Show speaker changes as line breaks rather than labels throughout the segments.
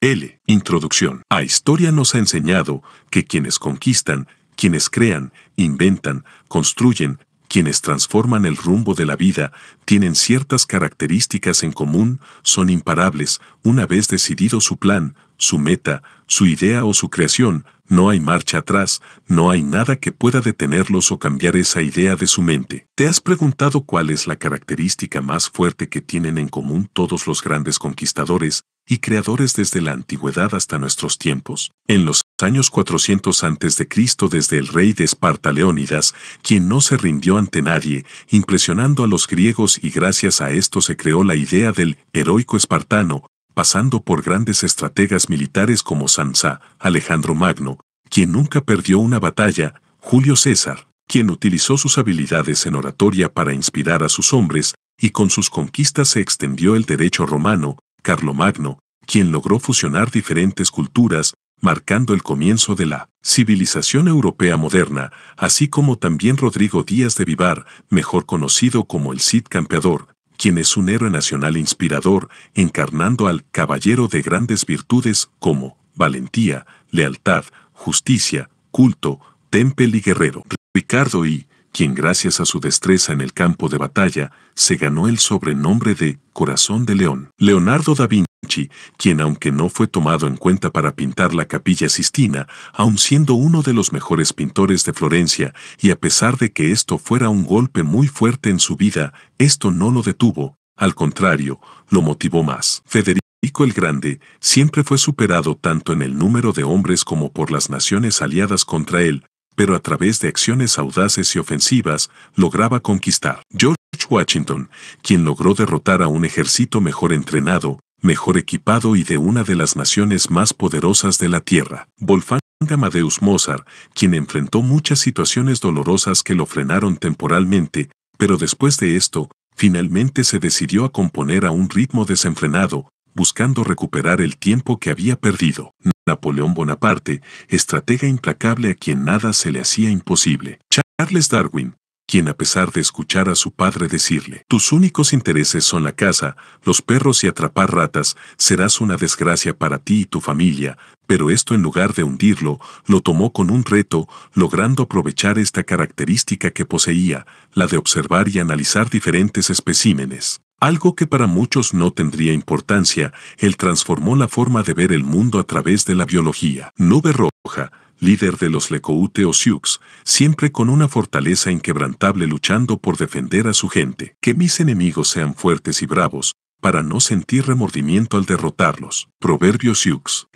L. Introducción. A historia nos ha enseñado que quienes conquistan, quienes crean, inventan, construyen, quienes transforman el rumbo de la vida, tienen ciertas características en común, son imparables, una vez decidido su plan, su meta, su idea o su creación, no hay marcha atrás, no hay nada que pueda detenerlos o cambiar esa idea de su mente. ¿Te has preguntado cuál es la característica más fuerte que tienen en común todos los grandes conquistadores y creadores desde la antigüedad hasta nuestros tiempos? En los años 400 a.C. desde el rey de Esparta Leónidas, quien no se rindió ante nadie, impresionando a los griegos y gracias a esto se creó la idea del heroico espartano, pasando por grandes estrategas militares como Sansa, Alejandro Magno, quien nunca perdió una batalla, Julio César, quien utilizó sus habilidades en oratoria para inspirar a sus hombres, y con sus conquistas se extendió el derecho romano, Carlomagno, quien logró fusionar diferentes culturas, marcando el comienzo de la civilización europea moderna, así como también Rodrigo Díaz de Vivar, mejor conocido como el Cid Campeador, quien es un héroe nacional inspirador, encarnando al caballero de grandes virtudes como valentía, lealtad, justicia, culto, tempel y guerrero. Ricardo y quien gracias a su destreza en el campo de batalla, se ganó el sobrenombre de Corazón de León. Leonardo da Vinci, quien aunque no fue tomado en cuenta para pintar la capilla Sistina, aun siendo uno de los mejores pintores de Florencia, y a pesar de que esto fuera un golpe muy fuerte en su vida, esto no lo detuvo, al contrario, lo motivó más. Federico el Grande siempre fue superado tanto en el número de hombres como por las naciones aliadas contra él, pero a través de acciones audaces y ofensivas lograba conquistar. George Washington, quien logró derrotar a un ejército mejor entrenado, mejor equipado y de una de las naciones más poderosas de la Tierra. Wolfgang Amadeus Mozart, quien enfrentó muchas situaciones dolorosas que lo frenaron temporalmente, pero después de esto, finalmente se decidió a componer a un ritmo desenfrenado, buscando recuperar el tiempo que había perdido. Napoleón Bonaparte, estratega implacable a quien nada se le hacía imposible. Charles Darwin, quien a pesar de escuchar a su padre decirle, tus únicos intereses son la caza, los perros y atrapar ratas, serás una desgracia para ti y tu familia, pero esto en lugar de hundirlo, lo tomó con un reto, logrando aprovechar esta característica que poseía, la de observar y analizar diferentes especímenes. Algo que para muchos no tendría importancia, él transformó la forma de ver el mundo a través de la biología. Nube Roja, líder de los Lecoute o Sioux, siempre con una fortaleza inquebrantable luchando por defender a su gente. Que mis enemigos sean fuertes y bravos, para no sentir remordimiento al derrotarlos. Proverbio Sioux.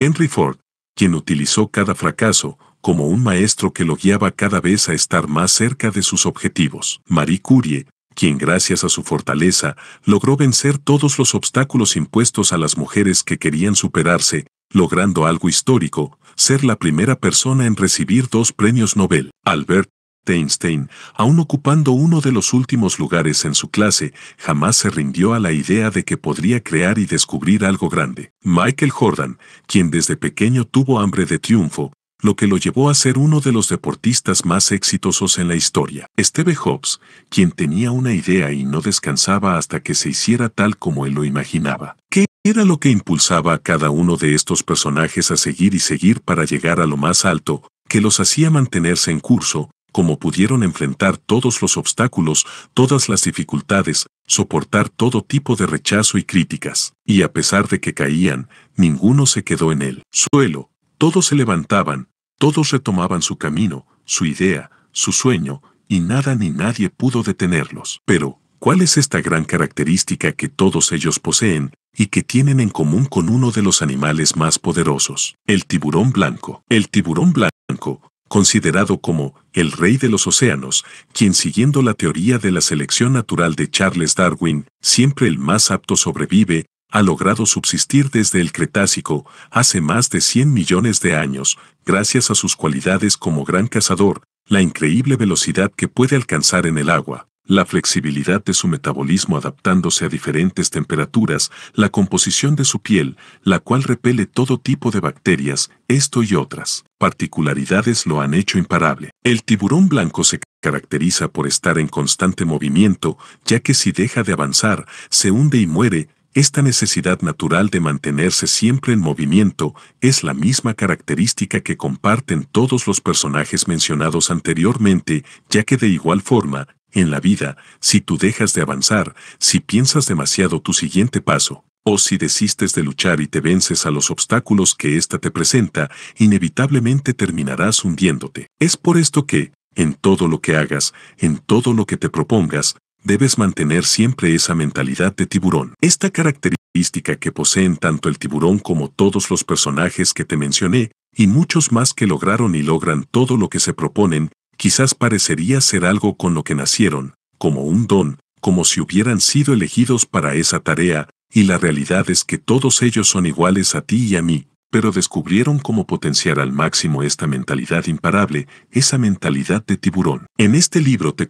Henry Ford, quien utilizó cada fracaso como un maestro que lo guiaba cada vez a estar más cerca de sus objetivos. Marie Curie, quien gracias a su fortaleza logró vencer todos los obstáculos impuestos a las mujeres que querían superarse, logrando algo histórico, ser la primera persona en recibir dos premios Nobel. Albert Einstein, aún ocupando uno de los últimos lugares en su clase, jamás se rindió a la idea de que podría crear y descubrir algo grande. Michael Jordan, quien desde pequeño tuvo hambre de triunfo, lo que lo llevó a ser uno de los deportistas más exitosos en la historia. Steve Jobs, quien tenía una idea y no descansaba hasta que se hiciera tal como él lo imaginaba. ¿Qué era lo que impulsaba a cada uno de estos personajes a seguir y seguir para llegar a lo más alto, que los hacía mantenerse en curso, como pudieron enfrentar todos los obstáculos, todas las dificultades, soportar todo tipo de rechazo y críticas, y a pesar de que caían, ninguno se quedó en el suelo, todos se levantaban, todos retomaban su camino, su idea, su sueño, y nada ni nadie pudo detenerlos. Pero, ¿cuál es esta gran característica que todos ellos poseen y que tienen en común con uno de los animales más poderosos? El tiburón blanco. El tiburón blanco, considerado como el rey de los océanos, quien siguiendo la teoría de la selección natural de Charles Darwin, siempre el más apto sobrevive, ha logrado subsistir desde el Cretácico, hace más de 100 millones de años, gracias a sus cualidades como gran cazador, la increíble velocidad que puede alcanzar en el agua, la flexibilidad de su metabolismo adaptándose a diferentes temperaturas, la composición de su piel, la cual repele todo tipo de bacterias, esto y otras particularidades lo han hecho imparable. El tiburón blanco se caracteriza por estar en constante movimiento, ya que si deja de avanzar, se hunde y muere, esta necesidad natural de mantenerse siempre en movimiento es la misma característica que comparten todos los personajes mencionados anteriormente, ya que de igual forma, en la vida, si tú dejas de avanzar, si piensas demasiado tu siguiente paso, o si desistes de luchar y te vences a los obstáculos que ésta te presenta, inevitablemente terminarás hundiéndote. Es por esto que, en todo lo que hagas, en todo lo que te propongas, debes mantener siempre esa mentalidad de tiburón. Esta característica que poseen tanto el tiburón como todos los personajes que te mencioné, y muchos más que lograron y logran todo lo que se proponen, quizás parecería ser algo con lo que nacieron, como un don, como si hubieran sido elegidos para esa tarea, y la realidad es que todos ellos son iguales a ti y a mí, pero descubrieron cómo potenciar al máximo esta mentalidad imparable, esa mentalidad de tiburón. En este libro te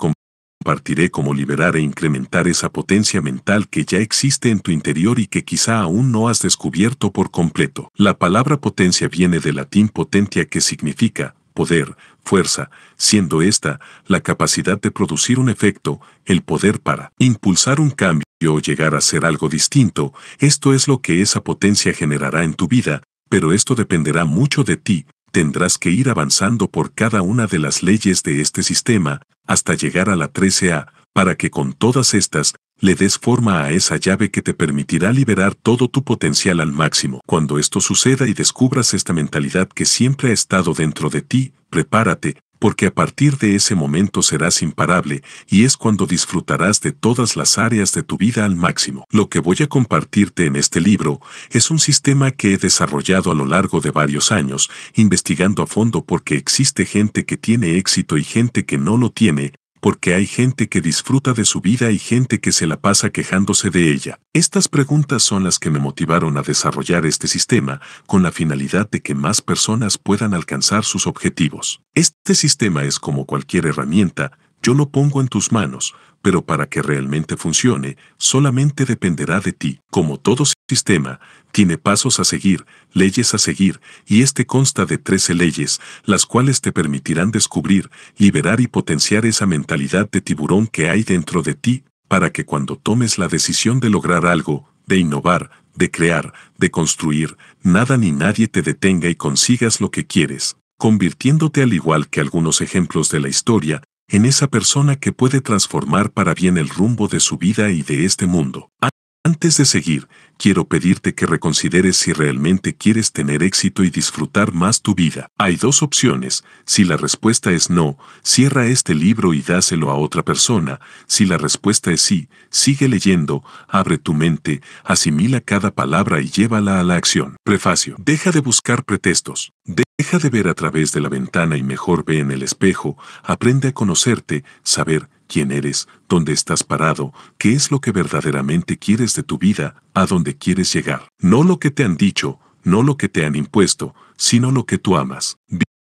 compartiré cómo liberar e incrementar esa potencia mental que ya existe en tu interior y que quizá aún no has descubierto por completo. La palabra potencia viene del latín potentia que significa poder, fuerza, siendo esta la capacidad de producir un efecto, el poder para impulsar un cambio o llegar a ser algo distinto, esto es lo que esa potencia generará en tu vida, pero esto dependerá mucho de ti, tendrás que ir avanzando por cada una de las leyes de este sistema, hasta llegar a la 13A, para que con todas estas, le des forma a esa llave que te permitirá liberar todo tu potencial al máximo. Cuando esto suceda y descubras esta mentalidad que siempre ha estado dentro de ti, prepárate, porque a partir de ese momento serás imparable y es cuando disfrutarás de todas las áreas de tu vida al máximo. Lo que voy a compartirte en este libro es un sistema que he desarrollado a lo largo de varios años, investigando a fondo porque existe gente que tiene éxito y gente que no lo tiene, porque hay gente que disfruta de su vida y gente que se la pasa quejándose de ella. Estas preguntas son las que me motivaron a desarrollar este sistema con la finalidad de que más personas puedan alcanzar sus objetivos. Este sistema es como cualquier herramienta, yo lo pongo en tus manos, pero para que realmente funcione, solamente dependerá de ti. Como todo sistema, tiene pasos a seguir, leyes a seguir, y este consta de 13 leyes, las cuales te permitirán descubrir, liberar y potenciar esa mentalidad de tiburón que hay dentro de ti, para que cuando tomes la decisión de lograr algo, de innovar, de crear, de construir, nada ni nadie te detenga y consigas lo que quieres, convirtiéndote al igual que algunos ejemplos de la historia, en esa persona que puede transformar para bien el rumbo de su vida y de este mundo. Antes de seguir, quiero pedirte que reconsideres si realmente quieres tener éxito y disfrutar más tu vida. Hay dos opciones. Si la respuesta es no, cierra este libro y dáselo a otra persona. Si la respuesta es sí, sigue leyendo, abre tu mente, asimila cada palabra y llévala a la acción. Prefacio. Deja de buscar pretextos. Deja de ver a través de la ventana y mejor ve en el espejo. Aprende a conocerte, saber quién eres, dónde estás parado, qué es lo que verdaderamente quieres de tu vida, a dónde quieres llegar. No lo que te han dicho, no lo que te han impuesto, sino lo que tú amas.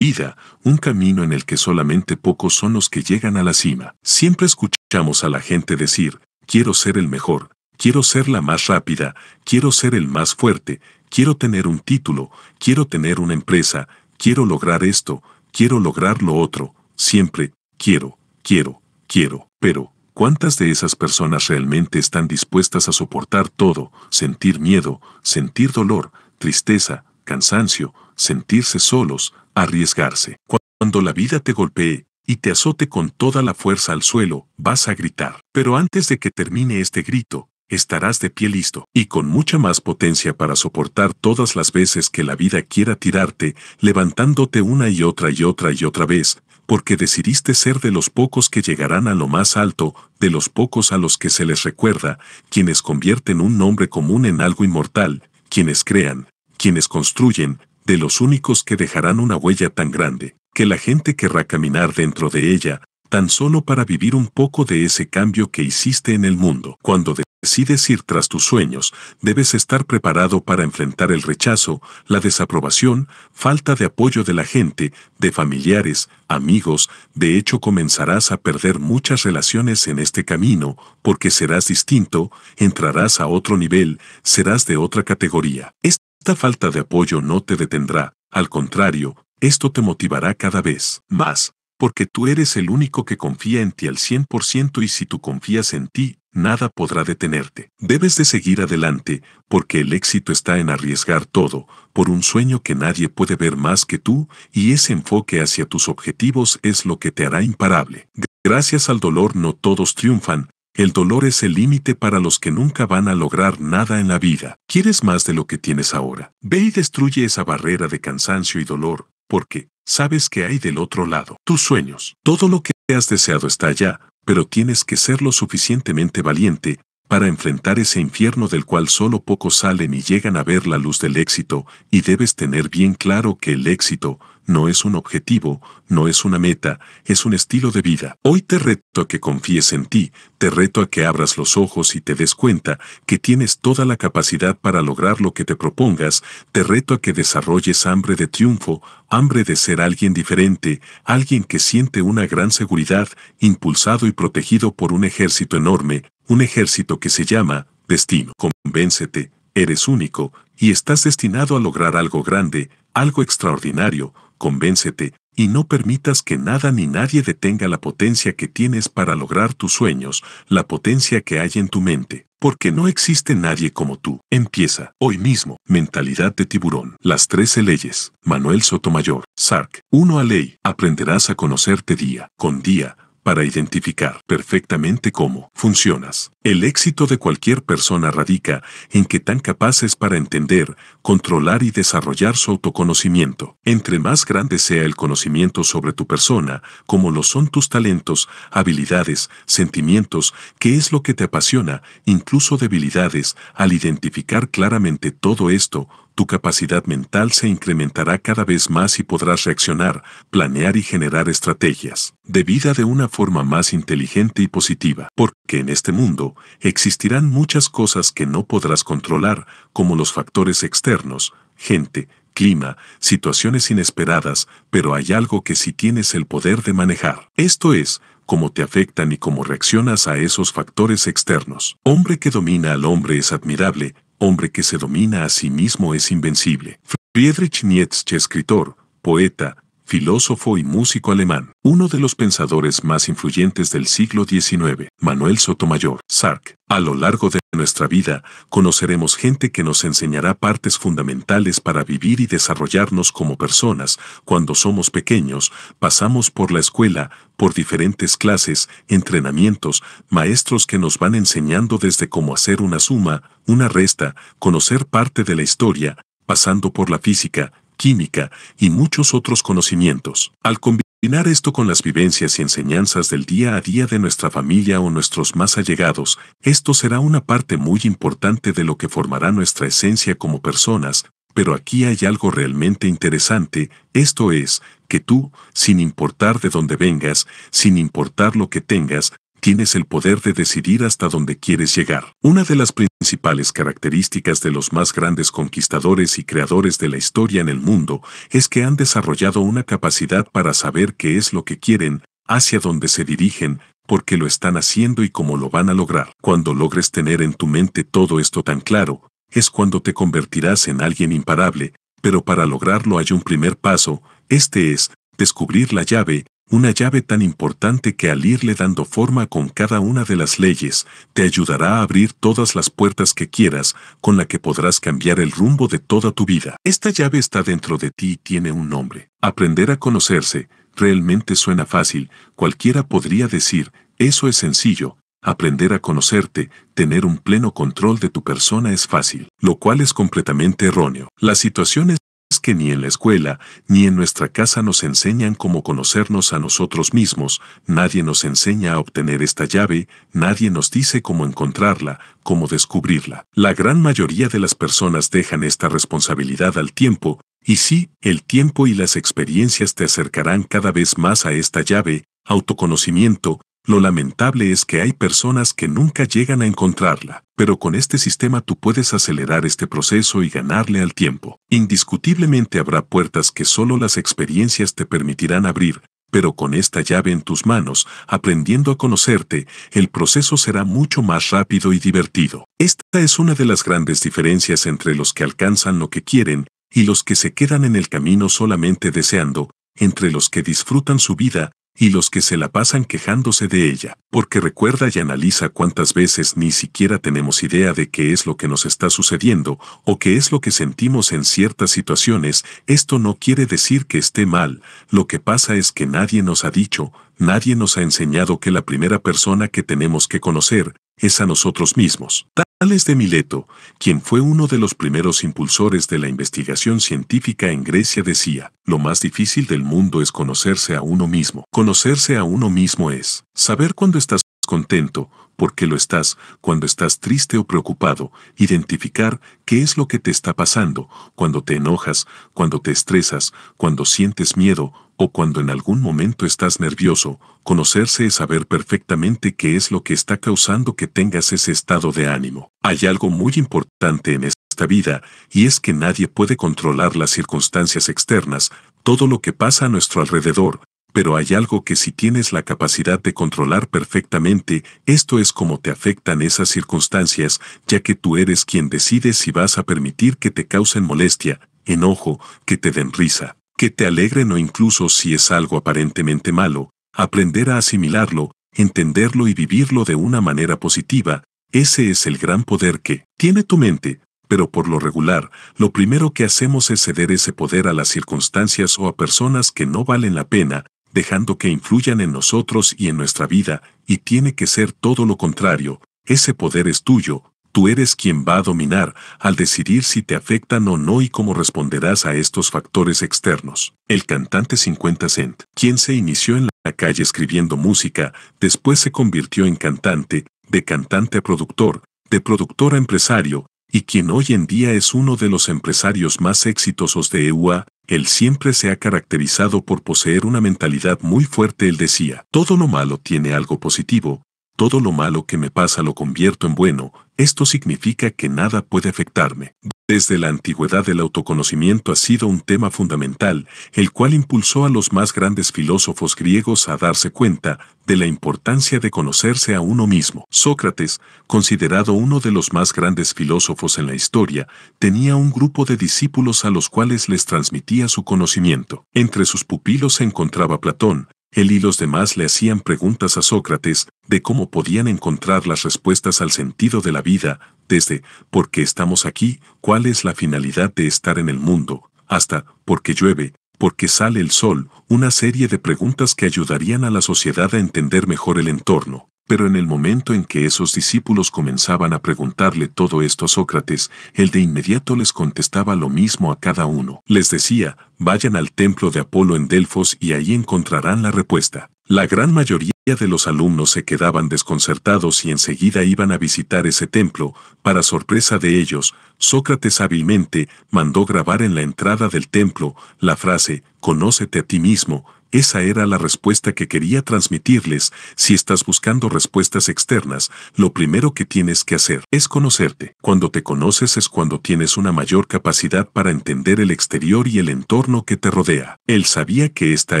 Vida, un camino en el que solamente pocos son los que llegan a la cima. Siempre escuchamos a la gente decir, quiero ser el mejor, quiero ser la más rápida, quiero ser el más fuerte, quiero tener un título, quiero tener una empresa, quiero lograr esto, quiero lograr lo otro, siempre, quiero, quiero, quiero, pero, ¿cuántas de esas personas realmente están dispuestas a soportar todo, sentir miedo, sentir dolor, tristeza, cansancio, sentirse solos, arriesgarse? Cuando la vida te golpee y te azote con toda la fuerza al suelo, vas a gritar. Pero antes de que termine este grito, estarás de pie listo y con mucha más potencia para soportar todas las veces que la vida quiera tirarte, levantándote una y otra y otra y otra vez, porque decidiste ser de los pocos que llegarán a lo más alto, de los pocos a los que se les recuerda, quienes convierten un nombre común en algo inmortal, quienes crean, quienes construyen, de los únicos que dejarán una huella tan grande, que la gente querrá caminar dentro de ella, tan solo para vivir un poco de ese cambio que hiciste en el mundo. Cuando decides ir tras tus sueños, debes estar preparado para enfrentar el rechazo, la desaprobación, falta de apoyo de la gente, de familiares, amigos, de hecho comenzarás a perder muchas relaciones en este camino, porque serás distinto, entrarás a otro nivel, serás de otra categoría. Esta falta de apoyo no te detendrá, al contrario, esto te motivará cada vez más porque tú eres el único que confía en ti al 100% y si tú confías en ti, nada podrá detenerte. Debes de seguir adelante, porque el éxito está en arriesgar todo, por un sueño que nadie puede ver más que tú, y ese enfoque hacia tus objetivos es lo que te hará imparable. Gracias al dolor no todos triunfan, el dolor es el límite para los que nunca van a lograr nada en la vida. ¿Quieres más de lo que tienes ahora? Ve y destruye esa barrera de cansancio y dolor, porque sabes que hay del otro lado. Tus sueños. Todo lo que has deseado está allá, pero tienes que ser lo suficientemente valiente para enfrentar ese infierno del cual solo pocos salen y llegan a ver la luz del éxito, y debes tener bien claro que el éxito no es un objetivo, no es una meta, es un estilo de vida. Hoy te reto a que confíes en ti, te reto a que abras los ojos y te des cuenta que tienes toda la capacidad para lograr lo que te propongas, te reto a que desarrolles hambre de triunfo, hambre de ser alguien diferente, alguien que siente una gran seguridad, impulsado y protegido por un ejército enorme, un ejército que se llama destino. Convéncete, eres único, y estás destinado a lograr algo grande, algo extraordinario, convéncete, y no permitas que nada ni nadie detenga la potencia que tienes para lograr tus sueños, la potencia que hay en tu mente. Porque no existe nadie como tú. Empieza, hoy mismo, mentalidad de tiburón. Las trece leyes. Manuel Sotomayor, SARC. Uno a ley. Aprenderás a conocerte día con día para identificar perfectamente cómo funcionas. El éxito de cualquier persona radica en que tan capaz es para entender, controlar y desarrollar su autoconocimiento. Entre más grande sea el conocimiento sobre tu persona, como lo son tus talentos, habilidades, sentimientos, qué es lo que te apasiona, incluso debilidades, al identificar claramente todo esto, tu capacidad mental se incrementará cada vez más y podrás reaccionar, planear y generar estrategias de vida de una forma más inteligente y positiva. Porque en este mundo existirán muchas cosas que no podrás controlar, como los factores externos, gente, clima, situaciones inesperadas, pero hay algo que sí tienes el poder de manejar. Esto es, cómo te afectan y cómo reaccionas a esos factores externos. Hombre que domina al hombre es admirable, hombre que se domina a sí mismo es invencible. Friedrich Nietzsche, escritor, poeta, filósofo y músico alemán, uno de los pensadores más influyentes del siglo XIX, Manuel Sotomayor, Sark. A lo largo de nuestra vida, conoceremos gente que nos enseñará partes fundamentales para vivir y desarrollarnos como personas. Cuando somos pequeños, pasamos por la escuela, por diferentes clases, entrenamientos, maestros que nos van enseñando desde cómo hacer una suma, una resta, conocer parte de la historia, pasando por la física, química y muchos otros conocimientos. Al combinar esto con las vivencias y enseñanzas del día a día de nuestra familia o nuestros más allegados, esto será una parte muy importante de lo que formará nuestra esencia como personas, pero aquí hay algo realmente interesante, esto es, que tú, sin importar de dónde vengas, sin importar lo que tengas, tienes el poder de decidir hasta dónde quieres llegar. Una de las principales características de los más grandes conquistadores y creadores de la historia en el mundo es que han desarrollado una capacidad para saber qué es lo que quieren, hacia dónde se dirigen, por qué lo están haciendo y cómo lo van a lograr. Cuando logres tener en tu mente todo esto tan claro, es cuando te convertirás en alguien imparable, pero para lograrlo hay un primer paso, este es, descubrir la llave, una llave tan importante que al irle dando forma con cada una de las leyes, te ayudará a abrir todas las puertas que quieras, con la que podrás cambiar el rumbo de toda tu vida. Esta llave está dentro de ti y tiene un nombre. Aprender a conocerse, realmente suena fácil, cualquiera podría decir, eso es sencillo, aprender a conocerte, tener un pleno control de tu persona es fácil, lo cual es completamente erróneo. Las situaciones que ni en la escuela ni en nuestra casa nos enseñan cómo conocernos a nosotros mismos, nadie nos enseña a obtener esta llave, nadie nos dice cómo encontrarla, cómo descubrirla. La gran mayoría de las personas dejan esta responsabilidad al tiempo, y sí, el tiempo y las experiencias te acercarán cada vez más a esta llave, autoconocimiento, lo lamentable es que hay personas que nunca llegan a encontrarla, pero con este sistema tú puedes acelerar este proceso y ganarle al tiempo. Indiscutiblemente habrá puertas que solo las experiencias te permitirán abrir, pero con esta llave en tus manos, aprendiendo a conocerte, el proceso será mucho más rápido y divertido. Esta es una de las grandes diferencias entre los que alcanzan lo que quieren y los que se quedan en el camino solamente deseando, entre los que disfrutan su vida y los que se la pasan quejándose de ella, porque recuerda y analiza cuántas veces ni siquiera tenemos idea de qué es lo que nos está sucediendo o qué es lo que sentimos en ciertas situaciones, esto no quiere decir que esté mal, lo que pasa es que nadie nos ha dicho, nadie nos ha enseñado que la primera persona que tenemos que conocer es a nosotros mismos. De Mileto, quien fue uno de los primeros impulsores de la investigación científica en Grecia, decía, lo más difícil del mundo es conocerse a uno mismo. Conocerse a uno mismo es saber cuándo estás contento, por qué lo estás, cuando estás triste o preocupado, identificar qué es lo que te está pasando, cuando te enojas, cuando te estresas, cuando sientes miedo o cuando en algún momento estás nervioso, conocerse es saber perfectamente qué es lo que está causando que tengas ese estado de ánimo. Hay algo muy importante en esta vida, y es que nadie puede controlar las circunstancias externas, todo lo que pasa a nuestro alrededor, pero hay algo que si tienes la capacidad de controlar perfectamente, esto es cómo te afectan esas circunstancias, ya que tú eres quien decide si vas a permitir que te causen molestia, enojo, que te den risa, que te alegren o incluso si es algo aparentemente malo, aprender a asimilarlo, entenderlo y vivirlo de una manera positiva, ese es el gran poder que tiene tu mente, pero por lo regular, lo primero que hacemos es ceder ese poder a las circunstancias o a personas que no valen la pena, dejando que influyan en nosotros y en nuestra vida, y tiene que ser todo lo contrario, ese poder es tuyo, tú eres quien va a dominar al decidir si te afectan o no y cómo responderás a estos factores externos. El cantante 50 Cent, quien se inició en la calle escribiendo música, después se convirtió en cantante, de cantante a productor, de productor a empresario, y quien hoy en día es uno de los empresarios más exitosos de EUA, él siempre se ha caracterizado por poseer una mentalidad muy fuerte. Él decía, todo lo malo tiene algo positivo, todo lo malo que me pasa lo convierto en bueno, esto significa que nada puede afectarme. Desde la antigüedad el autoconocimiento ha sido un tema fundamental, el cual impulsó a los más grandes filósofos griegos a darse cuenta de la importancia de conocerse a uno mismo. Sócrates, considerado uno de los más grandes filósofos en la historia, tenía un grupo de discípulos a los cuales les transmitía su conocimiento. Entre sus pupilos se encontraba Platón, él y los demás le hacían preguntas a Sócrates de cómo podían encontrar las respuestas al sentido de la vida, desde ¿por qué estamos aquí? ¿Cuál es la finalidad de estar en el mundo? hasta ¿por qué llueve? ¿Por qué sale el sol? Una serie de preguntas que ayudarían a la sociedad a entender mejor el entorno. Pero en el momento en que esos discípulos comenzaban a preguntarle todo esto a Sócrates, él de inmediato les contestaba lo mismo a cada uno. Les decía, vayan al templo de Apolo en Delfos y ahí encontrarán la respuesta. La gran mayoría de los alumnos se quedaban desconcertados y enseguida iban a visitar ese templo. Para sorpresa de ellos, Sócrates hábilmente mandó grabar en la entrada del templo la frase, Conócete a ti mismo, esa era la respuesta que quería transmitirles. Si estás buscando respuestas externas, lo primero que tienes que hacer es conocerte. Cuando te conoces es cuando tienes una mayor capacidad para entender el exterior y el entorno que te rodea. Él sabía que esta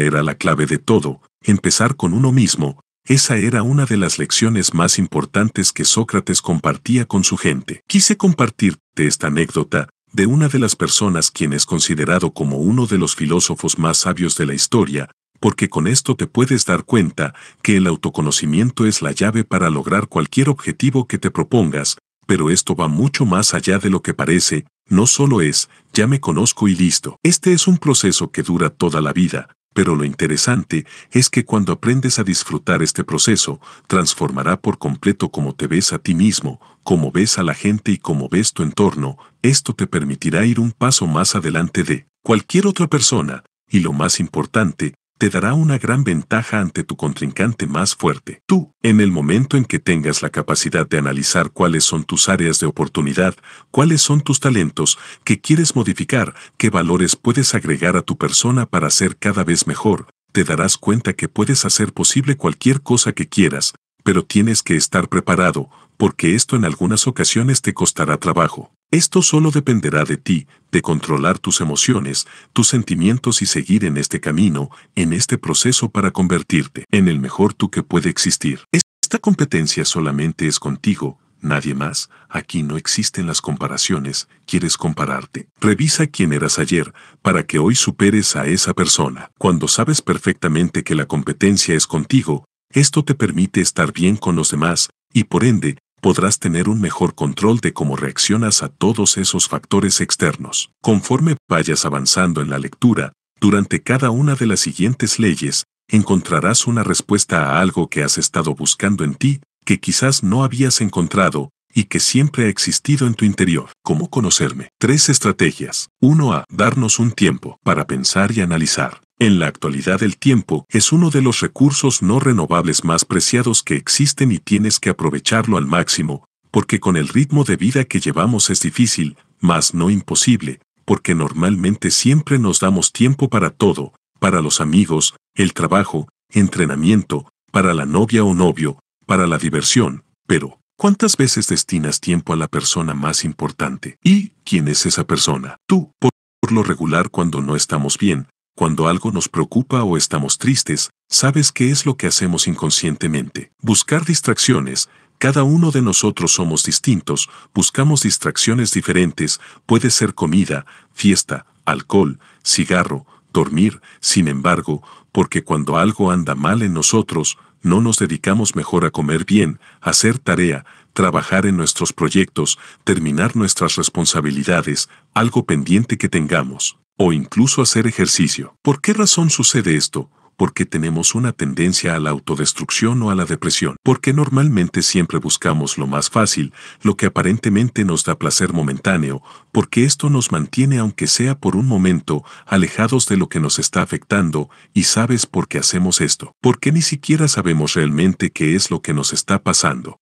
era la clave de todo, empezar con uno mismo. Esa era una de las lecciones más importantes que Sócrates compartía con su gente. Quise compartirte esta anécdota, de una de las personas quien es considerado como uno de los filósofos más sabios de la historia, porque con esto te puedes dar cuenta que el autoconocimiento es la llave para lograr cualquier objetivo que te propongas, pero esto va mucho más allá de lo que parece, no solo es, ya me conozco y listo. Este es un proceso que dura toda la vida, pero lo interesante es que cuando aprendes a disfrutar este proceso, transformará por completo cómo te ves a ti mismo, cómo ves a la gente y cómo ves tu entorno, esto te permitirá ir un paso más adelante de cualquier otra persona, y lo más importante, te dará una gran ventaja ante tu contrincante más fuerte. Tú, en el momento en que tengas la capacidad de analizar cuáles son tus áreas de oportunidad, cuáles son tus talentos, qué quieres modificar, qué valores puedes agregar a tu persona para ser cada vez mejor, te darás cuenta que puedes hacer posible cualquier cosa que quieras, pero tienes que estar preparado, porque esto en algunas ocasiones te costará trabajo. Esto solo dependerá de ti, de controlar tus emociones, tus sentimientos y seguir en este camino, en este proceso para convertirte en el mejor tú que puede existir. Esta competencia solamente es contigo, nadie más, aquí no existen las comparaciones, quieres compararte. Revisa quién eras ayer, para que hoy superes a esa persona. Cuando sabes perfectamente que la competencia es contigo, esto te permite estar bien con los demás, y por ende, podrás tener un mejor control de cómo reaccionas a todos esos factores externos. Conforme vayas avanzando en la lectura, durante cada una de las siguientes leyes, encontrarás una respuesta a algo que has estado buscando en ti, que quizás no habías encontrado, y que siempre ha existido en tu interior. ¿Cómo conocerme? Tres estrategias. 1 a darnos un tiempo para pensar y analizar. En la actualidad el tiempo es uno de los recursos no renovables más preciados que existen y tienes que aprovecharlo al máximo, porque con el ritmo de vida que llevamos es difícil, mas no imposible, porque normalmente siempre nos damos tiempo para todo, para los amigos, el trabajo, entrenamiento, para la novia o novio, para la diversión, pero ¿cuántas veces destinas tiempo a la persona más importante? ¿Y quién es esa persona? Tú, por lo regular cuando no estamos bien, cuando algo nos preocupa o estamos tristes, sabes qué es lo que hacemos inconscientemente. Buscar distracciones. Cada uno de nosotros somos distintos, buscamos distracciones diferentes, puede ser comida, fiesta, alcohol, cigarro, dormir, sin embargo, porque cuando algo anda mal en nosotros, no nos dedicamos mejor a comer bien, hacer tarea, trabajar en nuestros proyectos, terminar nuestras responsabilidades, algo pendiente que tengamos o incluso hacer ejercicio. ¿Por qué razón sucede esto? Porque tenemos una tendencia a la autodestrucción o a la depresión. Porque normalmente siempre buscamos lo más fácil, lo que aparentemente nos da placer momentáneo, porque esto nos mantiene aunque sea por un momento alejados de lo que nos está afectando, y sabes por qué hacemos esto. Porque ni siquiera sabemos realmente qué es lo que nos está pasando.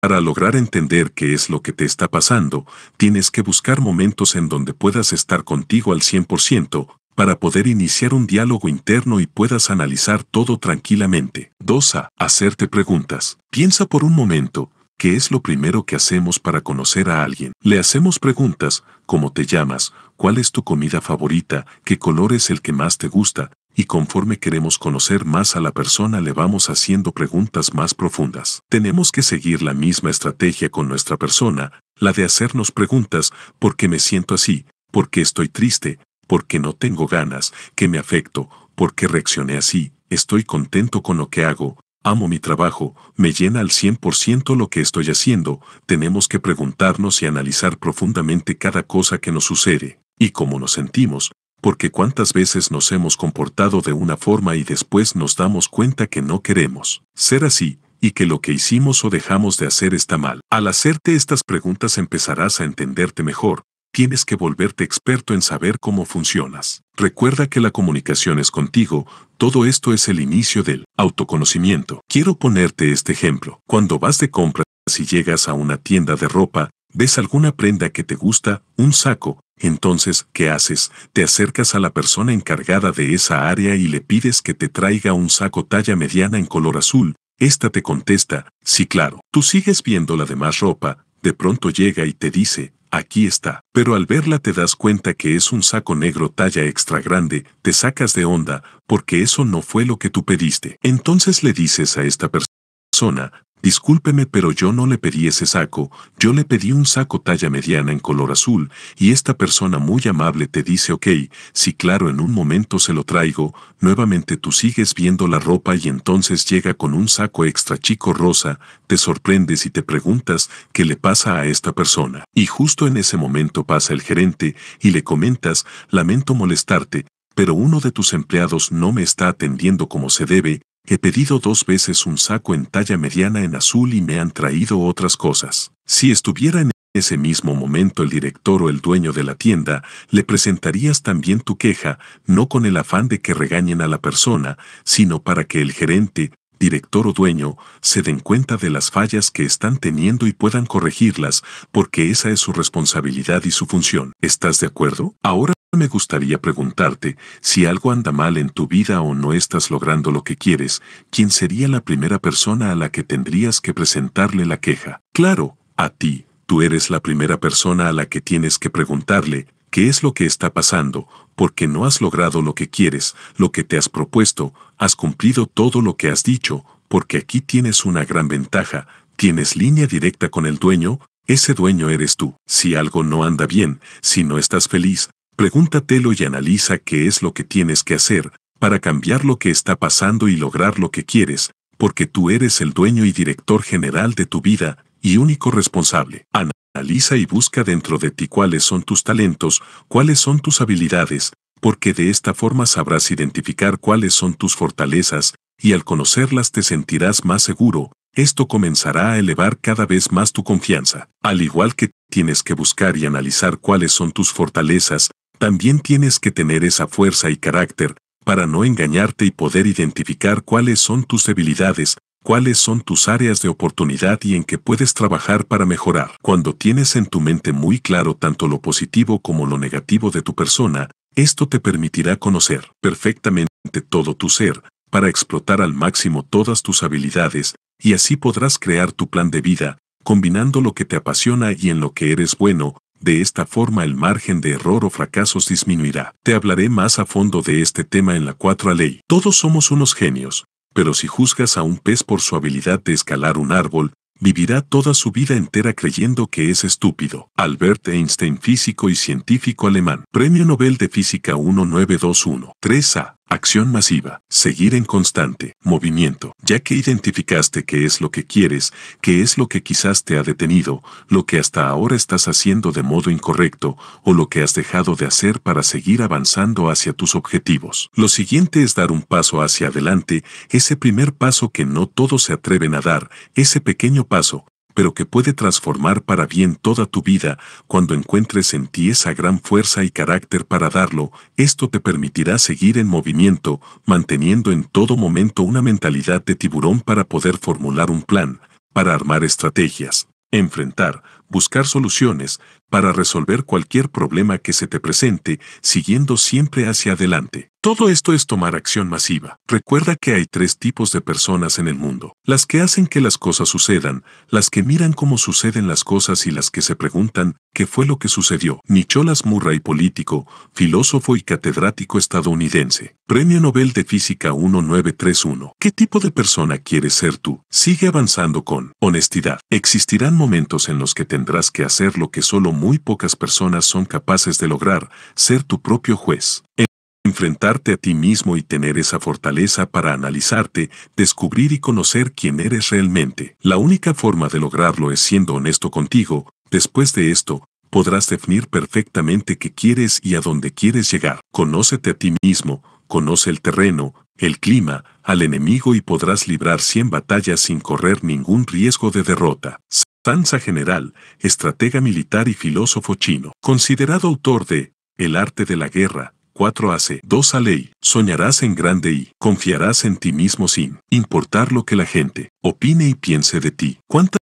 Para lograr entender qué es lo que te está pasando, tienes que buscar momentos en donde puedas estar contigo al 100%, para poder iniciar un diálogo interno y puedas analizar todo tranquilamente. 2. A. Hacerte preguntas. Piensa por un momento, ¿qué es lo primero que hacemos para conocer a alguien? Le hacemos preguntas, ¿cómo te llamas? ¿Cuál es tu comida favorita? ¿Qué color es el que más te gusta? Y conforme queremos conocer más a la persona le vamos haciendo preguntas más profundas. Tenemos que seguir la misma estrategia con nuestra persona, la de hacernos preguntas, ¿por qué me siento así? ¿Por qué estoy triste? ¿Por qué no tengo ganas? ¿Qué me afecto? ¿Por qué reaccioné así? ¿Estoy contento con lo que hago? Amo mi trabajo, me llena al 100% lo que estoy haciendo, tenemos que preguntarnos y analizar profundamente cada cosa que nos sucede, y cómo nos sentimos, porque cuántas veces nos hemos comportado de una forma y después nos damos cuenta que no queremos ser así, y que lo que hicimos o dejamos de hacer está mal. Al hacerte estas preguntas empezarás a entenderte mejor, tienes que volverte experto en saber cómo funcionas. Recuerda que la comunicación es contigo, todo esto es el inicio del autoconocimiento. Quiero ponerte este ejemplo. Cuando vas de compras y llegas a una tienda de ropa, ves alguna prenda que te gusta, un saco, entonces, ¿qué haces? Te acercas a la persona encargada de esa área y le pides que te traiga un saco talla mediana en color azul. Esta te contesta, sí claro. Tú sigues viendo la demás ropa, de pronto llega y te dice, aquí está. Pero al verla te das cuenta que es un saco negro talla extra grande, te sacas de onda, porque eso no fue lo que tú pediste. Entonces le dices a esta persona, Discúlpeme, pero yo no le pedí ese saco, yo le pedí un saco talla mediana en color azul, y esta persona muy amable te dice ok, si claro en un momento se lo traigo, nuevamente tú sigues viendo la ropa y entonces llega con un saco extra chico rosa, te sorprendes y te preguntas qué le pasa a esta persona. Y justo en ese momento pasa el gerente y le comentas, lamento molestarte, pero uno de tus empleados no me está atendiendo como se debe, He pedido dos veces un saco en talla mediana en azul y me han traído otras cosas. Si estuviera en ese mismo momento el director o el dueño de la tienda, le presentarías también tu queja, no con el afán de que regañen a la persona, sino para que el gerente, director o dueño, se den cuenta de las fallas que están teniendo y puedan corregirlas, porque esa es su responsabilidad y su función. ¿Estás de acuerdo? Ahora me gustaría preguntarte, si algo anda mal en tu vida o no estás logrando lo que quieres, ¿quién sería la primera persona a la que tendrías que presentarle la queja? Claro, a ti, tú eres la primera persona a la que tienes que preguntarle, ¿qué es lo que está pasando? Porque no has logrado lo que quieres, lo que te has propuesto, has cumplido todo lo que has dicho, porque aquí tienes una gran ventaja, tienes línea directa con el dueño, ese dueño eres tú. Si algo no anda bien, si no estás feliz, pregúntatelo y analiza qué es lo que tienes que hacer para cambiar lo que está pasando y lograr lo que quieres, porque tú eres el dueño y director general de tu vida y único responsable. Analiza y busca dentro de ti cuáles son tus talentos, cuáles son tus habilidades, porque de esta forma sabrás identificar cuáles son tus fortalezas, y al conocerlas te sentirás más seguro, esto comenzará a elevar cada vez más tu confianza. Al igual que tienes que buscar y analizar cuáles son tus fortalezas, también tienes que tener esa fuerza y carácter para no engañarte y poder identificar cuáles son tus debilidades, cuáles son tus áreas de oportunidad y en qué puedes trabajar para mejorar. Cuando tienes en tu mente muy claro tanto lo positivo como lo negativo de tu persona, esto te permitirá conocer perfectamente todo tu ser, para explotar al máximo todas tus habilidades, y así podrás crear tu plan de vida, combinando lo que te apasiona y en lo que eres bueno, de esta forma el margen de error o fracasos disminuirá. Te hablaré más a fondo de este tema en la 4 ley. Todos somos unos genios, pero si juzgas a un pez por su habilidad de escalar un árbol, vivirá toda su vida entera creyendo que es estúpido. Albert Einstein, físico y científico alemán. Premio Nobel de Física 1921. 3A. Acción masiva. Seguir en constante movimiento. Ya que identificaste qué es lo que quieres, qué es lo que quizás te ha detenido, lo que hasta ahora estás haciendo de modo incorrecto, o lo que has dejado de hacer para seguir avanzando hacia tus objetivos. Lo siguiente es dar un paso hacia adelante, ese primer paso que no todos se atreven a dar, ese pequeño paso, pero que puede transformar para bien toda tu vida cuando encuentres en ti esa gran fuerza y carácter para darlo, esto te permitirá seguir en movimiento, manteniendo en todo momento una mentalidad de tiburón para poder formular un plan, para armar estrategias, enfrentar, buscar soluciones, para resolver cualquier problema que se te presente, siguiendo siempre hacia adelante. Todo esto es tomar acción masiva. Recuerda que hay tres tipos de personas en el mundo. Las que hacen que las cosas sucedan, las que miran cómo suceden las cosas y las que se preguntan qué fue lo que sucedió. Nicholas Murray, político, filósofo y catedrático estadounidense. Premio Nobel de Física 1931. ¿Qué tipo de persona quieres ser tú? Sigue avanzando con honestidad. Existirán momentos en los que tendrás que hacer lo que solo muy pocas personas son capaces de lograr, ser tu propio juez. Enfrentarte a ti mismo y tener esa fortaleza para analizarte, descubrir y conocer quién eres realmente. La única forma de lograrlo es siendo honesto contigo. Después de esto, podrás definir perfectamente qué quieres y a dónde quieres llegar. Conócete a ti mismo, conoce el terreno, el clima, al enemigo y podrás librar 100 batallas sin correr ningún riesgo de derrota. Sansa General, estratega militar y filósofo chino, considerado autor de El arte de la guerra, 4AC. 2 a ley. Soñarás en grande y confiarás en ti mismo sin importar lo que la gente opine y piense de ti. ¿Cuántas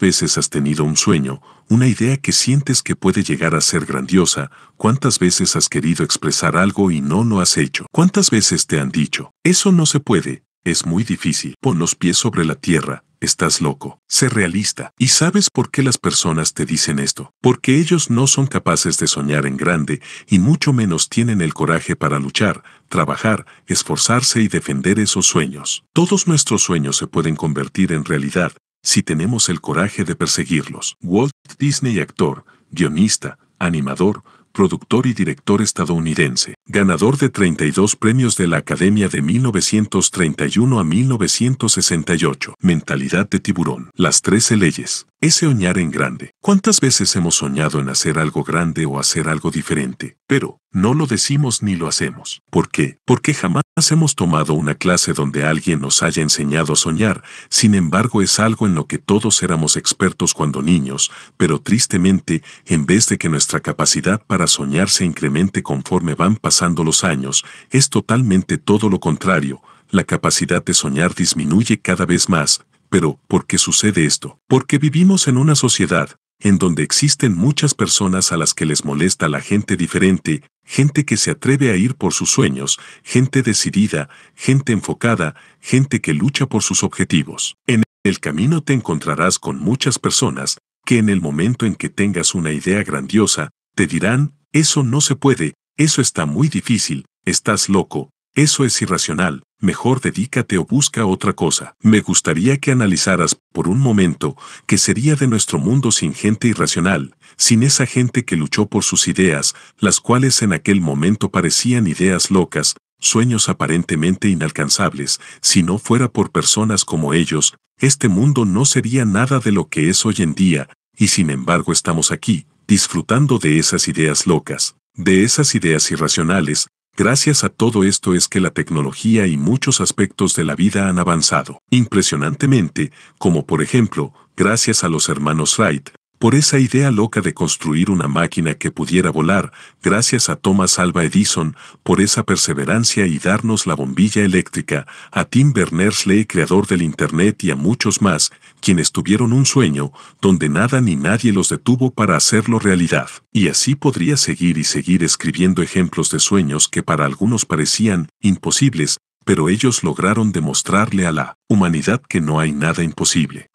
veces has tenido un sueño, una idea que sientes que puede llegar a ser grandiosa? ¿Cuántas veces has querido expresar algo y no lo has hecho? ¿Cuántas veces te han dicho, eso no se puede, es muy difícil, pon los pies sobre la tierra, estás loco. Sé realista. ¿Y sabes por qué las personas te dicen esto? Porque ellos no son capaces de soñar en grande y mucho menos tienen el coraje para luchar, trabajar, esforzarse y defender esos sueños. Todos nuestros sueños se pueden convertir en realidad si tenemos el coraje de perseguirlos. Walt Disney, actor, guionista, animador, productor y director estadounidense, ganador de 32 premios de la Academia de 1931 a 1968. Mentalidad de tiburón. Las 13 leyes. Es soñar en grande. ¿Cuántas veces hemos soñado en hacer algo grande o hacer algo diferente? Pero, no lo decimos ni lo hacemos. ¿Por qué? Porque jamás hemos tomado una clase donde alguien nos haya enseñado a soñar, sin embargo es algo en lo que todos éramos expertos cuando niños, pero tristemente, en vez de que nuestra capacidad para soñar se incremente conforme van pasando los años, es totalmente todo lo contrario, la capacidad de soñar disminuye cada vez más, pero, ¿por qué sucede esto? Porque vivimos en una sociedad en donde existen muchas personas a las que les molesta la gente diferente, gente que se atreve a ir por sus sueños, gente decidida, gente enfocada, gente que lucha por sus objetivos. En el camino te encontrarás con muchas personas que en el momento en que tengas una idea grandiosa, te dirán, eso no se puede, eso está muy difícil, estás loco, eso es irracional, mejor dedícate o busca otra cosa. Me gustaría que analizaras por un momento qué sería de nuestro mundo sin gente irracional, sin esa gente que luchó por sus ideas, las cuales en aquel momento parecían ideas locas, sueños aparentemente inalcanzables, si no fuera por personas como ellos, este mundo no sería nada de lo que es hoy en día, y sin embargo estamos aquí, disfrutando de esas ideas locas, de esas ideas irracionales, Gracias a todo esto es que la tecnología y muchos aspectos de la vida han avanzado. Impresionantemente, como por ejemplo, gracias a los hermanos Wright, por esa idea loca de construir una máquina que pudiera volar, gracias a Thomas Alva Edison, por esa perseverancia y darnos la bombilla eléctrica, a Tim Berners-Lee, creador del Internet y a muchos más, quienes tuvieron un sueño, donde nada ni nadie los detuvo para hacerlo realidad. Y así podría seguir y seguir escribiendo ejemplos de sueños que para algunos parecían imposibles, pero ellos lograron demostrarle a la humanidad que no hay nada imposible.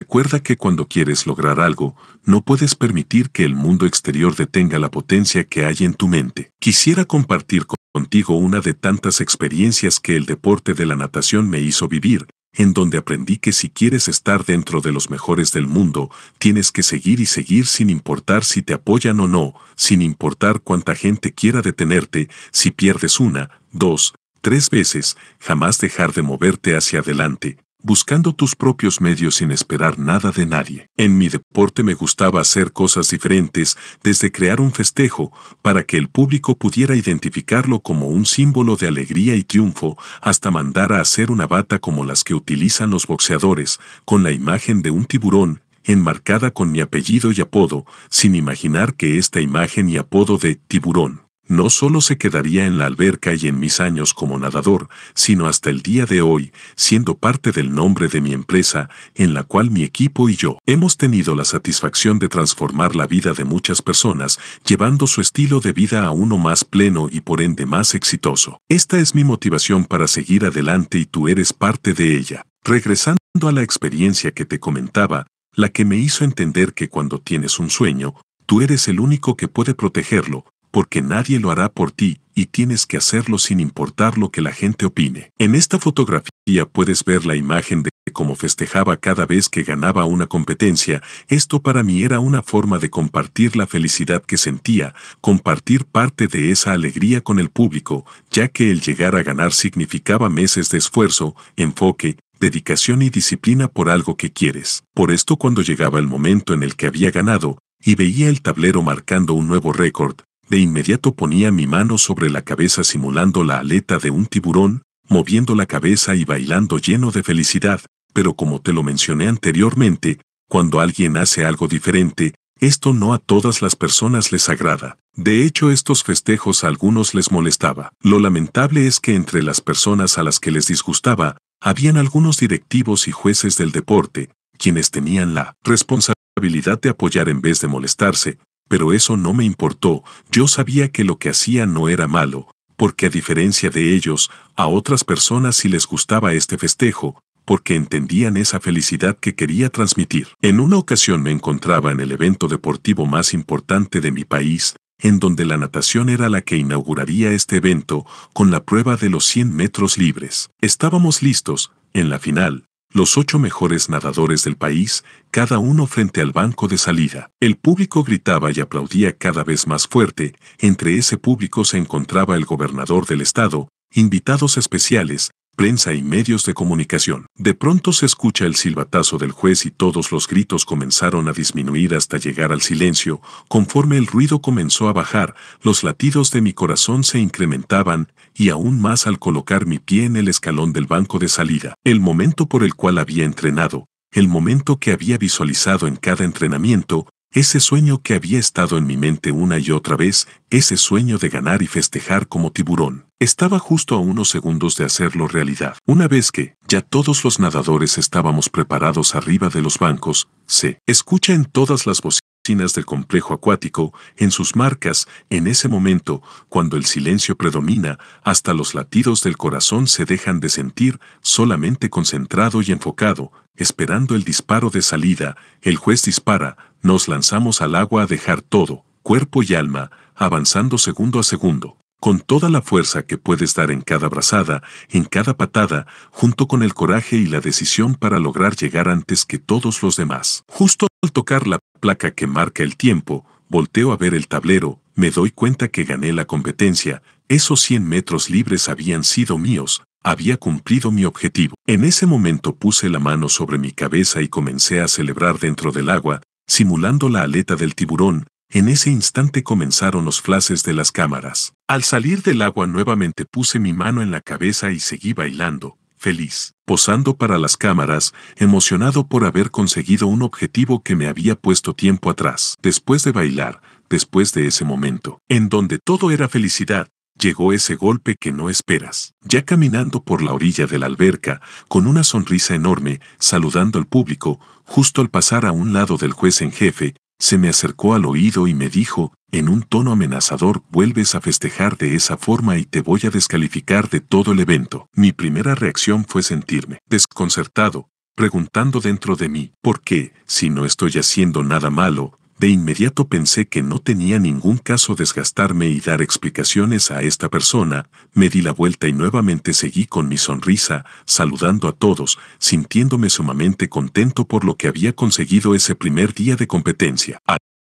Recuerda que cuando quieres lograr algo, no puedes permitir que el mundo exterior detenga la potencia que hay en tu mente. Quisiera compartir contigo una de tantas experiencias que el deporte de la natación me hizo vivir, en donde aprendí que si quieres estar dentro de los mejores del mundo, tienes que seguir y seguir sin importar si te apoyan o no, sin importar cuánta gente quiera detenerte, si pierdes una, dos, tres veces, jamás dejar de moverte hacia adelante, buscando tus propios medios sin esperar nada de nadie. En mi deporte me gustaba hacer cosas diferentes, desde crear un festejo, para que el público pudiera identificarlo como un símbolo de alegría y triunfo, hasta mandar a hacer una bata como las que utilizan los boxeadores, con la imagen de un tiburón, enmarcada con mi apellido y apodo, sin imaginar que esta imagen y apodo de tiburón no solo se quedaría en la alberca y en mis años como nadador, sino hasta el día de hoy, siendo parte del nombre de mi empresa, en la cual mi equipo y yo hemos tenido la satisfacción de transformar la vida de muchas personas, llevando su estilo de vida a uno más pleno y por ende más exitoso. Esta es mi motivación para seguir adelante y tú eres parte de ella. Regresando a la experiencia que te comentaba, la que me hizo entender que cuando tienes un sueño, tú eres el único que puede protegerlo, porque nadie lo hará por ti y tienes que hacerlo sin importar lo que la gente opine. En esta fotografía puedes ver la imagen de cómo festejaba cada vez que ganaba una competencia. Esto para mí era una forma de compartir la felicidad que sentía, compartir parte de esa alegría con el público, ya que el llegar a ganar significaba meses de esfuerzo, enfoque, dedicación y disciplina por algo que quieres. Por esto cuando llegaba el momento en el que había ganado, y veía el tablero marcando un nuevo récord, de inmediato ponía mi mano sobre la cabeza simulando la aleta de un tiburón, moviendo la cabeza y bailando lleno de felicidad, pero como te lo mencioné anteriormente, cuando alguien hace algo diferente, esto no a todas las personas les agrada. De hecho, estos festejos a algunos les molestaba. Lo lamentable es que entre las personas a las que les disgustaba, habían algunos directivos y jueces del deporte, quienes tenían la responsabilidad de apoyar en vez de molestarse, pero eso no me importó, yo sabía que lo que hacía no era malo, porque a diferencia de ellos, a otras personas sí les gustaba este festejo, porque entendían esa felicidad que quería transmitir. En una ocasión me encontraba en el evento deportivo más importante de mi país, en donde la natación era la que inauguraría este evento con la prueba de los 100 metros libres. Estábamos listos, en la final, los ocho mejores nadadores del país, cada uno frente al banco de salida. El público gritaba y aplaudía cada vez más fuerte, entre ese público se encontraba el gobernador del estado, invitados especiales, prensa y medios de comunicación. De pronto se escucha el silbatazo del juez y todos los gritos comenzaron a disminuir hasta llegar al silencio. Conforme el ruido comenzó a bajar, los latidos de mi corazón se incrementaban, y aún más al colocar mi pie en el escalón del banco de salida. El momento por el cual había entrenado, el momento que había visualizado en cada entrenamiento, ese sueño que había estado en mi mente una y otra vez, ese sueño de ganar y festejar como tiburón, estaba justo a unos segundos de hacerlo realidad. Una vez que ya todos los nadadores estábamos preparados arriba de los bancos, se escucha en todas las bocinas del complejo acuático, en sus marcas, en ese momento, cuando el silencio predomina, hasta los latidos del corazón se dejan de sentir, solamente concentrado y enfocado, esperando el disparo de salida, el juez dispara, nos lanzamos al agua a dejar todo, cuerpo y alma, avanzando segundo a segundo. Con toda la fuerza que puedes dar en cada brazada, en cada patada, junto con el coraje y la decisión para lograr llegar antes que todos los demás. Justo al tocar la placa que marca el tiempo, volteo a ver el tablero, me doy cuenta que gané la competencia, esos 100 metros libres habían sido míos, había cumplido mi objetivo. En ese momento puse la mano sobre mi cabeza y comencé a celebrar dentro del agua, simulando la aleta del tiburón, en ese instante comenzaron los flashes de las cámaras. Al salir del agua nuevamente puse mi mano en la cabeza y seguí bailando, feliz, posando para las cámaras, emocionado por haber conseguido un objetivo que me había puesto tiempo atrás. Después de bailar, después de ese momento, en donde todo era felicidad, llegó ese golpe que no esperas. Ya caminando por la orilla de la alberca, con una sonrisa enorme, saludando al público, justo al pasar a un lado del juez en jefe, se me acercó al oído y me dijo, en un tono amenazador, vuelves a festejar de esa forma y te voy a descalificar de todo el evento. Mi primera reacción fue sentirme desconcertado, preguntando dentro de mí, ¿por qué, si no estoy haciendo nada malo, de inmediato pensé que no tenía ningún caso desgastarme y dar explicaciones a esta persona, me di la vuelta y nuevamente seguí con mi sonrisa, saludando a todos, sintiéndome sumamente contento por lo que había conseguido ese primer día de competencia.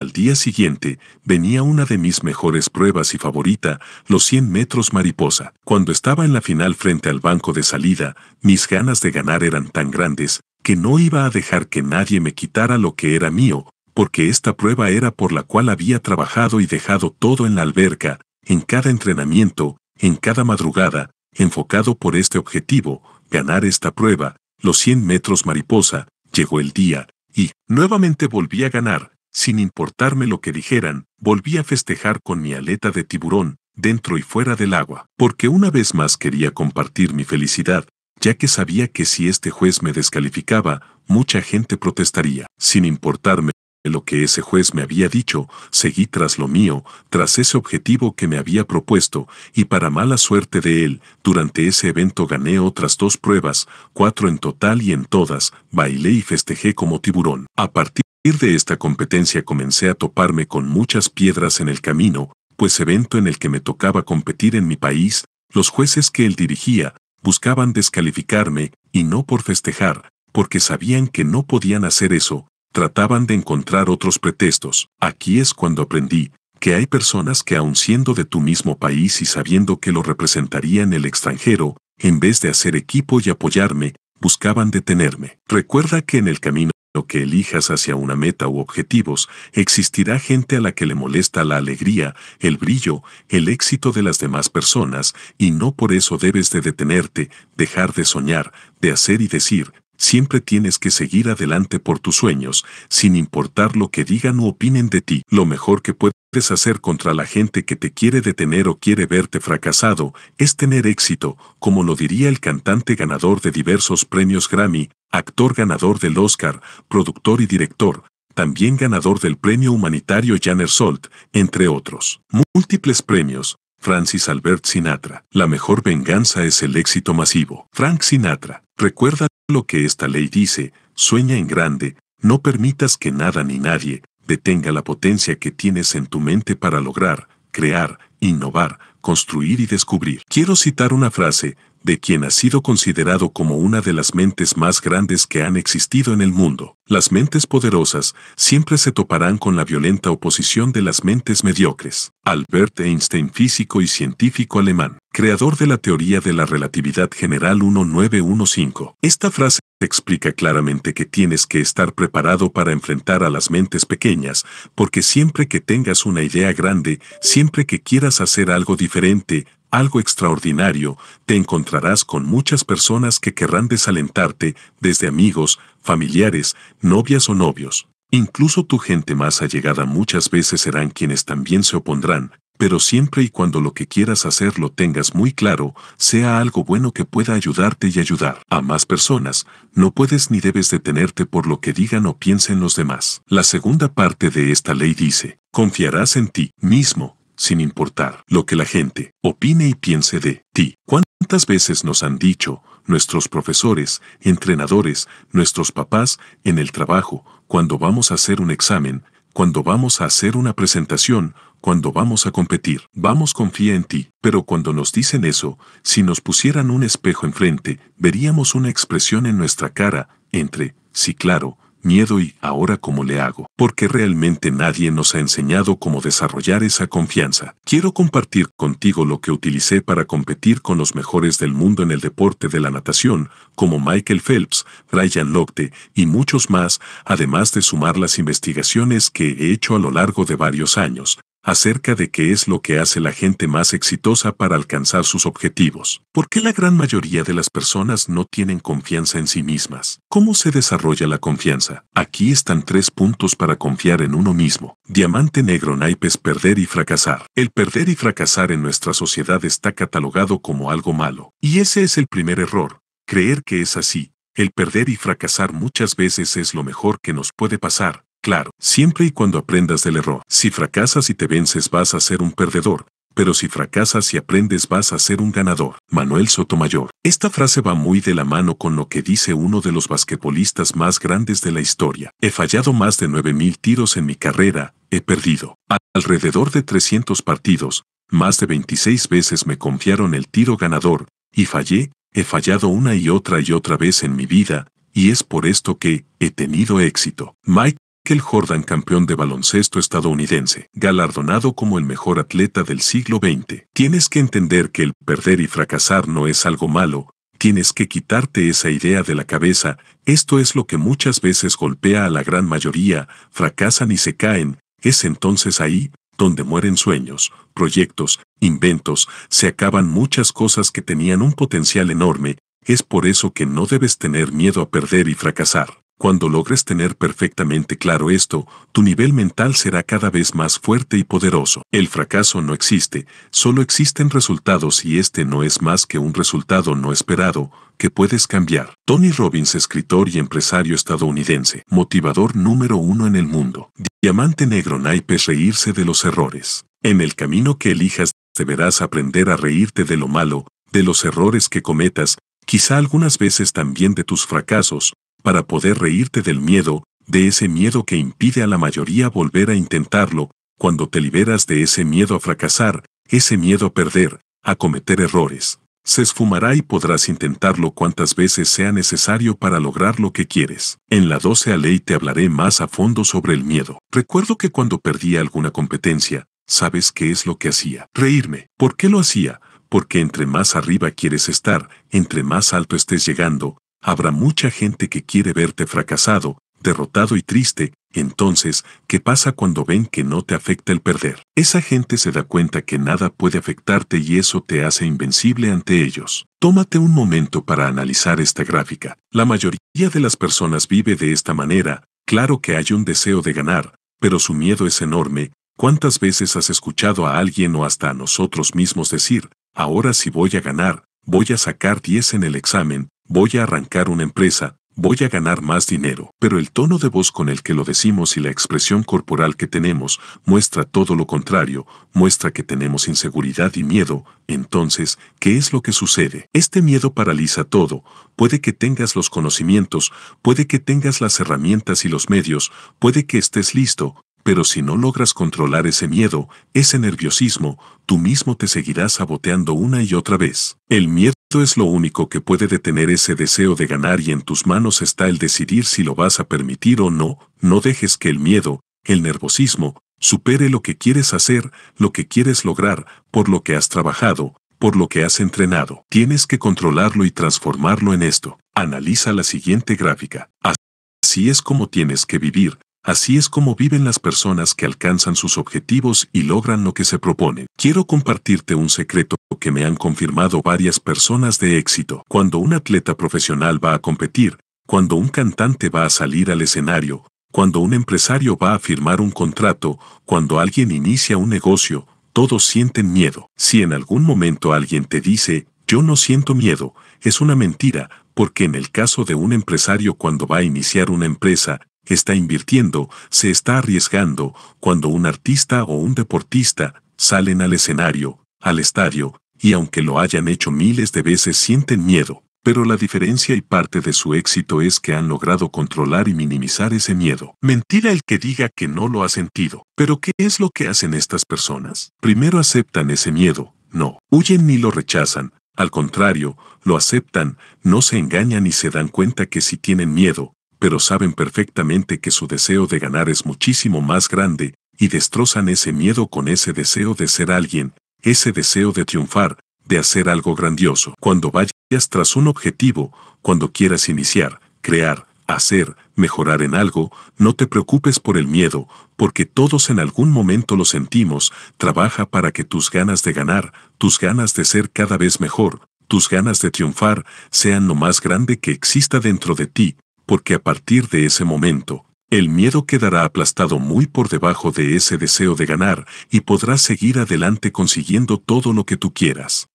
Al día siguiente, venía una de mis mejores pruebas y favorita, los 100 metros mariposa. Cuando estaba en la final frente al banco de salida, mis ganas de ganar eran tan grandes, que no iba a dejar que nadie me quitara lo que era mío, porque esta prueba era por la cual había trabajado y dejado todo en la alberca, en cada entrenamiento, en cada madrugada, enfocado por este objetivo, ganar esta prueba, los 100 metros mariposa, llegó el día, y, nuevamente volví a ganar, sin importarme lo que dijeran, volví a festejar con mi aleta de tiburón, dentro y fuera del agua, porque una vez más quería compartir mi felicidad, ya que sabía que si este juez me descalificaba, mucha gente protestaría, sin importarme lo que ese juez me había dicho, seguí tras lo mío, tras ese objetivo que me había propuesto, y para mala suerte de él, durante ese evento gané otras dos pruebas, cuatro en total y en todas, bailé y festejé como tiburón. A partir de esta competencia comencé a toparme con muchas piedras en el camino, pues evento en el que me tocaba competir en mi país, los jueces que él dirigía, buscaban descalificarme, y no por festejar, porque sabían que no podían hacer eso, trataban de encontrar otros pretextos. Aquí es cuando aprendí que hay personas que aun siendo de tu mismo país y sabiendo que lo representaría en el extranjero, en vez de hacer equipo y apoyarme, buscaban detenerme. Recuerda que en el camino que elijas hacia una meta u objetivos, existirá gente a la que le molesta la alegría, el brillo, el éxito de las demás personas, y no por eso debes de detenerte, dejar de soñar, de hacer y decir, Siempre tienes que seguir adelante por tus sueños, sin importar lo que digan u opinen de ti. Lo mejor que puedes hacer contra la gente que te quiere detener o quiere verte fracasado es tener éxito, como lo diría el cantante ganador de diversos premios Grammy, actor ganador del Oscar, productor y director, también ganador del premio humanitario Janner Solt, entre otros. Múltiples premios, Francis Albert Sinatra. La mejor venganza es el éxito masivo. Frank Sinatra. Recuerda lo que esta ley dice, sueña en grande, no permitas que nada ni nadie detenga la potencia que tienes en tu mente para lograr, crear, innovar, construir y descubrir. Quiero citar una frase de quien ha sido considerado como una de las mentes más grandes que han existido en el mundo. Las mentes poderosas siempre se toparán con la violenta oposición de las mentes mediocres. Albert Einstein, físico y científico alemán, creador de la teoría de la relatividad general 1915. Esta frase explica claramente que tienes que estar preparado para enfrentar a las mentes pequeñas, porque siempre que tengas una idea grande, siempre que quieras hacer algo diferente, algo extraordinario, te encontrarás con muchas personas que querrán desalentarte, desde amigos, familiares, novias o novios. Incluso tu gente más allegada muchas veces serán quienes también se opondrán, pero siempre y cuando lo que quieras hacer lo tengas muy claro, sea algo bueno que pueda ayudarte y ayudar a más personas, no puedes ni debes detenerte por lo que digan o piensen los demás. La segunda parte de esta ley dice, confiarás en ti mismo, sin importar lo que la gente opine y piense de ti. ¿Cuántas veces nos han dicho nuestros profesores, entrenadores, nuestros papás, en el trabajo, cuando vamos a hacer un examen, cuando vamos a hacer una presentación, cuando vamos a competir. Vamos, confía en ti. Pero cuando nos dicen eso, si nos pusieran un espejo enfrente, veríamos una expresión en nuestra cara, entre, sí claro, miedo y ahora cómo le hago, porque realmente nadie nos ha enseñado cómo desarrollar esa confianza. Quiero compartir contigo lo que utilicé para competir con los mejores del mundo en el deporte de la natación, como Michael Phelps, Brian Lochte y muchos más, además de sumar las investigaciones que he hecho a lo largo de varios años, acerca de qué es lo que hace la gente más exitosa para alcanzar sus objetivos. ¿Por qué la gran mayoría de las personas no tienen confianza en sí mismas? ¿Cómo se desarrolla la confianza? Aquí están tres puntos para confiar en uno mismo. Diamante negro naipes perder y fracasar. El perder y fracasar en nuestra sociedad está catalogado como algo malo. Y ese es el primer error, creer que es así. El perder y fracasar muchas veces es lo mejor que nos puede pasar, Claro, siempre y cuando aprendas del error. Si fracasas y te vences vas a ser un perdedor, pero si fracasas y aprendes vas a ser un ganador. Manuel Sotomayor. Esta frase va muy de la mano con lo que dice uno de los basquetbolistas más grandes de la historia. He fallado más de 9.000 tiros en mi carrera, he perdido alrededor de 300 partidos, más de 26 veces me confiaron el tiro ganador, y fallé, he fallado una y otra y otra vez en mi vida, y es por esto que he tenido éxito. Mike el Jordan campeón de baloncesto estadounidense, galardonado como el mejor atleta del siglo XX. Tienes que entender que el perder y fracasar no es algo malo, tienes que quitarte esa idea de la cabeza, esto es lo que muchas veces golpea a la gran mayoría, fracasan y se caen, es entonces ahí, donde mueren sueños, proyectos, inventos, se acaban muchas cosas que tenían un potencial enorme, es por eso que no debes tener miedo a perder y fracasar. Cuando logres tener perfectamente claro esto, tu nivel mental será cada vez más fuerte y poderoso. El fracaso no existe, solo existen resultados y este no es más que un resultado no esperado, que puedes cambiar. Tony Robbins, escritor y empresario estadounidense, motivador número uno en el mundo. Diamante negro naipes reírse de los errores. En el camino que elijas deberás aprender a reírte de lo malo, de los errores que cometas, quizá algunas veces también de tus fracasos, para poder reírte del miedo, de ese miedo que impide a la mayoría volver a intentarlo, cuando te liberas de ese miedo a fracasar, ese miedo a perder, a cometer errores. Se esfumará y podrás intentarlo cuantas veces sea necesario para lograr lo que quieres. En la 12 ley te hablaré más a fondo sobre el miedo. Recuerdo que cuando perdía alguna competencia, ¿sabes qué es lo que hacía? Reírme. ¿Por qué lo hacía? Porque entre más arriba quieres estar, entre más alto estés llegando, Habrá mucha gente que quiere verte fracasado, derrotado y triste, entonces, ¿qué pasa cuando ven que no te afecta el perder? Esa gente se da cuenta que nada puede afectarte y eso te hace invencible ante ellos. Tómate un momento para analizar esta gráfica. La mayoría de las personas vive de esta manera, claro que hay un deseo de ganar, pero su miedo es enorme. ¿Cuántas veces has escuchado a alguien o hasta a nosotros mismos decir, ahora si voy a ganar, voy a sacar 10 en el examen, voy a arrancar una empresa, voy a ganar más dinero. Pero el tono de voz con el que lo decimos y la expresión corporal que tenemos muestra todo lo contrario, muestra que tenemos inseguridad y miedo. Entonces, ¿qué es lo que sucede? Este miedo paraliza todo. Puede que tengas los conocimientos, puede que tengas las herramientas y los medios, puede que estés listo, pero si no logras controlar ese miedo, ese nerviosismo, tú mismo te seguirás saboteando una y otra vez. El miedo es lo único que puede detener ese deseo de ganar y en tus manos está el decidir si lo vas a permitir o no, no dejes que el miedo, el nerviosismo, supere lo que quieres hacer, lo que quieres lograr, por lo que has trabajado, por lo que has entrenado. Tienes que controlarlo y transformarlo en esto. Analiza la siguiente gráfica. Así es como tienes que vivir, Así es como viven las personas que alcanzan sus objetivos y logran lo que se proponen. Quiero compartirte un secreto que me han confirmado varias personas de éxito. Cuando un atleta profesional va a competir, cuando un cantante va a salir al escenario, cuando un empresario va a firmar un contrato, cuando alguien inicia un negocio, todos sienten miedo. Si en algún momento alguien te dice, yo no siento miedo, es una mentira, porque en el caso de un empresario cuando va a iniciar una empresa, está invirtiendo, se está arriesgando, cuando un artista o un deportista salen al escenario, al estadio, y aunque lo hayan hecho miles de veces sienten miedo, pero la diferencia y parte de su éxito es que han logrado controlar y minimizar ese miedo. Mentira el que diga que no lo ha sentido. Pero ¿qué es lo que hacen estas personas? Primero aceptan ese miedo, no, huyen ni lo rechazan, al contrario, lo aceptan, no se engañan y se dan cuenta que si tienen miedo, pero saben perfectamente que su deseo de ganar es muchísimo más grande, y destrozan ese miedo con ese deseo de ser alguien, ese deseo de triunfar, de hacer algo grandioso. Cuando vayas tras un objetivo, cuando quieras iniciar, crear, hacer, mejorar en algo, no te preocupes por el miedo, porque todos en algún momento lo sentimos, trabaja para que tus ganas de ganar, tus ganas de ser cada vez mejor, tus ganas de triunfar, sean lo más grande que exista dentro de ti, porque a partir de ese momento, el miedo quedará aplastado muy por debajo de ese deseo de ganar y podrás seguir adelante consiguiendo todo lo que tú quieras.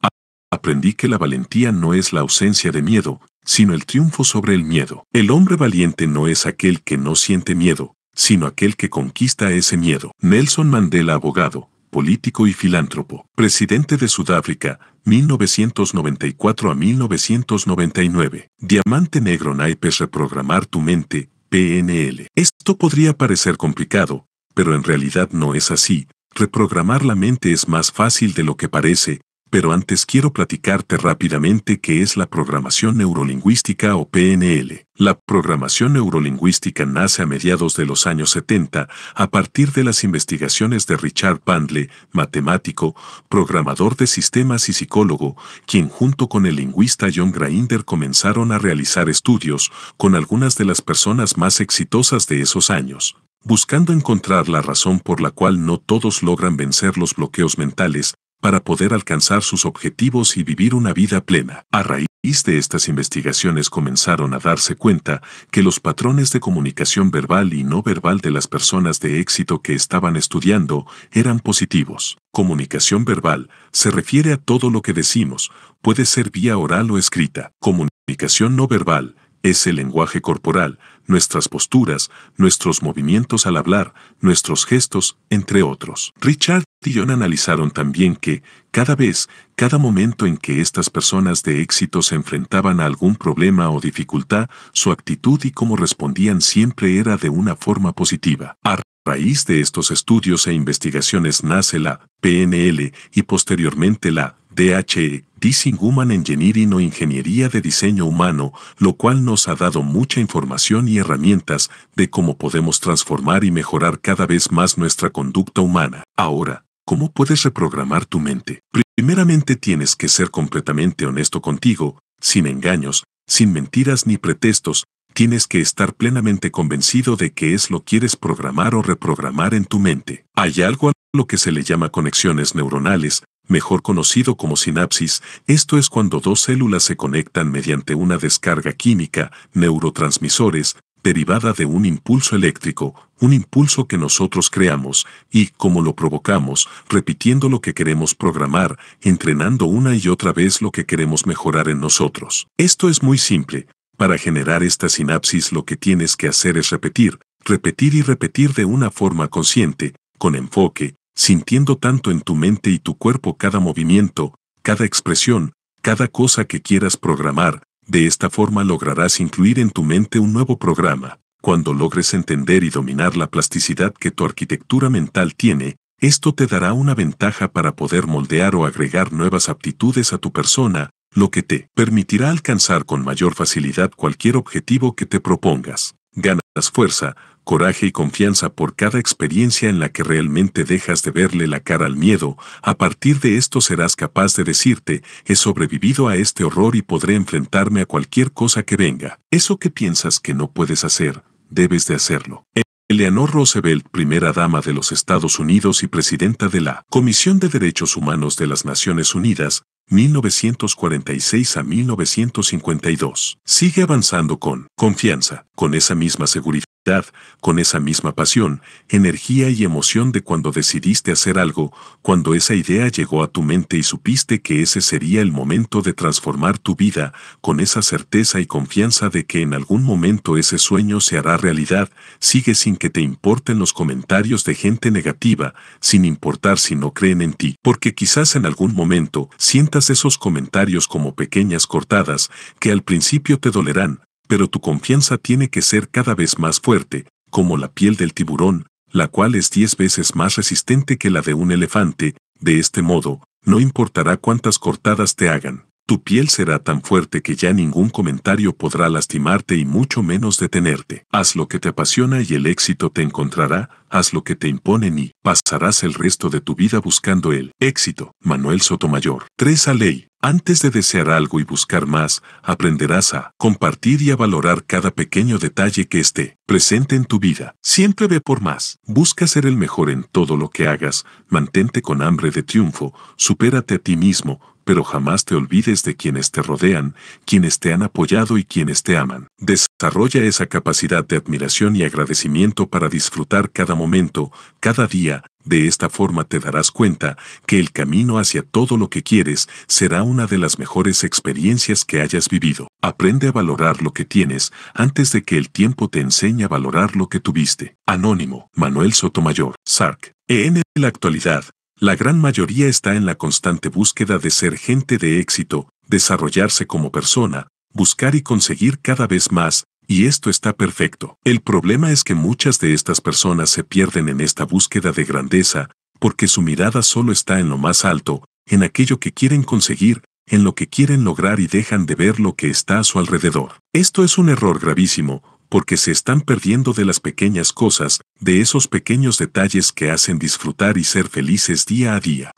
Aprendí que la valentía no es la ausencia de miedo, sino el triunfo sobre el miedo. El hombre valiente no es aquel que no siente miedo, sino aquel que conquista ese miedo. Nelson Mandela, abogado, político y filántropo, presidente de Sudáfrica, 1994 a 1999. Diamante negro naipes reprogramar tu mente, PNL. Esto podría parecer complicado, pero en realidad no es así. Reprogramar la mente es más fácil de lo que parece, pero antes quiero platicarte rápidamente qué es la programación neurolingüística o PNL. La programación neurolingüística nace a mediados de los años 70 a partir de las investigaciones de Richard Bandle, matemático, programador de sistemas y psicólogo, quien junto con el lingüista John Grinder comenzaron a realizar estudios con algunas de las personas más exitosas de esos años buscando encontrar la razón por la cual no todos logran vencer los bloqueos mentales para poder alcanzar sus objetivos y vivir una vida plena. A raíz de estas investigaciones comenzaron a darse cuenta que los patrones de comunicación verbal y no verbal de las personas de éxito que estaban estudiando eran positivos. Comunicación verbal se refiere a todo lo que decimos, puede ser vía oral o escrita. Comunicación no verbal es el lenguaje corporal, nuestras posturas, nuestros movimientos al hablar, nuestros gestos, entre otros. Richard y John analizaron también que, cada vez, cada momento en que estas personas de éxito se enfrentaban a algún problema o dificultad, su actitud y cómo respondían siempre era de una forma positiva. A raíz de estos estudios e investigaciones nace la PNL y posteriormente la DHE, Dissing Human Engineering o Ingeniería de Diseño Humano, lo cual nos ha dado mucha información y herramientas de cómo podemos transformar y mejorar cada vez más nuestra conducta humana. Ahora, ¿cómo puedes reprogramar tu mente? Primeramente tienes que ser completamente honesto contigo, sin engaños, sin mentiras ni pretextos, tienes que estar plenamente convencido de que es lo quieres programar o reprogramar en tu mente. Hay algo a lo que se le llama conexiones neuronales, mejor conocido como sinapsis, esto es cuando dos células se conectan mediante una descarga química, neurotransmisores, derivada de un impulso eléctrico, un impulso que nosotros creamos, y, como lo provocamos, repitiendo lo que queremos programar, entrenando una y otra vez lo que queremos mejorar en nosotros. Esto es muy simple. Para generar esta sinapsis lo que tienes que hacer es repetir, repetir y repetir de una forma consciente, con enfoque, sintiendo tanto en tu mente y tu cuerpo cada movimiento, cada expresión, cada cosa que quieras programar, de esta forma lograrás incluir en tu mente un nuevo programa. Cuando logres entender y dominar la plasticidad que tu arquitectura mental tiene, esto te dará una ventaja para poder moldear o agregar nuevas aptitudes a tu persona, lo que te permitirá alcanzar con mayor facilidad cualquier objetivo que te propongas. Ganas fuerza, coraje y confianza por cada experiencia en la que realmente dejas de verle la cara al miedo, a partir de esto serás capaz de decirte, he sobrevivido a este horror y podré enfrentarme a cualquier cosa que venga. Eso que piensas que no puedes hacer, debes de hacerlo. Eleanor Roosevelt, primera dama de los Estados Unidos y presidenta de la Comisión de Derechos Humanos de las Naciones Unidas, 1946 a 1952. Sigue avanzando con confianza, con esa misma seguridad con esa misma pasión, energía y emoción de cuando decidiste hacer algo, cuando esa idea llegó a tu mente y supiste que ese sería el momento de transformar tu vida, con esa certeza y confianza de que en algún momento ese sueño se hará realidad, sigue sin que te importen los comentarios de gente negativa, sin importar si no creen en ti, porque quizás en algún momento sientas esos comentarios como pequeñas cortadas que al principio te dolerán, pero tu confianza tiene que ser cada vez más fuerte, como la piel del tiburón, la cual es diez veces más resistente que la de un elefante, de este modo, no importará cuántas cortadas te hagan, tu piel será tan fuerte que ya ningún comentario podrá lastimarte y mucho menos detenerte. Haz lo que te apasiona y el éxito te encontrará, haz lo que te imponen y pasarás el resto de tu vida buscando el éxito. Manuel Sotomayor. 3. A ley. Antes de desear algo y buscar más, aprenderás a compartir y a valorar cada pequeño detalle que esté presente en tu vida. Siempre ve por más. Busca ser el mejor en todo lo que hagas, mantente con hambre de triunfo, supérate a ti mismo, pero jamás te olvides de quienes te rodean, quienes te han apoyado y quienes te aman. Desarrolla esa capacidad de admiración y agradecimiento para disfrutar cada momento, cada día, de esta forma te darás cuenta que el camino hacia todo lo que quieres será una de las mejores experiencias que hayas vivido. Aprende a valorar lo que tienes antes de que el tiempo te enseñe a valorar lo que tuviste. Anónimo, Manuel Sotomayor, SARC. En la actualidad, la gran mayoría está en la constante búsqueda de ser gente de éxito, desarrollarse como persona, buscar y conseguir cada vez más, y esto está perfecto. El problema es que muchas de estas personas se pierden en esta búsqueda de grandeza, porque su mirada solo está en lo más alto, en aquello que quieren conseguir, en lo que quieren lograr y dejan de ver lo que está a su alrededor. Esto es un error gravísimo, porque se están perdiendo de las pequeñas cosas, de esos pequeños detalles que hacen disfrutar y ser felices día a día.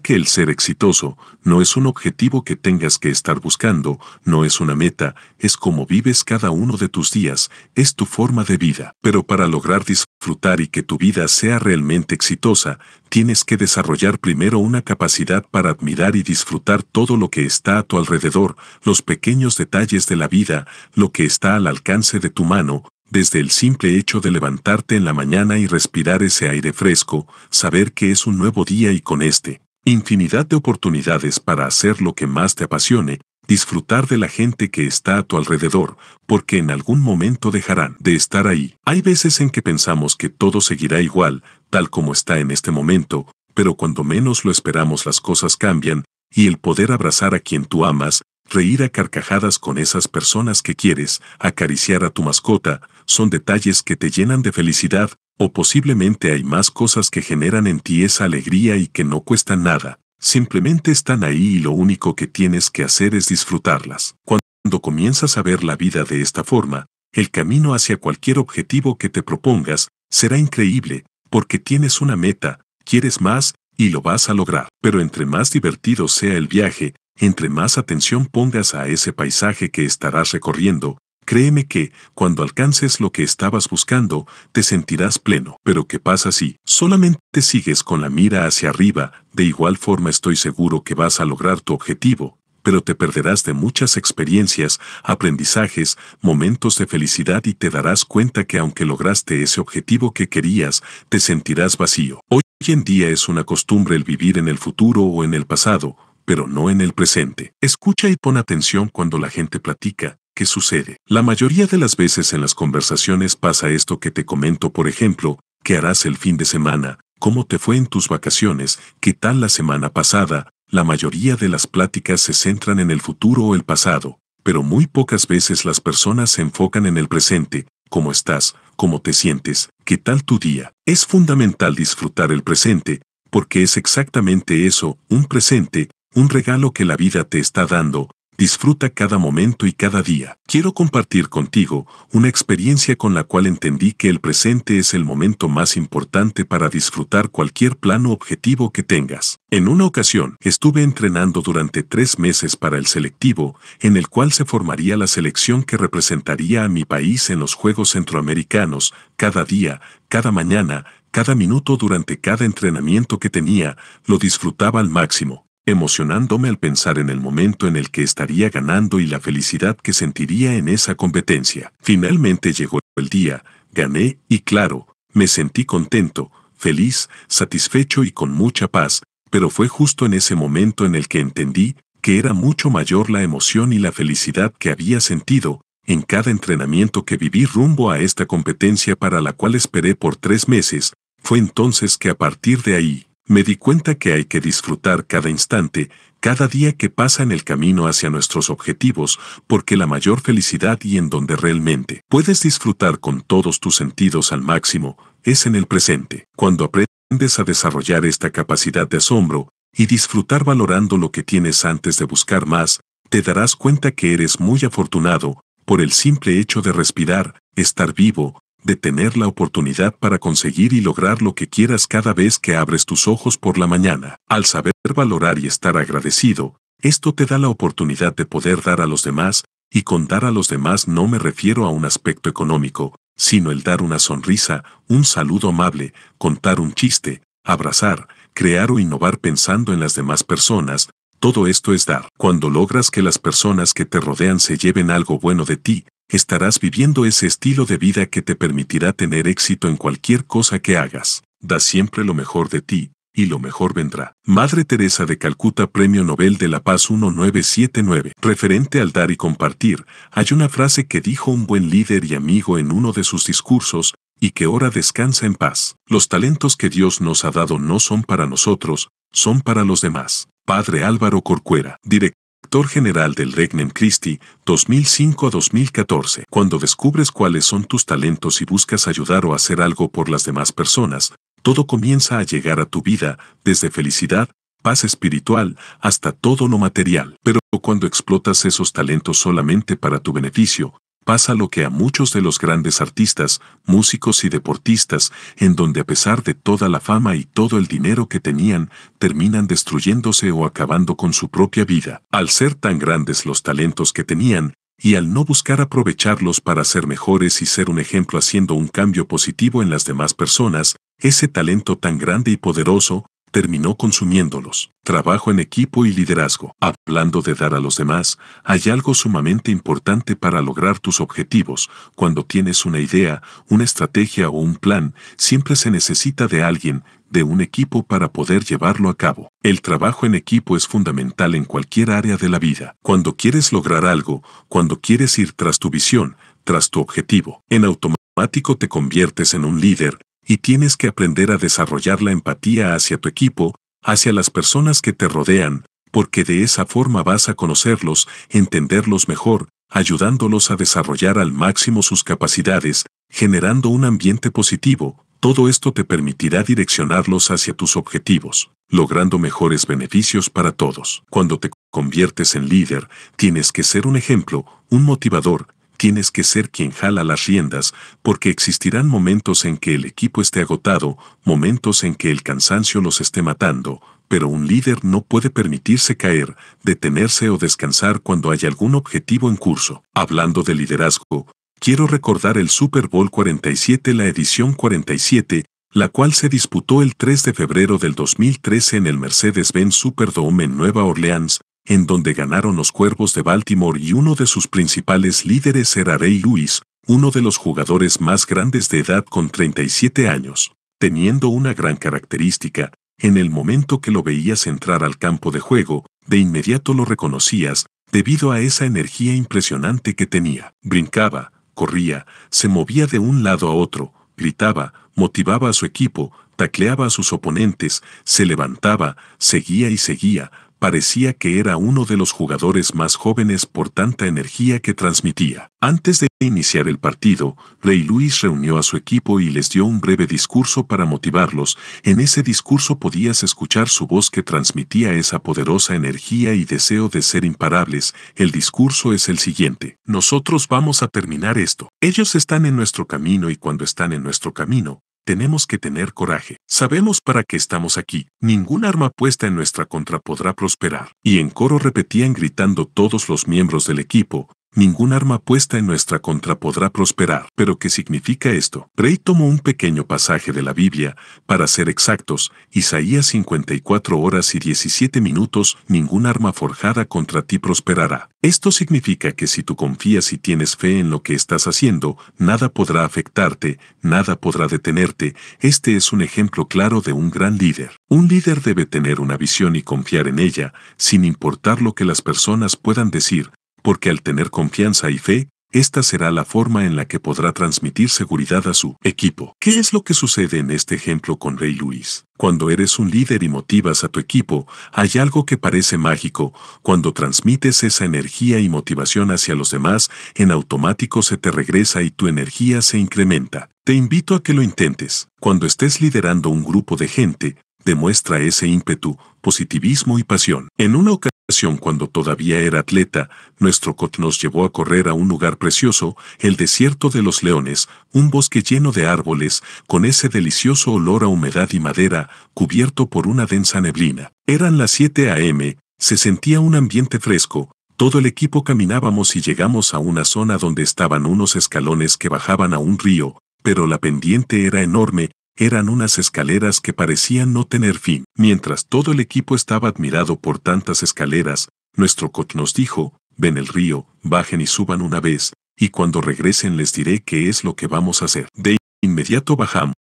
Que el ser exitoso no es un objetivo que tengas que estar buscando, no es una meta, es como vives cada uno de tus días, es tu forma de vida. Pero para lograr disfrutar y que tu vida sea realmente exitosa, tienes que desarrollar primero una capacidad para admirar y disfrutar todo lo que está a tu alrededor, los pequeños detalles de la vida, lo que está al alcance de tu mano, desde el simple hecho de levantarte en la mañana y respirar ese aire fresco, saber que es un nuevo día y con este, infinidad de oportunidades para hacer lo que más te apasione, disfrutar de la gente que está a tu alrededor, porque en algún momento dejarán de estar ahí. Hay veces en que pensamos que todo seguirá igual, tal como está en este momento, pero cuando menos lo esperamos las cosas cambian, y el poder abrazar a quien tú amas, reír a carcajadas con esas personas que quieres, acariciar a tu mascota, son detalles que te llenan de felicidad, o posiblemente hay más cosas que generan en ti esa alegría y que no cuestan nada, simplemente están ahí y lo único que tienes que hacer es disfrutarlas. Cuando comienzas a ver la vida de esta forma, el camino hacia cualquier objetivo que te propongas será increíble, porque tienes una meta, quieres más, y lo vas a lograr. Pero entre más divertido sea el viaje, entre más atención pongas a ese paisaje que estarás recorriendo, créeme que, cuando alcances lo que estabas buscando, te sentirás pleno. Pero ¿qué pasa si solamente sigues con la mira hacia arriba? De igual forma estoy seguro que vas a lograr tu objetivo, pero te perderás de muchas experiencias, aprendizajes, momentos de felicidad y te darás cuenta que aunque lograste ese objetivo que querías, te sentirás vacío. Hoy en día es una costumbre el vivir en el futuro o en el pasado, pero no en el presente. Escucha y pon atención cuando la gente platica. ¿Qué sucede? La mayoría de las veces en las conversaciones pasa esto que te comento, por ejemplo, ¿qué harás el fin de semana? ¿Cómo te fue en tus vacaciones? ¿Qué tal la semana pasada? La mayoría de las pláticas se centran en el futuro o el pasado, pero muy pocas veces las personas se enfocan en el presente, cómo estás, cómo te sientes, qué tal tu día. Es fundamental disfrutar el presente, porque es exactamente eso, un presente, un regalo que la vida te está dando, disfruta cada momento y cada día. Quiero compartir contigo una experiencia con la cual entendí que el presente es el momento más importante para disfrutar cualquier plano objetivo que tengas. En una ocasión, estuve entrenando durante tres meses para el selectivo, en el cual se formaría la selección que representaría a mi país en los Juegos Centroamericanos, cada día, cada mañana, cada minuto durante cada entrenamiento que tenía, lo disfrutaba al máximo emocionándome al pensar en el momento en el que estaría ganando y la felicidad que sentiría en esa competencia. Finalmente llegó el día, gané y claro, me sentí contento, feliz, satisfecho y con mucha paz, pero fue justo en ese momento en el que entendí que era mucho mayor la emoción y la felicidad que había sentido en cada entrenamiento que viví rumbo a esta competencia para la cual esperé por tres meses, fue entonces que a partir de ahí, me di cuenta que hay que disfrutar cada instante, cada día que pasa en el camino hacia nuestros objetivos, porque la mayor felicidad y en donde realmente puedes disfrutar con todos tus sentidos al máximo, es en el presente. Cuando aprendes a desarrollar esta capacidad de asombro y disfrutar valorando lo que tienes antes de buscar más, te darás cuenta que eres muy afortunado, por el simple hecho de respirar, estar vivo, de tener la oportunidad para conseguir y lograr lo que quieras cada vez que abres tus ojos por la mañana. Al saber valorar y estar agradecido, esto te da la oportunidad de poder dar a los demás, y con dar a los demás no me refiero a un aspecto económico, sino el dar una sonrisa, un saludo amable, contar un chiste, abrazar, crear o innovar pensando en las demás personas, todo esto es dar. Cuando logras que las personas que te rodean se lleven algo bueno de ti, estarás viviendo ese estilo de vida que te permitirá tener éxito en cualquier cosa que hagas. Da siempre lo mejor de ti, y lo mejor vendrá. Madre Teresa de Calcuta Premio Nobel de la Paz 1979. Referente al dar y compartir, hay una frase que dijo un buen líder y amigo en uno de sus discursos, y que ahora descansa en paz. Los talentos que Dios nos ha dado no son para nosotros, son para los demás. Padre Álvaro Corcuera, director general del Regnum Christi, 2005 a 2014. Cuando descubres cuáles son tus talentos y buscas ayudar o hacer algo por las demás personas, todo comienza a llegar a tu vida, desde felicidad, paz espiritual, hasta todo lo material. Pero cuando explotas esos talentos solamente para tu beneficio, pasa lo que a muchos de los grandes artistas, músicos y deportistas, en donde a pesar de toda la fama y todo el dinero que tenían, terminan destruyéndose o acabando con su propia vida. Al ser tan grandes los talentos que tenían, y al no buscar aprovecharlos para ser mejores y ser un ejemplo haciendo un cambio positivo en las demás personas, ese talento tan grande y poderoso, terminó consumiéndolos. Trabajo en equipo y liderazgo. Hablando de dar a los demás, hay algo sumamente importante para lograr tus objetivos. Cuando tienes una idea, una estrategia o un plan, siempre se necesita de alguien, de un equipo para poder llevarlo a cabo. El trabajo en equipo es fundamental en cualquier área de la vida. Cuando quieres lograr algo, cuando quieres ir tras tu visión, tras tu objetivo, en automático te conviertes en un líder, y tienes que aprender a desarrollar la empatía hacia tu equipo, hacia las personas que te rodean, porque de esa forma vas a conocerlos, entenderlos mejor, ayudándolos a desarrollar al máximo sus capacidades, generando un ambiente positivo. Todo esto te permitirá direccionarlos hacia tus objetivos, logrando mejores beneficios para todos. Cuando te conviertes en líder, tienes que ser un ejemplo, un motivador, tienes que ser quien jala las riendas, porque existirán momentos en que el equipo esté agotado, momentos en que el cansancio los esté matando, pero un líder no puede permitirse caer, detenerse o descansar cuando hay algún objetivo en curso. Hablando de liderazgo, quiero recordar el Super Bowl 47, la edición 47, la cual se disputó el 3 de febrero del 2013 en el Mercedes-Benz Superdome en Nueva Orleans, en donde ganaron los Cuervos de Baltimore y uno de sus principales líderes era Ray Lewis, uno de los jugadores más grandes de edad con 37 años, teniendo una gran característica, en el momento que lo veías entrar al campo de juego, de inmediato lo reconocías, debido a esa energía impresionante que tenía. Brincaba, corría, se movía de un lado a otro, gritaba, motivaba a su equipo, tacleaba a sus oponentes, se levantaba, seguía y seguía, parecía que era uno de los jugadores más jóvenes por tanta energía que transmitía. Antes de iniciar el partido, Rey Luis reunió a su equipo y les dio un breve discurso para motivarlos. En ese discurso podías escuchar su voz que transmitía esa poderosa energía y deseo de ser imparables. El discurso es el siguiente. Nosotros vamos a terminar esto. Ellos están en nuestro camino y cuando están en nuestro camino, tenemos que tener coraje. Sabemos para qué estamos aquí. Ningún arma puesta en nuestra contra podrá prosperar. Y en coro repetían gritando todos los miembros del equipo, ningún arma puesta en nuestra contra podrá prosperar. ¿Pero qué significa esto? Rey tomó un pequeño pasaje de la Biblia, para ser exactos, Isaías 54 horas y 17 minutos, ningún arma forjada contra ti prosperará. Esto significa que si tú confías y tienes fe en lo que estás haciendo, nada podrá afectarte, nada podrá detenerte. Este es un ejemplo claro de un gran líder. Un líder debe tener una visión y confiar en ella, sin importar lo que las personas puedan decir, porque al tener confianza y fe, esta será la forma en la que podrá transmitir seguridad a su equipo. ¿Qué es lo que sucede en este ejemplo con Rey Luis? Cuando eres un líder y motivas a tu equipo, hay algo que parece mágico. Cuando transmites esa energía y motivación hacia los demás, en automático se te regresa y tu energía se incrementa. Te invito a que lo intentes. Cuando estés liderando un grupo de gente, demuestra ese ímpetu, positivismo y pasión. En una ocasión cuando todavía era atleta, nuestro coach nos llevó a correr a un lugar precioso, el desierto de los leones, un bosque lleno de árboles, con ese delicioso olor a humedad y madera, cubierto por una densa neblina. Eran las 7 a.m., se sentía un ambiente fresco, todo el equipo caminábamos y llegamos a una zona donde estaban unos escalones que bajaban a un río, pero la pendiente era enorme eran unas escaleras que parecían no tener fin. Mientras todo el equipo estaba admirado por tantas escaleras, nuestro coach nos dijo, ven el río, bajen y suban una vez, y cuando regresen les diré qué es lo que vamos a hacer. De inmediato bajamos,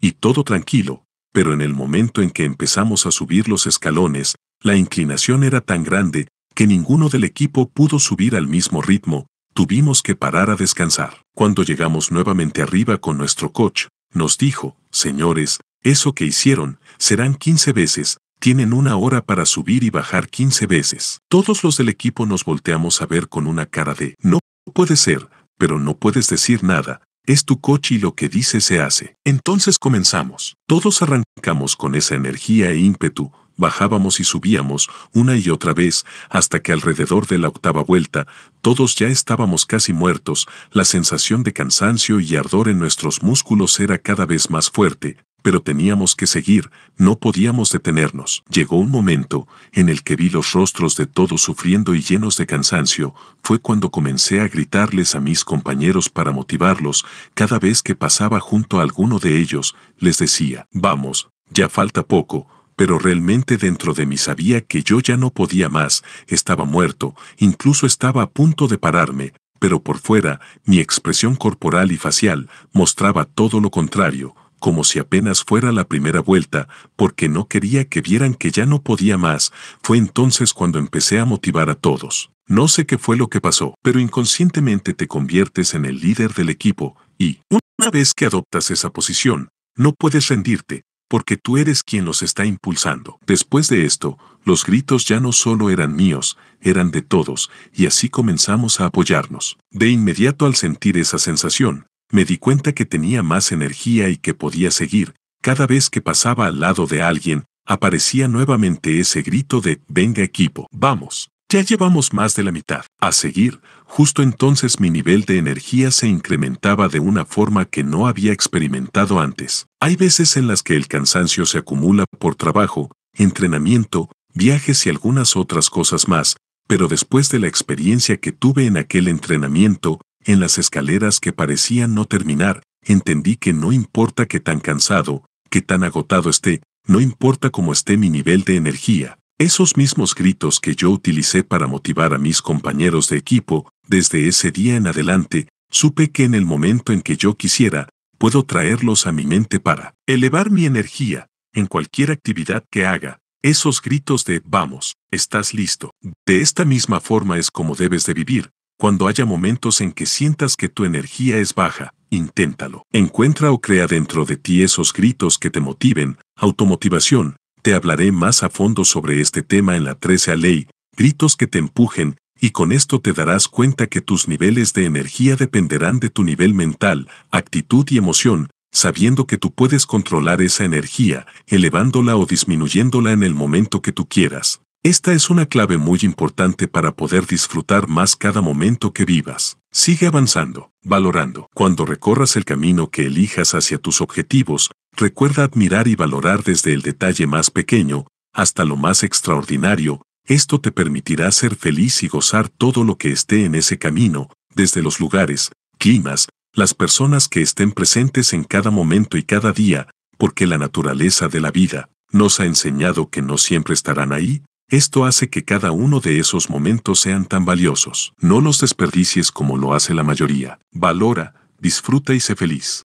y todo tranquilo, pero en el momento en que empezamos a subir los escalones, la inclinación era tan grande que ninguno del equipo pudo subir al mismo ritmo, tuvimos que parar a descansar. Cuando llegamos nuevamente arriba con nuestro coach, nos dijo, señores, eso que hicieron, serán 15 veces, tienen una hora para subir y bajar 15 veces. Todos los del equipo nos volteamos a ver con una cara de, no puede ser, pero no puedes decir nada, es tu coche y lo que dice se hace. Entonces comenzamos. Todos arrancamos con esa energía e ímpetu, bajábamos y subíamos una y otra vez, hasta que alrededor de la octava vuelta, todos ya estábamos casi muertos, la sensación de cansancio y ardor en nuestros músculos era cada vez más fuerte, pero teníamos que seguir, no podíamos detenernos. Llegó un momento en el que vi los rostros de todos sufriendo y llenos de cansancio, fue cuando comencé a gritarles a mis compañeros para motivarlos, cada vez que pasaba junto a alguno de ellos, les decía, vamos, ya falta poco, pero realmente dentro de mí sabía que yo ya no podía más, estaba muerto, incluso estaba a punto de pararme, pero por fuera, mi expresión corporal y facial mostraba todo lo contrario, como si apenas fuera la primera vuelta, porque no quería que vieran que ya no podía más, fue entonces cuando empecé a motivar a todos. No sé qué fue lo que pasó, pero inconscientemente te conviertes en el líder del equipo, y, una vez que adoptas esa posición, no puedes rendirte, porque tú eres quien los está impulsando. Después de esto, los gritos ya no solo eran míos, eran de todos, y así comenzamos a apoyarnos. De inmediato al sentir esa sensación, me di cuenta que tenía más energía y que podía seguir. Cada vez que pasaba al lado de alguien, aparecía nuevamente ese grito de, venga equipo, vamos. Ya llevamos más de la mitad. A seguir, justo entonces mi nivel de energía se incrementaba de una forma que no había experimentado antes. Hay veces en las que el cansancio se acumula por trabajo, entrenamiento, viajes y algunas otras cosas más, pero después de la experiencia que tuve en aquel entrenamiento, en las escaleras que parecían no terminar, entendí que no importa que tan cansado, que tan agotado esté, no importa cómo esté mi nivel de energía, esos mismos gritos que yo utilicé para motivar a mis compañeros de equipo, desde ese día en adelante, supe que en el momento en que yo quisiera, puedo traerlos a mi mente para elevar mi energía, en cualquier actividad que haga. Esos gritos de vamos, estás listo. De esta misma forma es como debes de vivir. Cuando haya momentos en que sientas que tu energía es baja, inténtalo. Encuentra o crea dentro de ti esos gritos que te motiven, automotivación, te hablaré más a fondo sobre este tema en la 13 ley, gritos que te empujen, y con esto te darás cuenta que tus niveles de energía dependerán de tu nivel mental, actitud y emoción, sabiendo que tú puedes controlar esa energía, elevándola o disminuyéndola en el momento que tú quieras. Esta es una clave muy importante para poder disfrutar más cada momento que vivas. Sigue avanzando, valorando. Cuando recorras el camino que elijas hacia tus objetivos, Recuerda admirar y valorar desde el detalle más pequeño hasta lo más extraordinario, Esto te permitirá ser feliz y gozar todo lo que esté en ese camino, desde los lugares, climas, las personas que estén presentes en cada momento y cada día, porque la naturaleza de la vida nos ha enseñado que no siempre estarán ahí, esto hace que cada uno de esos momentos sean tan valiosos. No los desperdicies como lo hace la mayoría. Valora, disfruta y sé feliz.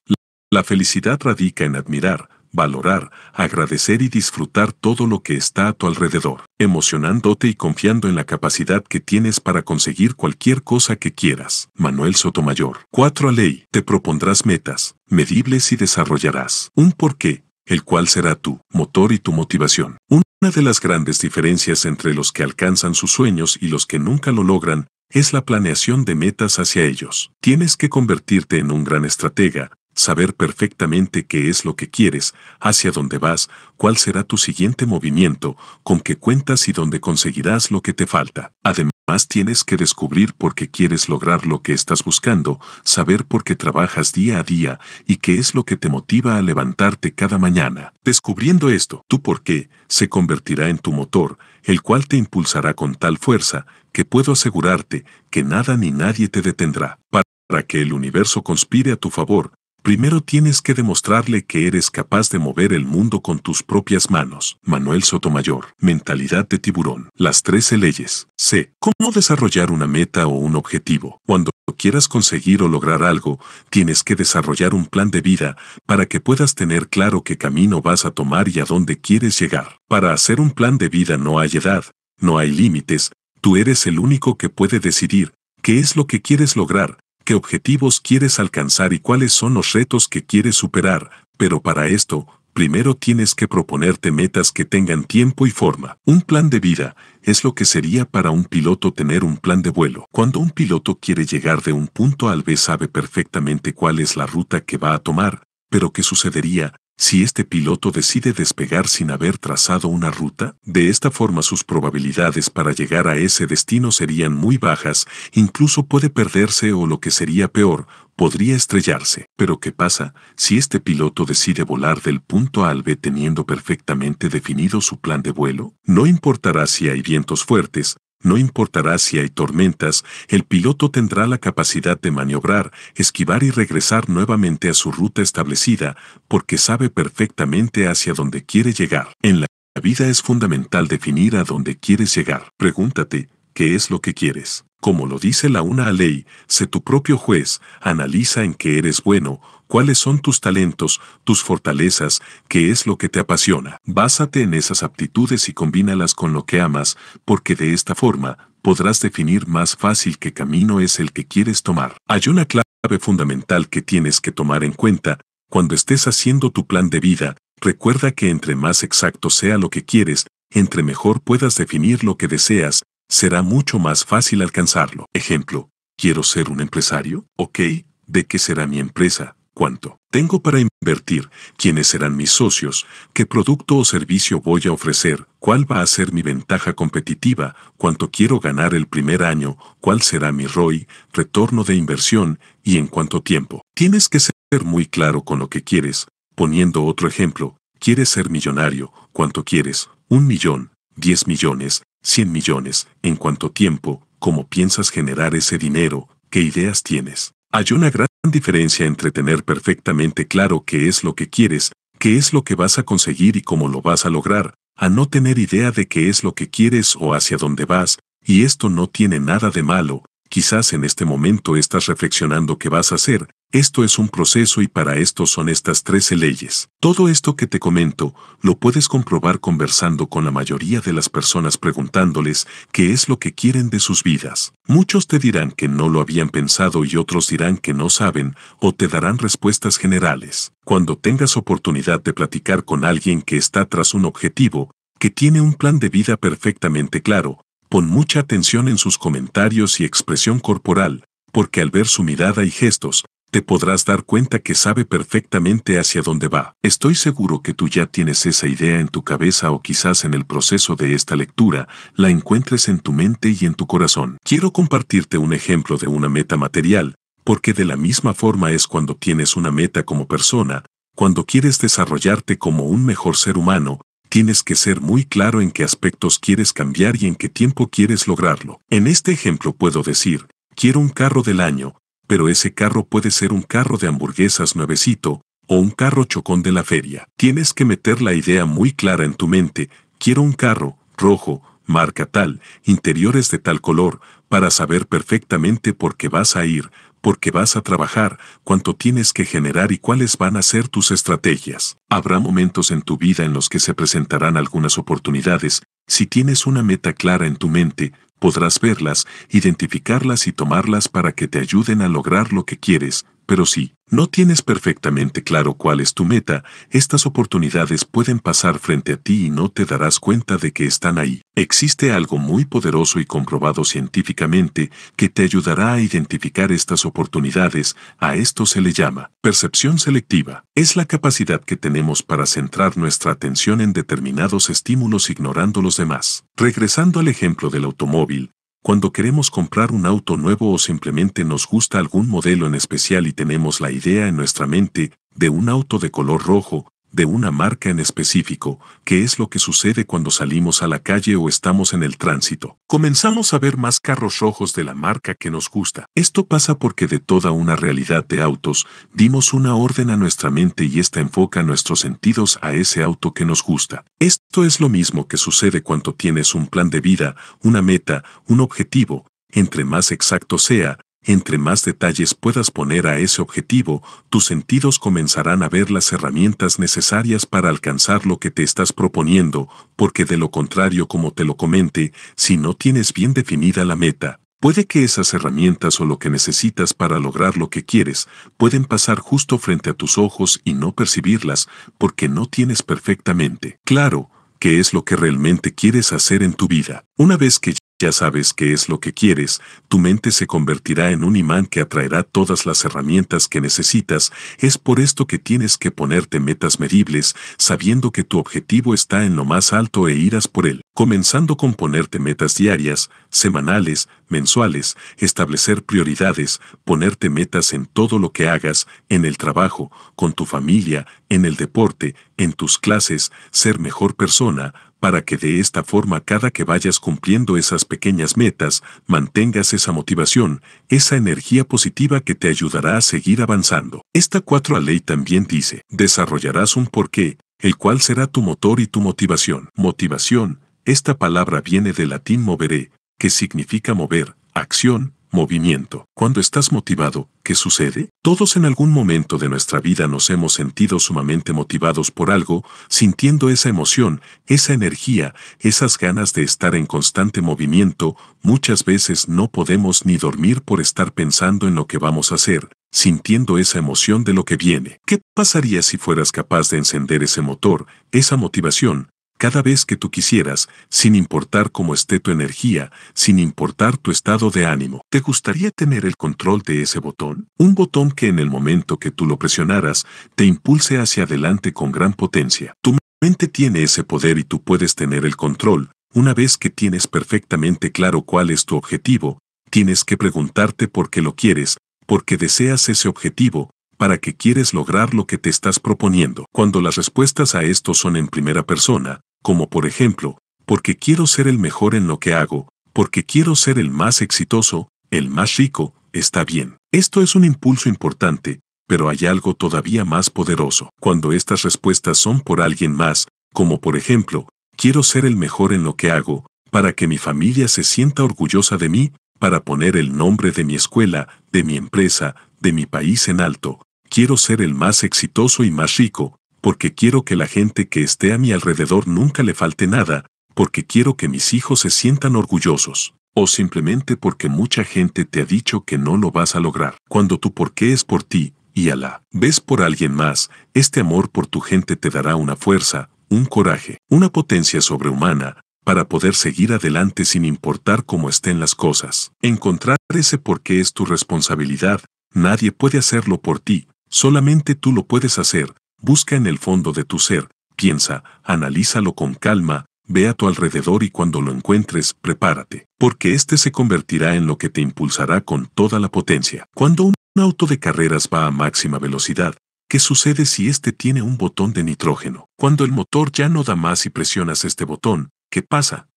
La felicidad radica en admirar, valorar, agradecer y disfrutar todo lo que está a tu alrededor, emocionándote y confiando en la capacidad que tienes para conseguir cualquier cosa que quieras. Manuel Sotomayor. 4. ley. Te propondrás metas, medibles y desarrollarás un porqué, el cual será tu motor y tu motivación. Una de las grandes diferencias entre los que alcanzan sus sueños y los que nunca lo logran es la planeación de metas hacia ellos. Tienes que convertirte en un gran estratega, saber perfectamente qué es lo que quieres, hacia dónde vas, cuál será tu siguiente movimiento, con qué cuentas y dónde conseguirás lo que te falta. Además, tienes que descubrir por qué quieres lograr lo que estás buscando, saber por qué trabajas día a día y qué es lo que te motiva a levantarte cada mañana. Descubriendo esto, tu por qué se convertirá en tu motor, el cual te impulsará con tal fuerza que puedo asegurarte que nada ni nadie te detendrá. Para que el universo conspire a tu favor, Primero tienes que demostrarle que eres capaz de mover el mundo con tus propias manos. Manuel Sotomayor. Mentalidad de tiburón. Las 13 leyes. C. ¿Cómo desarrollar una meta o un objetivo? Cuando quieras conseguir o lograr algo, tienes que desarrollar un plan de vida para que puedas tener claro qué camino vas a tomar y a dónde quieres llegar. Para hacer un plan de vida no hay edad, no hay límites, tú eres el único que puede decidir qué es lo que quieres lograr qué objetivos quieres alcanzar y cuáles son los retos que quieres superar, pero para esto, primero tienes que proponerte metas que tengan tiempo y forma. Un plan de vida es lo que sería para un piloto tener un plan de vuelo. Cuando un piloto quiere llegar de un punto al B sabe perfectamente cuál es la ruta que va a tomar, pero ¿qué sucedería si este piloto decide despegar sin haber trazado una ruta, de esta forma sus probabilidades para llegar a ese destino serían muy bajas, incluso puede perderse o lo que sería peor, podría estrellarse. Pero ¿qué pasa si este piloto decide volar del punto A al B teniendo perfectamente definido su plan de vuelo? No importará si hay vientos fuertes, no importará si hay tormentas, el piloto tendrá la capacidad de maniobrar, esquivar y regresar nuevamente a su ruta establecida, porque sabe perfectamente hacia dónde quiere llegar. En la vida es fundamental definir a dónde quieres llegar. Pregúntate, ¿qué es lo que quieres? Como lo dice la una ley, sé tu propio juez, analiza en qué eres bueno, cuáles son tus talentos, tus fortalezas, qué es lo que te apasiona. Básate en esas aptitudes y combínalas con lo que amas, porque de esta forma podrás definir más fácil qué camino es el que quieres tomar. Hay una clave fundamental que tienes que tomar en cuenta cuando estés haciendo tu plan de vida. Recuerda que entre más exacto sea lo que quieres, entre mejor puedas definir lo que deseas, será mucho más fácil alcanzarlo. Ejemplo, ¿quiero ser un empresario? Ok, ¿de qué será mi empresa? ¿Cuánto tengo para invertir? ¿Quiénes serán mis socios? ¿Qué producto o servicio voy a ofrecer? ¿Cuál va a ser mi ventaja competitiva? ¿Cuánto quiero ganar el primer año? ¿Cuál será mi ROI, retorno de inversión y en cuánto tiempo? Tienes que ser muy claro con lo que quieres. Poniendo otro ejemplo, ¿quieres ser millonario? ¿Cuánto quieres? ¿Un millón? ¿Diez millones? ¿Cien millones? ¿En cuánto tiempo? ¿Cómo piensas generar ese dinero? ¿Qué ideas tienes? Hay una gran diferencia entre tener perfectamente claro qué es lo que quieres, qué es lo que vas a conseguir y cómo lo vas a lograr, a no tener idea de qué es lo que quieres o hacia dónde vas, y esto no tiene nada de malo, quizás en este momento estás reflexionando qué vas a hacer, esto es un proceso y para esto son estas 13 leyes. Todo esto que te comento lo puedes comprobar conversando con la mayoría de las personas preguntándoles qué es lo que quieren de sus vidas. Muchos te dirán que no lo habían pensado y otros dirán que no saben o te darán respuestas generales. Cuando tengas oportunidad de platicar con alguien que está tras un objetivo, que tiene un plan de vida perfectamente claro, pon mucha atención en sus comentarios y expresión corporal, porque al ver su mirada y gestos, te podrás dar cuenta que sabe perfectamente hacia dónde va. Estoy seguro que tú ya tienes esa idea en tu cabeza o quizás en el proceso de esta lectura la encuentres en tu mente y en tu corazón. Quiero compartirte un ejemplo de una meta material, porque de la misma forma es cuando tienes una meta como persona, cuando quieres desarrollarte como un mejor ser humano, tienes que ser muy claro en qué aspectos quieres cambiar y en qué tiempo quieres lograrlo. En este ejemplo puedo decir, quiero un carro del año, pero ese carro puede ser un carro de hamburguesas nuevecito o un carro chocón de la feria. Tienes que meter la idea muy clara en tu mente, quiero un carro, rojo, marca tal, interiores de tal color, para saber perfectamente por qué vas a ir, porque vas a trabajar, cuánto tienes que generar y cuáles van a ser tus estrategias. Habrá momentos en tu vida en los que se presentarán algunas oportunidades. Si tienes una meta clara en tu mente, podrás verlas, identificarlas y tomarlas para que te ayuden a lograr lo que quieres, pero si no tienes perfectamente claro cuál es tu meta, estas oportunidades pueden pasar frente a ti y no te darás cuenta de que están ahí. Existe algo muy poderoso y comprobado científicamente que te ayudará a identificar estas oportunidades, a esto se le llama percepción selectiva. Es la capacidad que tenemos para centrar nuestra atención en determinados estímulos ignorando los demás. Regresando al ejemplo del automóvil, cuando queremos comprar un auto nuevo o simplemente nos gusta algún modelo en especial y tenemos la idea en nuestra mente de un auto de color rojo, de una marca en específico, que es lo que sucede cuando salimos a la calle o estamos en el tránsito. Comenzamos a ver más carros rojos de la marca que nos gusta. Esto pasa porque de toda una realidad de autos, dimos una orden a nuestra mente y esta enfoca nuestros sentidos a ese auto que nos gusta. Esto es lo mismo que sucede cuando tienes un plan de vida, una meta, un objetivo. Entre más exacto sea, entre más detalles puedas poner a ese objetivo, tus sentidos comenzarán a ver las herramientas necesarias para alcanzar lo que te estás proponiendo, porque de lo contrario, como te lo comente, si no tienes bien definida la meta, puede que esas herramientas o lo que necesitas para lograr lo que quieres pueden pasar justo frente a tus ojos y no percibirlas, porque no tienes perfectamente claro qué es lo que realmente quieres hacer en tu vida. Una vez que ya sabes qué es lo que quieres, tu mente se convertirá en un imán que atraerá todas las herramientas que necesitas. Es por esto que tienes que ponerte metas medibles, sabiendo que tu objetivo está en lo más alto e irás por él. Comenzando con ponerte metas diarias, semanales, mensuales, establecer prioridades, ponerte metas en todo lo que hagas, en el trabajo, con tu familia, en el deporte, en tus clases, ser mejor persona, para que de esta forma cada que vayas cumpliendo esas pequeñas metas, mantengas esa motivación, esa energía positiva que te ayudará a seguir avanzando. Esta cuatro ley también dice, desarrollarás un porqué, el cual será tu motor y tu motivación. Motivación, esta palabra viene del latín moveré, que significa mover, acción, movimiento. Cuando estás motivado, ¿qué sucede? Todos en algún momento de nuestra vida nos hemos sentido sumamente motivados por algo, sintiendo esa emoción, esa energía, esas ganas de estar en constante movimiento, muchas veces no podemos ni dormir por estar pensando en lo que vamos a hacer, sintiendo esa emoción de lo que viene. ¿Qué pasaría si fueras capaz de encender ese motor, esa motivación, cada vez que tú quisieras, sin importar cómo esté tu energía, sin importar tu estado de ánimo. ¿Te gustaría tener el control de ese botón? Un botón que en el momento que tú lo presionaras, te impulse hacia adelante con gran potencia. Tu mente tiene ese poder y tú puedes tener el control. Una vez que tienes perfectamente claro cuál es tu objetivo, tienes que preguntarte por qué lo quieres, por qué deseas ese objetivo, para qué quieres lograr lo que te estás proponiendo. Cuando las respuestas a esto son en primera persona, como por ejemplo, porque quiero ser el mejor en lo que hago, porque quiero ser el más exitoso, el más rico, está bien. Esto es un impulso importante, pero hay algo todavía más poderoso. Cuando estas respuestas son por alguien más, como por ejemplo, quiero ser el mejor en lo que hago, para que mi familia se sienta orgullosa de mí, para poner el nombre de mi escuela, de mi empresa, de mi país en alto, quiero ser el más exitoso y más rico, porque quiero que la gente que esté a mi alrededor nunca le falte nada, porque quiero que mis hijos se sientan orgullosos, o simplemente porque mucha gente te ha dicho que no lo vas a lograr. Cuando tu por qué es por ti, y la ves por alguien más, este amor por tu gente te dará una fuerza, un coraje, una potencia sobrehumana, para poder seguir adelante sin importar cómo estén las cosas. Encontrar ese por qué es tu responsabilidad, nadie puede hacerlo por ti, solamente tú lo puedes hacer, Busca en el fondo de tu ser, piensa, analízalo con calma, ve a tu alrededor y cuando lo encuentres, prepárate, porque este se convertirá en lo que te impulsará con toda la potencia. Cuando un auto de carreras va a máxima velocidad, ¿qué sucede si este tiene un botón de nitrógeno? Cuando el motor ya no da más y presionas este botón, ¿qué pasa?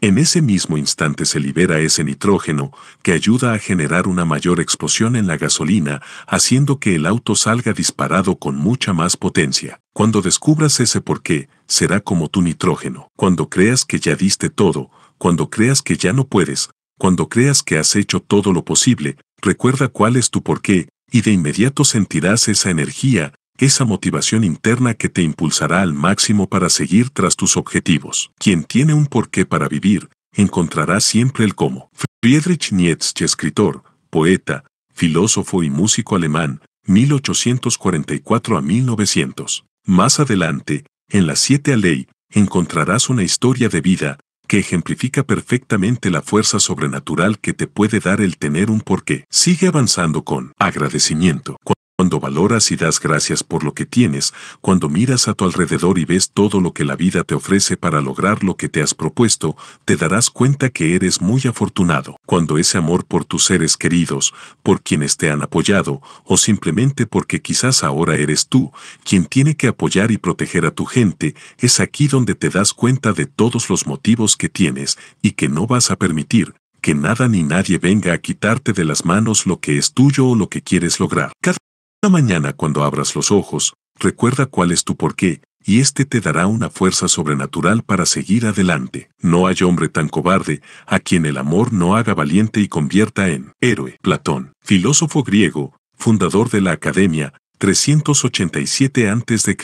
En ese mismo instante se libera ese nitrógeno que ayuda a generar una mayor explosión en la gasolina, haciendo que el auto salga disparado con mucha más potencia. Cuando descubras ese por qué, será como tu nitrógeno. Cuando creas que ya diste todo, cuando creas que ya no puedes, cuando creas que has hecho todo lo posible, recuerda cuál es tu porqué, y de inmediato sentirás esa energía, esa motivación interna que te impulsará al máximo para seguir tras tus objetivos. Quien tiene un porqué para vivir, encontrará siempre el cómo. Friedrich Nietzsche, escritor, poeta, filósofo y músico alemán, 1844 a 1900. Más adelante, en la siete a ley, encontrarás una historia de vida que ejemplifica perfectamente la fuerza sobrenatural que te puede dar el tener un porqué. Sigue avanzando con agradecimiento. Cuando valoras y das gracias por lo que tienes, cuando miras a tu alrededor y ves todo lo que la vida te ofrece para lograr lo que te has propuesto, te darás cuenta que eres muy afortunado. Cuando ese amor por tus seres queridos, por quienes te han apoyado, o simplemente porque quizás ahora eres tú quien tiene que apoyar y proteger a tu gente, es aquí donde te das cuenta de todos los motivos que tienes y que no vas a permitir que nada ni nadie venga a quitarte de las manos lo que es tuyo o lo que quieres lograr. Mañana cuando abras los ojos, recuerda cuál es tu porqué, y este te dará una fuerza sobrenatural para seguir adelante. No hay hombre tan cobarde a quien el amor no haga valiente y convierta en héroe. Platón, filósofo griego, fundador de la Academia, 387 a.C.,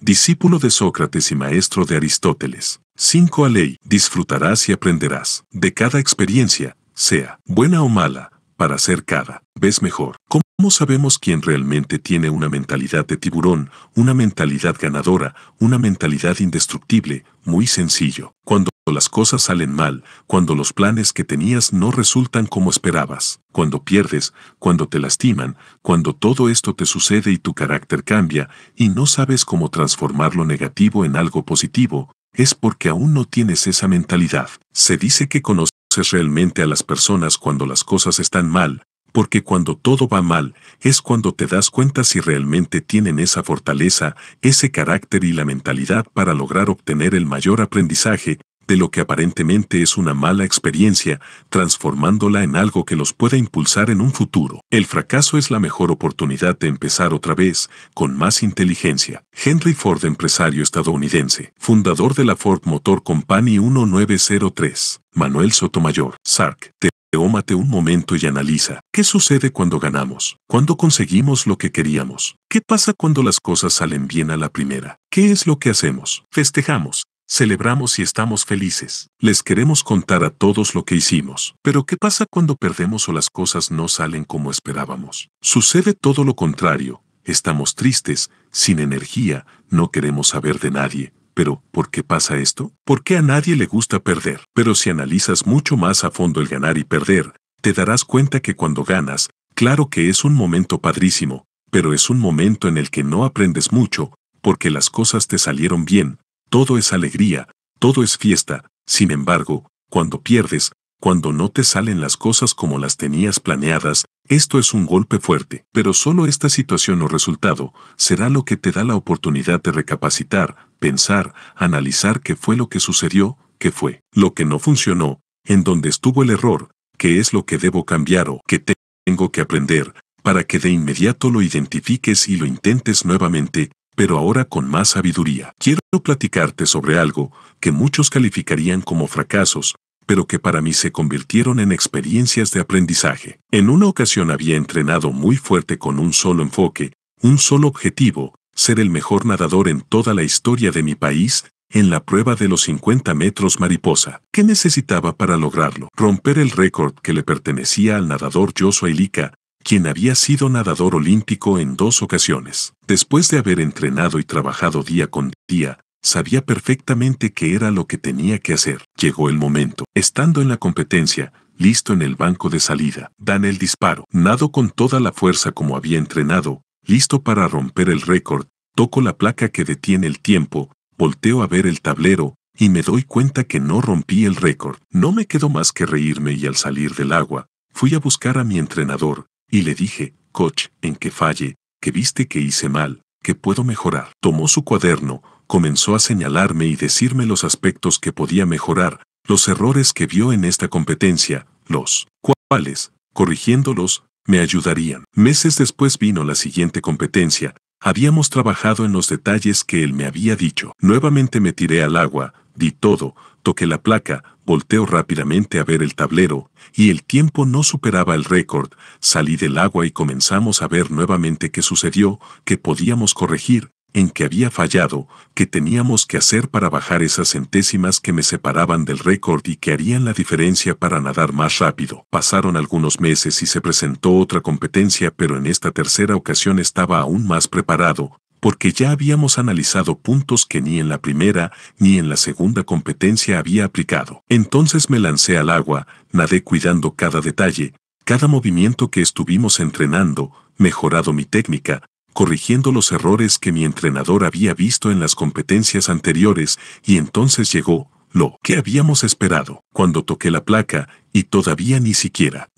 discípulo de Sócrates y maestro de Aristóteles. 5 a ley, disfrutarás y aprenderás de cada experiencia, sea buena o mala, para ser cada vez mejor. ¿Cómo sabemos quién realmente tiene una mentalidad de tiburón, una mentalidad ganadora, una mentalidad indestructible? Muy sencillo. Cuando las cosas salen mal, cuando los planes que tenías no resultan como esperabas, cuando pierdes, cuando te lastiman, cuando todo esto te sucede y tu carácter cambia y no sabes cómo transformar lo negativo en algo positivo, es porque aún no tienes esa mentalidad. Se dice que conoces realmente a las personas cuando las cosas están mal, porque cuando todo va mal es cuando te das cuenta si realmente tienen esa fortaleza, ese carácter y la mentalidad para lograr obtener el mayor aprendizaje de lo que aparentemente es una mala experiencia, transformándola en algo que los pueda impulsar en un futuro. El fracaso es la mejor oportunidad de empezar otra vez, con más inteligencia. Henry Ford, empresario estadounidense, fundador de la Ford Motor Company 1903. Manuel Sotomayor, SARC, Tómate un momento y analiza, ¿qué sucede cuando ganamos? ¿Cuándo conseguimos lo que queríamos? ¿Qué pasa cuando las cosas salen bien a la primera? ¿Qué es lo que hacemos? Festejamos, celebramos y estamos felices. Les queremos contar a todos lo que hicimos. Pero ¿qué pasa cuando perdemos o las cosas no salen como esperábamos? Sucede todo lo contrario. Estamos tristes, sin energía, no queremos saber de nadie, pero, ¿por qué pasa esto? ¿Por qué a nadie le gusta perder? Pero si analizas mucho más a fondo el ganar y perder, te darás cuenta que cuando ganas, claro que es un momento padrísimo, pero es un momento en el que no aprendes mucho, porque las cosas te salieron bien, todo es alegría, todo es fiesta, sin embargo, cuando pierdes, cuando no te salen las cosas como las tenías planeadas, esto es un golpe fuerte, pero solo esta situación o resultado será lo que te da la oportunidad de recapacitar, pensar, analizar qué fue lo que sucedió, qué fue lo que no funcionó, en dónde estuvo el error, qué es lo que debo cambiar o qué tengo que aprender, para que de inmediato lo identifiques y lo intentes nuevamente, pero ahora con más sabiduría. Quiero platicarte sobre algo que muchos calificarían como fracasos, pero que para mí se convirtieron en experiencias de aprendizaje. En una ocasión había entrenado muy fuerte con un solo enfoque, un solo objetivo, ser el mejor nadador en toda la historia de mi país, en la prueba de los 50 metros mariposa. ¿Qué necesitaba para lograrlo? Romper el récord que le pertenecía al nadador Joshua Ilika, quien había sido nadador olímpico en dos ocasiones. Después de haber entrenado y trabajado día con día, Sabía perfectamente qué era lo que tenía que hacer. Llegó el momento. Estando en la competencia, listo en el banco de salida, dan el disparo. Nado con toda la fuerza como había entrenado, listo para romper el récord, toco la placa que detiene el tiempo, volteo a ver el tablero, y me doy cuenta que no rompí el récord. No me quedó más que reírme y al salir del agua, fui a buscar a mi entrenador, y le dije, coach, en que falle, que viste que hice mal, que puedo mejorar. Tomó su cuaderno, comenzó a señalarme y decirme los aspectos que podía mejorar, los errores que vio en esta competencia, los cuales, corrigiéndolos, me ayudarían. Meses después vino la siguiente competencia, habíamos trabajado en los detalles que él me había dicho. Nuevamente me tiré al agua, di todo, toqué la placa, volteo rápidamente a ver el tablero, y el tiempo no superaba el récord, salí del agua y comenzamos a ver nuevamente qué sucedió, qué podíamos corregir, en que había fallado, que teníamos que hacer para bajar esas centésimas que me separaban del récord y que harían la diferencia para nadar más rápido. Pasaron algunos meses y se presentó otra competencia, pero en esta tercera ocasión estaba aún más preparado, porque ya habíamos analizado puntos que ni en la primera ni en la segunda competencia había aplicado. Entonces me lancé al agua, nadé cuidando cada detalle, cada movimiento que estuvimos entrenando, mejorado mi técnica, corrigiendo los errores que mi entrenador había visto en las competencias anteriores, y entonces llegó lo que habíamos esperado. Cuando toqué la placa, y todavía ni siquiera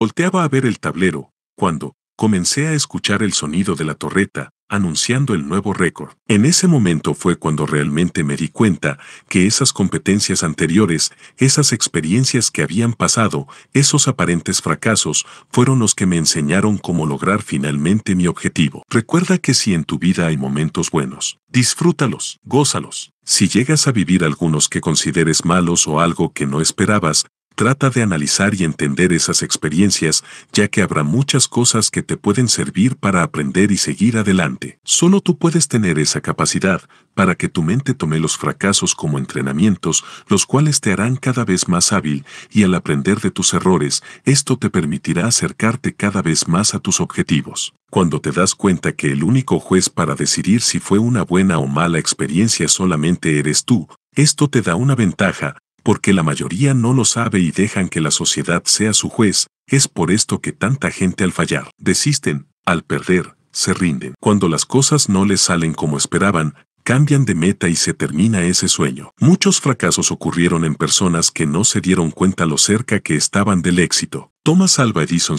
volteaba a ver el tablero, cuando comencé a escuchar el sonido de la torreta, anunciando el nuevo récord. En ese momento fue cuando realmente me di cuenta que esas competencias anteriores, esas experiencias que habían pasado, esos aparentes fracasos, fueron los que me enseñaron cómo lograr finalmente mi objetivo. Recuerda que si en tu vida hay momentos buenos, disfrútalos, gózalos. Si llegas a vivir algunos que consideres malos o algo que no esperabas, Trata de analizar y entender esas experiencias, ya que habrá muchas cosas que te pueden servir para aprender y seguir adelante. Solo tú puedes tener esa capacidad para que tu mente tome los fracasos como entrenamientos, los cuales te harán cada vez más hábil, y al aprender de tus errores, esto te permitirá acercarte cada vez más a tus objetivos. Cuando te das cuenta que el único juez para decidir si fue una buena o mala experiencia solamente eres tú, esto te da una ventaja, porque la mayoría no lo sabe y dejan que la sociedad sea su juez, es por esto que tanta gente al fallar, desisten, al perder, se rinden. Cuando las cosas no les salen como esperaban, cambian de meta y se termina ese sueño. Muchos fracasos ocurrieron en personas que no se dieron cuenta lo cerca que estaban del éxito. Thomas Alva Edison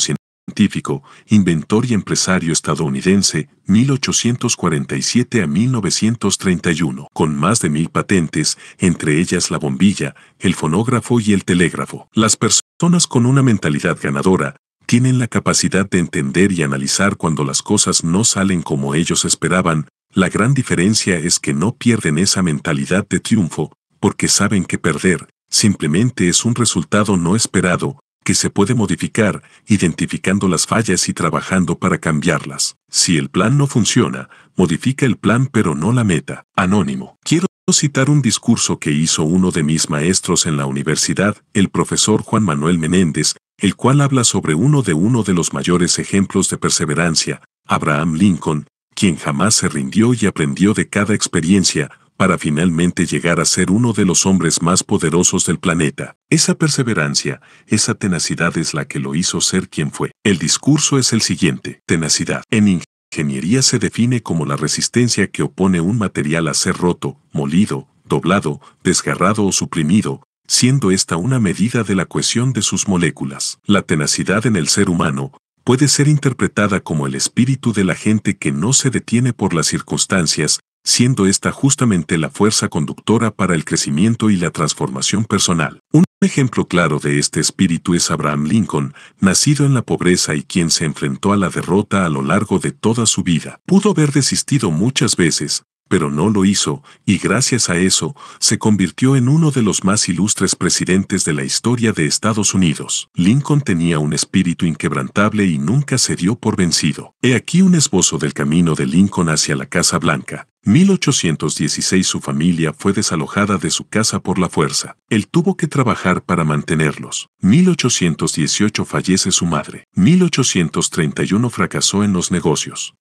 científico, inventor y empresario estadounidense, 1847 a 1931, con más de mil patentes, entre ellas la bombilla, el fonógrafo y el telégrafo. Las personas con una mentalidad ganadora tienen la capacidad de entender y analizar cuando las cosas no salen como ellos esperaban, la gran diferencia es que no pierden esa mentalidad de triunfo, porque saben que perder, simplemente es un resultado no esperado, que se puede modificar, identificando las fallas y trabajando para cambiarlas. Si el plan no funciona, modifica el plan pero no la meta. Anónimo. Quiero citar un discurso que hizo uno de mis maestros en la universidad, el profesor Juan Manuel Menéndez, el cual habla sobre uno de uno de los mayores ejemplos de perseverancia, Abraham Lincoln, quien jamás se rindió y aprendió de cada experiencia, para finalmente llegar a ser uno de los hombres más poderosos del planeta. Esa perseverancia, esa tenacidad es la que lo hizo ser quien fue. El discurso es el siguiente. Tenacidad. En ingeniería se define como la resistencia que opone un material a ser roto, molido, doblado, desgarrado o suprimido, siendo esta una medida de la cohesión de sus moléculas. La tenacidad en el ser humano puede ser interpretada como el espíritu de la gente que no se detiene por las circunstancias, siendo esta justamente la fuerza conductora para el crecimiento y la transformación personal. Un ejemplo claro de este espíritu es Abraham Lincoln, nacido en la pobreza y quien se enfrentó a la derrota a lo largo de toda su vida. Pudo haber desistido muchas veces, pero no lo hizo, y gracias a eso, se convirtió en uno de los más ilustres presidentes de la historia de Estados Unidos. Lincoln tenía un espíritu inquebrantable y nunca se dio por vencido. He aquí un esbozo del camino de Lincoln hacia la Casa Blanca. 1816 su familia fue desalojada de su casa por la fuerza. Él tuvo que trabajar para mantenerlos. 1818 fallece su madre. 1831 fracasó en los negocios.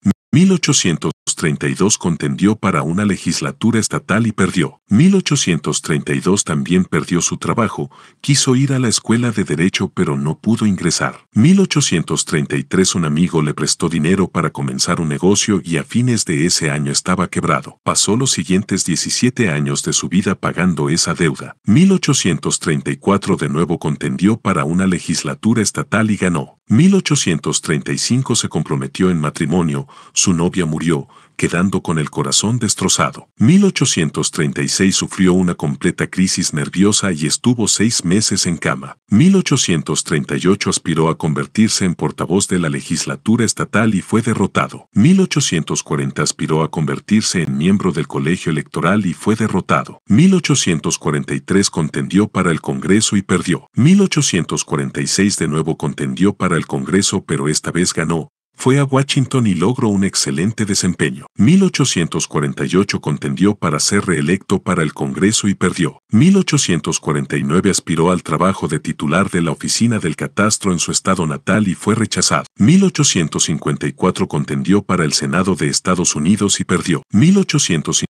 1832 contendió para una legislatura estatal y perdió. 1832 también perdió su trabajo, quiso ir a la escuela de derecho pero no pudo ingresar. 1833 un amigo le prestó dinero para comenzar un negocio y a fines de ese año estaba quebrado. Pasó los siguientes 17 años de su vida pagando esa deuda. 1834 de nuevo contendió para una legislatura estatal y ganó. 1835 se comprometió en matrimonio, su novia murió, quedando con el corazón destrozado. 1836 sufrió una completa crisis nerviosa y estuvo seis meses en cama. 1838 aspiró a convertirse en portavoz de la legislatura estatal y fue derrotado. 1840 aspiró a convertirse en miembro del colegio electoral y fue derrotado. 1843 contendió para el Congreso y perdió. 1846 de nuevo contendió para el Congreso pero esta vez ganó, fue a Washington y logró un excelente desempeño. 1848 contendió para ser reelecto para el Congreso y perdió. 1849 aspiró al trabajo de titular de la oficina del catastro en su estado natal y fue rechazado. 1854 contendió para el Senado de Estados Unidos y perdió.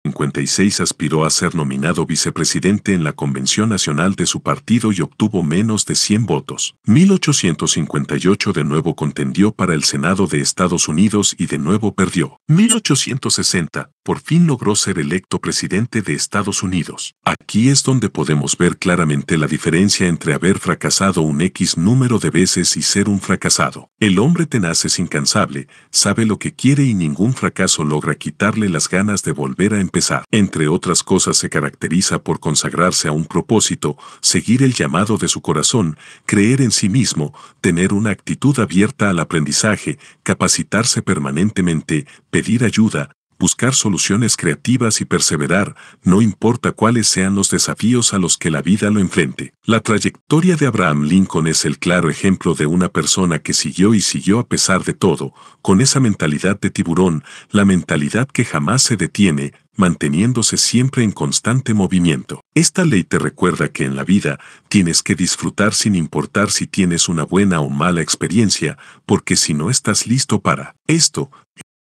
1856 aspiró a ser nominado vicepresidente en la Convención Nacional de su partido y obtuvo menos de 100 votos. 1858 de nuevo contendió para el Senado de Estados Unidos y de nuevo perdió. 1860, por fin logró ser electo presidente de Estados Unidos. Aquí es donde podemos ver claramente la diferencia entre haber fracasado un X número de veces y ser un fracasado. El hombre tenaz es incansable, sabe lo que quiere y ningún fracaso logra quitarle las ganas de volver a empezar. Entre otras cosas se caracteriza por consagrarse a un propósito, seguir el llamado de su corazón, creer en sí mismo, tener una actitud abierta al aprendizaje, capacitarse permanentemente, pedir ayuda, buscar soluciones creativas y perseverar, no importa cuáles sean los desafíos a los que la vida lo enfrente. La trayectoria de Abraham Lincoln es el claro ejemplo de una persona que siguió y siguió a pesar de todo, con esa mentalidad de tiburón, la mentalidad que jamás se detiene, manteniéndose siempre en constante movimiento. Esta ley te recuerda que en la vida tienes que disfrutar sin importar si tienes una buena o mala experiencia, porque si no estás listo para esto,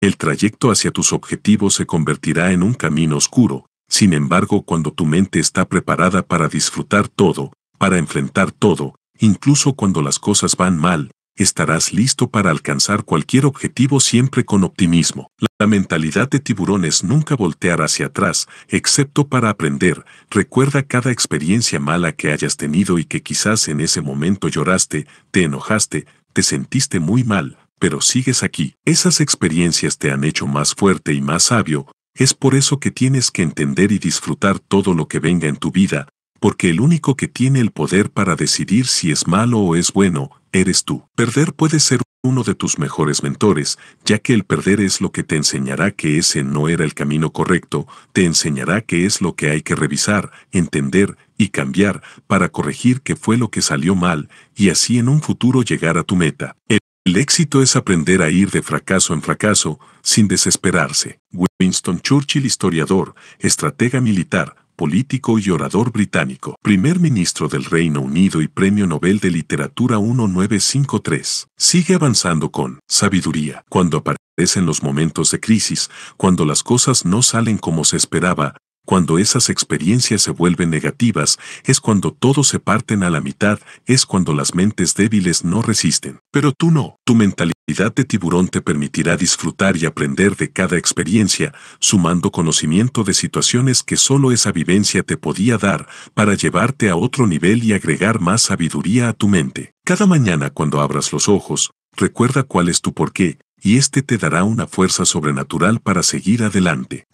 el trayecto hacia tus objetivos se convertirá en un camino oscuro. Sin embargo, cuando tu mente está preparada para disfrutar todo, para enfrentar todo, incluso cuando las cosas van mal, estarás listo para alcanzar cualquier objetivo siempre con optimismo. La mentalidad de tiburón es nunca voltear hacia atrás, excepto para aprender. Recuerda cada experiencia mala que hayas tenido y que quizás en ese momento lloraste, te enojaste, te sentiste muy mal, pero sigues aquí. Esas experiencias te han hecho más fuerte y más sabio, es por eso que tienes que entender y disfrutar todo lo que venga en tu vida, porque el único que tiene el poder para decidir si es malo o es bueno, eres tú. Perder puede ser uno de tus mejores mentores, ya que el perder es lo que te enseñará que ese no era el camino correcto, te enseñará qué es lo que hay que revisar, entender y cambiar para corregir qué fue lo que salió mal y así en un futuro llegar a tu meta. El éxito es aprender a ir de fracaso en fracaso sin desesperarse. Winston Churchill, historiador, estratega militar, político y orador británico, primer ministro del Reino Unido y Premio Nobel de Literatura 1953. Sigue avanzando con sabiduría. Cuando aparecen los momentos de crisis, cuando las cosas no salen como se esperaba, cuando esas experiencias se vuelven negativas, es cuando todos se parten a la mitad, es cuando las mentes débiles no resisten. Pero tú no. Tu mentalidad de tiburón te permitirá disfrutar y aprender de cada experiencia, sumando conocimiento de situaciones que solo esa vivencia te podía dar, para llevarte a otro nivel y agregar más sabiduría a tu mente. Cada mañana cuando abras los ojos, recuerda cuál es tu porqué, y este te dará una fuerza sobrenatural para seguir adelante.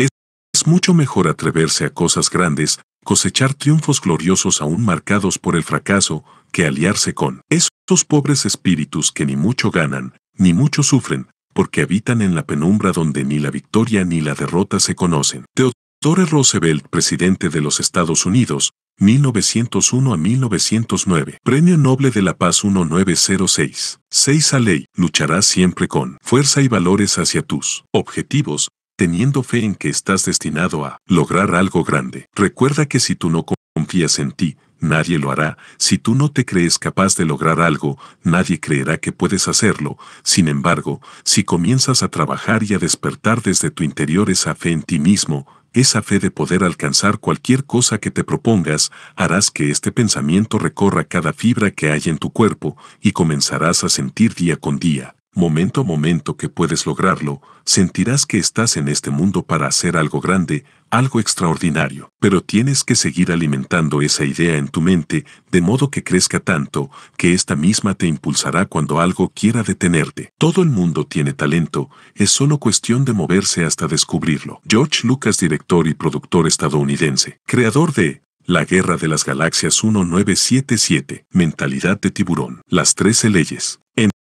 Es mucho mejor atreverse a cosas grandes, cosechar triunfos gloriosos aún marcados por el fracaso, que aliarse con esos pobres espíritus que ni mucho ganan, ni mucho sufren, porque habitan en la penumbra donde ni la victoria ni la derrota se conocen. Theodore Roosevelt, presidente de los Estados Unidos, 1901 a 1909. Premio Noble de la Paz 1906. 6 a ley. Lucharás siempre con fuerza y valores hacia tus objetivos, teniendo fe en que estás destinado a lograr algo grande. Recuerda que si tú no confías en ti, nadie lo hará. Si tú no te crees capaz de lograr algo, nadie creerá que puedes hacerlo. Sin embargo, si comienzas a trabajar y a despertar desde tu interior esa fe en ti mismo, esa fe de poder alcanzar cualquier cosa que te propongas, harás que este pensamiento recorra cada fibra que hay en tu cuerpo y comenzarás a sentir día con día momento a momento que puedes lograrlo, sentirás que estás en este mundo para hacer algo grande, algo extraordinario. Pero tienes que seguir alimentando esa idea en tu mente, de modo que crezca tanto, que esta misma te impulsará cuando algo quiera detenerte. Todo el mundo tiene talento, es solo cuestión de moverse hasta descubrirlo. George Lucas, director y productor estadounidense, creador de la Guerra de las Galaxias 1977, Mentalidad de Tiburón, Las 13 Leyes.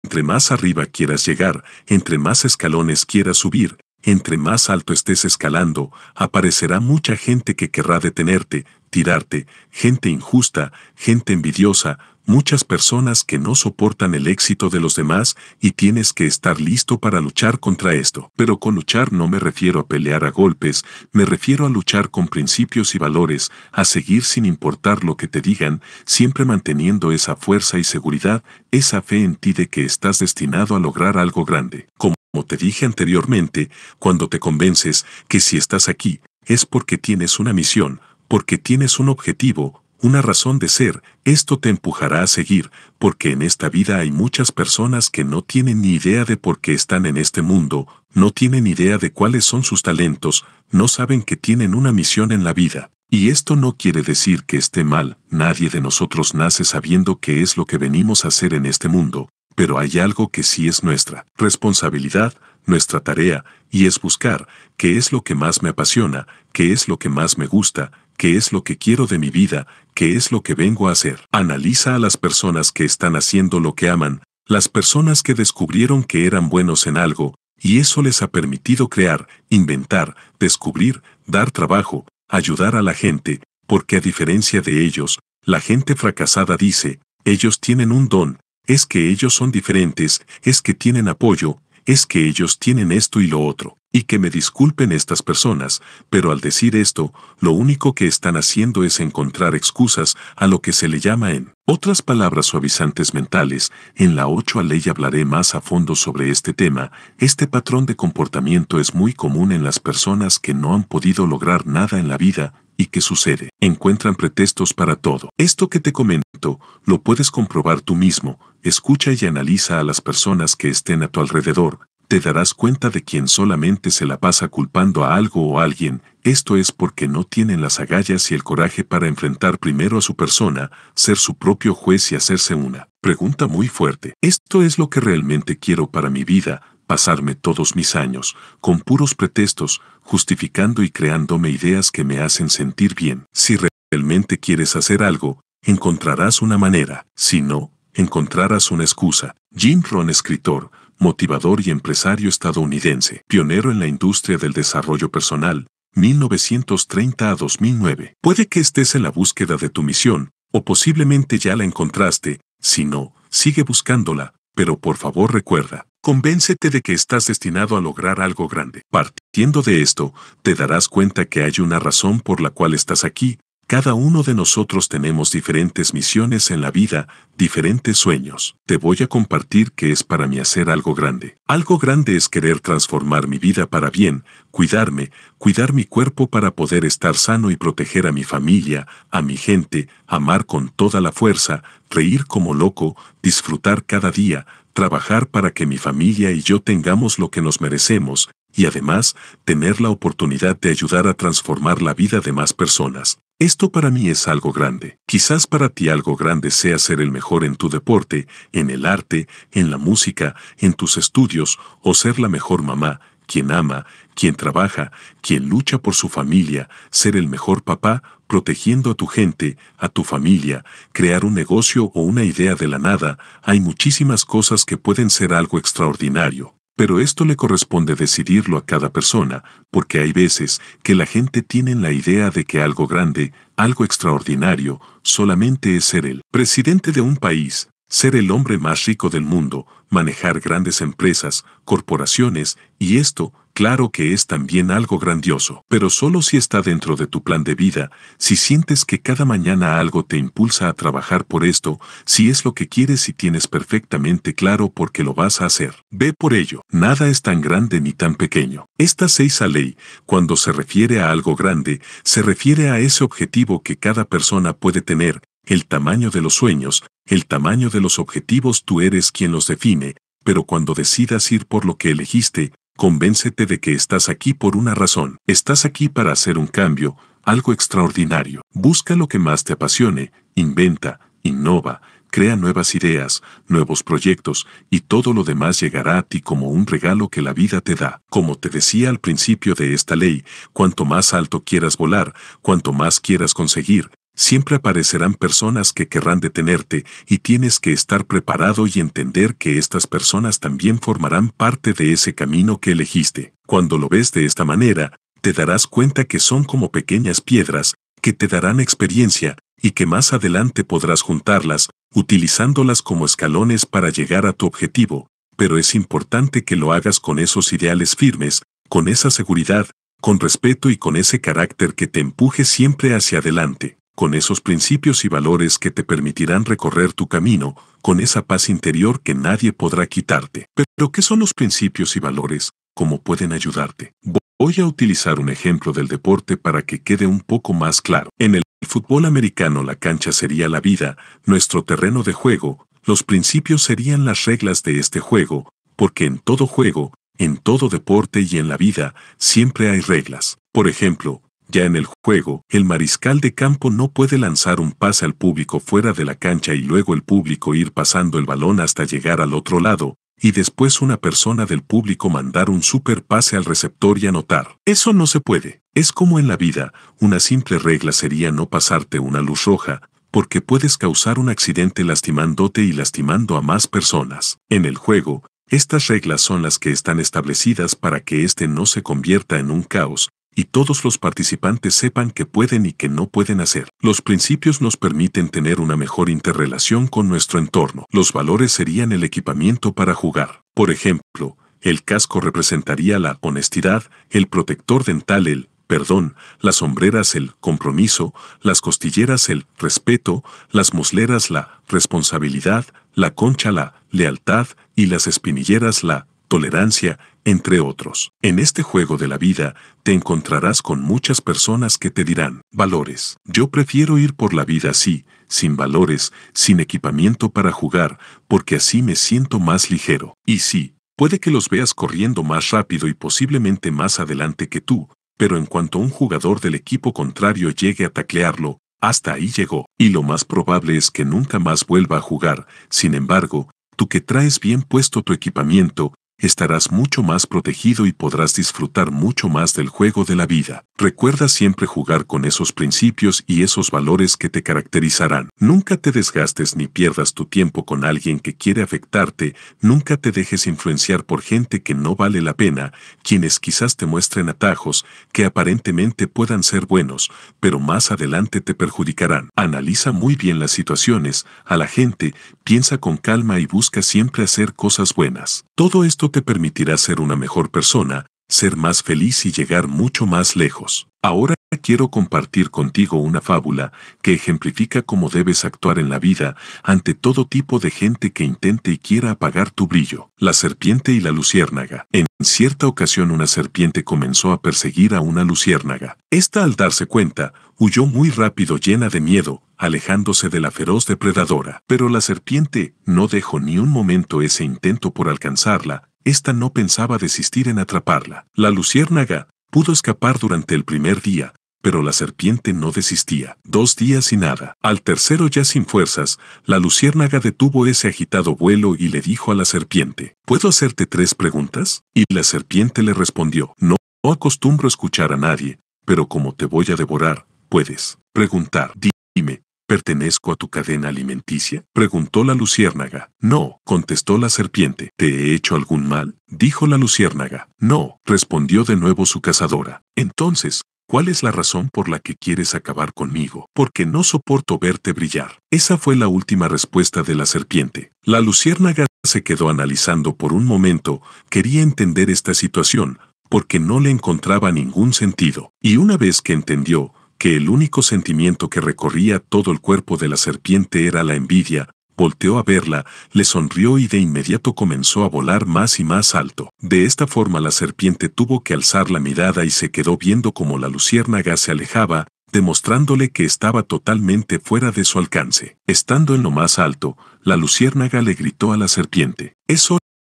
Entre más arriba quieras llegar, entre más escalones quieras subir, entre más alto estés escalando, aparecerá mucha gente que querrá detenerte, tirarte, gente injusta, gente envidiosa, muchas personas que no soportan el éxito de los demás y tienes que estar listo para luchar contra esto. Pero con luchar no me refiero a pelear a golpes, me refiero a luchar con principios y valores, a seguir sin importar lo que te digan, siempre manteniendo esa fuerza y seguridad, esa fe en ti de que estás destinado a lograr algo grande. Como te dije anteriormente, cuando te convences que si estás aquí, es porque tienes una misión, porque tienes un objetivo, una razón de ser, esto te empujará a seguir, porque en esta vida hay muchas personas que no tienen ni idea de por qué están en este mundo, no tienen idea de cuáles son sus talentos, no saben que tienen una misión en la vida. Y esto no quiere decir que esté mal, nadie de nosotros nace sabiendo qué es lo que venimos a hacer en este mundo, pero hay algo que sí es nuestra responsabilidad, nuestra tarea, y es buscar qué es lo que más me apasiona, qué es lo que más me gusta, qué es lo que quiero de mi vida, qué es lo que vengo a hacer. Analiza a las personas que están haciendo lo que aman, las personas que descubrieron que eran buenos en algo, y eso les ha permitido crear, inventar, descubrir, dar trabajo, ayudar a la gente, porque a diferencia de ellos, la gente fracasada dice, ellos tienen un don, es que ellos son diferentes, es que tienen apoyo, es que ellos tienen esto y lo otro, y que me disculpen estas personas, pero al decir esto, lo único que están haciendo es encontrar excusas a lo que se le llama en otras palabras suavizantes mentales, en la 8 ley hablaré más a fondo sobre este tema, este patrón de comportamiento es muy común en las personas que no han podido lograr nada en la vida, ¿Y qué sucede? Encuentran pretextos para todo. Esto que te comento, lo puedes comprobar tú mismo, escucha y analiza a las personas que estén a tu alrededor, te darás cuenta de quien solamente se la pasa culpando a algo o a alguien, esto es porque no tienen las agallas y el coraje para enfrentar primero a su persona, ser su propio juez y hacerse una pregunta muy fuerte. ¿Esto es lo que realmente quiero para mi vida? Pasarme todos mis años, con puros pretextos, justificando y creándome ideas que me hacen sentir bien. Si realmente quieres hacer algo, encontrarás una manera. Si no, encontrarás una excusa. Jim Rohn, escritor, motivador y empresario estadounidense, pionero en la industria del desarrollo personal, 1930 a 2009. Puede que estés en la búsqueda de tu misión, o posiblemente ya la encontraste, si no, sigue buscándola, pero por favor recuerda, convéncete de que estás destinado a lograr algo grande. Partiendo de esto, te darás cuenta que hay una razón por la cual estás aquí, cada uno de nosotros tenemos diferentes misiones en la vida, diferentes sueños. Te voy a compartir que es para mí hacer algo grande. Algo grande es querer transformar mi vida para bien, cuidarme, cuidar mi cuerpo para poder estar sano y proteger a mi familia, a mi gente, amar con toda la fuerza, reír como loco, disfrutar cada día, trabajar para que mi familia y yo tengamos lo que nos merecemos, y además tener la oportunidad de ayudar a transformar la vida de más personas. Esto para mí es algo grande. Quizás para ti algo grande sea ser el mejor en tu deporte, en el arte, en la música, en tus estudios, o ser la mejor mamá, quien ama, quien trabaja, quien lucha por su familia, ser el mejor papá, protegiendo a tu gente, a tu familia, crear un negocio o una idea de la nada, hay muchísimas cosas que pueden ser algo extraordinario. Pero esto le corresponde decidirlo a cada persona, porque hay veces que la gente tiene la idea de que algo grande, algo extraordinario, solamente es ser el presidente de un país, ser el hombre más rico del mundo, manejar grandes empresas, corporaciones, y esto, claro que es también algo grandioso, pero solo si está dentro de tu plan de vida, si sientes que cada mañana algo te impulsa a trabajar por esto, si es lo que quieres y tienes perfectamente claro por qué lo vas a hacer. Ve por ello, nada es tan grande ni tan pequeño. Esta seisa ley, cuando se refiere a algo grande, se refiere a ese objetivo que cada persona puede tener, el tamaño de los sueños, el tamaño de los objetivos tú eres quien los define, pero cuando decidas ir por lo que elegiste, convéncete de que estás aquí por una razón. Estás aquí para hacer un cambio, algo extraordinario. Busca lo que más te apasione, inventa, innova, crea nuevas ideas, nuevos proyectos, y todo lo demás llegará a ti como un regalo que la vida te da. Como te decía al principio de esta ley, cuanto más alto quieras volar, cuanto más quieras conseguir, siempre aparecerán personas que querrán detenerte y tienes que estar preparado y entender que estas personas también formarán parte de ese camino que elegiste. Cuando lo ves de esta manera, te darás cuenta que son como pequeñas piedras, que te darán experiencia, y que más adelante podrás juntarlas, utilizándolas como escalones para llegar a tu objetivo, pero es importante que lo hagas con esos ideales firmes, con esa seguridad, con respeto y con ese carácter que te empuje siempre hacia adelante, con esos principios y valores que te permitirán recorrer tu camino, con esa paz interior que nadie podrá quitarte. Pero ¿qué son los principios y valores? ¿Cómo pueden ayudarte? Voy a utilizar un ejemplo del deporte para que quede un poco más claro. En el fútbol americano la cancha sería la vida, nuestro terreno de juego, los principios serían las reglas de este juego, porque en todo juego, en todo deporte y en la vida, siempre hay reglas. Por ejemplo, ya en el juego, el mariscal de campo no puede lanzar un pase al público fuera de la cancha y luego el público ir pasando el balón hasta llegar al otro lado, y después una persona del público mandar un super pase al receptor y anotar. Eso no se puede. Es como en la vida, una simple regla sería no pasarte una luz roja, porque puedes causar un accidente lastimándote y lastimando a más personas. En el juego, estas reglas son las que están establecidas para que éste no se convierta en un caos, y todos los participantes sepan qué pueden y qué no pueden hacer. Los principios nos permiten tener una mejor interrelación con nuestro entorno. Los valores serían el equipamiento para jugar. Por ejemplo, el casco representaría la honestidad, el protector dental el perdón, las sombreras el compromiso, las costilleras el respeto, las mosleras la responsabilidad, la concha la lealtad y las espinilleras la tolerancia, entre otros. En este juego de la vida, te encontrarás con muchas personas que te dirán, valores. Yo prefiero ir por la vida así, sin valores, sin equipamiento para jugar, porque así me siento más ligero. Y sí, puede que los veas corriendo más rápido y posiblemente más adelante que tú, pero en cuanto un jugador del equipo contrario llegue a taclearlo, hasta ahí llegó, y lo más probable es que nunca más vuelva a jugar. Sin embargo, tú que traes bien puesto tu equipamiento, estarás mucho más protegido y podrás disfrutar mucho más del juego de la vida. Recuerda siempre jugar con esos principios y esos valores que te caracterizarán. Nunca te desgastes ni pierdas tu tiempo con alguien que quiere afectarte, nunca te dejes influenciar por gente que no vale la pena, quienes quizás te muestren atajos que aparentemente puedan ser buenos, pero más adelante te perjudicarán. Analiza muy bien las situaciones, a la gente, piensa con calma y busca siempre hacer cosas buenas. Todo esto te permitirá ser una mejor persona, ser más feliz y llegar mucho más lejos. Ahora quiero compartir contigo una fábula que ejemplifica cómo debes actuar en la vida ante todo tipo de gente que intente y quiera apagar tu brillo. La serpiente y la luciérnaga. En cierta ocasión una serpiente comenzó a perseguir a una luciérnaga. Esta al darse cuenta, huyó muy rápido llena de miedo, alejándose de la feroz depredadora. Pero la serpiente no dejó ni un momento ese intento por alcanzarla, esta no pensaba desistir en atraparla. La luciérnaga pudo escapar durante el primer día, pero la serpiente no desistía. Dos días y nada. Al tercero ya sin fuerzas, la luciérnaga detuvo ese agitado vuelo y le dijo a la serpiente, ¿puedo hacerte tres preguntas? Y la serpiente le respondió, no, no acostumbro escuchar a nadie, pero como te voy a devorar, puedes preguntar. Dime, ¿Pertenezco a tu cadena alimenticia? Preguntó la luciérnaga. No, contestó la serpiente. ¿Te he hecho algún mal? Dijo la luciérnaga. No, respondió de nuevo su cazadora. Entonces, ¿cuál es la razón por la que quieres acabar conmigo? Porque no soporto verte brillar. Esa fue la última respuesta de la serpiente. La luciérnaga se quedó analizando por un momento, quería entender esta situación, porque no le encontraba ningún sentido. Y una vez que entendió, que el único sentimiento que recorría todo el cuerpo de la serpiente era la envidia, volteó a verla, le sonrió y de inmediato comenzó a volar más y más alto. De esta forma la serpiente tuvo que alzar la mirada y se quedó viendo como la luciérnaga se alejaba, demostrándole que estaba totalmente fuera de su alcance. Estando en lo más alto, la luciérnaga le gritó a la serpiente,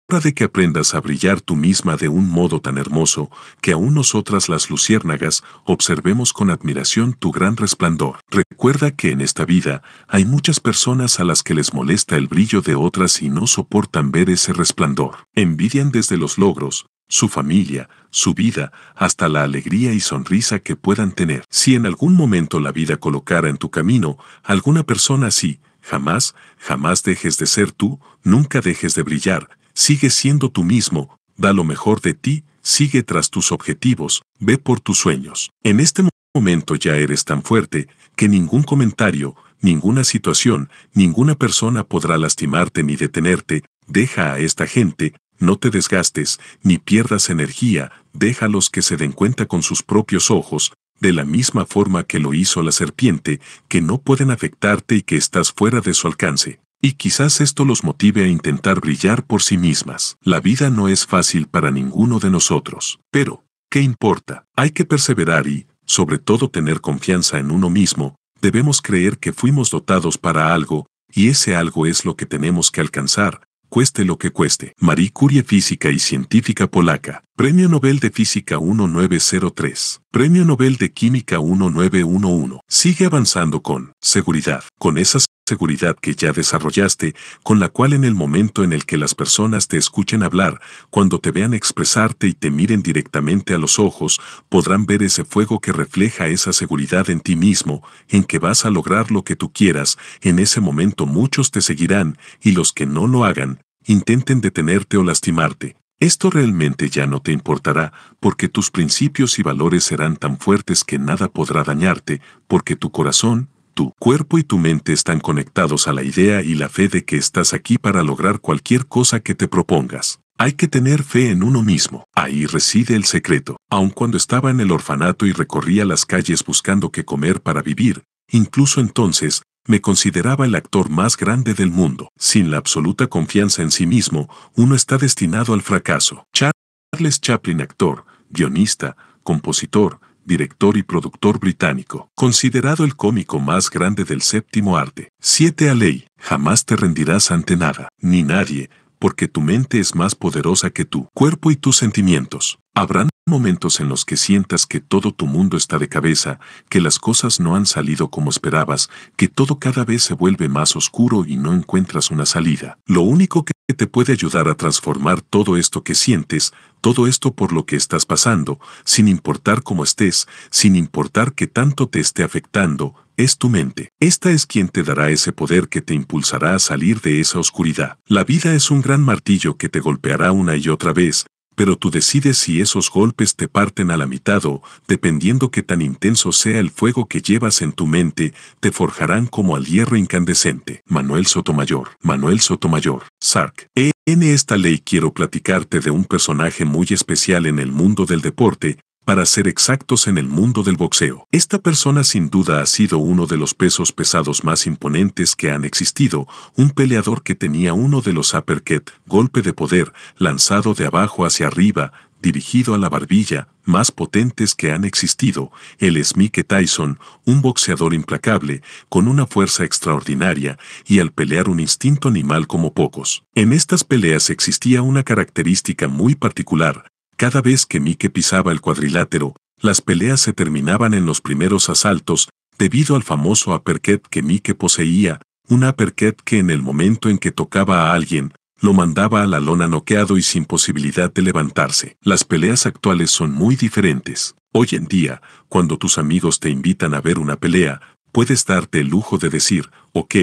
es de que aprendas a brillar tú misma de un modo tan hermoso que aún nosotras las luciérnagas observemos con admiración tu gran resplandor. Recuerda que en esta vida hay muchas personas a las que les molesta el brillo de otras y no soportan ver ese resplandor. Envidian desde los logros, su familia, su vida, hasta la alegría y sonrisa que puedan tener. Si en algún momento la vida colocara en tu camino alguna persona así, jamás, jamás dejes de ser tú, nunca dejes de brillar, sigue siendo tú mismo, da lo mejor de ti, sigue tras tus objetivos, ve por tus sueños. En este momento ya eres tan fuerte que ningún comentario, ninguna situación, ninguna persona podrá lastimarte ni detenerte, deja a esta gente, no te desgastes, ni pierdas energía, déjalos que se den cuenta con sus propios ojos, de la misma forma que lo hizo la serpiente, que no pueden afectarte y que estás fuera de su alcance. Y quizás esto los motive a intentar brillar por sí mismas. La vida no es fácil para ninguno de nosotros. Pero, ¿qué importa? Hay que perseverar y, sobre todo, tener confianza en uno mismo. Debemos creer que fuimos dotados para algo, y ese algo es lo que tenemos que alcanzar, cueste lo que cueste. Marie Curie Física y Científica Polaca. Premio Nobel de Física 1903. Premio Nobel de Química 1911. Sigue avanzando con seguridad. Con esas seguridad que ya desarrollaste, con la cual en el momento en el que las personas te escuchen hablar, cuando te vean expresarte y te miren directamente a los ojos, podrán ver ese fuego que refleja esa seguridad en ti mismo, en que vas a lograr lo que tú quieras, en ese momento muchos te seguirán, y los que no lo hagan, intenten detenerte o lastimarte. Esto realmente ya no te importará, porque tus principios y valores serán tan fuertes que nada podrá dañarte, porque tu corazón, tu cuerpo y tu mente están conectados a la idea y la fe de que estás aquí para lograr cualquier cosa que te propongas. Hay que tener fe en uno mismo. Ahí reside el secreto. Aun cuando estaba en el orfanato y recorría las calles buscando qué comer para vivir, incluso entonces, me consideraba el actor más grande del mundo. Sin la absoluta confianza en sí mismo, uno está destinado al fracaso. Charles Chaplin, actor, guionista, compositor, director y productor británico, considerado el cómico más grande del séptimo arte. 7 a ley, jamás te rendirás ante nada, ni nadie, porque tu mente es más poderosa que tu cuerpo y tus sentimientos. Habrán momentos en los que sientas que todo tu mundo está de cabeza, que las cosas no han salido como esperabas, que todo cada vez se vuelve más oscuro y no encuentras una salida. Lo único que te puede ayudar a transformar todo esto que sientes, todo esto por lo que estás pasando, sin importar cómo estés, sin importar que tanto te esté afectando, es tu mente. Esta es quien te dará ese poder que te impulsará a salir de esa oscuridad. La vida es un gran martillo que te golpeará una y otra vez, pero tú decides si esos golpes te parten a la mitad o, dependiendo que tan intenso sea el fuego que llevas en tu mente, te forjarán como al hierro incandescente. Manuel Sotomayor. Manuel Sotomayor. Sark. En esta ley quiero platicarte de un personaje muy especial en el mundo del deporte, para ser exactos en el mundo del boxeo. Esta persona sin duda ha sido uno de los pesos pesados más imponentes que han existido, un peleador que tenía uno de los uppercut, golpe de poder, lanzado de abajo hacia arriba, dirigido a la barbilla, más potentes que han existido, el Smike Tyson, un boxeador implacable, con una fuerza extraordinaria y al pelear un instinto animal como pocos. En estas peleas existía una característica muy particular, cada vez que Mike pisaba el cuadrilátero, las peleas se terminaban en los primeros asaltos, debido al famoso uppercut que Mike poseía, un uppercut que en el momento en que tocaba a alguien, lo mandaba a la lona noqueado y sin posibilidad de levantarse. Las peleas actuales son muy diferentes. Hoy en día, cuando tus amigos te invitan a ver una pelea, puedes darte el lujo de decir, ok,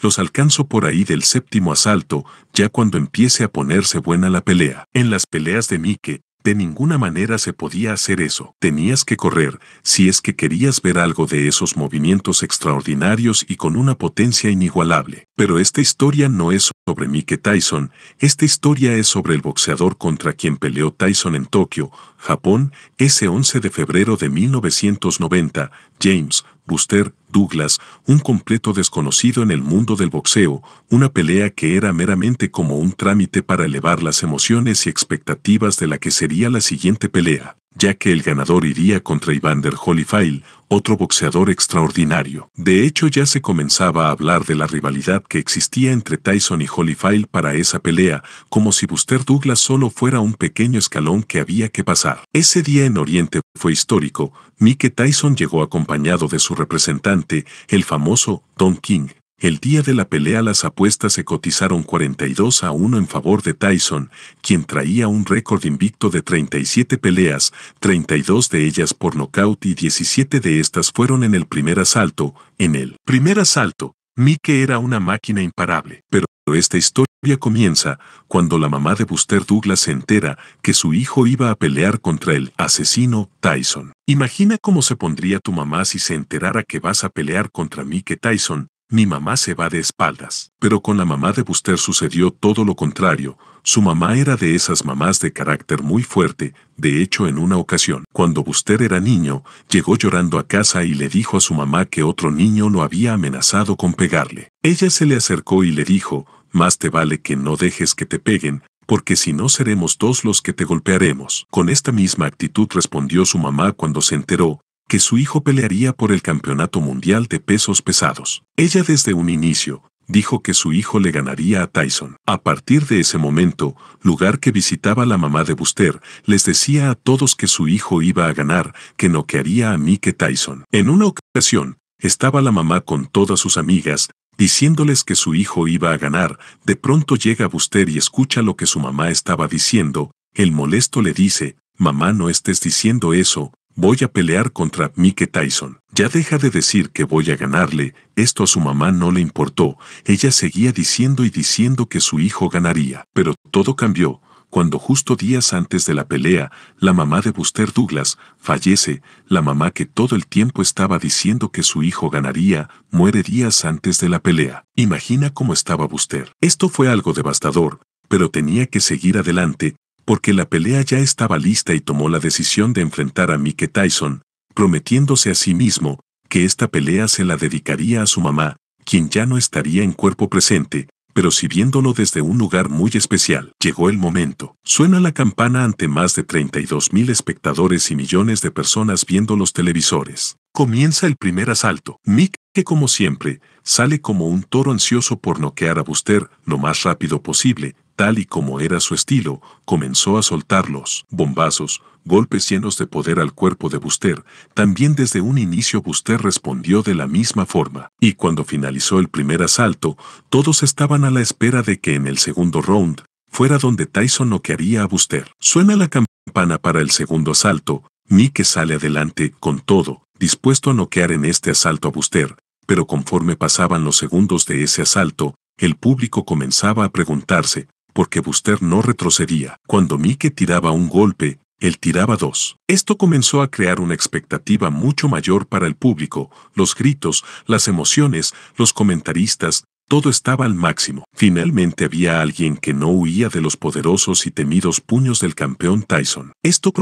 los alcanzo por ahí del séptimo asalto, ya cuando empiece a ponerse buena la pelea. En las peleas de Mike, de ninguna manera se podía hacer eso. Tenías que correr si es que querías ver algo de esos movimientos extraordinarios y con una potencia inigualable. Pero esta historia no es sobre Mike Tyson, esta historia es sobre el boxeador contra quien peleó Tyson en Tokio, Japón, ese 11 de febrero de 1990, James Buster Douglas, un completo desconocido en el mundo del boxeo, una pelea que era meramente como un trámite para elevar las emociones y expectativas de la que sería la siguiente pelea, ya que el ganador iría contra Evander Holyfield, otro boxeador extraordinario. De hecho, ya se comenzaba a hablar de la rivalidad que existía entre Tyson y Holyfield para esa pelea, como si Buster Douglas solo fuera un pequeño escalón que había que pasar. Ese día en Oriente fue histórico. Mike Tyson llegó acompañado de su representante, el famoso Don King, el día de la pelea las apuestas se cotizaron 42 a 1 en favor de Tyson, quien traía un récord invicto de 37 peleas, 32 de ellas por nocaut y 17 de estas fueron en el primer asalto. En el primer asalto, Mike era una máquina imparable, pero esta historia comienza cuando la mamá de Buster Douglas se entera que su hijo iba a pelear contra el asesino Tyson. Imagina cómo se pondría tu mamá si se enterara que vas a pelear contra Mike Tyson, mi mamá se va de espaldas. Pero con la mamá de Buster sucedió todo lo contrario. Su mamá era de esas mamás de carácter muy fuerte. De hecho, en una ocasión, cuando Buster era niño, llegó llorando a casa y le dijo a su mamá que otro niño lo había amenazado con pegarle. Ella se le acercó y le dijo, más te vale que no dejes que te peguen, porque si no seremos dos los que te golpearemos. Con esta misma actitud respondió su mamá cuando se enteró que su hijo pelearía por el Campeonato Mundial de Pesos Pesados. Ella desde un inicio dijo que su hijo le ganaría a Tyson. A partir de ese momento, lugar que visitaba la mamá de Buster, les decía a todos que su hijo iba a ganar, que no quería a Mike Tyson. En una ocasión, estaba la mamá con todas sus amigas, diciéndoles que su hijo iba a ganar, de pronto llega Buster y escucha lo que su mamá estaba diciendo, el molesto le dice, mamá no estés diciendo eso, Voy a pelear contra Mike Tyson. Ya deja de decir que voy a ganarle, esto a su mamá no le importó, ella seguía diciendo y diciendo que su hijo ganaría. Pero todo cambió, cuando justo días antes de la pelea, la mamá de Buster Douglas fallece, la mamá que todo el tiempo estaba diciendo que su hijo ganaría, muere días antes de la pelea. Imagina cómo estaba Buster. Esto fue algo devastador, pero tenía que seguir adelante, porque la pelea ya estaba lista y tomó la decisión de enfrentar a Mike Tyson, prometiéndose a sí mismo que esta pelea se la dedicaría a su mamá, quien ya no estaría en cuerpo presente, pero si viéndolo desde un lugar muy especial. Llegó el momento. Suena la campana ante más de 32 mil espectadores y millones de personas viendo los televisores. Comienza el primer asalto. Mick, que como siempre, sale como un toro ansioso por noquear a Buster lo más rápido posible, tal y como era su estilo, comenzó a soltar los bombazos, golpes llenos de poder al cuerpo de Buster. También desde un inicio Buster respondió de la misma forma, y cuando finalizó el primer asalto, todos estaban a la espera de que en el segundo round, fuera donde Tyson noquearía a Buster. Suena la campana para el segundo asalto, Mike sale adelante con todo, dispuesto a noquear en este asalto a Buster, pero conforme pasaban los segundos de ese asalto, el público comenzaba a preguntarse, porque Buster no retrocedía. Cuando Mike tiraba un golpe, él tiraba dos. Esto comenzó a crear una expectativa mucho mayor para el público, los gritos, las emociones, los comentaristas, todo estaba al máximo. Finalmente había alguien que no huía de los poderosos y temidos puños del campeón Tyson. Esto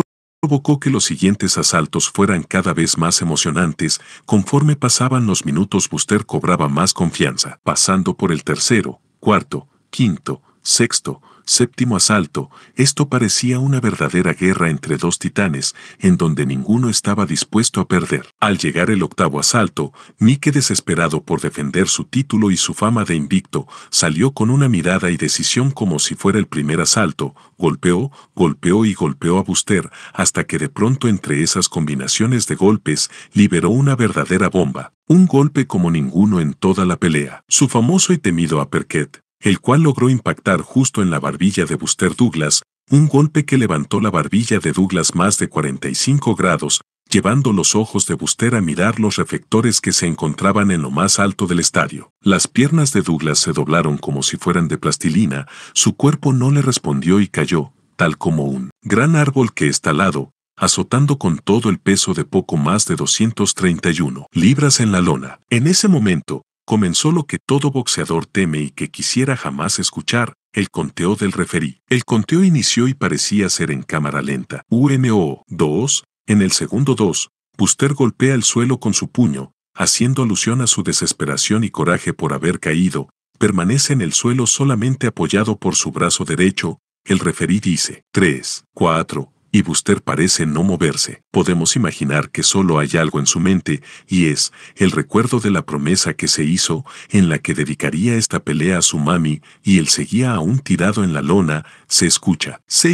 provocó que los siguientes asaltos fueran cada vez más emocionantes, conforme pasaban los minutos Buster cobraba más confianza, pasando por el tercero, cuarto, quinto, sexto, séptimo asalto, esto parecía una verdadera guerra entre dos titanes, en donde ninguno estaba dispuesto a perder. Al llegar el octavo asalto, Mike desesperado por defender su título y su fama de invicto, salió con una mirada y decisión como si fuera el primer asalto, golpeó, golpeó y golpeó a Buster, hasta que de pronto entre esas combinaciones de golpes, liberó una verdadera bomba, un golpe como ninguno en toda la pelea. Su famoso y temido uppercut, el cual logró impactar justo en la barbilla de Buster Douglas, un golpe que levantó la barbilla de Douglas más de 45 grados, llevando los ojos de Buster a mirar los reflectores que se encontraban en lo más alto del estadio. Las piernas de Douglas se doblaron como si fueran de plastilina, su cuerpo no le respondió y cayó, tal como un gran árbol que está lado, azotando con todo el peso de poco más de 231 libras en la lona. En ese momento, comenzó lo que todo boxeador teme y que quisiera jamás escuchar, el conteo del referí. El conteo inició y parecía ser en cámara lenta. UNO 2, en el segundo 2, Buster golpea el suelo con su puño, haciendo alusión a su desesperación y coraje por haber caído, permanece en el suelo solamente apoyado por su brazo derecho, el referí dice 3, 4, y Buster parece no moverse. Podemos imaginar que solo hay algo en su mente, y es el recuerdo de la promesa que se hizo en la que dedicaría esta pelea a su mami, y él seguía aún tirado en la lona, se escucha. Se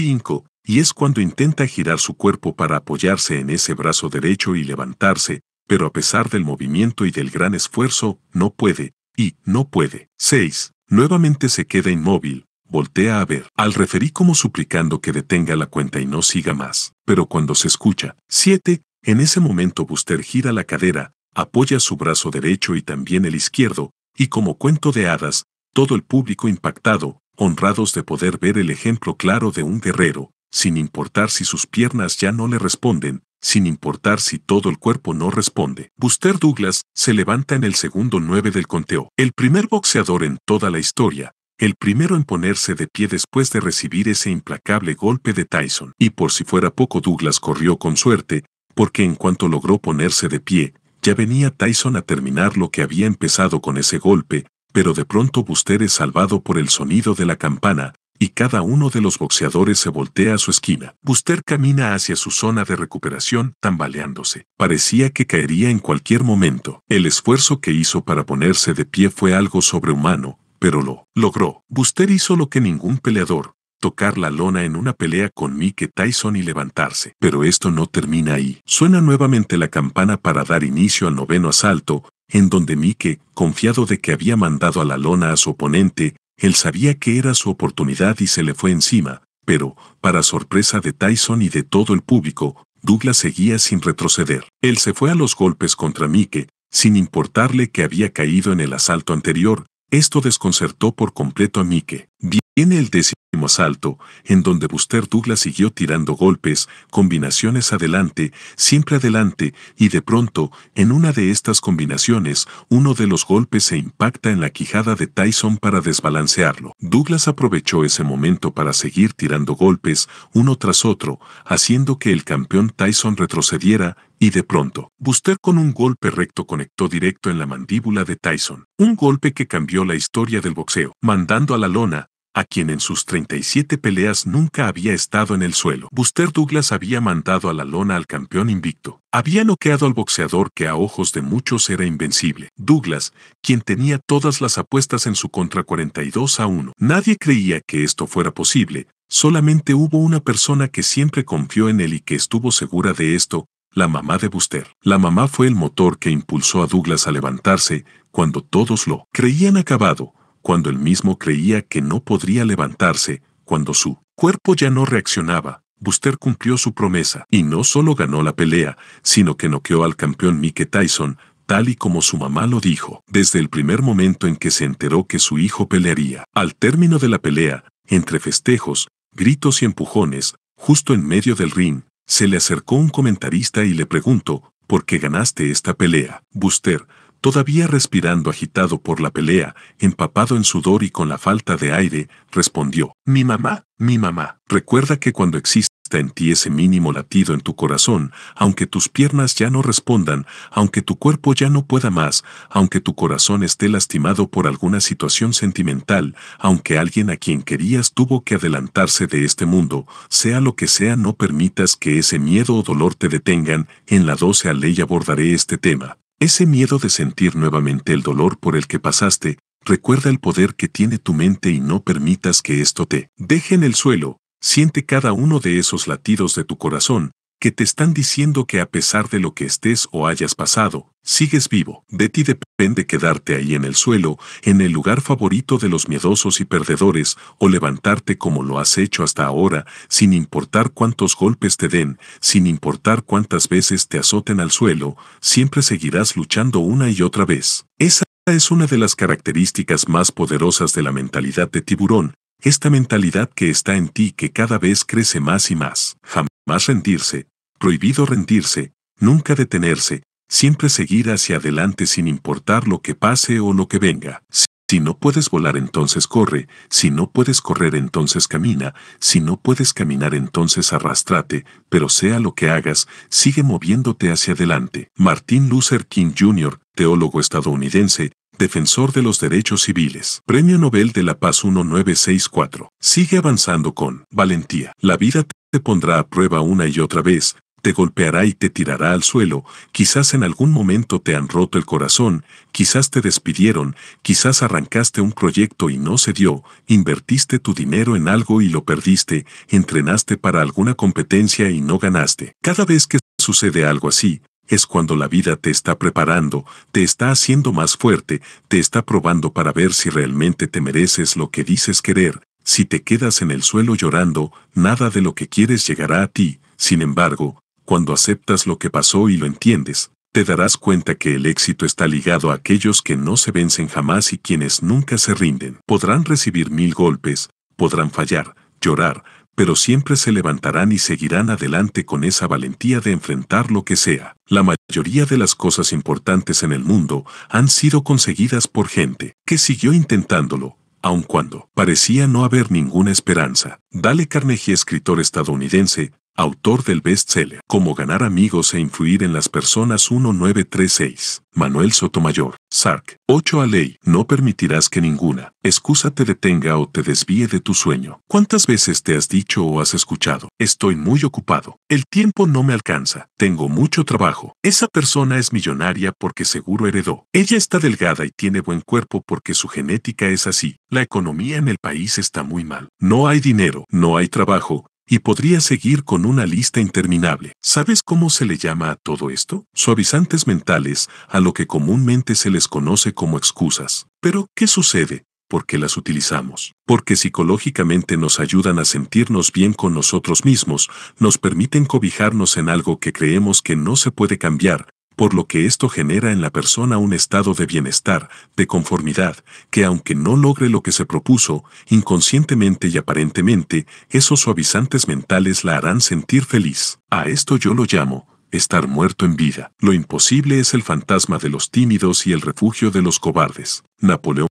y es cuando intenta girar su cuerpo para apoyarse en ese brazo derecho y levantarse, pero a pesar del movimiento y del gran esfuerzo, no puede, y no puede. 6. Nuevamente se queda inmóvil, voltea a ver al referí como suplicando que detenga la cuenta y no siga más. Pero cuando se escucha, 7, en ese momento Buster gira la cadera, apoya su brazo derecho y también el izquierdo, y como cuento de hadas, todo el público impactado, honrados de poder ver el ejemplo claro de un guerrero, sin importar si sus piernas ya no le responden, sin importar si todo el cuerpo no responde. Buster Douglas se levanta en el segundo 9 del conteo, el primer boxeador en toda la historia, el primero en ponerse de pie después de recibir ese implacable golpe de Tyson. Y por si fuera poco Douglas corrió con suerte, porque en cuanto logró ponerse de pie, ya venía Tyson a terminar lo que había empezado con ese golpe, pero de pronto Buster es salvado por el sonido de la campana, y cada uno de los boxeadores se voltea a su esquina. Buster camina hacia su zona de recuperación, tambaleándose. Parecía que caería en cualquier momento. El esfuerzo que hizo para ponerse de pie fue algo sobrehumano, pero lo logró. Buster hizo lo que ningún peleador, tocar la lona en una pelea con Mike Tyson y levantarse. Pero esto no termina ahí. Suena nuevamente la campana para dar inicio al noveno asalto, en donde Mike, confiado de que había mandado a la lona a su oponente, él sabía que era su oportunidad y se le fue encima, pero, para sorpresa de Tyson y de todo el público, Douglas seguía sin retroceder. Él se fue a los golpes contra Mike, sin importarle que había caído en el asalto anterior, esto desconcertó por completo a Mike. Viene el décimo asalto, en donde Buster Douglas siguió tirando golpes, combinaciones adelante, siempre adelante, y de pronto, en una de estas combinaciones, uno de los golpes se impacta en la quijada de Tyson para desbalancearlo. Douglas aprovechó ese momento para seguir tirando golpes, uno tras otro, haciendo que el campeón Tyson retrocediera, y de pronto, Buster con un golpe recto conectó directo en la mandíbula de Tyson. Un golpe que cambió la historia del boxeo, mandando a la lona, a quien en sus 37 peleas nunca había estado en el suelo. Buster Douglas había mandado a la lona al campeón invicto. Había noqueado al boxeador que a ojos de muchos era invencible. Douglas, quien tenía todas las apuestas en su contra 42 a 1. Nadie creía que esto fuera posible, solamente hubo una persona que siempre confió en él y que estuvo segura de esto, la mamá de Buster. La mamá fue el motor que impulsó a Douglas a levantarse cuando todos lo creían acabado, cuando él mismo creía que no podría levantarse, cuando su cuerpo ya no reaccionaba. Buster cumplió su promesa y no solo ganó la pelea, sino que noqueó al campeón Mike Tyson, tal y como su mamá lo dijo, desde el primer momento en que se enteró que su hijo pelearía. Al término de la pelea, entre festejos, gritos y empujones, justo en medio del ring, se le acercó un comentarista y le preguntó, ¿por qué ganaste esta pelea? Buster, todavía respirando agitado por la pelea, empapado en sudor y con la falta de aire, respondió, Mi mamá, mi mamá, recuerda que cuando existe en ti ese mínimo latido en tu corazón, aunque tus piernas ya no respondan, aunque tu cuerpo ya no pueda más, aunque tu corazón esté lastimado por alguna situación sentimental, aunque alguien a quien querías tuvo que adelantarse de este mundo, sea lo que sea no permitas que ese miedo o dolor te detengan, en la 12 ley abordaré este tema. Ese miedo de sentir nuevamente el dolor por el que pasaste, recuerda el poder que tiene tu mente y no permitas que esto te deje en el suelo, Siente cada uno de esos latidos de tu corazón, que te están diciendo que a pesar de lo que estés o hayas pasado, sigues vivo. De ti depende quedarte ahí en el suelo, en el lugar favorito de los miedosos y perdedores, o levantarte como lo has hecho hasta ahora, sin importar cuántos golpes te den, sin importar cuántas veces te azoten al suelo, siempre seguirás luchando una y otra vez. Esa es una de las características más poderosas de la mentalidad de tiburón, esta mentalidad que está en ti que cada vez crece más y más. Jamás rendirse, prohibido rendirse, nunca detenerse, siempre seguir hacia adelante sin importar lo que pase o lo que venga. Si no puedes volar entonces corre, si no puedes correr entonces camina, si no puedes caminar entonces arrastrate, pero sea lo que hagas, sigue moviéndote hacia adelante. Martin Luther King Jr., teólogo estadounidense, defensor de los derechos civiles. Premio Nobel de la Paz 1964. Sigue avanzando con valentía. La vida te pondrá a prueba una y otra vez, te golpeará y te tirará al suelo, quizás en algún momento te han roto el corazón, quizás te despidieron, quizás arrancaste un proyecto y no se dio, invertiste tu dinero en algo y lo perdiste, entrenaste para alguna competencia y no ganaste. Cada vez que sucede algo así, es cuando la vida te está preparando, te está haciendo más fuerte, te está probando para ver si realmente te mereces lo que dices querer. Si te quedas en el suelo llorando, nada de lo que quieres llegará a ti. Sin embargo, cuando aceptas lo que pasó y lo entiendes, te darás cuenta que el éxito está ligado a aquellos que no se vencen jamás y quienes nunca se rinden. Podrán recibir mil golpes, podrán fallar, llorar, pero siempre se levantarán y seguirán adelante con esa valentía de enfrentar lo que sea. La mayoría de las cosas importantes en el mundo han sido conseguidas por gente que siguió intentándolo, aun cuando parecía no haber ninguna esperanza. Dale Carnegie, escritor estadounidense, Autor del bestseller Cómo ganar amigos e influir en las personas 1936. Manuel Sotomayor. SARC. 8 a ley. No permitirás que ninguna excusa te detenga o te desvíe de tu sueño. ¿Cuántas veces te has dicho o has escuchado? Estoy muy ocupado. El tiempo no me alcanza. Tengo mucho trabajo. Esa persona es millonaria porque seguro heredó. Ella está delgada y tiene buen cuerpo porque su genética es así. La economía en el país está muy mal. No hay dinero, no hay trabajo, y podría seguir con una lista interminable. ¿Sabes cómo se le llama a todo esto? Suavizantes mentales, a lo que comúnmente se les conoce como excusas. Pero, ¿qué sucede? ¿Por qué las utilizamos? Porque psicológicamente nos ayudan a sentirnos bien con nosotros mismos, nos permiten cobijarnos en algo que creemos que no se puede cambiar, por lo que esto genera en la persona un estado de bienestar, de conformidad, que aunque no logre lo que se propuso, inconscientemente y aparentemente, esos suavizantes mentales la harán sentir feliz. A esto yo lo llamo, estar muerto en vida. Lo imposible es el fantasma de los tímidos y el refugio de los cobardes. Napoleón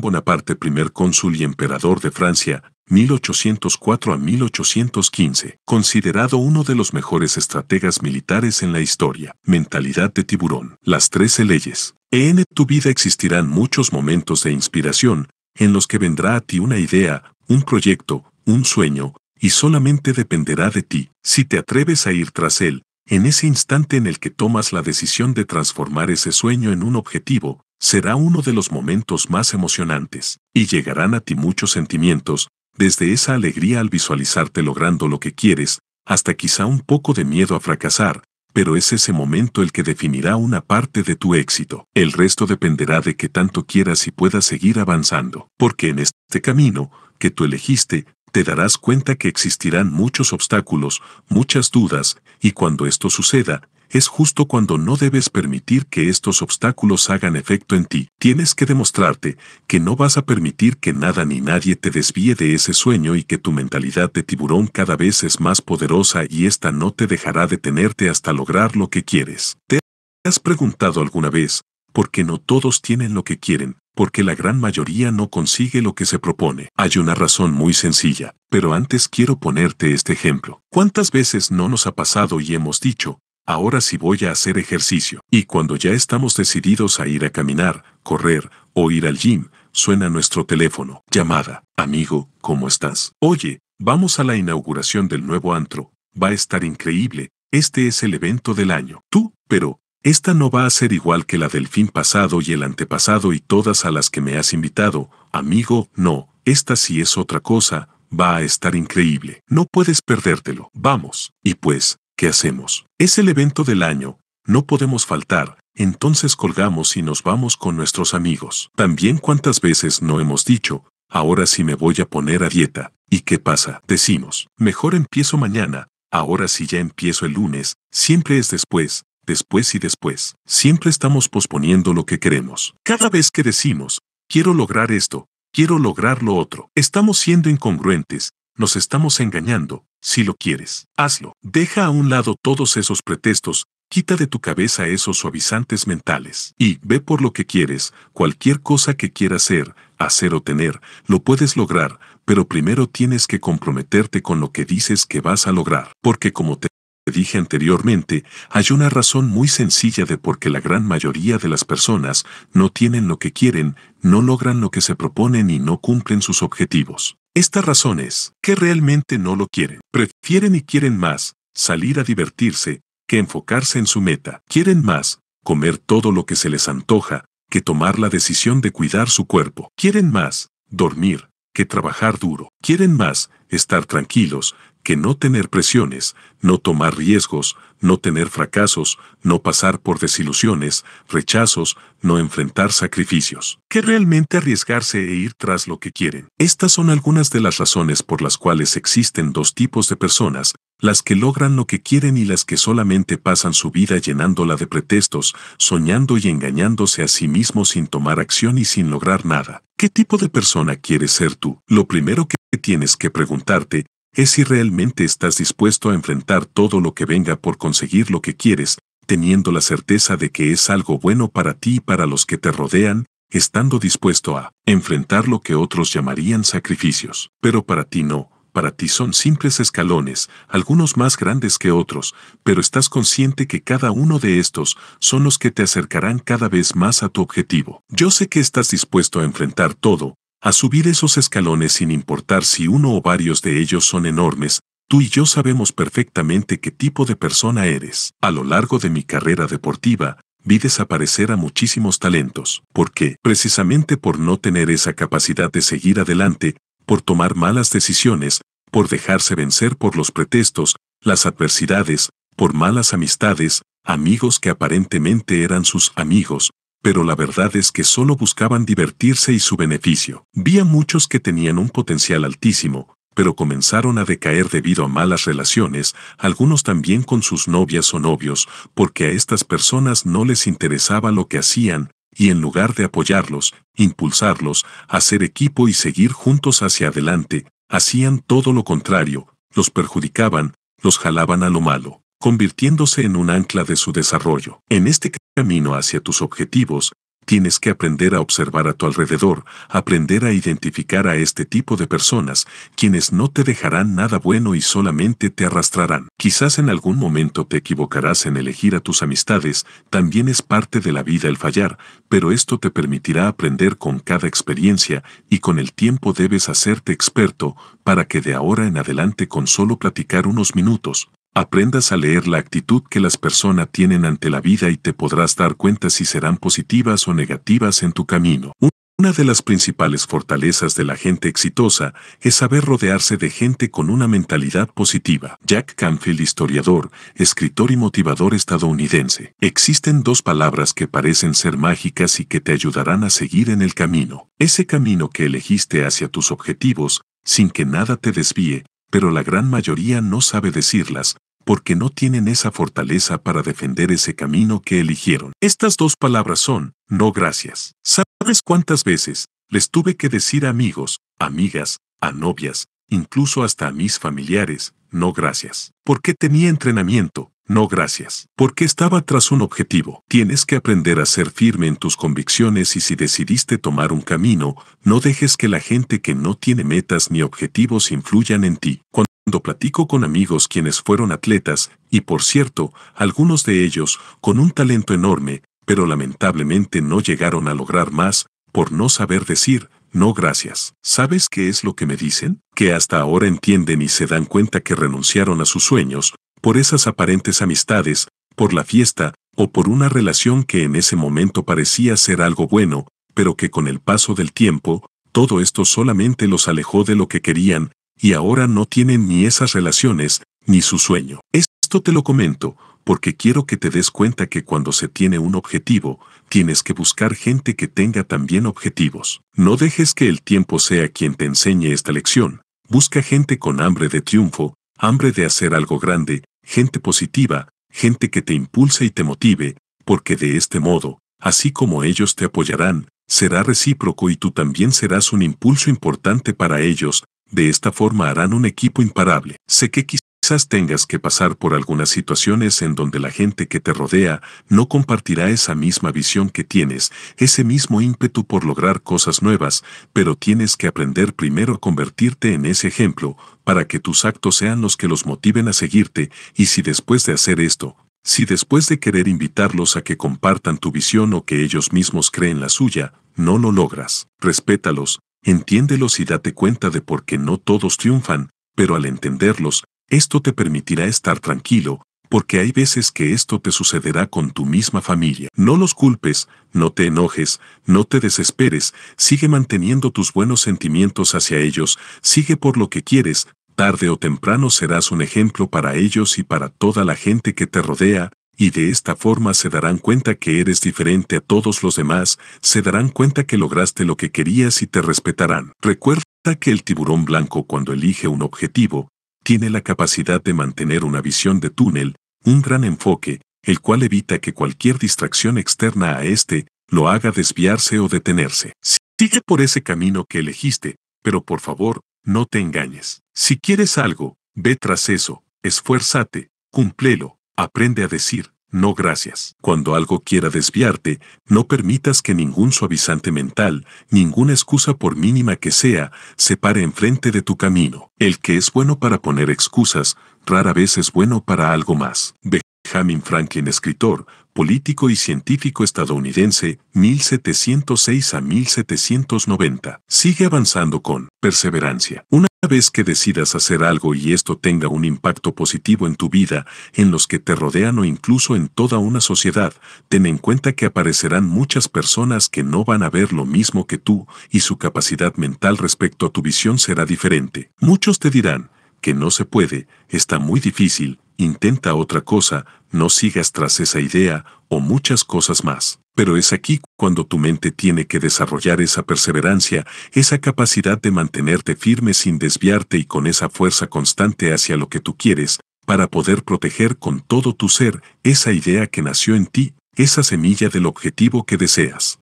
Bonaparte, primer cónsul y emperador de Francia, 1804 a 1815, considerado uno de los mejores estrategas militares en la historia. Mentalidad de tiburón. Las trece leyes. En tu vida existirán muchos momentos de inspiración, en los que vendrá a ti una idea, un proyecto, un sueño, y solamente dependerá de ti. Si te atreves a ir tras él, en ese instante en el que tomas la decisión de transformar ese sueño en un objetivo, será uno de los momentos más emocionantes, y llegarán a ti muchos sentimientos, desde esa alegría al visualizarte logrando lo que quieres, hasta quizá un poco de miedo a fracasar, pero es ese momento el que definirá una parte de tu éxito. El resto dependerá de que tanto quieras y puedas seguir avanzando, porque en este camino, que tú elegiste, te darás cuenta que existirán muchos obstáculos, muchas dudas, y cuando esto suceda, es justo cuando no debes permitir que estos obstáculos hagan efecto en ti. Tienes que demostrarte que no vas a permitir que nada ni nadie te desvíe de ese sueño y que tu mentalidad de tiburón cada vez es más poderosa y esta no te dejará detenerte hasta lograr lo que quieres. ¿Te has preguntado alguna vez por qué no todos tienen lo que quieren? Porque la gran mayoría no consigue lo que se propone. Hay una razón muy sencilla, pero antes quiero ponerte este ejemplo. ¿Cuántas veces no nos ha pasado y hemos dicho, ahora sí voy a hacer ejercicio. Y cuando ya estamos decididos a ir a caminar, correr o ir al gym, suena nuestro teléfono. Llamada. Amigo, ¿cómo estás? Oye, vamos a la inauguración del nuevo antro. Va a estar increíble. Este es el evento del año. Tú, pero, esta no va a ser igual que la del fin pasado y el antepasado y todas a las que me has invitado. Amigo, no, esta sí es otra cosa, va a estar increíble. No puedes perdértelo. Vamos. Y pues, ¿Qué hacemos? Es el evento del año, no podemos faltar, entonces colgamos y nos vamos con nuestros amigos. También cuántas veces no hemos dicho, ahora sí me voy a poner a dieta. ¿Y qué pasa? Decimos, mejor empiezo mañana, ahora sí ya empiezo el lunes, siempre es después, después y después. Siempre estamos posponiendo lo que queremos. Cada vez que decimos, quiero lograr esto, quiero lograr lo otro, estamos siendo incongruentes, nos estamos engañando, si lo quieres, hazlo. Deja a un lado todos esos pretextos, quita de tu cabeza esos suavizantes mentales y ve por lo que quieres, cualquier cosa que quieras ser, hacer o tener, lo puedes lograr, pero primero tienes que comprometerte con lo que dices que vas a lograr, porque como te dije anteriormente, hay una razón muy sencilla de por qué la gran mayoría de las personas no tienen lo que quieren, no logran lo que se proponen y no cumplen sus objetivos. Esta razón es que realmente no lo quieren. Prefieren y quieren más salir a divertirse que enfocarse en su meta. Quieren más comer todo lo que se les antoja que tomar la decisión de cuidar su cuerpo. Quieren más dormir que trabajar duro. Quieren más estar tranquilos que no tener presiones, no tomar riesgos, no tener fracasos, no pasar por desilusiones, rechazos, no enfrentar sacrificios, que realmente arriesgarse e ir tras lo que quieren. Estas son algunas de las razones por las cuales existen dos tipos de personas, las que logran lo que quieren y las que solamente pasan su vida llenándola de pretextos, soñando y engañándose a sí mismos sin tomar acción y sin lograr nada. ¿Qué tipo de persona quieres ser tú? Lo primero que tienes que preguntarte es si realmente estás dispuesto a enfrentar todo lo que venga por conseguir lo que quieres, teniendo la certeza de que es algo bueno para ti y para los que te rodean, estando dispuesto a enfrentar lo que otros llamarían sacrificios. Pero para ti no, para ti son simples escalones, algunos más grandes que otros, pero estás consciente que cada uno de estos son los que te acercarán cada vez más a tu objetivo. Yo sé que estás dispuesto a enfrentar todo, a subir esos escalones sin importar si uno o varios de ellos son enormes, tú y yo sabemos perfectamente qué tipo de persona eres. A lo largo de mi carrera deportiva, vi desaparecer a muchísimos talentos. ¿Por qué? Precisamente por no tener esa capacidad de seguir adelante, por tomar malas decisiones, por dejarse vencer por los pretextos, las adversidades, por malas amistades, amigos que aparentemente eran sus amigos, pero la verdad es que solo buscaban divertirse y su beneficio. Vi a muchos que tenían un potencial altísimo, pero comenzaron a decaer debido a malas relaciones, algunos también con sus novias o novios, porque a estas personas no les interesaba lo que hacían, y en lugar de apoyarlos, impulsarlos, hacer equipo y seguir juntos hacia adelante, hacían todo lo contrario, los perjudicaban, los jalaban a lo malo convirtiéndose en un ancla de su desarrollo. En este camino hacia tus objetivos, tienes que aprender a observar a tu alrededor, aprender a identificar a este tipo de personas, quienes no te dejarán nada bueno y solamente te arrastrarán. Quizás en algún momento te equivocarás en elegir a tus amistades, también es parte de la vida el fallar, pero esto te permitirá aprender con cada experiencia y con el tiempo debes hacerte experto para que de ahora en adelante con solo platicar unos minutos, Aprendas a leer la actitud que las personas tienen ante la vida y te podrás dar cuenta si serán positivas o negativas en tu camino. Una de las principales fortalezas de la gente exitosa es saber rodearse de gente con una mentalidad positiva. Jack Canfield, historiador, escritor y motivador estadounidense. Existen dos palabras que parecen ser mágicas y que te ayudarán a seguir en el camino. Ese camino que elegiste hacia tus objetivos, sin que nada te desvíe, pero la gran mayoría no sabe decirlas, porque no tienen esa fortaleza para defender ese camino que eligieron. Estas dos palabras son, no gracias. ¿Sabes cuántas veces les tuve que decir a amigos, amigas, a novias, incluso hasta a mis familiares, no gracias? Porque tenía entrenamiento, no gracias. Porque estaba tras un objetivo. Tienes que aprender a ser firme en tus convicciones y si decidiste tomar un camino, no dejes que la gente que no tiene metas ni objetivos influyan en ti. Cuando platico con amigos quienes fueron atletas, y por cierto, algunos de ellos con un talento enorme, pero lamentablemente no llegaron a lograr más, por no saber decir, no gracias. ¿Sabes qué es lo que me dicen? Que hasta ahora entienden y se dan cuenta que renunciaron a sus sueños, por esas aparentes amistades, por la fiesta, o por una relación que en ese momento parecía ser algo bueno, pero que con el paso del tiempo, todo esto solamente los alejó de lo que querían, y ahora no tienen ni esas relaciones, ni su sueño. Esto te lo comento, porque quiero que te des cuenta que cuando se tiene un objetivo, tienes que buscar gente que tenga también objetivos. No dejes que el tiempo sea quien te enseñe esta lección. Busca gente con hambre de triunfo, hambre de hacer algo grande, gente positiva, gente que te impulse y te motive, porque de este modo, así como ellos te apoyarán, será recíproco y tú también serás un impulso importante para ellos, de esta forma harán un equipo imparable. Sé que quizás tengas que pasar por algunas situaciones en donde la gente que te rodea no compartirá esa misma visión que tienes, ese mismo ímpetu por lograr cosas nuevas, pero tienes que aprender primero a convertirte en ese ejemplo, para que tus actos sean los que los motiven a seguirte, y si después de hacer esto, si después de querer invitarlos a que compartan tu visión o que ellos mismos creen la suya, no lo logras, respétalos, entiéndelos y date cuenta de por qué no todos triunfan, pero al entenderlos, esto te permitirá estar tranquilo, porque hay veces que esto te sucederá con tu misma familia. No los culpes, no te enojes, no te desesperes, sigue manteniendo tus buenos sentimientos hacia ellos, sigue por lo que quieres, tarde o temprano serás un ejemplo para ellos y para toda la gente que te rodea, y de esta forma se darán cuenta que eres diferente a todos los demás, se darán cuenta que lograste lo que querías y te respetarán. Recuerda que el tiburón blanco cuando elige un objetivo, tiene la capacidad de mantener una visión de túnel, un gran enfoque, el cual evita que cualquier distracción externa a este lo haga desviarse o detenerse. Sigue por ese camino que elegiste, pero por favor, no te engañes. Si quieres algo, ve tras eso, esfuérzate, cúmplelo, aprende a decir, no gracias. Cuando algo quiera desviarte, no permitas que ningún suavizante mental, ninguna excusa por mínima que sea, se pare enfrente de tu camino. El que es bueno para poner excusas, rara vez es bueno para algo más. Benjamin Franklin, escritor, político y científico estadounidense, 1706 a 1790. Sigue avanzando con perseverancia. Una vez que decidas hacer algo y esto tenga un impacto positivo en tu vida, en los que te rodean o incluso en toda una sociedad, ten en cuenta que aparecerán muchas personas que no van a ver lo mismo que tú y su capacidad mental respecto a tu visión será diferente. Muchos te dirán que no se puede, está muy difícil, intenta otra cosa, no sigas tras esa idea, o muchas cosas más. Pero es aquí cuando tu mente tiene que desarrollar esa perseverancia, esa capacidad de mantenerte firme sin desviarte y con esa fuerza constante hacia lo que tú quieres, para poder proteger con todo tu ser esa idea que nació en ti, esa semilla del objetivo que deseas.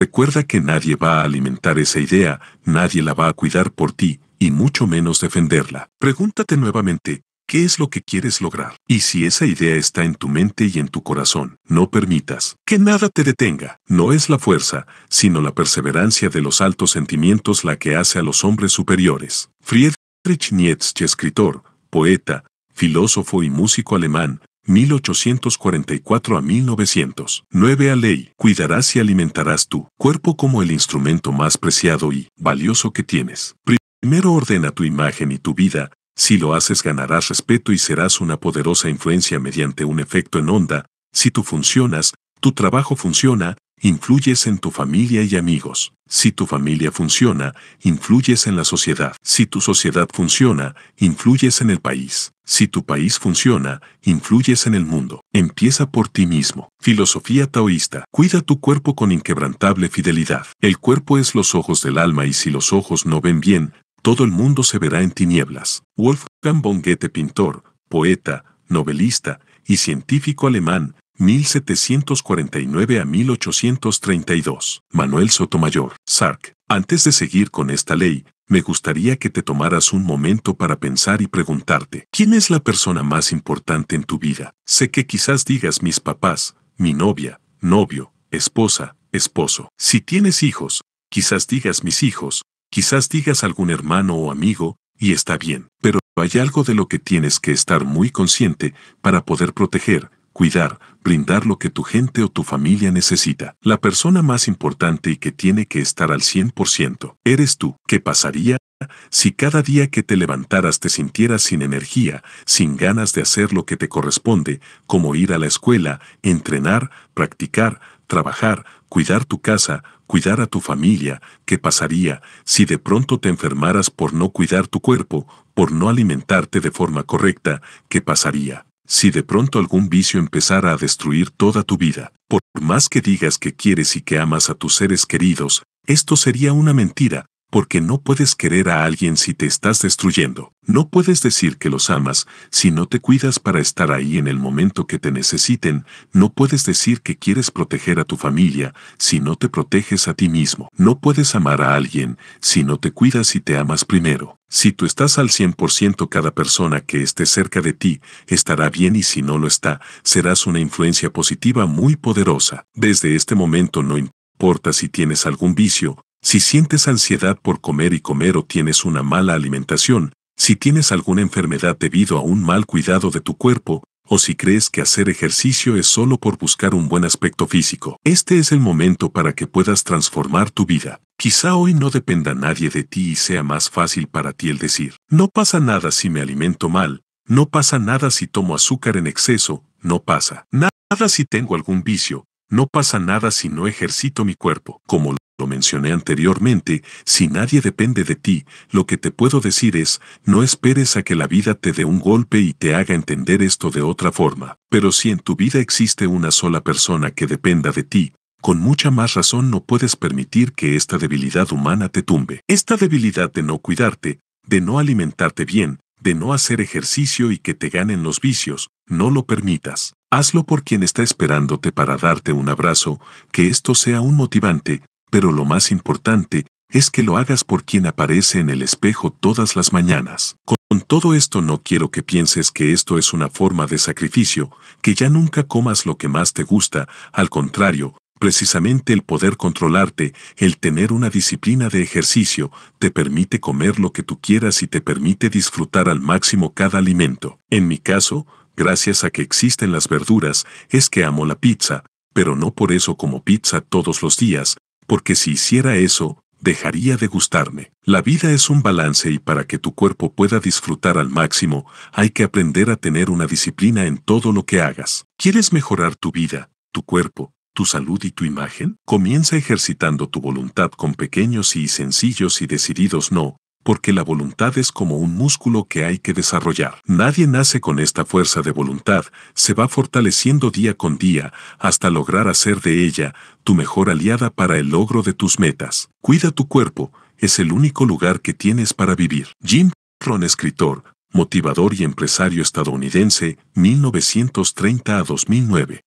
Recuerda que nadie va a alimentar esa idea, nadie la va a cuidar por ti, y mucho menos defenderla. Pregúntate nuevamente, ¿Qué es lo que quieres lograr? Y si esa idea está en tu mente y en tu corazón, no permitas que nada te detenga. No es la fuerza, sino la perseverancia de los altos sentimientos la que hace a los hombres superiores. Friedrich Nietzsche, escritor, poeta, filósofo y músico alemán, 1844 a 1900. 9 a ley. Cuidarás y alimentarás tu cuerpo como el instrumento más preciado y valioso que tienes. Primero ordena tu imagen y tu vida, si lo haces ganarás respeto y serás una poderosa influencia mediante un efecto en onda. Si tú funcionas, tu trabajo funciona, influyes en tu familia y amigos. Si tu familia funciona, influyes en la sociedad. Si tu sociedad funciona, influyes en el país. Si tu país funciona, influyes en el mundo. Empieza por ti mismo. Filosofía taoísta. Cuida tu cuerpo con inquebrantable fidelidad. El cuerpo es los ojos del alma y si los ojos no ven bien, todo el mundo se verá en tinieblas. Wolfgang von Goethe, pintor, poeta, novelista y científico alemán, 1749 a 1832. Manuel Sotomayor, Sark. Antes de seguir con esta ley, me gustaría que te tomaras un momento para pensar y preguntarte, ¿quién es la persona más importante en tu vida? Sé que quizás digas mis papás, mi novia, novio, esposa, esposo. Si tienes hijos, quizás digas mis hijos, Quizás digas algún hermano o amigo, y está bien, pero hay algo de lo que tienes que estar muy consciente para poder proteger, cuidar, brindar lo que tu gente o tu familia necesita. La persona más importante y que tiene que estar al 100% eres tú. ¿Qué pasaría si cada día que te levantaras te sintieras sin energía, sin ganas de hacer lo que te corresponde, como ir a la escuela, entrenar, practicar, trabajar, cuidar tu casa, cuidar a tu familia, ¿qué pasaría si de pronto te enfermaras por no cuidar tu cuerpo, por no alimentarte de forma correcta? ¿Qué pasaría si de pronto algún vicio empezara a destruir toda tu vida? Por más que digas que quieres y que amas a tus seres queridos, esto sería una mentira, porque no puedes querer a alguien si te estás destruyendo. No puedes decir que los amas si no te cuidas para estar ahí en el momento que te necesiten. No puedes decir que quieres proteger a tu familia si no te proteges a ti mismo. No puedes amar a alguien si no te cuidas y te amas primero. Si tú estás al 100% cada persona que esté cerca de ti estará bien y si no lo está, serás una influencia positiva muy poderosa. Desde este momento no importa si tienes algún vicio, si sientes ansiedad por comer y comer o tienes una mala alimentación, si tienes alguna enfermedad debido a un mal cuidado de tu cuerpo, o si crees que hacer ejercicio es solo por buscar un buen aspecto físico. Este es el momento para que puedas transformar tu vida. Quizá hoy no dependa nadie de ti y sea más fácil para ti el decir, no pasa nada si me alimento mal, no pasa nada si tomo azúcar en exceso, no pasa nada si tengo algún vicio, no pasa nada si no ejercito mi cuerpo. Como lo mencioné anteriormente, si nadie depende de ti, lo que te puedo decir es, no esperes a que la vida te dé un golpe y te haga entender esto de otra forma. Pero si en tu vida existe una sola persona que dependa de ti, con mucha más razón no puedes permitir que esta debilidad humana te tumbe. Esta debilidad de no cuidarte, de no alimentarte bien, de no hacer ejercicio y que te ganen los vicios, no lo permitas. Hazlo por quien está esperándote para darte un abrazo, que esto sea un motivante, pero lo más importante es que lo hagas por quien aparece en el espejo todas las mañanas. Con todo esto no quiero que pienses que esto es una forma de sacrificio, que ya nunca comas lo que más te gusta, al contrario, Precisamente el poder controlarte, el tener una disciplina de ejercicio, te permite comer lo que tú quieras y te permite disfrutar al máximo cada alimento. En mi caso, gracias a que existen las verduras, es que amo la pizza, pero no por eso como pizza todos los días, porque si hiciera eso, dejaría de gustarme. La vida es un balance y para que tu cuerpo pueda disfrutar al máximo, hay que aprender a tener una disciplina en todo lo que hagas. ¿Quieres mejorar tu vida, tu cuerpo, tu salud y tu imagen? Comienza ejercitando tu voluntad con pequeños y sencillos y decididos no, porque la voluntad es como un músculo que hay que desarrollar. Nadie nace con esta fuerza de voluntad, se va fortaleciendo día con día hasta lograr hacer de ella tu mejor aliada para el logro de tus metas. Cuida tu cuerpo, es el único lugar que tienes para vivir. Jim Ron, escritor, motivador y empresario estadounidense, 1930 a 2009.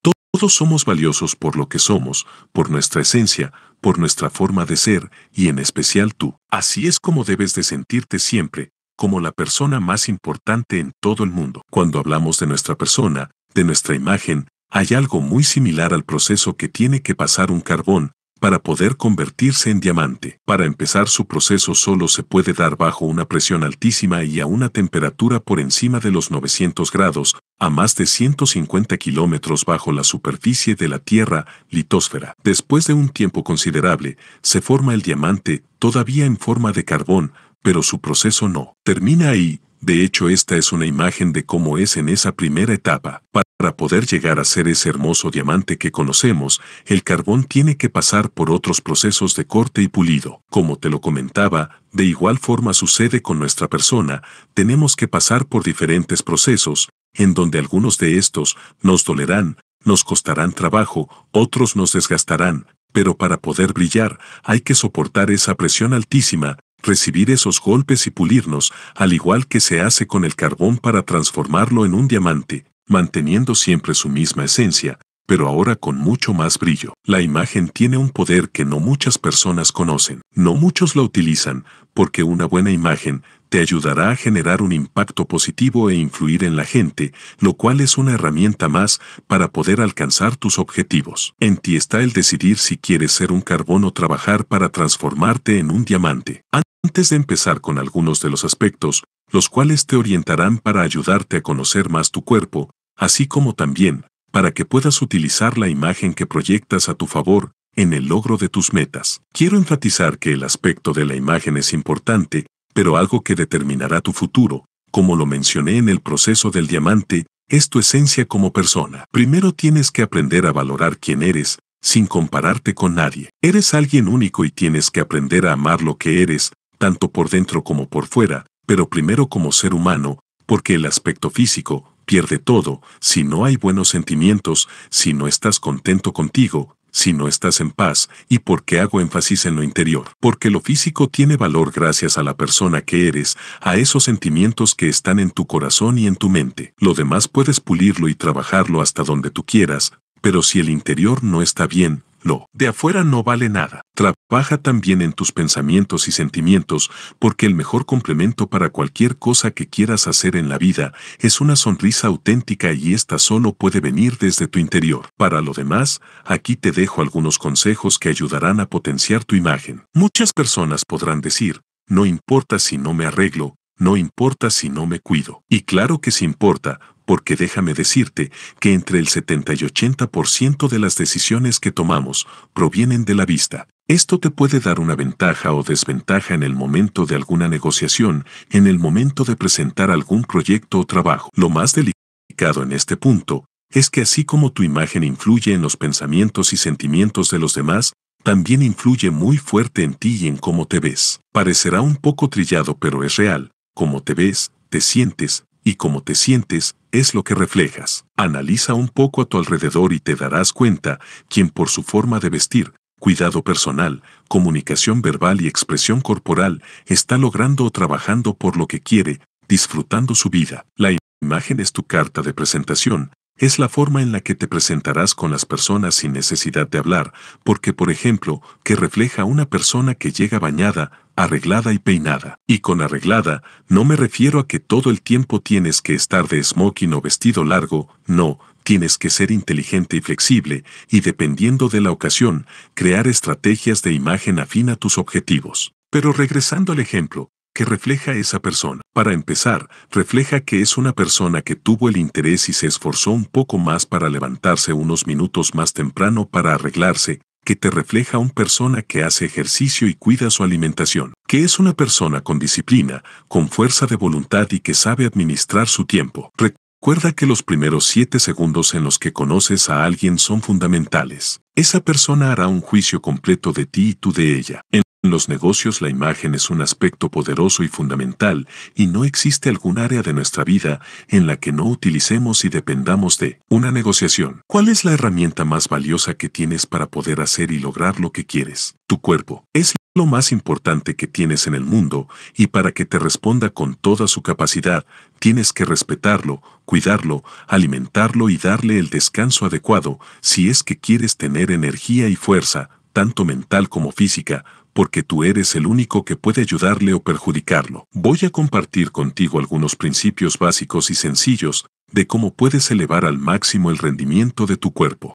Todos somos valiosos por lo que somos, por nuestra esencia, por nuestra forma de ser, y en especial tú. Así es como debes de sentirte siempre, como la persona más importante en todo el mundo. Cuando hablamos de nuestra persona, de nuestra imagen, hay algo muy similar al proceso que tiene que pasar un carbón, para poder convertirse en diamante. Para empezar su proceso solo se puede dar bajo una presión altísima y a una temperatura por encima de los 900 grados, a más de 150 kilómetros bajo la superficie de la Tierra, litósfera. Después de un tiempo considerable, se forma el diamante, todavía en forma de carbón, pero su proceso no. Termina ahí, de hecho esta es una imagen de cómo es en esa primera etapa. Para poder llegar a ser ese hermoso diamante que conocemos, el carbón tiene que pasar por otros procesos de corte y pulido. Como te lo comentaba, de igual forma sucede con nuestra persona, tenemos que pasar por diferentes procesos, en donde algunos de estos nos dolerán, nos costarán trabajo, otros nos desgastarán, pero para poder brillar hay que soportar esa presión altísima, recibir esos golpes y pulirnos, al igual que se hace con el carbón para transformarlo en un diamante, manteniendo siempre su misma esencia, pero ahora con mucho más brillo. La imagen tiene un poder que no muchas personas conocen. No muchos la utilizan, porque una buena imagen te ayudará a generar un impacto positivo e influir en la gente, lo cual es una herramienta más para poder alcanzar tus objetivos. En ti está el decidir si quieres ser un carbón o trabajar para transformarte en un diamante. Antes de empezar con algunos de los aspectos, los cuales te orientarán para ayudarte a conocer más tu cuerpo, así como también, para que puedas utilizar la imagen que proyectas a tu favor en el logro de tus metas. Quiero enfatizar que el aspecto de la imagen es importante, pero algo que determinará tu futuro, como lo mencioné en el proceso del diamante, es tu esencia como persona. Primero tienes que aprender a valorar quién eres, sin compararte con nadie. Eres alguien único y tienes que aprender a amar lo que eres, tanto por dentro como por fuera, pero primero como ser humano, porque el aspecto físico pierde todo si no hay buenos sentimientos, si no estás contento contigo, si no estás en paz, y por qué hago énfasis en lo interior, porque lo físico tiene valor gracias a la persona que eres, a esos sentimientos que están en tu corazón y en tu mente. Lo demás puedes pulirlo y trabajarlo hasta donde tú quieras, pero si el interior no está bien, lo de afuera no vale nada. Trabaja también en tus pensamientos y sentimientos, porque el mejor complemento para cualquier cosa que quieras hacer en la vida es una sonrisa auténtica y esta solo puede venir desde tu interior. Para lo demás, aquí te dejo algunos consejos que ayudarán a potenciar tu imagen. Muchas personas podrán decir, no importa si no me arreglo, no importa si no me cuido. Y claro que sí importa, porque déjame decirte que entre el 70 y 80% de las decisiones que tomamos provienen de la vista. Esto te puede dar una ventaja o desventaja en el momento de alguna negociación, en el momento de presentar algún proyecto o trabajo. Lo más delicado en este punto es que así como tu imagen influye en los pensamientos y sentimientos de los demás, también influye muy fuerte en ti y en cómo te ves. Parecerá un poco trillado pero es real. Cómo te ves, te sientes, y cómo te sientes, es lo que reflejas. Analiza un poco a tu alrededor y te darás cuenta quién por su forma de vestir, cuidado personal, comunicación verbal y expresión corporal está logrando o trabajando por lo que quiere, disfrutando su vida. La imagen es tu carta de presentación, es la forma en la que te presentarás con las personas sin necesidad de hablar, porque por ejemplo, que refleja una persona que llega bañada, arreglada y peinada. Y con arreglada, no me refiero a que todo el tiempo tienes que estar de smoking o vestido largo, no, tienes que ser inteligente y flexible, y dependiendo de la ocasión, crear estrategias de imagen afín a tus objetivos. Pero regresando al ejemplo, que refleja esa persona. Para empezar, refleja que es una persona que tuvo el interés y se esforzó un poco más para levantarse unos minutos más temprano para arreglarse, que te refleja una persona que hace ejercicio y cuida su alimentación, que es una persona con disciplina, con fuerza de voluntad y que sabe administrar su tiempo. Recuerda que los primeros siete segundos en los que conoces a alguien son fundamentales. Esa persona hará un juicio completo de ti y tú de ella. Los negocios la imagen es un aspecto poderoso y fundamental, y no existe algún área de nuestra vida en la que no utilicemos y dependamos de una negociación. ¿Cuál es la herramienta más valiosa que tienes para poder hacer y lograr lo que quieres? Tu cuerpo. Es lo más importante que tienes en el mundo, y para que te responda con toda su capacidad, tienes que respetarlo, cuidarlo, alimentarlo y darle el descanso adecuado si es que quieres tener energía y fuerza, tanto mental como física, porque tú eres el único que puede ayudarle o perjudicarlo. Voy a compartir contigo algunos principios básicos y sencillos de cómo puedes elevar al máximo el rendimiento de tu cuerpo.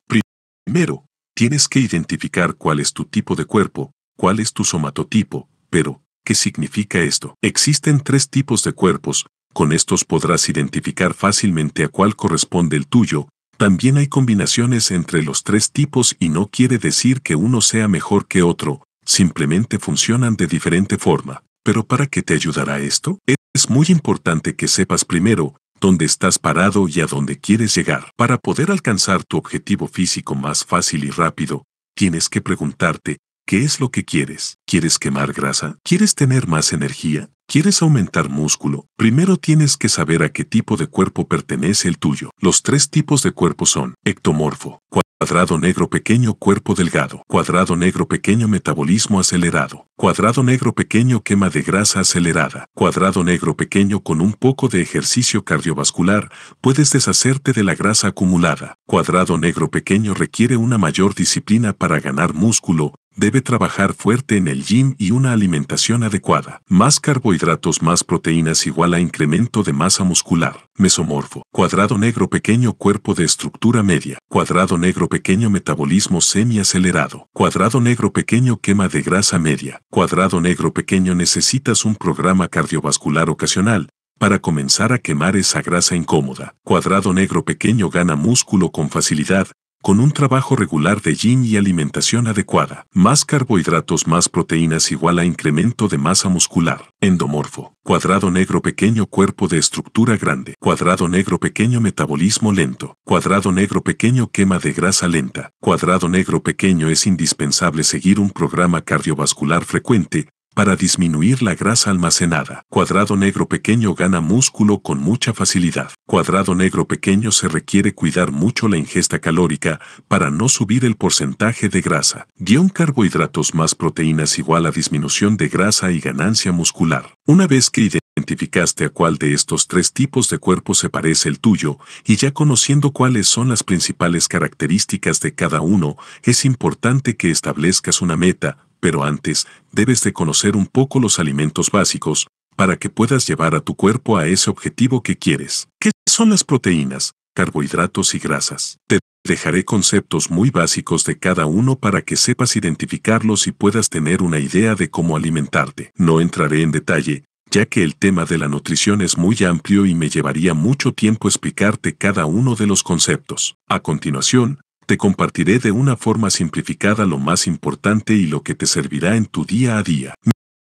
Primero, tienes que identificar cuál es tu tipo de cuerpo, cuál es tu somatotipo, pero, ¿qué significa esto? Existen tres tipos de cuerpos, con estos podrás identificar fácilmente a cuál corresponde el tuyo, también hay combinaciones entre los tres tipos y no quiere decir que uno sea mejor que otro, simplemente funcionan de diferente forma. Pero ¿para qué te ayudará esto? Es muy importante que sepas primero dónde estás parado y a dónde quieres llegar. Para poder alcanzar tu objetivo físico más fácil y rápido, tienes que preguntarte, ¿qué es lo que quieres? ¿Quieres quemar grasa? ¿Quieres tener más energía? ¿Quieres aumentar músculo? Primero tienes que saber a qué tipo de cuerpo pertenece el tuyo. Los tres tipos de cuerpo son ectomorfo, Cuadrado negro pequeño cuerpo delgado. Cuadrado negro pequeño metabolismo acelerado. Cuadrado negro pequeño quema de grasa acelerada. Cuadrado negro pequeño con un poco de ejercicio cardiovascular, puedes deshacerte de la grasa acumulada. Cuadrado negro pequeño requiere una mayor disciplina para ganar músculo, debe trabajar fuerte en el gym y una alimentación adecuada. Más carbohidratos más proteínas igual a incremento de masa muscular. Mesomorfo. Cuadrado negro pequeño cuerpo de estructura media. Cuadrado negro pequeño metabolismo semi-acelerado. Cuadrado negro pequeño quema de grasa media. Cuadrado negro pequeño necesitas un programa cardiovascular ocasional, para comenzar a quemar esa grasa incómoda. Cuadrado negro pequeño gana músculo con facilidad, con un trabajo regular de gym y alimentación adecuada. Más carbohidratos más proteínas igual a incremento de masa muscular. Endomorfo. Cuadrado negro pequeño cuerpo de estructura grande. Cuadrado negro pequeño metabolismo lento. Cuadrado negro pequeño quema de grasa lenta. Cuadrado negro pequeño es indispensable seguir un programa cardiovascular frecuente para disminuir la grasa almacenada. Cuadrado negro pequeño gana músculo con mucha facilidad. Cuadrado negro pequeño se requiere cuidar mucho la ingesta calórica para no subir el porcentaje de grasa. Guión carbohidratos más proteínas igual a disminución de grasa y ganancia muscular. Una vez que identificaste a cuál de estos tres tipos de cuerpo se parece el tuyo, y ya conociendo cuáles son las principales características de cada uno, es importante que establezcas una meta, pero antes debes de conocer un poco los alimentos básicos para que puedas llevar a tu cuerpo a ese objetivo que quieres. ¿Qué son las proteínas, carbohidratos y grasas? Te dejaré conceptos muy básicos de cada uno para que sepas identificarlos y puedas tener una idea de cómo alimentarte. No entraré en detalle, ya que el tema de la nutrición es muy amplio y me llevaría mucho tiempo explicarte cada uno de los conceptos. A continuación, te compartiré de una forma simplificada lo más importante y lo que te servirá en tu día a día.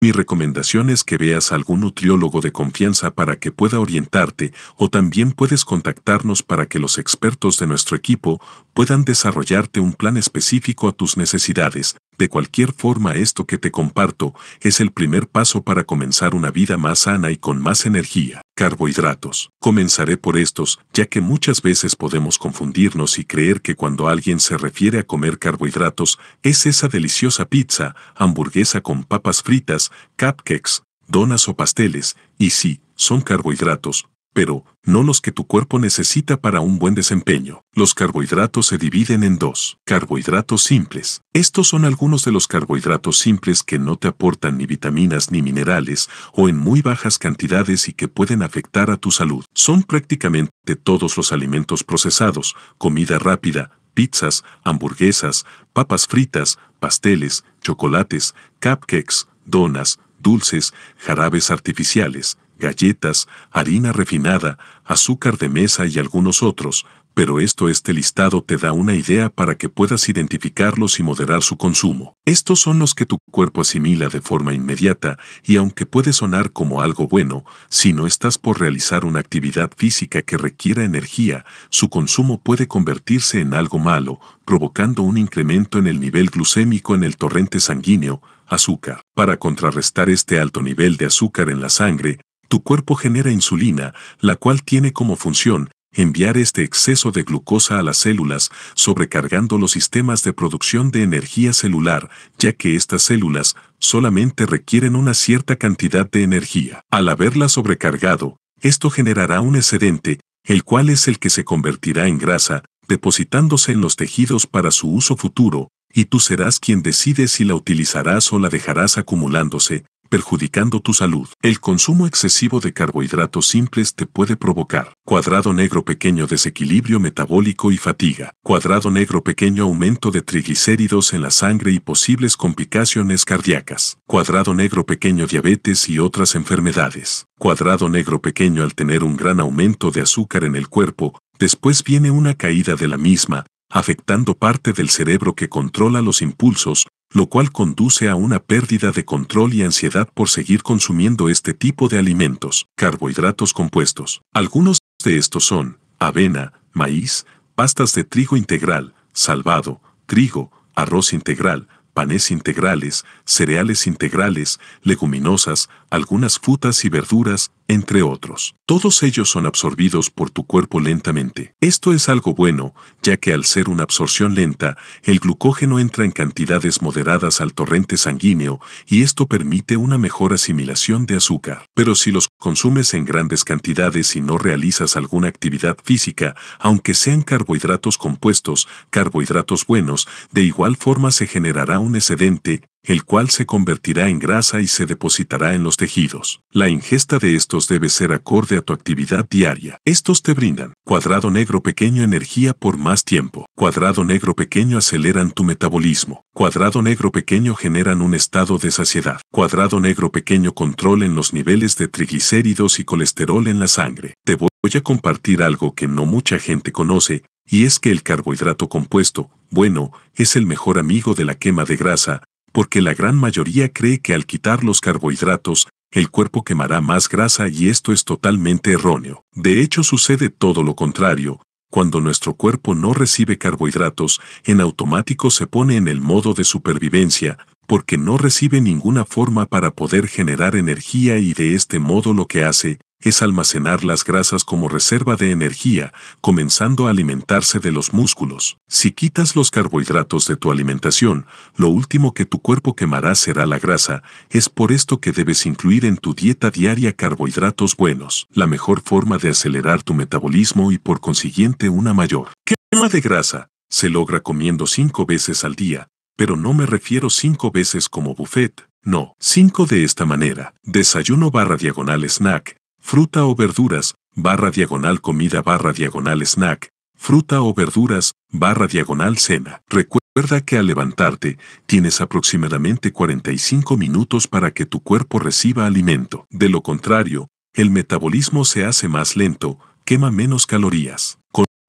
Mi recomendación es que veas a algún nutriólogo de confianza para que pueda orientarte o también puedes contactarnos para que los expertos de nuestro equipo puedan desarrollarte un plan específico a tus necesidades. De cualquier forma, esto que te comparto es el primer paso para comenzar una vida más sana y con más energía. Carbohidratos. Comenzaré por estos, ya que muchas veces podemos confundirnos y creer que cuando alguien se refiere a comer carbohidratos, es esa deliciosa pizza, hamburguesa con papas fritas, cupcakes, donas o pasteles, y sí, son carbohidratos, pero no los que tu cuerpo necesita para un buen desempeño. Los carbohidratos se dividen en dos. Carbohidratos simples. Estos son algunos de los carbohidratos simples que no te aportan ni vitaminas ni minerales o en muy bajas cantidades y que pueden afectar a tu salud. Son prácticamente todos los alimentos procesados, comida rápida, pizzas, hamburguesas, papas fritas, pasteles, chocolates, cupcakes, donas, dulces, jarabes artificiales, galletas, harina refinada, azúcar de mesa y algunos otros, pero esto este listado te da una idea para que puedas identificarlos y moderar su consumo. Estos son los que tu cuerpo asimila de forma inmediata y aunque puede sonar como algo bueno, si no estás por realizar una actividad física que requiera energía, su consumo puede convertirse en algo malo, provocando un incremento en el nivel glucémico en el torrente sanguíneo, azúcar. Para contrarrestar este alto nivel de azúcar en la sangre, tu cuerpo genera insulina, la cual tiene como función enviar este exceso de glucosa a las células, sobrecargando los sistemas de producción de energía celular, ya que estas células solamente requieren una cierta cantidad de energía. Al haberla sobrecargado, esto generará un excedente, el cual es el que se convertirá en grasa, depositándose en los tejidos para su uso futuro, y tú serás quien decide si la utilizarás o la dejarás acumulándose, perjudicando tu salud. El consumo excesivo de carbohidratos simples te puede provocar cuadrado negro pequeño desequilibrio metabólico y fatiga, cuadrado negro pequeño aumento de triglicéridos en la sangre y posibles complicaciones cardíacas, cuadrado negro pequeño diabetes y otras enfermedades, cuadrado negro pequeño al tener un gran aumento de azúcar en el cuerpo, después viene una caída de la misma, afectando parte del cerebro que controla los impulsos, lo cual conduce a una pérdida de control y ansiedad por seguir consumiendo este tipo de alimentos, carbohidratos compuestos. Algunos de estos son avena, maíz, pastas de trigo integral, salvado, trigo, arroz integral, panes integrales, cereales integrales, leguminosas, algunas frutas y verduras, entre otros. Todos ellos son absorbidos por tu cuerpo lentamente. Esto es algo bueno, ya que al ser una absorción lenta, el glucógeno entra en cantidades moderadas al torrente sanguíneo y esto permite una mejor asimilación de azúcar. Pero si los consumes en grandes cantidades y no realizas alguna actividad física, aunque sean carbohidratos compuestos, carbohidratos buenos, de igual forma se generará un excedente, el cual se convertirá en grasa y se depositará en los tejidos. La ingesta de estos debe ser acorde a tu actividad diaria. Estos te brindan cuadrado negro pequeño energía por más tiempo. Cuadrado negro pequeño aceleran tu metabolismo. Cuadrado negro pequeño generan un estado de saciedad. Cuadrado negro pequeño controlen los niveles de triglicéridos y colesterol en la sangre. Te voy a compartir algo que no mucha gente conoce, y es que el carbohidrato compuesto, bueno, es el mejor amigo de la quema de grasa, porque la gran mayoría cree que al quitar los carbohidratos, el cuerpo quemará más grasa y esto es totalmente erróneo. De hecho sucede todo lo contrario, cuando nuestro cuerpo no recibe carbohidratos, en automático se pone en el modo de supervivencia, porque no recibe ninguna forma para poder generar energía y de este modo lo que hace es almacenar las grasas como reserva de energía, comenzando a alimentarse de los músculos. Si quitas los carbohidratos de tu alimentación, lo último que tu cuerpo quemará será la grasa, es por esto que debes incluir en tu dieta diaria carbohidratos buenos, la mejor forma de acelerar tu metabolismo y por consiguiente una mayor quema de grasa. Se logra comiendo cinco veces al día, pero no me refiero cinco veces como buffet, no, cinco de esta manera. Desayuno barra diagonal snack, fruta o verduras, barra diagonal comida barra diagonal snack, fruta o verduras, barra diagonal cena. Recuerda que al levantarte, tienes aproximadamente 45 minutos para que tu cuerpo reciba alimento. De lo contrario, el metabolismo se hace más lento, quema menos calorías.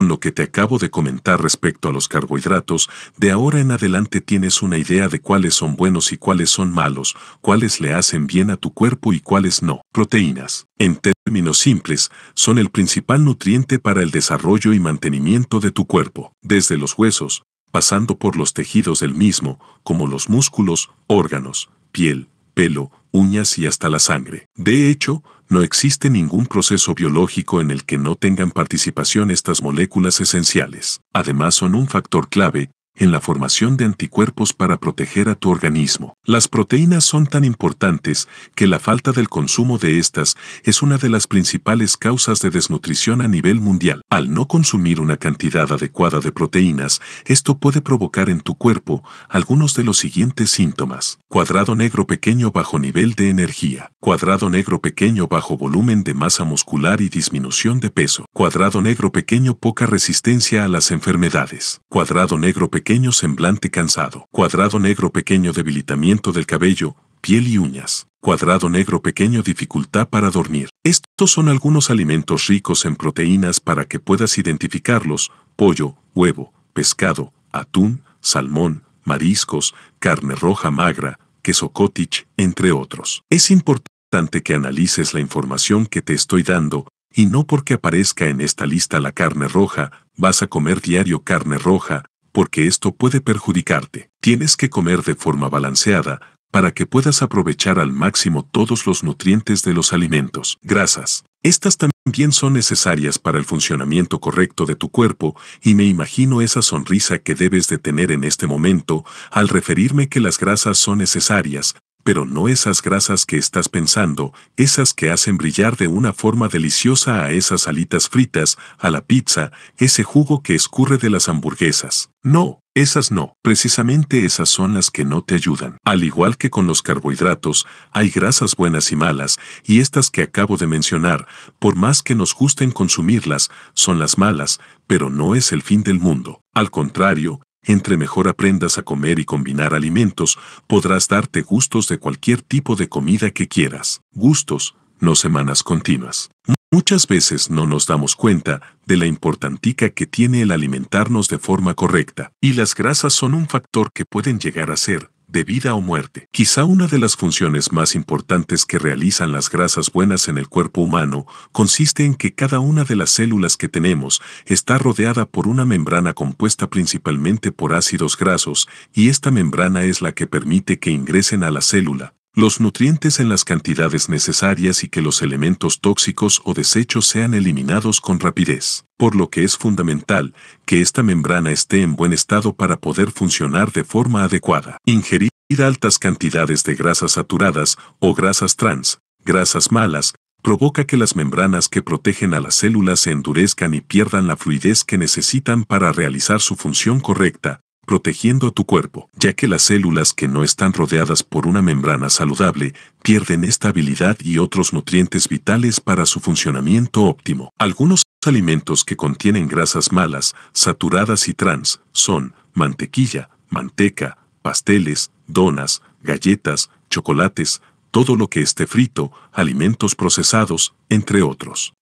Lo que te acabo de comentar respecto a los carbohidratos, de ahora en adelante tienes una idea de cuáles son buenos y cuáles son malos, cuáles le hacen bien a tu cuerpo y cuáles no. Proteínas, en términos simples, son el principal nutriente para el desarrollo y mantenimiento de tu cuerpo, desde los huesos, pasando por los tejidos del mismo, como los músculos, órganos, piel, pelo, uñas y hasta la sangre. De hecho, no existe ningún proceso biológico en el que no tengan participación estas moléculas esenciales. Además son un factor clave en la formación de anticuerpos para proteger a tu organismo. Las proteínas son tan importantes que la falta del consumo de estas es una de las principales causas de desnutrición a nivel mundial. Al no consumir una cantidad adecuada de proteínas, esto puede provocar en tu cuerpo algunos de los siguientes síntomas. Cuadrado negro pequeño bajo nivel de energía. Cuadrado negro pequeño bajo volumen de masa muscular y disminución de peso. Cuadrado negro pequeño poca resistencia a las enfermedades. Cuadrado negro pequeño pequeño semblante cansado, cuadrado negro pequeño debilitamiento del cabello, piel y uñas, cuadrado negro pequeño dificultad para dormir. Estos son algunos alimentos ricos en proteínas para que puedas identificarlos, pollo, huevo, pescado, atún, salmón, mariscos, carne roja magra, queso cottage, entre otros. Es importante que analices la información que te estoy dando y no porque aparezca en esta lista la carne roja, vas a comer diario carne roja, porque esto puede perjudicarte. Tienes que comer de forma balanceada para que puedas aprovechar al máximo todos los nutrientes de los alimentos. Grasas. Estas también son necesarias para el funcionamiento correcto de tu cuerpo y me imagino esa sonrisa que debes de tener en este momento al referirme que las grasas son necesarias, pero no esas grasas que estás pensando, esas que hacen brillar de una forma deliciosa a esas alitas fritas, a la pizza, ese jugo que escurre de las hamburguesas. No, esas no, precisamente esas son las que no te ayudan. Al igual que con los carbohidratos, hay grasas buenas y malas, y estas que acabo de mencionar, por más que nos gusten consumirlas, son las malas, pero no es el fin del mundo. Al contrario, entre mejor aprendas a comer y combinar alimentos, podrás darte gustos de cualquier tipo de comida que quieras. Gustos, no semanas continuas. Muchas veces no nos damos cuenta de la importantica que tiene el alimentarnos de forma correcta, y las grasas son un factor que pueden llegar a ser de vida o muerte. Quizá una de las funciones más importantes que realizan las grasas buenas en el cuerpo humano consiste en que cada una de las células que tenemos está rodeada por una membrana compuesta principalmente por ácidos grasos, y esta membrana es la que permite que ingresen a la célula, los nutrientes en las cantidades necesarias y que los elementos tóxicos o desechos sean eliminados con rapidez, por lo que es fundamental que esta membrana esté en buen estado para poder funcionar de forma adecuada. Ingerir altas cantidades de grasas saturadas o grasas trans, grasas malas, provoca que las membranas que protegen a las células se endurezcan y pierdan la fluidez que necesitan para realizar su función correcta, protegiendo tu cuerpo, ya que las células que no están rodeadas por una membrana saludable pierden esta habilidad y otros nutrientes vitales para su funcionamiento óptimo. Algunos alimentos que contienen grasas malas, saturadas y trans son mantequilla, manteca, pasteles, donas, galletas, chocolates, todo lo que esté frito, alimentos procesados, entre otros.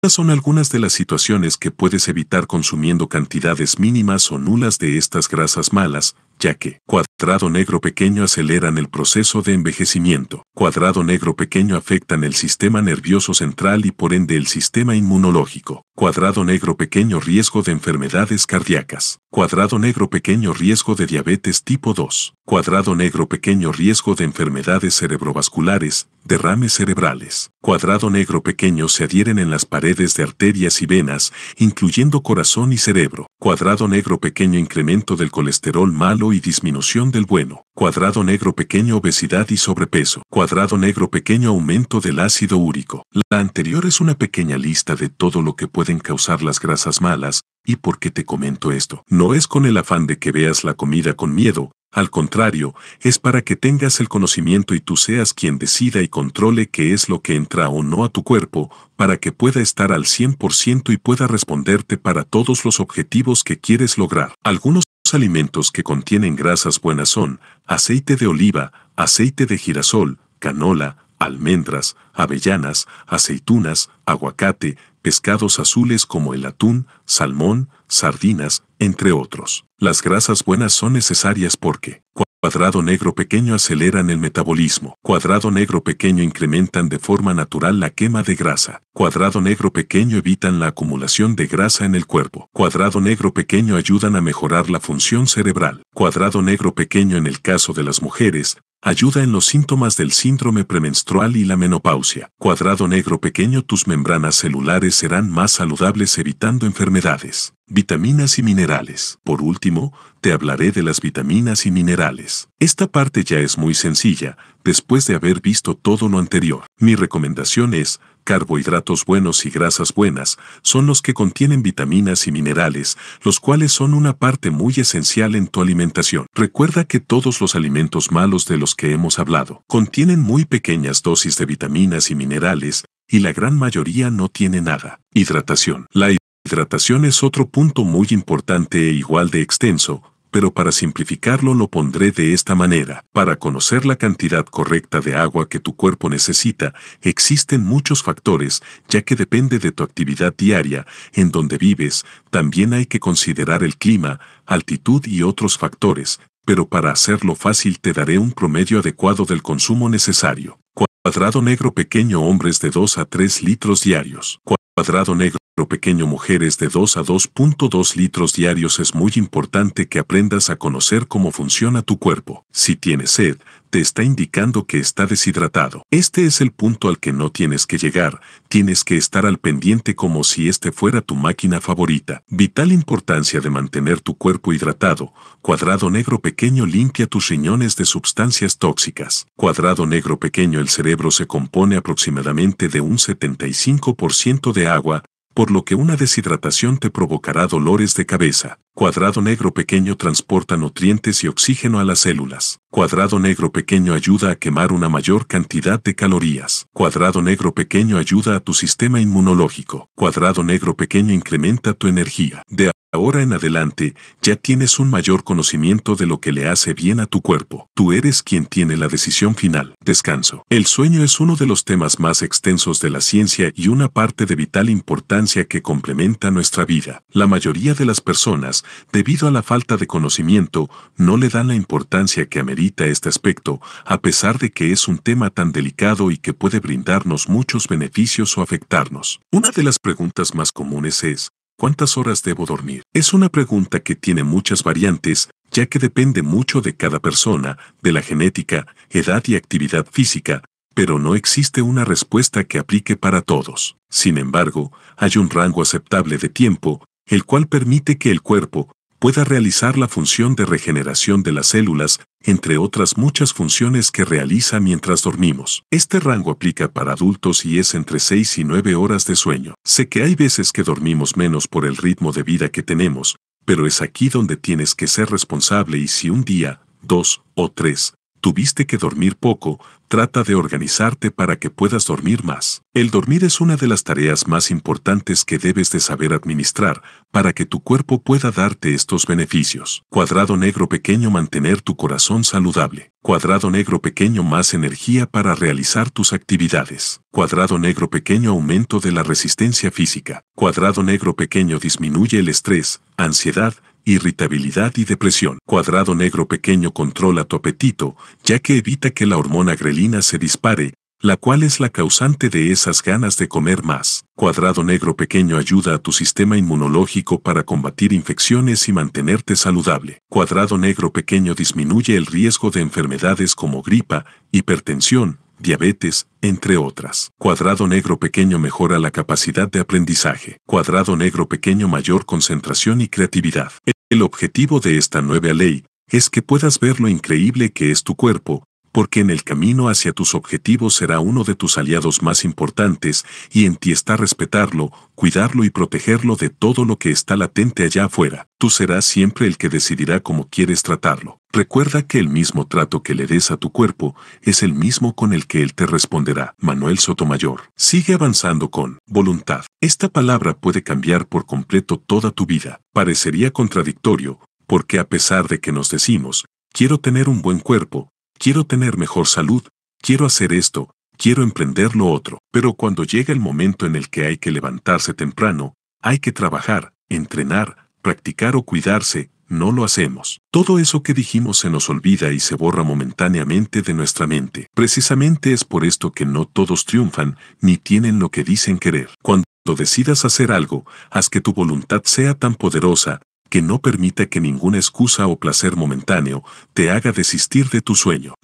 Estas son algunas de las situaciones que puedes evitar consumiendo cantidades mínimas o nulas de estas grasas malas, ya que cuadrado negro pequeño aceleran el proceso de envejecimiento, cuadrado negro pequeño afectan el sistema nervioso central y por ende el sistema inmunológico, cuadrado negro pequeño riesgo de enfermedades cardíacas, cuadrado negro pequeño riesgo de diabetes tipo 2, cuadrado negro pequeño riesgo de enfermedades cerebrovasculares, derrames cerebrales, cuadrado negro pequeño se adhieren en las paredes de arterias y venas, incluyendo corazón y cerebro, cuadrado negro pequeño incremento del colesterol malo y disminución del bueno. Cuadrado negro pequeño obesidad y sobrepeso. Cuadrado negro pequeño aumento del ácido úrico. La anterior es una pequeña lista de todo lo que pueden causar las grasas malas, y por qué te comento esto. No es con el afán de que veas la comida con miedo, al contrario, es para que tengas el conocimiento y tú seas quien decida y controle qué es lo que entra o no a tu cuerpo, para que pueda estar al 100% y pueda responderte para todos los objetivos que quieres lograr. Algunos alimentos que contienen grasas buenas son aceite de oliva, aceite de girasol, canola, almendras, avellanas, aceitunas, aguacate, pescados azules como el atún, salmón, sardinas, entre otros. Las grasas buenas son necesarias porque Cuadrado negro pequeño aceleran el metabolismo. Cuadrado negro pequeño incrementan de forma natural la quema de grasa. Cuadrado negro pequeño evitan la acumulación de grasa en el cuerpo. Cuadrado negro pequeño ayudan a mejorar la función cerebral. Cuadrado negro pequeño en el caso de las mujeres Ayuda en los síntomas del síndrome premenstrual y la menopausia. Cuadrado negro pequeño tus membranas celulares serán más saludables evitando enfermedades. Vitaminas y minerales. Por último, te hablaré de las vitaminas y minerales. Esta parte ya es muy sencilla, después de haber visto todo lo anterior. Mi recomendación es, carbohidratos buenos y grasas buenas son los que contienen vitaminas y minerales, los cuales son una parte muy esencial en tu alimentación. Recuerda que todos los alimentos malos de los que hemos hablado contienen muy pequeñas dosis de vitaminas y minerales, y la gran mayoría no tiene nada. Hidratación. La hidratación es otro punto muy importante e igual de extenso, pero para simplificarlo lo pondré de esta manera. Para conocer la cantidad correcta de agua que tu cuerpo necesita, existen muchos factores, ya que depende de tu actividad diaria, en donde vives, también hay que considerar el clima, altitud y otros factores, pero para hacerlo fácil te daré un promedio adecuado del consumo necesario. Cuadrado negro pequeño hombres de 2 a 3 litros diarios. Cuadrado negro pequeño mujeres de 2 a 2.2 litros diarios es muy importante que aprendas a conocer cómo funciona tu cuerpo. Si tienes sed, te está indicando que está deshidratado. Este es el punto al que no tienes que llegar, tienes que estar al pendiente como si este fuera tu máquina favorita. Vital importancia de mantener tu cuerpo hidratado. Cuadrado negro pequeño limpia tus riñones de sustancias tóxicas. Cuadrado negro pequeño el cerebro se compone aproximadamente de un 75% de agua, por lo que una deshidratación te provocará dolores de cabeza. Cuadrado negro pequeño transporta nutrientes y oxígeno a las células. Cuadrado negro pequeño ayuda a quemar una mayor cantidad de calorías. Cuadrado negro pequeño ayuda a tu sistema inmunológico. Cuadrado negro pequeño incrementa tu energía. De ahora en adelante, ya tienes un mayor conocimiento de lo que le hace bien a tu cuerpo. Tú eres quien tiene la decisión final. Descanso. El sueño es uno de los temas más extensos de la ciencia y una parte de vital importancia que complementa nuestra vida. La mayoría de las personas, debido a la falta de conocimiento, no le dan la importancia que amerita este aspecto, a pesar de que es un tema tan delicado y que puede brindarnos muchos beneficios o afectarnos. Una de las preguntas más comunes es, ¿Cuántas horas debo dormir? Es una pregunta que tiene muchas variantes, ya que depende mucho de cada persona, de la genética, edad y actividad física, pero no existe una respuesta que aplique para todos. Sin embargo, hay un rango aceptable de tiempo, el cual permite que el cuerpo, pueda realizar la función de regeneración de las células, entre otras muchas funciones que realiza mientras dormimos. Este rango aplica para adultos y es entre 6 y 9 horas de sueño. Sé que hay veces que dormimos menos por el ritmo de vida que tenemos, pero es aquí donde tienes que ser responsable y si un día, dos o tres, tuviste que dormir poco, trata de organizarte para que puedas dormir más. El dormir es una de las tareas más importantes que debes de saber administrar para que tu cuerpo pueda darte estos beneficios. Cuadrado negro pequeño mantener tu corazón saludable. Cuadrado negro pequeño más energía para realizar tus actividades. Cuadrado negro pequeño aumento de la resistencia física. Cuadrado negro pequeño disminuye el estrés, ansiedad, irritabilidad y depresión. Cuadrado negro pequeño controla tu apetito, ya que evita que la hormona grelina se dispare, la cual es la causante de esas ganas de comer más. Cuadrado negro pequeño ayuda a tu sistema inmunológico para combatir infecciones y mantenerte saludable. Cuadrado negro pequeño disminuye el riesgo de enfermedades como gripa, hipertensión, diabetes, entre otras. Cuadrado negro pequeño mejora la capacidad de aprendizaje. Cuadrado negro pequeño mayor concentración y creatividad. El objetivo de esta nueva ley es que puedas ver lo increíble que es tu cuerpo, porque en el camino hacia tus objetivos será uno de tus aliados más importantes y en ti está respetarlo, cuidarlo y protegerlo de todo lo que está latente allá afuera. Tú serás siempre el que decidirá cómo quieres tratarlo. Recuerda que el mismo trato que le des a tu cuerpo es el mismo con el que él te responderá. Manuel Sotomayor. Sigue avanzando con voluntad. Esta palabra puede cambiar por completo toda tu vida. Parecería contradictorio, porque a pesar de que nos decimos, quiero tener un buen cuerpo, quiero tener mejor salud, quiero hacer esto, quiero emprender lo otro, pero cuando llega el momento en el que hay que levantarse temprano, hay que trabajar, entrenar, practicar o cuidarse, no lo hacemos. Todo eso que dijimos se nos olvida y se borra momentáneamente de nuestra mente. Precisamente es por esto que no todos triunfan ni tienen lo que dicen querer. Cuando decidas hacer algo, haz que tu voluntad sea tan poderosa que no permita que ninguna excusa o placer momentáneo te haga desistir de tu sueño.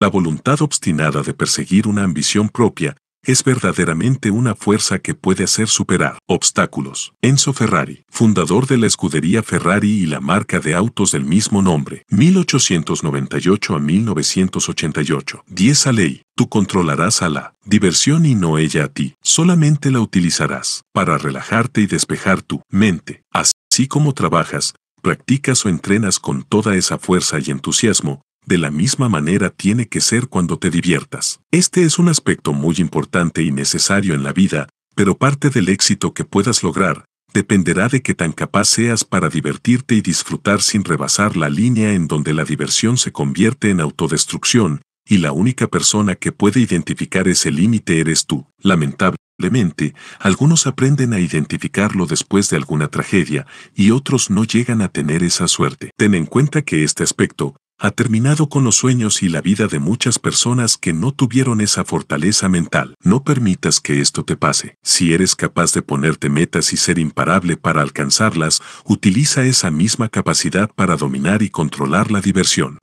La voluntad obstinada de perseguir una ambición propia es verdaderamente una fuerza que puede hacer superar obstáculos. Enzo Ferrari, fundador de la escudería Ferrari y la marca de autos del mismo nombre, 1898 a 1988. 10 a ley. Tú controlarás a la diversión y no ella a ti. Solamente la utilizarás para relajarte y despejar tu mente. Así como trabajas, practicas o entrenas con toda esa fuerza y entusiasmo, de la misma manera tiene que ser cuando te diviertas. Este es un aspecto muy importante y necesario en la vida, pero parte del éxito que puedas lograr dependerá de que tan capaz seas para divertirte y disfrutar sin rebasar la línea en donde la diversión se convierte en autodestrucción, y la única persona que puede identificar ese límite eres tú. Algunos aprenden a identificarlo después de alguna tragedia y otros no llegan a tener esa suerte. Ten en cuenta que este aspecto ha terminado con los sueños y la vida de muchas personas que no tuvieron esa fortaleza mental. No permitas que esto te pase. Si eres capaz de ponerte metas y ser imparable para alcanzarlas, utiliza esa misma capacidad para dominar y controlar la diversión.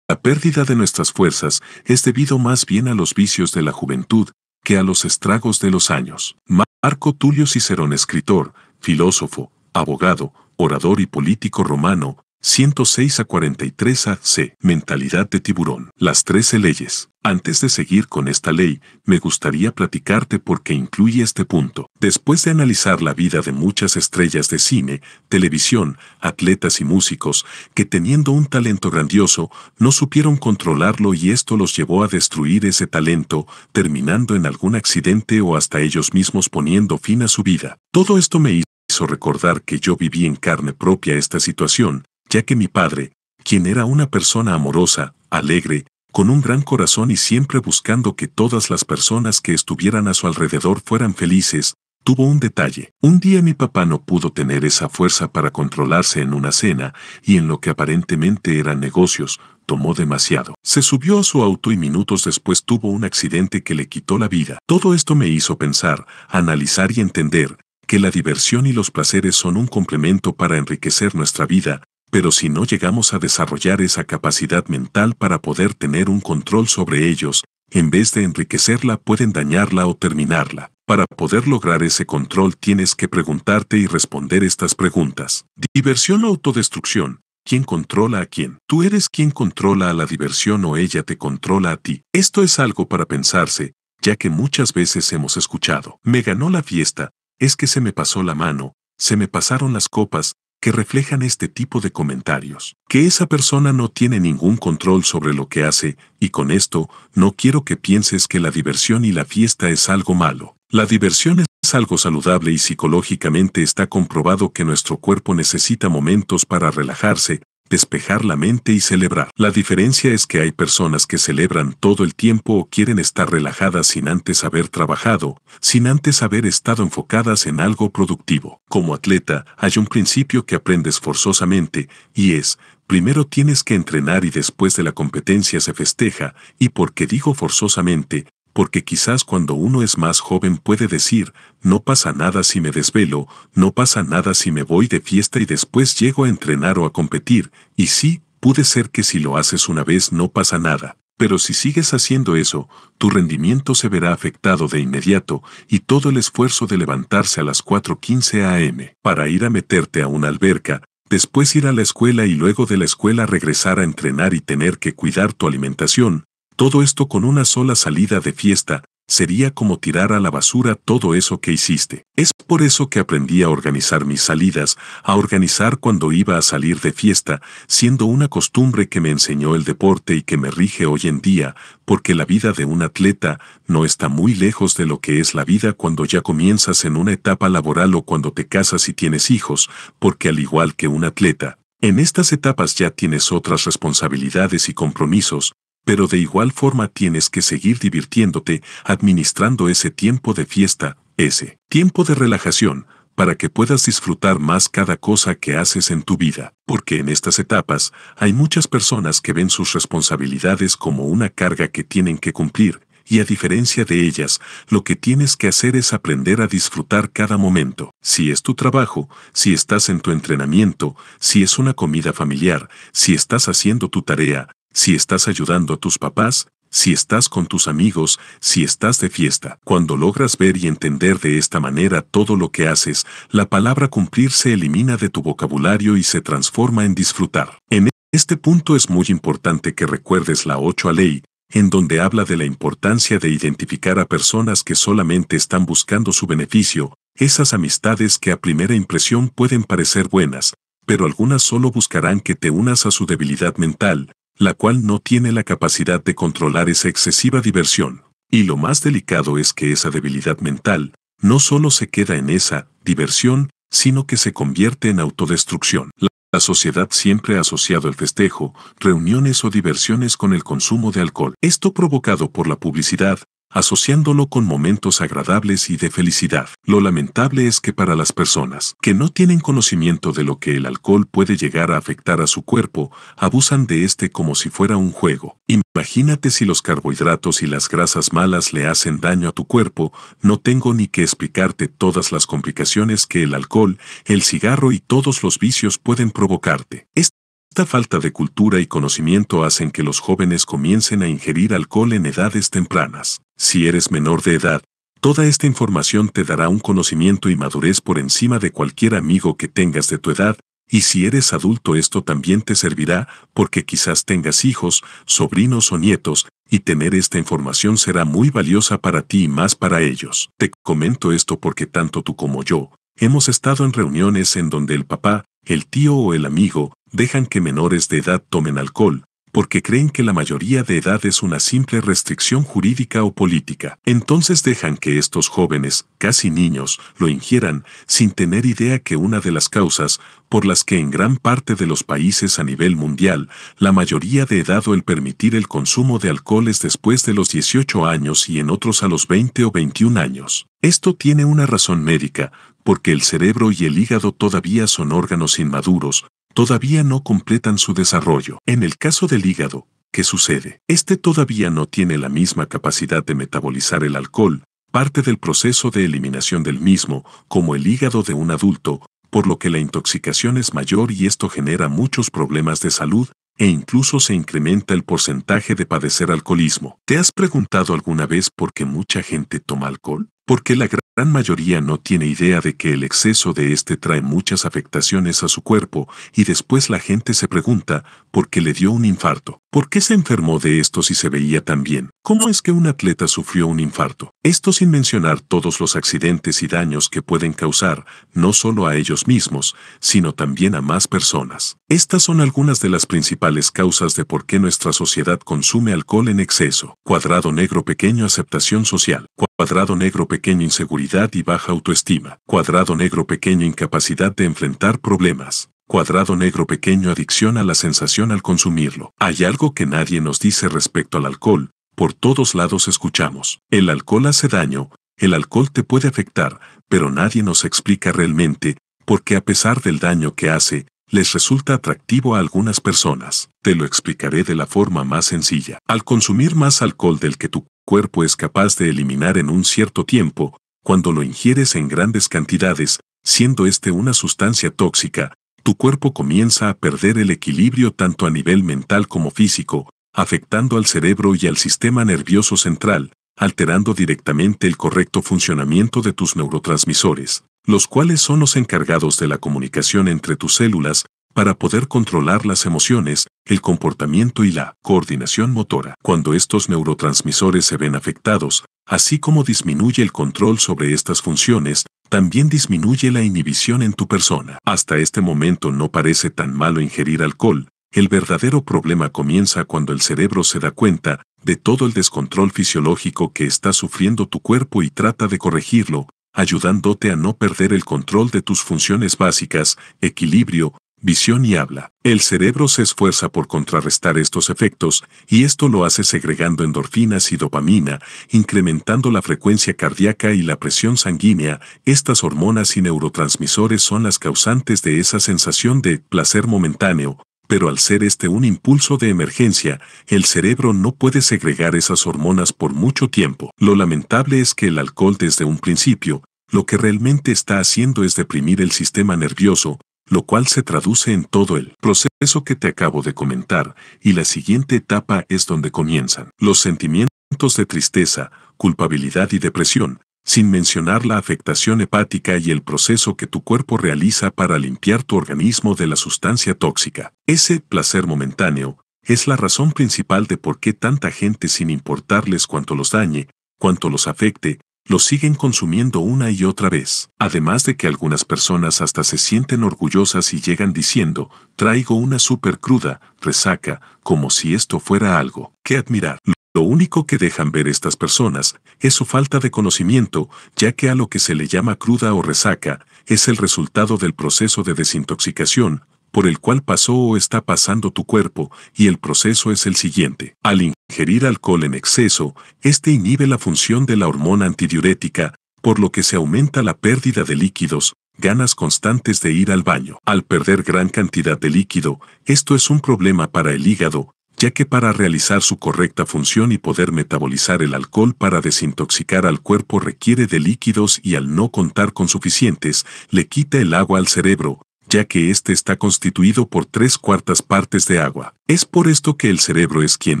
La pérdida de nuestras fuerzas es debido más bien a los vicios de la juventud que a los estragos de los años. Marco Tulio Cicerón, escritor, filósofo, abogado, orador y político romano, 106 a 43 a C. Mentalidad de tiburón. Las 13 leyes. Antes de seguir con esta ley, me gustaría platicarte por qué incluye este punto. Después de analizar la vida de muchas estrellas de cine, televisión, atletas y músicos, que teniendo un talento grandioso, no supieron controlarlo y esto los llevó a destruir ese talento, terminando en algún accidente o hasta ellos mismos poniendo fin a su vida. Todo esto me hizo recordar que yo viví en carne propia esta situación, ya que mi padre, quien era una persona amorosa, alegre, con un gran corazón y siempre buscando que todas las personas que estuvieran a su alrededor fueran felices, tuvo un detalle. Un día mi papá no pudo tener esa fuerza para controlarse en una cena y en lo que aparentemente eran negocios, tomó demasiado. Se subió a su auto y minutos después tuvo un accidente que le quitó la vida. Todo esto me hizo pensar, analizar y entender que la diversión y los placeres son un complemento para enriquecer nuestra vida, pero si no llegamos a desarrollar esa capacidad mental para poder tener un control sobre ellos, en vez de enriquecerla pueden dañarla o terminarla. Para poder lograr ese control tienes que preguntarte y responder estas preguntas. Diversión o autodestrucción. ¿Quién controla a quién? ¿Tú eres quien controla a la diversión o ella te controla a ti? Esto es algo para pensarse, ya que muchas veces hemos escuchado. Me ganó la fiesta, es que se me pasó la mano, se me pasaron las copas, que reflejan este tipo de comentarios, que esa persona no tiene ningún control sobre lo que hace, y con esto no quiero que pienses que la diversión y la fiesta es algo malo. La diversión es algo saludable y psicológicamente está comprobado que nuestro cuerpo necesita momentos para relajarse, despejar la mente y celebrar. La diferencia es que hay personas que celebran todo el tiempo o quieren estar relajadas sin antes haber trabajado, sin antes haber estado enfocadas en algo productivo. Como atleta, hay un principio que aprendes forzosamente, y es, primero tienes que entrenar y después de la competencia se festeja, y porque digo forzosamente, porque quizás cuando uno es más joven puede decir, no pasa nada si me desvelo, no pasa nada si me voy de fiesta y después llego a entrenar o a competir, y sí, puede ser que si lo haces una vez no pasa nada, pero si sigues haciendo eso, tu rendimiento se verá afectado de inmediato y todo el esfuerzo de levantarse a las 4.15 am para ir a meterte a una alberca, después ir a la escuela y luego de la escuela regresar a entrenar y tener que cuidar tu alimentación, todo esto con una sola salida de fiesta, sería como tirar a la basura todo eso que hiciste. Es por eso que aprendí a organizar mis salidas, a organizar cuando iba a salir de fiesta, siendo una costumbre que me enseñó el deporte y que me rige hoy en día, porque la vida de un atleta no está muy lejos de lo que es la vida cuando ya comienzas en una etapa laboral o cuando te casas y tienes hijos, porque al igual que un atleta, En estas etapas ya tienes otras responsabilidades y compromisos, pero de igual forma tienes que seguir divirtiéndote, administrando ese tiempo de fiesta, ese tiempo de relajación, para que puedas disfrutar más cada cosa que haces en tu vida, porque en estas etapas hay muchas personas que ven sus responsabilidades como una carga que tienen que cumplir, y a diferencia de ellas, lo que tienes que hacer es aprender a disfrutar cada momento. Si es tu trabajo, si estás en tu entrenamiento, si es una comida familiar, si estás haciendo tu tarea, si estás ayudando a tus papás, si estás con tus amigos, si estás de fiesta. Cuando logras ver y entender de esta manera todo lo que haces, la palabra cumplir se elimina de tu vocabulario y se transforma en disfrutar. En este punto es muy importante que recuerdes la 8 ley, en donde habla de la importancia de identificar a personas que solamente están buscando su beneficio, esas amistades que a primera impresión pueden parecer buenas, pero algunas solo buscarán que te unas a su debilidad mental, la cual no tiene la capacidad de controlar esa excesiva diversión. Y lo más delicado es que esa debilidad mental no solo se queda en esa diversión, sino que se convierte en autodestrucción. La sociedad siempre ha asociado el festejo, reuniones o diversiones con el consumo de alcohol. Esto provocado por la publicidad, asociándolo con momentos agradables y de felicidad. Lo lamentable es que para las personas que no tienen conocimiento de lo que el alcohol puede llegar a afectar a su cuerpo, abusan de este como si fuera un juego. Imagínate si los carbohidratos y las grasas malas le hacen daño a tu cuerpo, no tengo ni que explicarte todas las complicaciones que el alcohol, el cigarro y todos los vicios pueden provocarte. Esta falta de cultura y conocimiento hacen que los jóvenes comiencen a ingerir alcohol en edades tempranas. Si eres menor de edad, toda esta información te dará un conocimiento y madurez por encima de cualquier amigo que tengas de tu edad, y si eres adulto esto también te servirá porque quizás tengas hijos, sobrinos o nietos, y tener esta información será muy valiosa para ti y más para ellos. Te comento esto porque tanto tú como yo, hemos estado en reuniones en donde el papá, el tío o el amigo, dejan que menores de edad tomen alcohol, porque creen que la mayoría de edad es una simple restricción jurídica o política. Entonces dejan que estos jóvenes, casi niños, lo ingieran sin tener idea que una de las causas por las que en gran parte de los países a nivel mundial la mayoría de edad o el permitir el consumo de alcohol es después de los 18 años y en otros a los 20 o 21 años. Esto tiene una razón médica, porque el cerebro y el hígado todavía son órganos inmaduros, todavía no completan su desarrollo. En el caso del hígado, ¿qué sucede? Este todavía no tiene la misma capacidad de metabolizar el alcohol, parte del proceso de eliminación del mismo, como el hígado de un adulto, por lo que la intoxicación es mayor y esto genera muchos problemas de salud, e incluso se incrementa el porcentaje de padecer alcoholismo. ¿Te has preguntado alguna vez por qué mucha gente toma alcohol? Porque la gran mayoría no tiene idea de que el exceso de este trae muchas afectaciones a su cuerpo y después la gente se pregunta por qué le dio un infarto. ¿Por qué se enfermó de esto si se veía tan bien? ¿Cómo es que un atleta sufrió un infarto? Esto sin mencionar todos los accidentes y daños que pueden causar, no solo a ellos mismos, sino también a más personas. Estas son algunas de las principales causas de por qué nuestra sociedad consume alcohol en exceso. Cuadrado negro pequeño aceptación social. Cuadrado negro pequeño inseguridad y baja autoestima. Cuadrado negro pequeño incapacidad de enfrentar problemas. Cuadrado negro pequeño adicción a la sensación al consumirlo. Hay algo que nadie nos dice respecto al alcohol. Por todos lados escuchamos. El alcohol hace daño, el alcohol te puede afectar, pero nadie nos explica realmente por qué a pesar del daño que hace, les resulta atractivo a algunas personas. Te lo explicaré de la forma más sencilla. Al consumir más alcohol del que tu cuerpo es capaz de eliminar en un cierto tiempo, cuando lo ingieres en grandes cantidades, siendo este una sustancia tóxica, tu cuerpo comienza a perder el equilibrio tanto a nivel mental como físico, afectando al cerebro y al sistema nervioso central, alterando directamente el correcto funcionamiento de tus neurotransmisores, los cuales son los encargados de la comunicación entre tus células, para poder controlar las emociones, el comportamiento y la coordinación motora. Cuando estos neurotransmisores se ven afectados, así como disminuye el control sobre estas funciones, también disminuye la inhibición en tu persona. Hasta este momento no parece tan malo ingerir alcohol, el verdadero problema comienza cuando el cerebro se da cuenta de todo el descontrol fisiológico que está sufriendo tu cuerpo y trata de corregirlo, ayudándote a no perder el control de tus funciones básicas, equilibrio, visión y habla. El cerebro se esfuerza por contrarrestar estos efectos y esto lo hace segregando endorfinas y dopamina, incrementando la frecuencia cardíaca y la presión sanguínea. Estas hormonas y neurotransmisores son las causantes de esa sensación de placer momentáneo, pero al ser este un impulso de emergencia, el cerebro no puede segregar esas hormonas por mucho tiempo. Lo lamentable es que el alcohol desde un principio, lo que realmente está haciendo es deprimir el sistema nervioso, lo cual se traduce en todo el proceso que te acabo de comentar, y la siguiente etapa es donde comienzan los sentimientos de tristeza, culpabilidad y depresión, sin mencionar la afectación hepática y el proceso que tu cuerpo realiza para limpiar tu organismo de la sustancia tóxica. Ese placer momentáneo es la razón principal de por qué tanta gente sin importarles cuánto los dañe, cuánto los afecte, los siguen consumiendo una y otra vez. Además de que algunas personas hasta se sienten orgullosas y llegan diciendo, traigo una super cruda, resaca, como si esto fuera algo que admirar. Lo único que dejan ver estas personas es su falta de conocimiento, ya que a lo que se le llama cruda o resaca es el resultado del proceso de desintoxicación, por el cual pasó o está pasando tu cuerpo, y el proceso es el siguiente. Al ingerir alcohol en exceso, este inhibe la función de la hormona antidiurética, por lo que se aumenta la pérdida de líquidos, ganas constantes de ir al baño. Al perder gran cantidad de líquido, esto es un problema para el hígado, ya que para realizar su correcta función y poder metabolizar el alcohol para desintoxicar al cuerpo requiere de líquidos y al no contar con suficientes, le quita el agua al cerebro, ya que éste está constituido por tres cuartas partes de agua. Es por esto que el cerebro es quien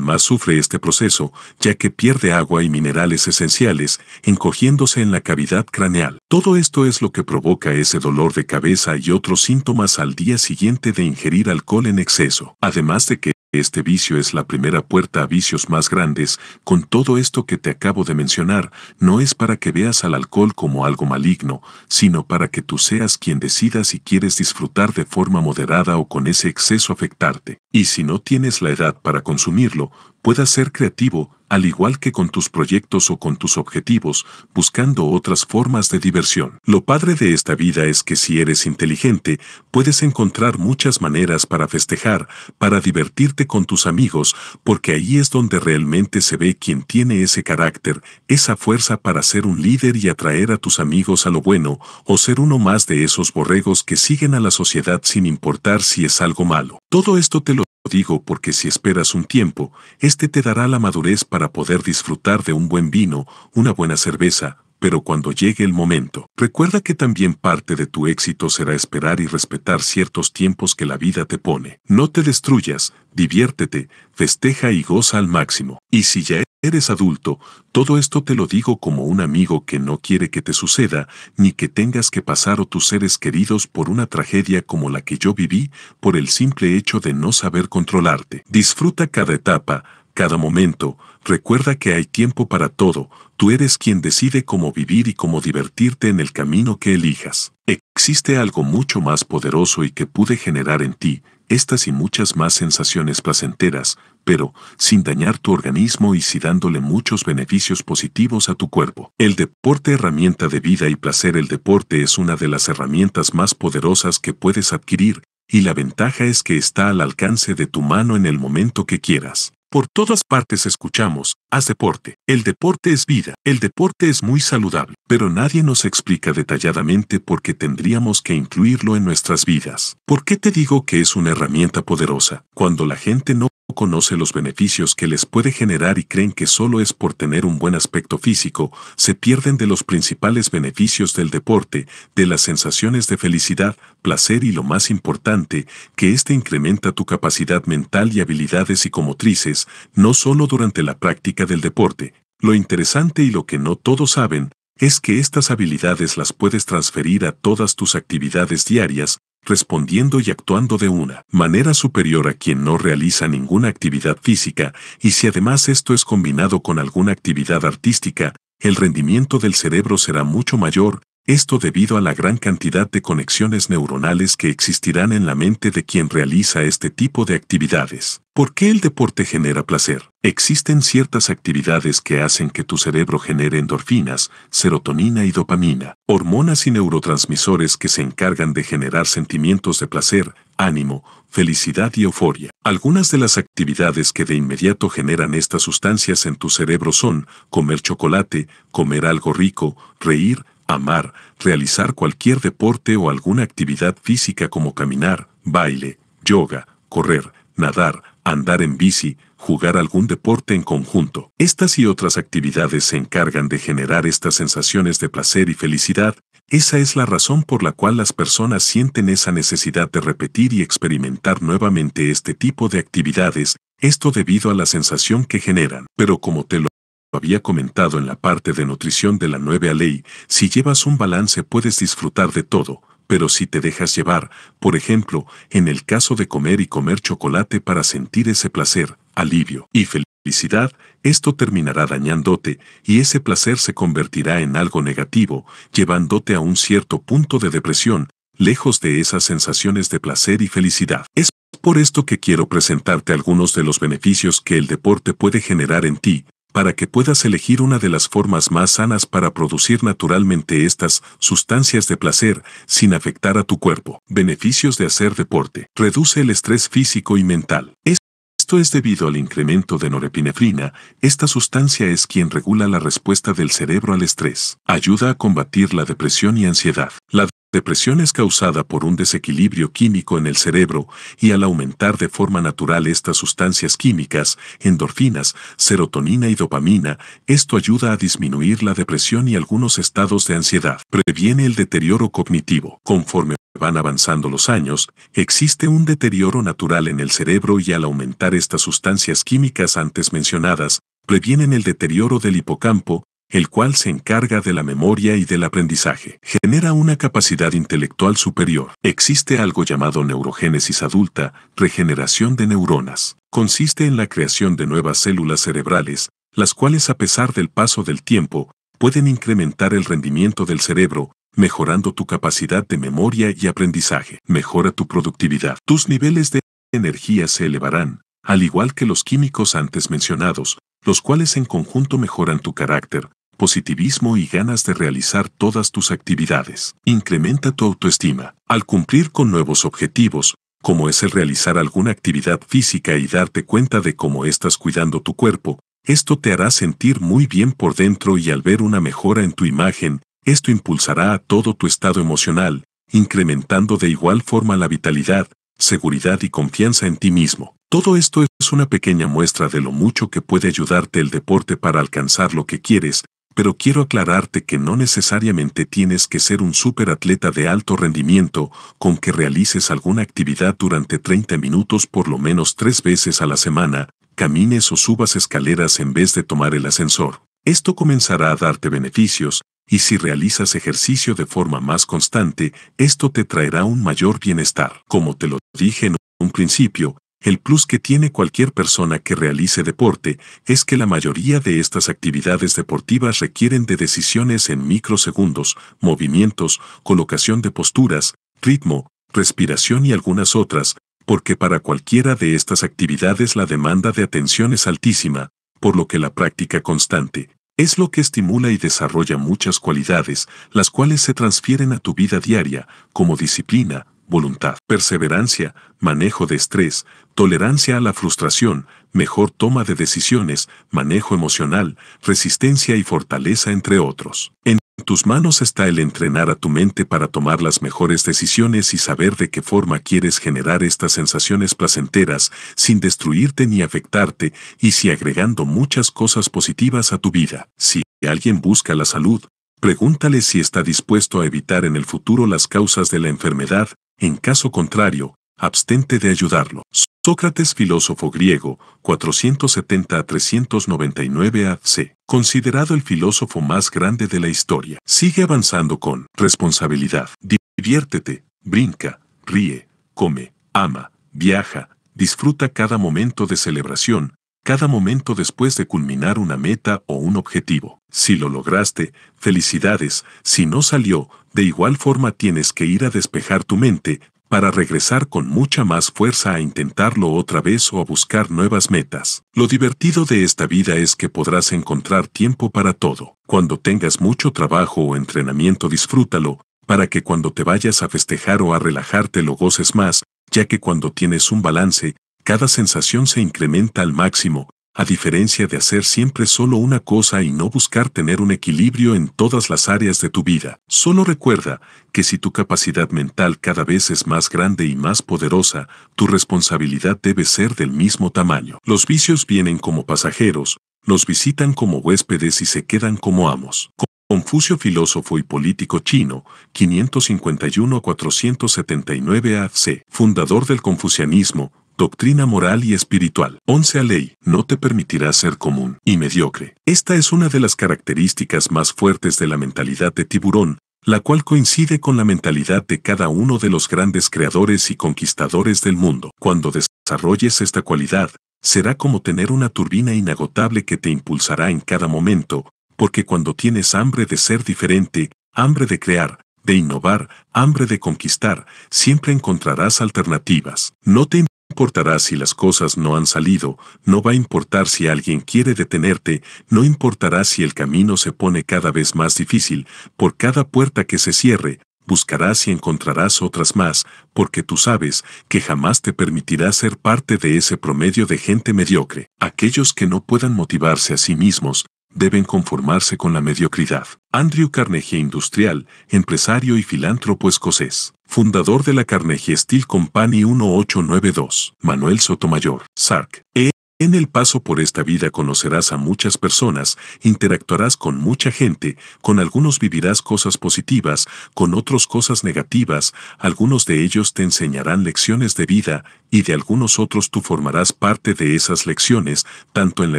más sufre este proceso, ya que pierde agua y minerales esenciales, encogiéndose en la cavidad craneal. Todo esto es lo que provoca ese dolor de cabeza y otros síntomas al día siguiente de ingerir alcohol en exceso. Además de que este vicio es la primera puerta a vicios más grandes, con todo esto que te acabo de mencionar, no es para que veas al alcohol como algo maligno, sino para que tú seas quien decida si quieres disfrutar de forma moderada o con ese exceso afectarte. Y si no tienes la edad para consumirlo, puedas ser creativo, al igual que con tus proyectos o con tus objetivos, buscando otras formas de diversión. Lo padre de esta vida es que si eres inteligente, puedes encontrar muchas maneras para festejar, para divertirte con tus amigos, porque ahí es donde realmente se ve quien tiene ese carácter, esa fuerza para ser un líder y atraer a tus amigos a lo bueno, o ser uno más de esos borregos que siguen a la sociedad sin importar si es algo malo. Todo esto te lo digo porque si esperas un tiempo, este te dará la madurez para poder disfrutar de un buen vino, una buena cerveza, pero cuando llegue el momento, recuerda que también parte de tu éxito será esperar y respetar ciertos tiempos que la vida te pone. No te destruyas, diviértete, festeja y goza al máximo. Y si ya eres adulto, todo esto te lo digo como un amigo que no quiere que te suceda, ni que tengas que pasar o tus seres queridos por una tragedia como la que yo viví, por el simple hecho de no saber controlarte. Disfruta cada etapa, cada momento, recuerda que hay tiempo para todo, tú eres quien decide cómo vivir y cómo divertirte en el camino que elijas. Existe algo mucho más poderoso y que pude generar en ti, estas y muchas más sensaciones placenteras, pero sin dañar tu organismo y si dándole muchos beneficios positivos a tu cuerpo. El deporte herramienta de vida y placer El deporte es una de las herramientas más poderosas que puedes adquirir, y la ventaja es que está al alcance de tu mano en el momento que quieras. Por todas partes escuchamos, haz deporte. El deporte es vida. El deporte es muy saludable. Pero nadie nos explica detalladamente por qué tendríamos que incluirlo en nuestras vidas. ¿Por qué te digo que es una herramienta poderosa? Cuando la gente no conoce los beneficios que les puede generar y creen que solo es por tener un buen aspecto físico, se pierden de los principales beneficios del deporte, de las sensaciones de felicidad, placer y lo más importante, que éste incrementa tu capacidad mental y habilidades psicomotrices, no solo durante la práctica del deporte. Lo interesante y lo que no todos saben, es que estas habilidades las puedes transferir a todas tus actividades diarias, respondiendo y actuando de una manera superior a quien no realiza ninguna actividad física, y si además esto es combinado con alguna actividad artística, el rendimiento del cerebro será mucho mayor, esto debido a la gran cantidad de conexiones neuronales que existirán en la mente de quien realiza este tipo de actividades. ¿Por qué el deporte genera placer? Existen ciertas actividades que hacen que tu cerebro genere endorfinas, serotonina y dopamina, hormonas y neurotransmisores que se encargan de generar sentimientos de placer, ánimo, felicidad y euforia. Algunas de las actividades que de inmediato generan estas sustancias en tu cerebro son comer chocolate, comer algo rico, reír, amar, realizar cualquier deporte o alguna actividad física como caminar, baile, yoga, correr, nadar, andar en bici, jugar algún deporte en conjunto. Estas y otras actividades se encargan de generar estas sensaciones de placer y felicidad. Esa es la razón por la cual las personas sienten esa necesidad de repetir y experimentar nuevamente este tipo de actividades, esto debido a la sensación que generan. Pero como te lo había comentado en la parte de nutrición de la nueva ley, si llevas un balance puedes disfrutar de todo, pero si te dejas llevar, por ejemplo, en el caso de comer y comer chocolate para sentir ese placer, alivio y felicidad, esto terminará dañándote y ese placer se convertirá en algo negativo, llevándote a un cierto punto de depresión, lejos de esas sensaciones de placer y felicidad. Es por esto que quiero presentarte algunos de los beneficios que el deporte puede generar en ti, para que puedas elegir una de las formas más sanas para producir naturalmente estas sustancias de placer sin afectar a tu cuerpo. Beneficios de hacer deporte. Reduce el estrés físico y mental. Esto es debido al incremento de norepinefrina, esta sustancia es quien regula la respuesta del cerebro al estrés. Ayuda a combatir la depresión y ansiedad. La depresión es causada por un desequilibrio químico en el cerebro y al aumentar de forma natural estas sustancias químicas, endorfinas, serotonina y dopamina, esto ayuda a disminuir la depresión y algunos estados de ansiedad. Previene el deterioro cognitivo. Conforme van avanzando los años, existe un deterioro natural en el cerebro y al aumentar estas sustancias químicas antes mencionadas, previenen el deterioro del hipocampo, el cual se encarga de la memoria y del aprendizaje. Genera una capacidad intelectual superior. Existe algo llamado neurogénesis adulta, regeneración de neuronas. Consiste en la creación de nuevas células cerebrales, las cuales a pesar del paso del tiempo, pueden incrementar el rendimiento del cerebro, mejorando tu capacidad de memoria y aprendizaje. Mejora tu productividad. Tus niveles de energía se elevarán, al igual que los químicos antes mencionados, los cuales en conjunto mejoran tu carácter, positivismo y ganas de realizar todas tus actividades. Incrementa tu autoestima. Al cumplir con nuevos objetivos, como es el realizar alguna actividad física y darte cuenta de cómo estás cuidando tu cuerpo, esto te hará sentir muy bien por dentro y al ver una mejora en tu imagen, esto impulsará a todo tu estado emocional, incrementando de igual forma la vitalidad, seguridad y confianza en ti mismo. Todo esto es una pequeña muestra de lo mucho que puede ayudarte el deporte para alcanzar lo que quieres, pero quiero aclararte que no necesariamente tienes que ser un superatleta de alto rendimiento con que realices alguna actividad durante 30 minutos por lo menos tres veces a la semana, camines o subas escaleras en vez de tomar el ascensor. Esto comenzará a darte beneficios, y si realizas ejercicio de forma más constante, esto te traerá un mayor bienestar. Como te lo dije en un principio, el plus que tiene cualquier persona que realice deporte es que la mayoría de estas actividades deportivas requieren de decisiones en microsegundos, movimientos, colocación de posturas, ritmo, respiración y algunas otras, porque para cualquiera de estas actividades la demanda de atención es altísima, por lo que la práctica constante es lo que estimula y desarrolla muchas cualidades, las cuales se transfieren a tu vida diaria, como disciplina, voluntad, perseverancia, manejo de estrés, tolerancia a la frustración, mejor toma de decisiones, manejo emocional, resistencia y fortaleza entre otros. En tus manos está el entrenar a tu mente para tomar las mejores decisiones y saber de qué forma quieres generar estas sensaciones placenteras sin destruirte ni afectarte y si agregando muchas cosas positivas a tu vida. Si alguien busca la salud, pregúntale si está dispuesto a evitar en el futuro las causas de la enfermedad en caso contrario, abstente de ayudarlo. Sócrates, filósofo griego, 470 a 399 AC, considerado el filósofo más grande de la historia. Sigue avanzando con responsabilidad. Diviértete, brinca, ríe, come, ama, viaja, disfruta cada momento de celebración, cada momento después de culminar una meta o un objetivo. Si lo lograste, felicidades, si no salió, de igual forma tienes que ir a despejar tu mente, para regresar con mucha más fuerza a intentarlo otra vez o a buscar nuevas metas. Lo divertido de esta vida es que podrás encontrar tiempo para todo. Cuando tengas mucho trabajo o entrenamiento disfrútalo, para que cuando te vayas a festejar o a relajarte lo goces más, ya que cuando tienes un balance, cada sensación se incrementa al máximo, a diferencia de hacer siempre solo una cosa y no buscar tener un equilibrio en todas las áreas de tu vida. Solo recuerda que si tu capacidad mental cada vez es más grande y más poderosa, tu responsabilidad debe ser del mismo tamaño. Los vicios vienen como pasajeros, los visitan como huéspedes y se quedan como amos. Confucio filósofo y político chino, 551-479 AC, fundador del confucianismo, Doctrina moral y espiritual. 11. ley. No te permitirá ser común y mediocre. Esta es una de las características más fuertes de la mentalidad de tiburón, la cual coincide con la mentalidad de cada uno de los grandes creadores y conquistadores del mundo. Cuando desarrolles esta cualidad, será como tener una turbina inagotable que te impulsará en cada momento, porque cuando tienes hambre de ser diferente, hambre de crear, de innovar, hambre de conquistar, siempre encontrarás alternativas. No te importará si las cosas no han salido, no va a importar si alguien quiere detenerte, no importará si el camino se pone cada vez más difícil, por cada puerta que se cierre, buscarás y encontrarás otras más, porque tú sabes que jamás te permitirá ser parte de ese promedio de gente mediocre. Aquellos que no puedan motivarse a sí mismos, deben conformarse con la mediocridad. Andrew Carnegie Industrial, empresario y filántropo escocés. Fundador de la Carnegie Steel Company 1892. Manuel Sotomayor. Sark. E. En el paso por esta vida conocerás a muchas personas, interactuarás con mucha gente, con algunos vivirás cosas positivas, con otros cosas negativas, algunos de ellos te enseñarán lecciones de vida, y de algunos otros tú formarás parte de esas lecciones, tanto en la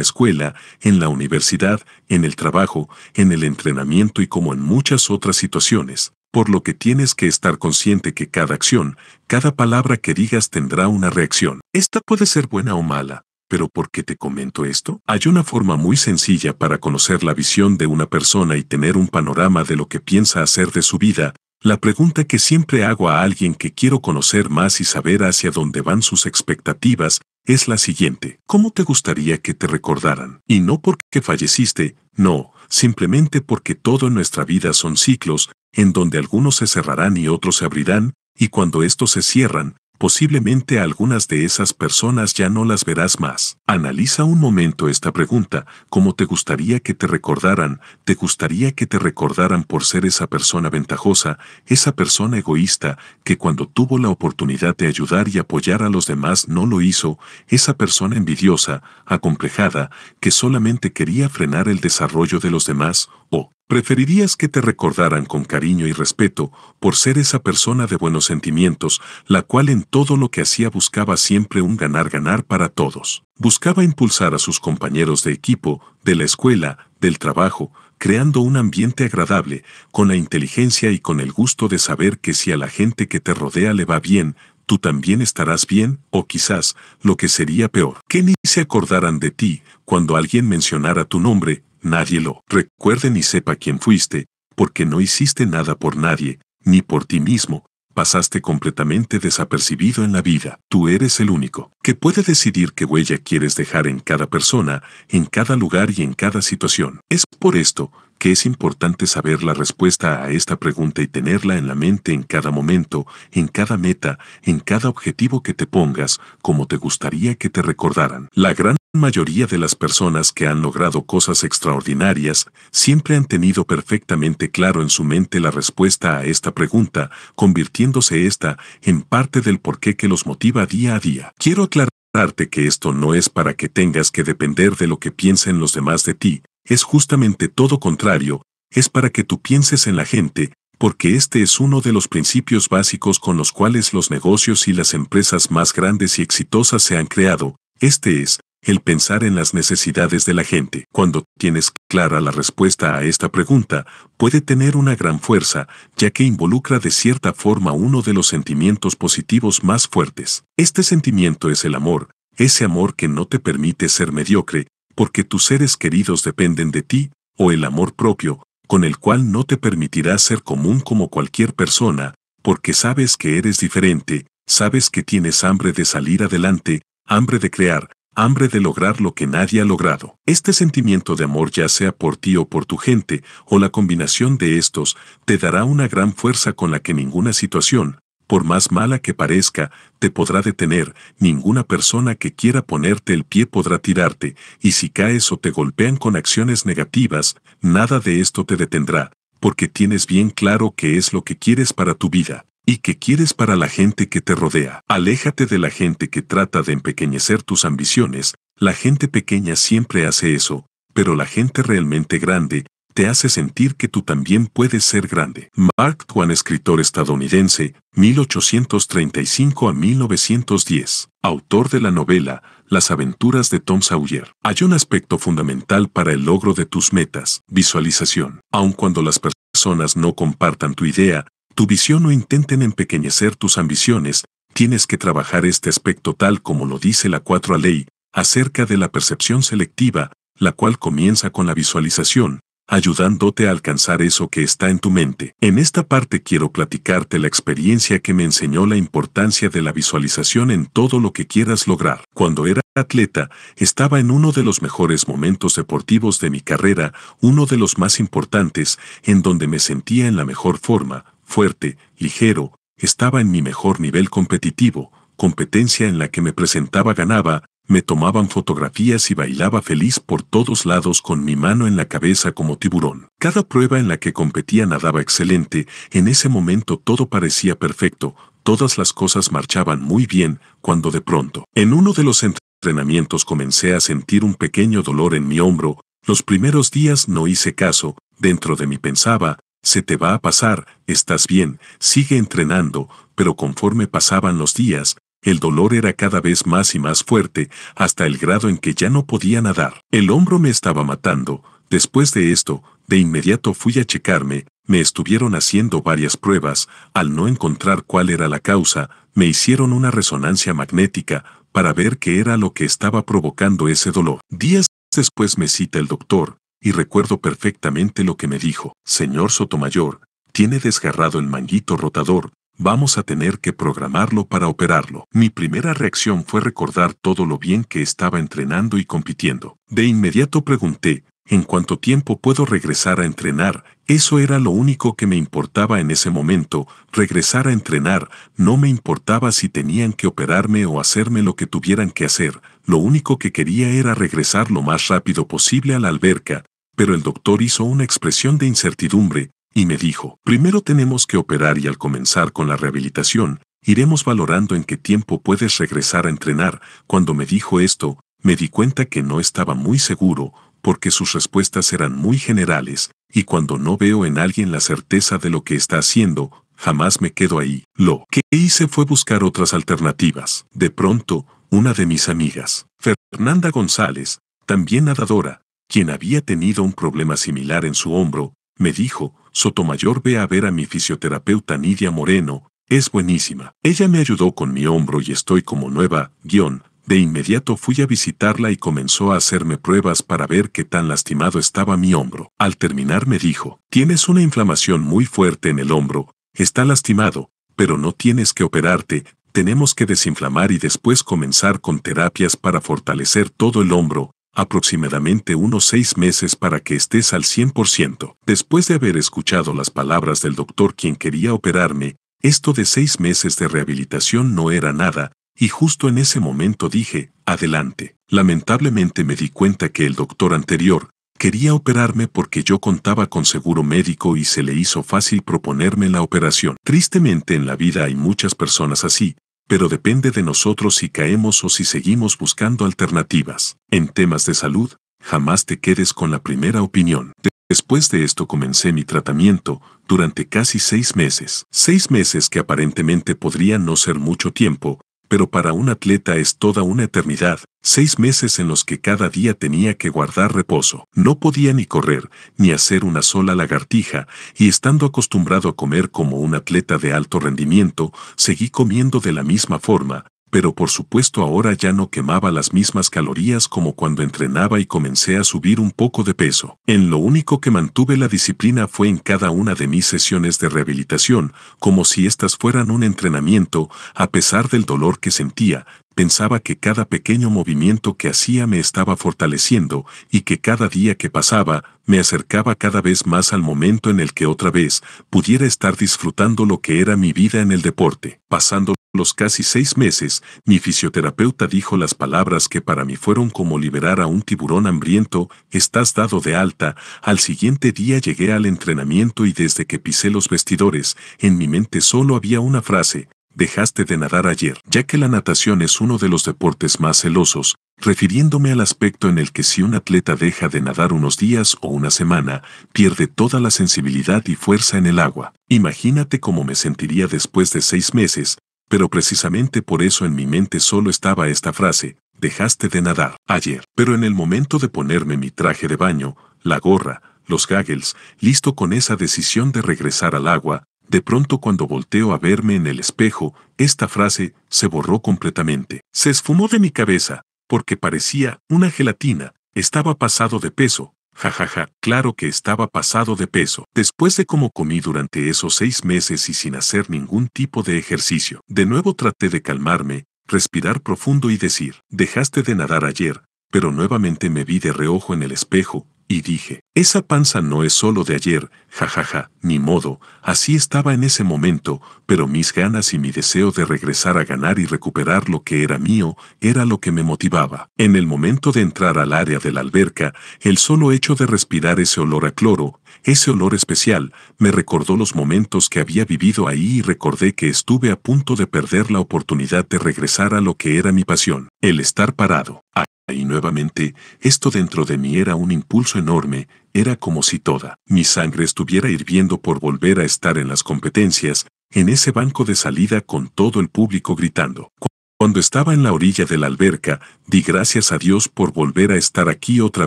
escuela, en la universidad, en el trabajo, en el entrenamiento y como en muchas otras situaciones por lo que tienes que estar consciente que cada acción, cada palabra que digas tendrá una reacción. Esta puede ser buena o mala, ¿Pero por qué te comento esto? Hay una forma muy sencilla para conocer la visión de una persona y tener un panorama de lo que piensa hacer de su vida. La pregunta que siempre hago a alguien que quiero conocer más y saber hacia dónde van sus expectativas es la siguiente. ¿Cómo te gustaría que te recordaran? Y no porque falleciste, no, simplemente porque todo en nuestra vida son ciclos, en donde algunos se cerrarán y otros se abrirán, y cuando estos se cierran, Posiblemente algunas de esas personas ya no las verás más. Analiza un momento esta pregunta, ¿cómo te gustaría que te recordaran? ¿Te gustaría que te recordaran por ser esa persona ventajosa, esa persona egoísta, que cuando tuvo la oportunidad de ayudar y apoyar a los demás no lo hizo, esa persona envidiosa, acomplejada, que solamente quería frenar el desarrollo de los demás, o, Preferirías que te recordaran con cariño y respeto por ser esa persona de buenos sentimientos, la cual en todo lo que hacía buscaba siempre un ganar-ganar para todos. Buscaba impulsar a sus compañeros de equipo, de la escuela, del trabajo, creando un ambiente agradable, con la inteligencia y con el gusto de saber que si a la gente que te rodea le va bien, tú también estarás bien, o quizás, lo que sería peor, que ni se acordaran de ti cuando alguien mencionara tu nombre, nadie lo recuerde ni sepa quién fuiste, porque no hiciste nada por nadie, ni por ti mismo, pasaste completamente desapercibido en la vida. Tú eres el único que puede decidir qué huella quieres dejar en cada persona, en cada lugar y en cada situación. Es por esto que es importante saber la respuesta a esta pregunta y tenerla en la mente en cada momento, en cada meta, en cada objetivo que te pongas, como te gustaría que te recordaran. La gran mayoría de las personas que han logrado cosas extraordinarias siempre han tenido perfectamente claro en su mente la respuesta a esta pregunta, convirtiéndose esta en parte del porqué que los motiva día a día. Quiero aclararte que esto no es para que tengas que depender de lo que piensen los demás de ti, es justamente todo contrario, es para que tú pienses en la gente, porque este es uno de los principios básicos con los cuales los negocios y las empresas más grandes y exitosas se han creado, este es, el pensar en las necesidades de la gente. Cuando tienes clara la respuesta a esta pregunta, puede tener una gran fuerza, ya que involucra de cierta forma uno de los sentimientos positivos más fuertes. Este sentimiento es el amor, ese amor que no te permite ser mediocre, porque tus seres queridos dependen de ti, o el amor propio, con el cual no te permitirá ser común como cualquier persona, porque sabes que eres diferente, sabes que tienes hambre de salir adelante, hambre de crear, hambre de lograr lo que nadie ha logrado. Este sentimiento de amor, ya sea por ti o por tu gente, o la combinación de estos, te dará una gran fuerza con la que ninguna situación, por más mala que parezca, te podrá detener, ninguna persona que quiera ponerte el pie podrá tirarte, y si caes o te golpean con acciones negativas, nada de esto te detendrá, porque tienes bien claro qué es lo que quieres para tu vida y que quieres para la gente que te rodea. Aléjate de la gente que trata de empequeñecer tus ambiciones, la gente pequeña siempre hace eso, pero la gente realmente grande te hace sentir que tú también puedes ser grande. Mark Twain, escritor estadounidense, 1835 a 1910, autor de la novela Las aventuras de Tom Sawyer. Hay un aspecto fundamental para el logro de tus metas, visualización. Aun cuando las personas no compartan tu idea, tu visión o intenten empequeñecer tus ambiciones, tienes que trabajar este aspecto tal como lo dice la 4 ley, acerca de la percepción selectiva, la cual comienza con la visualización, ayudándote a alcanzar eso que está en tu mente. En esta parte quiero platicarte la experiencia que me enseñó la importancia de la visualización en todo lo que quieras lograr. Cuando era atleta, estaba en uno de los mejores momentos deportivos de mi carrera, uno de los más importantes, en donde me sentía en la mejor forma, fuerte, ligero, estaba en mi mejor nivel competitivo, competencia en la que me presentaba ganaba, me tomaban fotografías y bailaba feliz por todos lados con mi mano en la cabeza como tiburón. Cada prueba en la que competía nadaba excelente, en ese momento todo parecía perfecto, todas las cosas marchaban muy bien, cuando de pronto, en uno de los entrenamientos comencé a sentir un pequeño dolor en mi hombro, los primeros días no hice caso, dentro de mí pensaba, se te va a pasar, estás bien, sigue entrenando, pero conforme pasaban los días, el dolor era cada vez más y más fuerte, hasta el grado en que ya no podía nadar. El hombro me estaba matando. Después de esto, de inmediato fui a checarme, me estuvieron haciendo varias pruebas, al no encontrar cuál era la causa, me hicieron una resonancia magnética para ver qué era lo que estaba provocando ese dolor. Días después me cita el doctor, y recuerdo perfectamente lo que me dijo. Señor Sotomayor, tiene desgarrado el manguito rotador, vamos a tener que programarlo para operarlo. Mi primera reacción fue recordar todo lo bien que estaba entrenando y compitiendo. De inmediato pregunté, ¿en cuánto tiempo puedo regresar a entrenar? Eso era lo único que me importaba en ese momento, regresar a entrenar, no me importaba si tenían que operarme o hacerme lo que tuvieran que hacer, lo único que quería era regresar lo más rápido posible a la alberca, pero el doctor hizo una expresión de incertidumbre, y me dijo, primero tenemos que operar y al comenzar con la rehabilitación, iremos valorando en qué tiempo puedes regresar a entrenar. Cuando me dijo esto, me di cuenta que no estaba muy seguro, porque sus respuestas eran muy generales, y cuando no veo en alguien la certeza de lo que está haciendo, jamás me quedo ahí. Lo que hice fue buscar otras alternativas. De pronto, una de mis amigas, Fernanda González, también nadadora, quien había tenido un problema similar en su hombro, me dijo, Sotomayor ve a ver a mi fisioterapeuta Nidia Moreno, es buenísima. Ella me ayudó con mi hombro y estoy como nueva, guion. De inmediato fui a visitarla y comenzó a hacerme pruebas para ver qué tan lastimado estaba mi hombro. Al terminar me dijo, tienes una inflamación muy fuerte en el hombro, está lastimado, pero no tienes que operarte, tenemos que desinflamar y después comenzar con terapias para fortalecer todo el hombro, aproximadamente unos seis meses para que estés al 100%. Después de haber escuchado las palabras del doctor quien quería operarme, esto de seis meses de rehabilitación no era nada, y justo en ese momento dije, adelante. Lamentablemente me di cuenta que el doctor anterior quería operarme porque yo contaba con seguro médico y se le hizo fácil proponerme la operación. Tristemente en la vida hay muchas personas así, pero depende de nosotros si caemos o si seguimos buscando alternativas. En temas de salud, jamás te quedes con la primera opinión. Después de esto comencé mi tratamiento, durante casi seis meses. Seis meses que aparentemente podrían no ser mucho tiempo, pero para un atleta es toda una eternidad, seis meses en los que cada día tenía que guardar reposo. No podía ni correr, ni hacer una sola lagartija, y estando acostumbrado a comer como un atleta de alto rendimiento, seguí comiendo de la misma forma, pero por supuesto ahora ya no quemaba las mismas calorías como cuando entrenaba y comencé a subir un poco de peso. En lo único que mantuve la disciplina fue en cada una de mis sesiones de rehabilitación, como si éstas fueran un entrenamiento, a pesar del dolor que sentía, pensaba que cada pequeño movimiento que hacía me estaba fortaleciendo y que cada día que pasaba me acercaba cada vez más al momento en el que otra vez pudiera estar disfrutando lo que era mi vida en el deporte. Pasando los casi seis meses, mi fisioterapeuta dijo las palabras que para mí fueron como liberar a un tiburón hambriento, estás dado de alta, al siguiente día llegué al entrenamiento y desde que pisé los vestidores, en mi mente solo había una frase, dejaste de nadar ayer, ya que la natación es uno de los deportes más celosos, refiriéndome al aspecto en el que si un atleta deja de nadar unos días o una semana, pierde toda la sensibilidad y fuerza en el agua. Imagínate cómo me sentiría después de seis meses, pero precisamente por eso en mi mente solo estaba esta frase, dejaste de nadar ayer. Pero en el momento de ponerme mi traje de baño, la gorra, los gaggles, listo con esa decisión de regresar al agua, de pronto cuando volteo a verme en el espejo, esta frase se borró completamente. Se esfumó de mi cabeza, porque parecía una gelatina, estaba pasado de peso. Jajaja, ja, ja, claro que estaba pasado de peso. Después de cómo comí durante esos seis meses y sin hacer ningún tipo de ejercicio, de nuevo traté de calmarme, respirar profundo y decir, dejaste de nadar ayer, pero nuevamente me vi de reojo en el espejo, y dije, esa panza no es solo de ayer, jajaja, ja, ja, ni modo, así estaba en ese momento, pero mis ganas y mi deseo de regresar a ganar y recuperar lo que era mío, era lo que me motivaba. En el momento de entrar al área de la alberca, el solo hecho de respirar ese olor a cloro, ese olor especial, me recordó los momentos que había vivido ahí y recordé que estuve a punto de perder la oportunidad de regresar a lo que era mi pasión, el estar parado. Y nuevamente, esto dentro de mí era un impulso enorme, era como si toda mi sangre estuviera hirviendo por volver a estar en las competencias, en ese banco de salida con todo el público gritando. Cuando estaba en la orilla de la alberca, di gracias a Dios por volver a estar aquí otra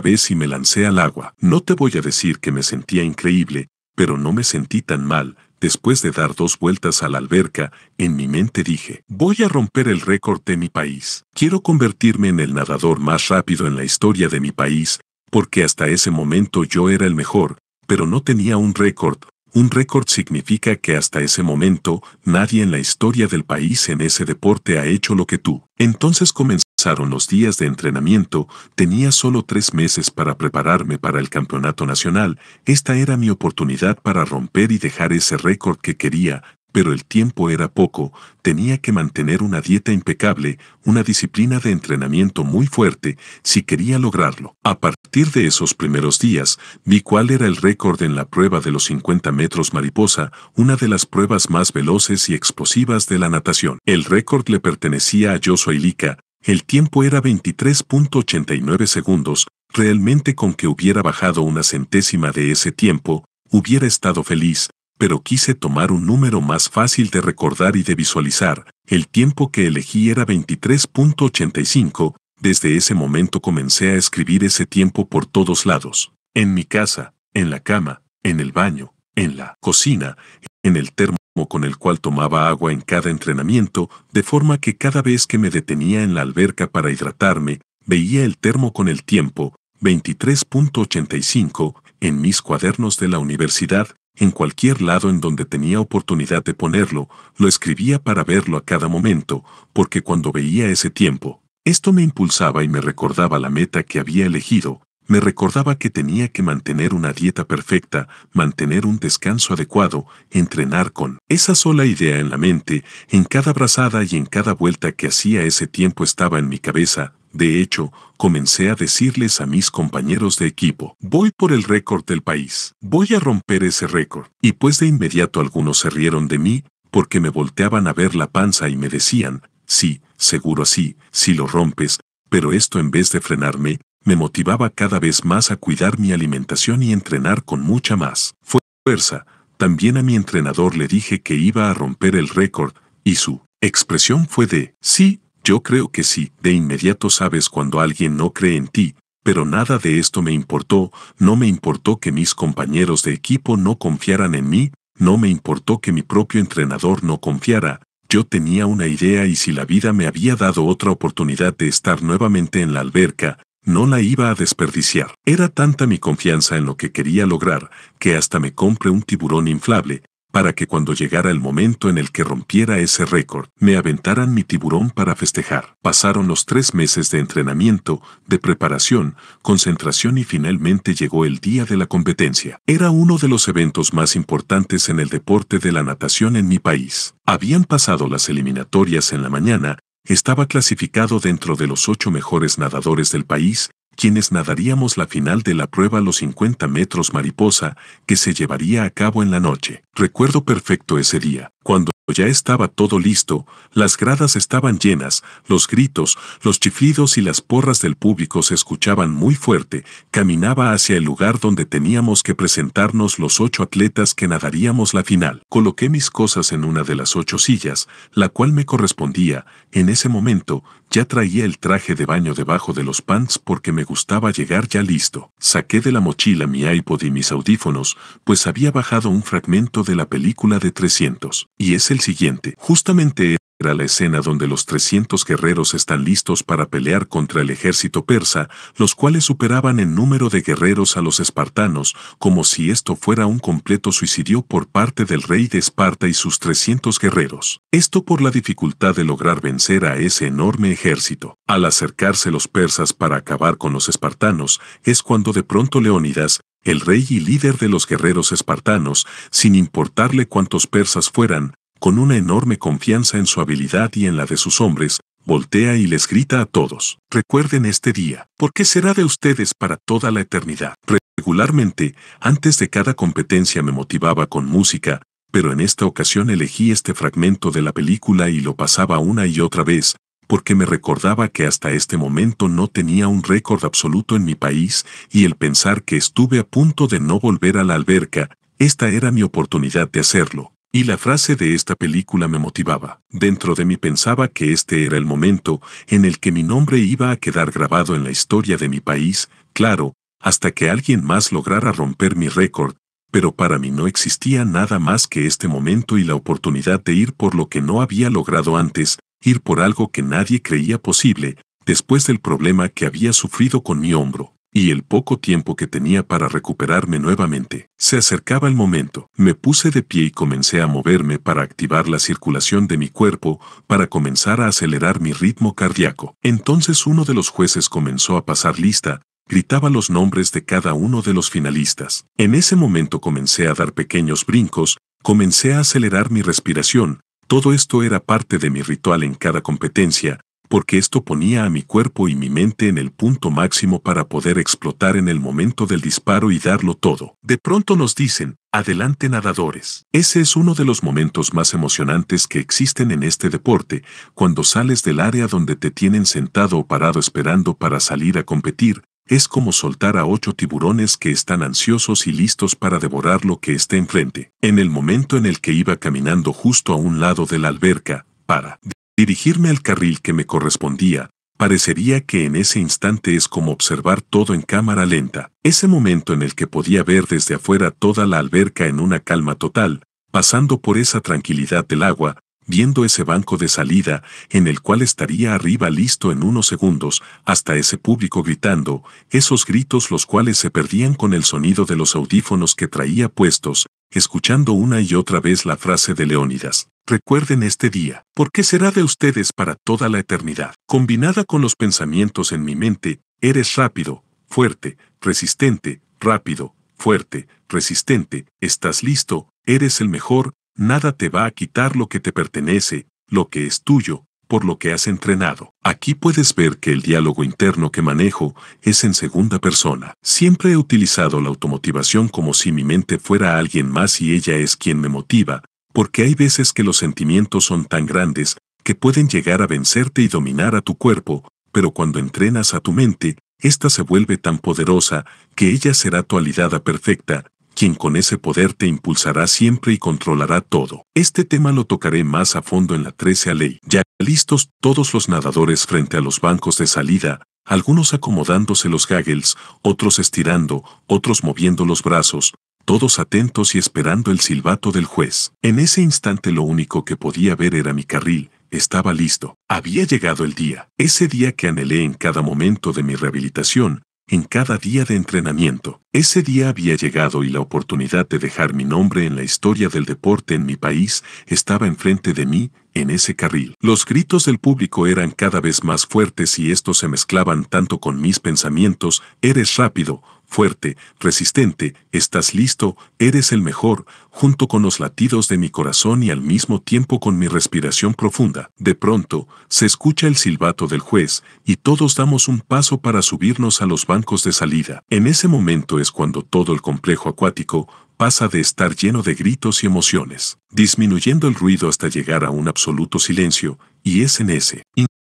vez y me lancé al agua. No te voy a decir que me sentía increíble, pero no me sentí tan mal, Después de dar dos vueltas a la alberca, en mi mente dije, voy a romper el récord de mi país. Quiero convertirme en el nadador más rápido en la historia de mi país, porque hasta ese momento yo era el mejor, pero no tenía un récord. Un récord significa que hasta ese momento nadie en la historia del país en ese deporte ha hecho lo que tú. Entonces comencé Pasaron los días de entrenamiento, tenía solo tres meses para prepararme para el campeonato nacional, esta era mi oportunidad para romper y dejar ese récord que quería, pero el tiempo era poco, tenía que mantener una dieta impecable, una disciplina de entrenamiento muy fuerte, si quería lograrlo. A partir de esos primeros días, vi cuál era el récord en la prueba de los 50 metros mariposa, una de las pruebas más veloces y explosivas de la natación. El récord le pertenecía a Joshua Ilika, el tiempo era 23.89 segundos, realmente con que hubiera bajado una centésima de ese tiempo, hubiera estado feliz, pero quise tomar un número más fácil de recordar y de visualizar. El tiempo que elegí era 23.85, desde ese momento comencé a escribir ese tiempo por todos lados. En mi casa, en la cama, en el baño, en la cocina, en el termo con el cual tomaba agua en cada entrenamiento, de forma que cada vez que me detenía en la alberca para hidratarme, veía el termo con el tiempo, 23.85, en mis cuadernos de la universidad, en cualquier lado en donde tenía oportunidad de ponerlo, lo escribía para verlo a cada momento, porque cuando veía ese tiempo, esto me impulsaba y me recordaba la meta que había elegido, me recordaba que tenía que mantener una dieta perfecta, mantener un descanso adecuado, entrenar con esa sola idea en la mente, en cada brazada y en cada vuelta que hacía ese tiempo estaba en mi cabeza, de hecho, comencé a decirles a mis compañeros de equipo, voy por el récord del país, voy a romper ese récord. Y pues de inmediato algunos se rieron de mí, porque me volteaban a ver la panza y me decían, sí, seguro así, si lo rompes, pero esto en vez de frenarme, me motivaba cada vez más a cuidar mi alimentación y entrenar con mucha más fuerza. También a mi entrenador le dije que iba a romper el récord, y su expresión fue de, sí, yo creo que sí, de inmediato sabes cuando alguien no cree en ti, pero nada de esto me importó, no me importó que mis compañeros de equipo no confiaran en mí, no me importó que mi propio entrenador no confiara, Yo tenía una idea y si la vida me había dado otra oportunidad de estar nuevamente en la alberca, no la iba a desperdiciar. Era tanta mi confianza en lo que quería lograr que hasta me compré un tiburón inflable, para que cuando llegara el momento en el que rompiera ese récord, me aventaran mi tiburón para festejar. Pasaron los tres meses de entrenamiento, de preparación, concentración y finalmente llegó el día de la competencia. Era uno de los eventos más importantes en el deporte de la natación en mi país. Habían pasado las eliminatorias en la mañana, estaba clasificado dentro de los ocho mejores nadadores del país quienes nadaríamos la final de la prueba los 50 metros mariposa que se llevaría a cabo en la noche. Recuerdo perfecto ese día, cuando ya estaba todo listo, las gradas estaban llenas, los gritos, los chiflidos y las porras del público se escuchaban muy fuerte, caminaba hacia el lugar donde teníamos que presentarnos los ocho atletas que nadaríamos la final. Coloqué mis cosas en una de las ocho sillas, la cual me correspondía, en ese momento, ya traía el traje de baño debajo de los pants porque me gustaba llegar ya listo. Saqué de la mochila mi iPod y mis audífonos, pues había bajado un fragmento de la película de 300, y es el siguiente. Justamente era la escena donde los 300 guerreros están listos para pelear contra el ejército persa, los cuales superaban en número de guerreros a los espartanos, como si esto fuera un completo suicidio por parte del rey de Esparta y sus 300 guerreros. Esto por la dificultad de lograr vencer a ese enorme ejército. Al acercarse los persas para acabar con los espartanos, es cuando de pronto Leónidas, el rey y líder de los guerreros espartanos, sin importarle cuántos persas fueran, con una enorme confianza en su habilidad y en la de sus hombres, voltea y les grita a todos, recuerden este día, porque será de ustedes para toda la eternidad. Regularmente, antes de cada competencia me motivaba con música, pero en esta ocasión elegí este fragmento de la película y lo pasaba una y otra vez, porque me recordaba que hasta este momento no tenía un récord absoluto en mi país y el pensar que estuve a punto de no volver a la alberca, esta era mi oportunidad de hacerlo. Y la frase de esta película me motivaba. Dentro de mí pensaba que este era el momento en el que mi nombre iba a quedar grabado en la historia de mi país, claro, hasta que alguien más lograra romper mi récord, pero para mí no existía nada más que este momento y la oportunidad de ir por lo que no había logrado antes, ir por algo que nadie creía posible, después del problema que había sufrido con mi hombro y el poco tiempo que tenía para recuperarme nuevamente. Se acercaba el momento. Me puse de pie y comencé a moverme para activar la circulación de mi cuerpo, para comenzar a acelerar mi ritmo cardíaco. Entonces uno de los jueces comenzó a pasar lista, gritaba los nombres de cada uno de los finalistas. En ese momento comencé a dar pequeños brincos, comencé a acelerar mi respiración, todo esto era parte de mi ritual en cada competencia, porque esto ponía a mi cuerpo y mi mente en el punto máximo para poder explotar en el momento del disparo y darlo todo. De pronto nos dicen, adelante nadadores. Ese es uno de los momentos más emocionantes que existen en este deporte, cuando sales del área donde te tienen sentado o parado esperando para salir a competir, es como soltar a ocho tiburones que están ansiosos y listos para devorar lo que esté enfrente. En el momento en el que iba caminando justo a un lado de la alberca, para dirigirme al carril que me correspondía, parecería que en ese instante es como observar todo en cámara lenta, ese momento en el que podía ver desde afuera toda la alberca en una calma total, pasando por esa tranquilidad del agua, viendo ese banco de salida en el cual estaría arriba listo en unos segundos, hasta ese público gritando, esos gritos los cuales se perdían con el sonido de los audífonos que traía puestos, escuchando una y otra vez la frase de Leónidas. Recuerden este día, porque será de ustedes para toda la eternidad. Combinada con los pensamientos en mi mente, eres rápido, fuerte, resistente, rápido, fuerte, resistente, estás listo, eres el mejor, nada te va a quitar lo que te pertenece, lo que es tuyo, por lo que has entrenado. Aquí puedes ver que el diálogo interno que manejo es en segunda persona. Siempre he utilizado la automotivación como si mi mente fuera alguien más y ella es quien me motiva, porque hay veces que los sentimientos son tan grandes que pueden llegar a vencerte y dominar a tu cuerpo, pero cuando entrenas a tu mente, ésta se vuelve tan poderosa que ella será tu aliada perfecta, quien con ese poder te impulsará siempre y controlará todo. Este tema lo tocaré más a fondo en la 13 ley. Ya listos todos los nadadores frente a los bancos de salida, algunos acomodándose los gaggles, otros estirando, otros moviendo los brazos, todos atentos y esperando el silbato del juez. En ese instante lo único que podía ver era mi carril, estaba listo. Había llegado el día, ese día que anhelé en cada momento de mi rehabilitación, en cada día de entrenamiento. Ese día había llegado y la oportunidad de dejar mi nombre en la historia del deporte en mi país estaba enfrente de mí, en ese carril. Los gritos del público eran cada vez más fuertes y estos se mezclaban tanto con mis pensamientos, eres rápido, fuerte, resistente, estás listo, eres el mejor, junto con los latidos de mi corazón y al mismo tiempo con mi respiración profunda. De pronto, se escucha el silbato del juez y todos damos un paso para subirnos a los bancos de salida. En ese momento es cuando todo el complejo acuático pasa de estar lleno de gritos y emociones, disminuyendo el ruido hasta llegar a un absoluto silencio, y es en ese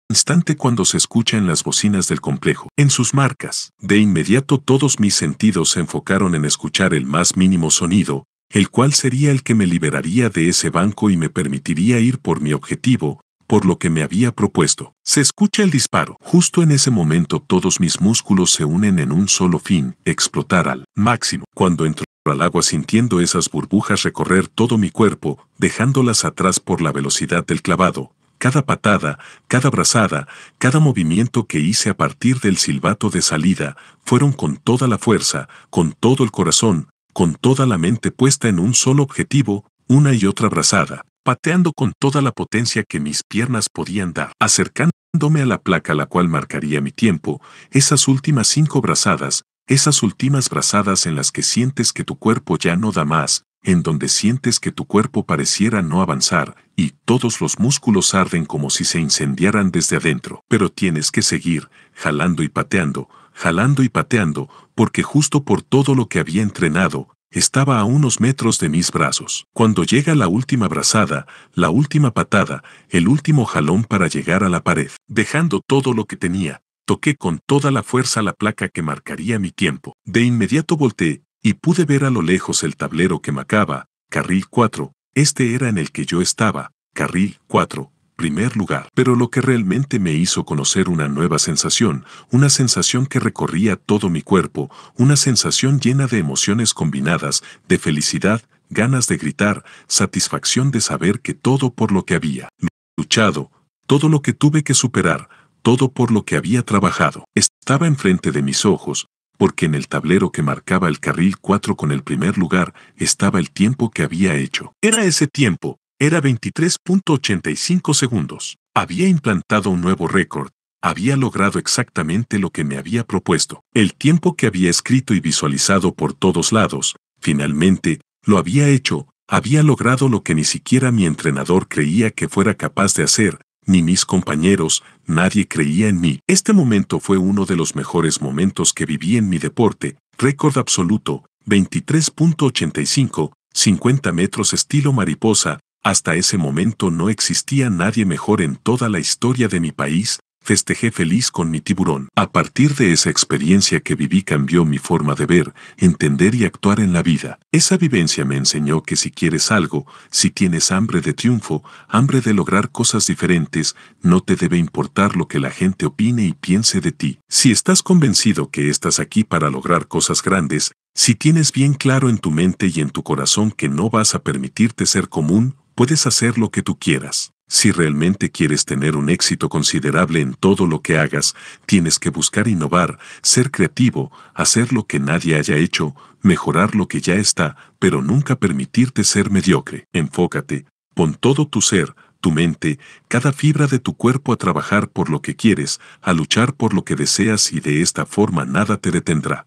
instante cuando se escucha en las bocinas del complejo, en sus marcas. De inmediato todos mis sentidos se enfocaron en escuchar el más mínimo sonido, el cual sería el que me liberaría de ese banco y me permitiría ir por mi objetivo, por lo que me había propuesto. Se escucha el disparo. Justo en ese momento todos mis músculos se unen en un solo fin, explotar al máximo. Cuando entro al agua sintiendo esas burbujas recorrer todo mi cuerpo, dejándolas atrás por la velocidad del clavado, cada patada, cada brazada, cada movimiento que hice a partir del silbato de salida, fueron con toda la fuerza, con todo el corazón, con toda la mente puesta en un solo objetivo, una y otra brazada, pateando con toda la potencia que mis piernas podían dar, acercándome a la placa la cual marcaría mi tiempo, esas últimas cinco brazadas, esas últimas brazadas en las que sientes que tu cuerpo ya no da más, en donde sientes que tu cuerpo pareciera no avanzar y todos los músculos arden como si se incendiaran desde adentro. Pero tienes que seguir, jalando y pateando, jalando y pateando, porque justo por todo lo que había entrenado, estaba a unos metros de mis brazos. Cuando llega la última brazada, la última patada, el último jalón para llegar a la pared, dejando todo lo que tenía, toqué con toda la fuerza la placa que marcaría mi tiempo. De inmediato volteé y pude ver a lo lejos el tablero que marcaba, carril 4, este era en el que yo estaba, carril 4, primer lugar. Pero lo que realmente me hizo conocer una nueva sensación, una sensación que recorría todo mi cuerpo, una sensación llena de emociones combinadas, de felicidad, ganas de gritar, satisfacción de saber que todo por lo que había luchado, todo lo que tuve que superar, todo por lo que había trabajado, estaba enfrente de mis ojos, porque en el tablero que marcaba el carril 4 con el primer lugar estaba el tiempo que había hecho. Era ese tiempo, era 23.85 segundos. Había implantado un nuevo récord, había logrado exactamente lo que me había propuesto. El tiempo que había escrito y visualizado por todos lados, finalmente, lo había hecho, había logrado lo que ni siquiera mi entrenador creía que fuera capaz de hacer, ni mis compañeros, nadie creía en mí. Este momento fue uno de los mejores momentos que viví en mi deporte, récord absoluto, 23.85, 50 metros estilo mariposa, hasta ese momento no existía nadie mejor en toda la historia de mi país, festejé feliz con mi tiburón. A partir de esa experiencia que viví cambió mi forma de ver, entender y actuar en la vida. Esa vivencia me enseñó que si quieres algo, si tienes hambre de triunfo, hambre de lograr cosas diferentes, no te debe importar lo que la gente opine y piense de ti. Si estás convencido que estás aquí para lograr cosas grandes, si tienes bien claro en tu mente y en tu corazón que no vas a permitirte ser común, puedes hacer lo que tú quieras. Si realmente quieres tener un éxito considerable en todo lo que hagas, tienes que buscar innovar, ser creativo, hacer lo que nadie haya hecho, mejorar lo que ya está, pero nunca permitirte ser mediocre. Enfócate, pon todo tu ser, tu mente, cada fibra de tu cuerpo a trabajar por lo que quieres, a luchar por lo que deseas y de esta forma nada te detendrá.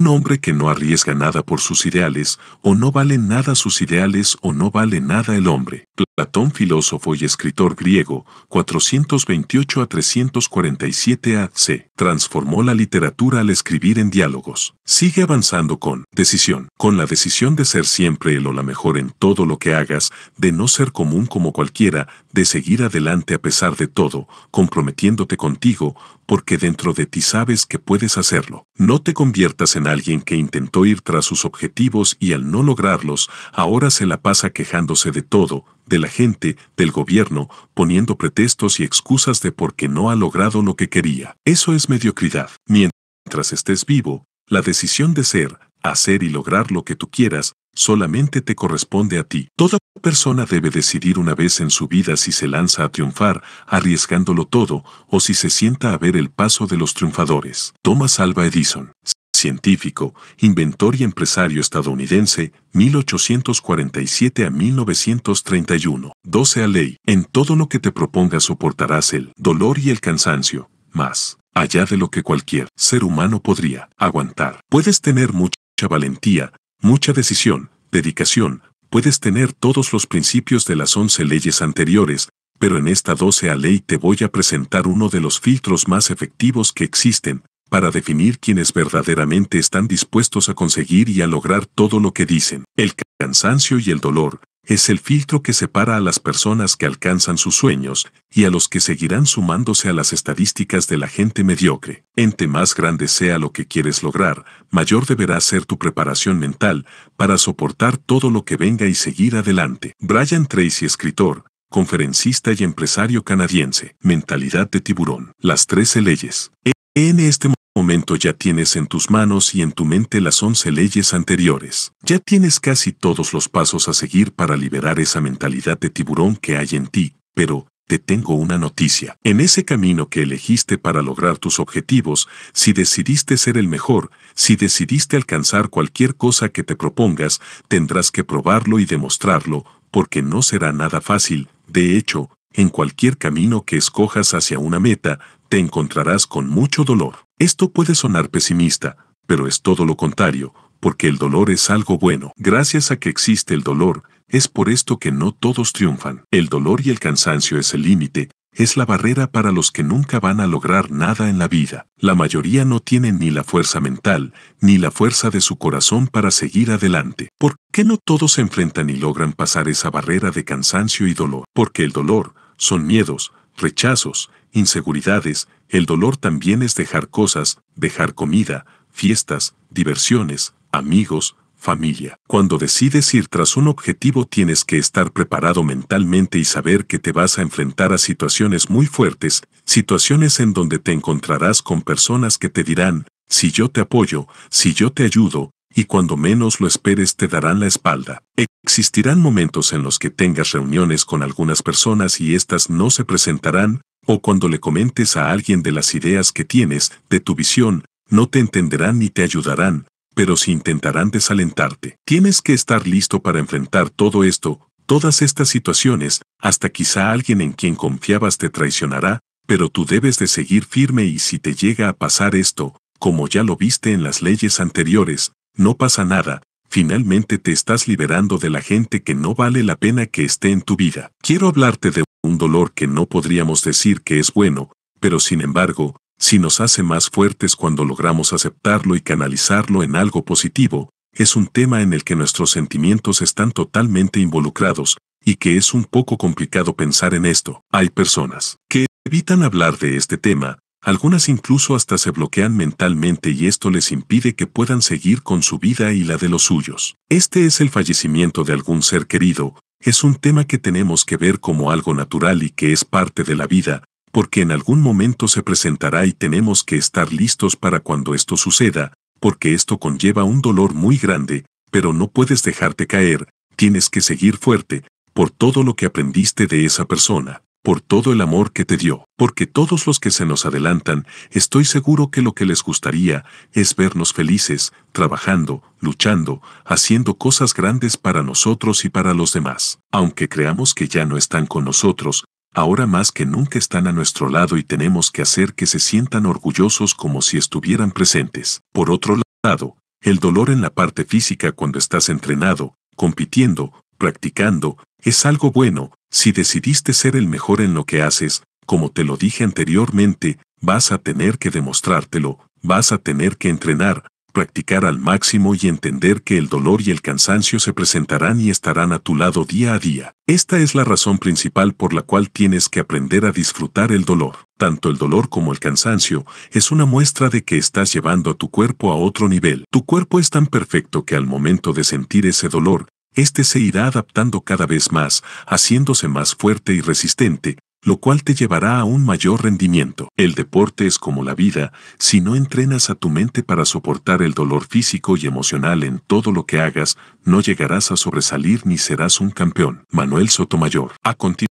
Un hombre que no arriesga nada por sus ideales, o no vale nada sus ideales o no vale nada el hombre. Platón, filósofo y escritor griego, 428 a 347 AC, transformó la literatura al escribir en diálogos. Sigue avanzando con decisión, con la decisión de ser siempre el o la mejor en todo lo que hagas, de no ser común como cualquiera, de seguir adelante a pesar de todo, comprometiéndote contigo, porque dentro de ti sabes que puedes hacerlo. No te conviertas en alguien que intentó ir tras sus objetivos y al no lograrlos, ahora se la pasa quejándose de todo, de la gente, del gobierno, poniendo pretextos y excusas de por qué no ha logrado lo que quería. Eso es mediocridad. Mientras estés vivo, la decisión de ser, hacer y lograr lo que tú quieras, solamente te corresponde a ti. Toda persona debe decidir una vez en su vida si se lanza a triunfar, arriesgándolo todo, o si se sienta a ver el paso de los triunfadores. Thomas Alva Edison, científico, inventor y empresario estadounidense, 1847 a 1931. 12 a ley. En todo lo que te propongas soportarás el dolor y el cansancio, más allá de lo que cualquier ser humano podría aguantar. Puedes tener mucha valentía, mucha decisión, dedicación, puedes tener todos los principios de las once leyes anteriores, pero en esta a ley te voy a presentar uno de los filtros más efectivos que existen, para definir quienes verdaderamente están dispuestos a conseguir y a lograr todo lo que dicen. El cansancio y el dolor es el filtro que separa a las personas que alcanzan sus sueños y a los que seguirán sumándose a las estadísticas de la gente mediocre. Ente más grande sea lo que quieres lograr, mayor deberá ser tu preparación mental para soportar todo lo que venga y seguir adelante. Brian Tracy, escritor, conferencista y empresario canadiense. Mentalidad de tiburón. Las 13 leyes. En este momento ya tienes en tus manos y en tu mente las 11 leyes anteriores. Ya tienes casi todos los pasos a seguir para liberar esa mentalidad de tiburón que hay en ti, pero te tengo una noticia. En ese camino que elegiste para lograr tus objetivos, si decidiste ser el mejor, si decidiste alcanzar cualquier cosa que te propongas, tendrás que probarlo y demostrarlo, porque no será nada fácil. De hecho, en cualquier camino que escojas hacia una meta, te encontrarás con mucho dolor. Esto puede sonar pesimista, pero es todo lo contrario, porque el dolor es algo bueno. Gracias a que existe el dolor, es por esto que no todos triunfan. El dolor y el cansancio es el límite, es la barrera para los que nunca van a lograr nada en la vida. La mayoría no tienen ni la fuerza mental, ni la fuerza de su corazón para seguir adelante. ¿Por qué no todos se enfrentan y logran pasar esa barrera de cansancio y dolor? Porque el dolor son miedos, rechazos, inseguridades, el dolor también es dejar cosas, dejar comida, fiestas, diversiones, amigos, familia. Cuando decides ir tras un objetivo tienes que estar preparado mentalmente y saber que te vas a enfrentar a situaciones muy fuertes, situaciones en donde te encontrarás con personas que te dirán, si yo te apoyo, si yo te ayudo, y cuando menos lo esperes te darán la espalda. Existirán momentos en los que tengas reuniones con algunas personas y éstas no se presentarán, o cuando le comentes a alguien de las ideas que tienes, de tu visión, no te entenderán ni te ayudarán, pero sí intentarán desalentarte. Tienes que estar listo para enfrentar todo esto, todas estas situaciones, hasta quizá alguien en quien confiabas te traicionará, pero tú debes de seguir firme y si te llega a pasar esto, como ya lo viste en las leyes anteriores, no pasa nada, finalmente te estás liberando de la gente que no vale la pena que esté en tu vida. Quiero hablarte de un dolor que no podríamos decir que es bueno, pero sin embargo, si nos hace más fuertes cuando logramos aceptarlo y canalizarlo en algo positivo, es un tema en el que nuestros sentimientos están totalmente involucrados, y que es un poco complicado pensar en esto. Hay personas que evitan hablar de este tema, algunas incluso hasta se bloquean mentalmente y esto les impide que puedan seguir con su vida y la de los suyos. Este es el fallecimiento de algún ser querido, es un tema que tenemos que ver como algo natural y que es parte de la vida, porque en algún momento se presentará y tenemos que estar listos para cuando esto suceda, porque esto conlleva un dolor muy grande, pero no puedes dejarte caer, tienes que seguir fuerte, por todo lo que aprendiste de esa persona por todo el amor que te dio, porque todos los que se nos adelantan, estoy seguro que lo que les gustaría es vernos felices, trabajando, luchando, haciendo cosas grandes para nosotros y para los demás. Aunque creamos que ya no están con nosotros, ahora más que nunca están a nuestro lado y tenemos que hacer que se sientan orgullosos como si estuvieran presentes. Por otro lado, el dolor en la parte física cuando estás entrenado, compitiendo, practicando, es algo bueno, si decidiste ser el mejor en lo que haces, como te lo dije anteriormente, vas a tener que demostrártelo, vas a tener que entrenar, practicar al máximo y entender que el dolor y el cansancio se presentarán y estarán a tu lado día a día. Esta es la razón principal por la cual tienes que aprender a disfrutar el dolor. Tanto el dolor como el cansancio es una muestra de que estás llevando a tu cuerpo a otro nivel. Tu cuerpo es tan perfecto que al momento de sentir ese dolor, este se irá adaptando cada vez más, haciéndose más fuerte y resistente, lo cual te llevará a un mayor rendimiento. El deporte es como la vida, si no entrenas a tu mente para soportar el dolor físico y emocional en todo lo que hagas, no llegarás a sobresalir ni serás un campeón. Manuel Sotomayor. A continuación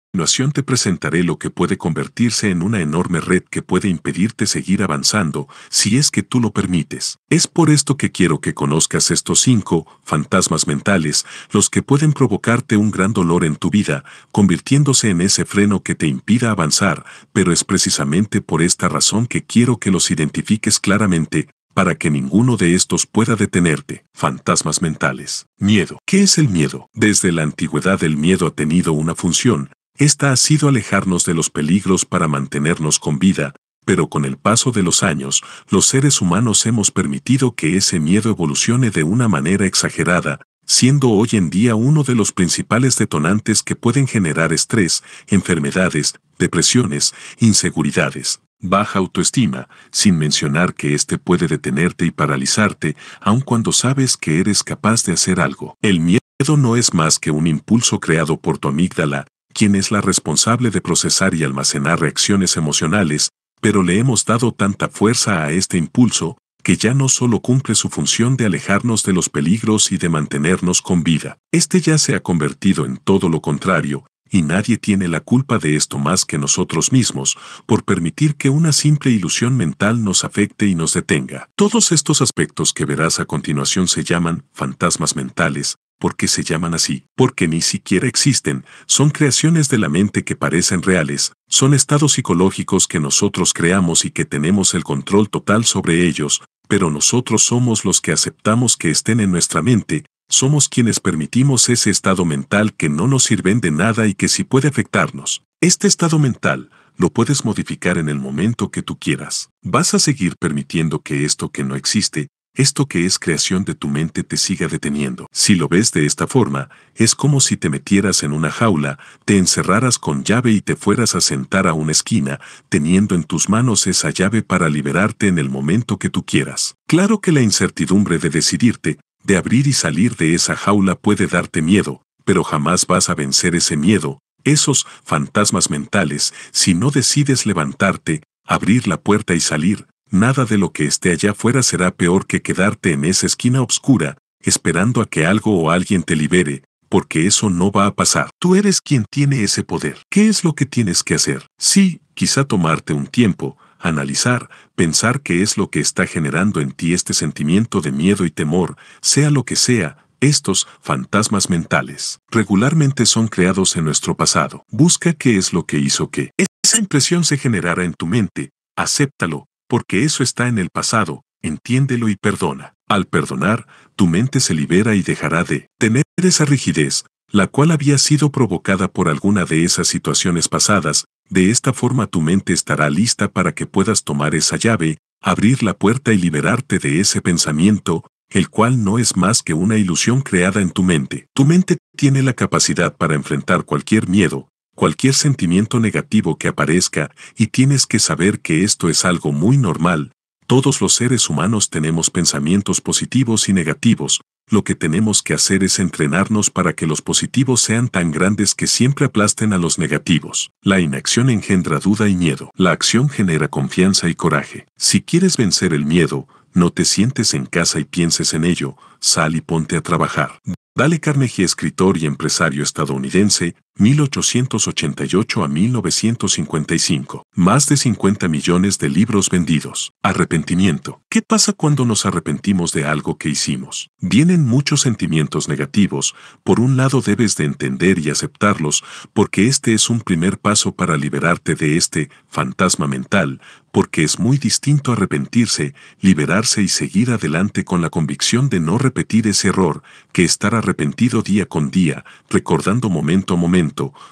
te presentaré lo que puede convertirse en una enorme red que puede impedirte seguir avanzando si es que tú lo permites. Es por esto que quiero que conozcas estos cinco fantasmas mentales, los que pueden provocarte un gran dolor en tu vida, convirtiéndose en ese freno que te impida avanzar, pero es precisamente por esta razón que quiero que los identifiques claramente, para que ninguno de estos pueda detenerte. Fantasmas mentales. Miedo. ¿Qué es el miedo? Desde la antigüedad el miedo ha tenido una función, esta ha sido alejarnos de los peligros para mantenernos con vida, pero con el paso de los años, los seres humanos hemos permitido que ese miedo evolucione de una manera exagerada, siendo hoy en día uno de los principales detonantes que pueden generar estrés, enfermedades, depresiones, inseguridades, baja autoestima, sin mencionar que éste puede detenerte y paralizarte, aun cuando sabes que eres capaz de hacer algo. El miedo no es más que un impulso creado por tu amígdala, quien es la responsable de procesar y almacenar reacciones emocionales, pero le hemos dado tanta fuerza a este impulso, que ya no solo cumple su función de alejarnos de los peligros y de mantenernos con vida, este ya se ha convertido en todo lo contrario, y nadie tiene la culpa de esto más que nosotros mismos, por permitir que una simple ilusión mental nos afecte y nos detenga. Todos estos aspectos que verás a continuación se llaman fantasmas mentales, ¿Por qué se llaman así? Porque ni siquiera existen, son creaciones de la mente que parecen reales, son estados psicológicos que nosotros creamos y que tenemos el control total sobre ellos, pero nosotros somos los que aceptamos que estén en nuestra mente, somos quienes permitimos ese estado mental que no nos sirven de nada y que sí puede afectarnos. Este estado mental, lo puedes modificar en el momento que tú quieras. Vas a seguir permitiendo que esto que no existe, esto que es creación de tu mente te siga deteniendo. Si lo ves de esta forma, es como si te metieras en una jaula, te encerraras con llave y te fueras a sentar a una esquina, teniendo en tus manos esa llave para liberarte en el momento que tú quieras. Claro que la incertidumbre de decidirte, de abrir y salir de esa jaula puede darte miedo, pero jamás vas a vencer ese miedo, esos fantasmas mentales, si no decides levantarte, abrir la puerta y salir, Nada de lo que esté allá afuera será peor que quedarte en esa esquina oscura, esperando a que algo o alguien te libere, porque eso no va a pasar. Tú eres quien tiene ese poder. ¿Qué es lo que tienes que hacer? Sí, quizá tomarte un tiempo, analizar, pensar qué es lo que está generando en ti este sentimiento de miedo y temor, sea lo que sea, estos fantasmas mentales regularmente son creados en nuestro pasado. Busca qué es lo que hizo que esa impresión se generara en tu mente, acéptalo, porque eso está en el pasado, entiéndelo y perdona. Al perdonar, tu mente se libera y dejará de tener esa rigidez, la cual había sido provocada por alguna de esas situaciones pasadas, de esta forma tu mente estará lista para que puedas tomar esa llave, abrir la puerta y liberarte de ese pensamiento, el cual no es más que una ilusión creada en tu mente. Tu mente tiene la capacidad para enfrentar cualquier miedo, cualquier sentimiento negativo que aparezca y tienes que saber que esto es algo muy normal. Todos los seres humanos tenemos pensamientos positivos y negativos, lo que tenemos que hacer es entrenarnos para que los positivos sean tan grandes que siempre aplasten a los negativos. La inacción engendra duda y miedo. La acción genera confianza y coraje. Si quieres vencer el miedo, no te sientes en casa y pienses en ello, sal y ponte a trabajar. Dale Carnegie, escritor y empresario estadounidense, 1888 a 1955. Más de 50 millones de libros vendidos. Arrepentimiento. ¿Qué pasa cuando nos arrepentimos de algo que hicimos? Vienen muchos sentimientos negativos. Por un lado debes de entender y aceptarlos, porque este es un primer paso para liberarte de este fantasma mental, porque es muy distinto arrepentirse, liberarse y seguir adelante con la convicción de no repetir ese error, que estar arrepentido día con día, recordando momento a momento,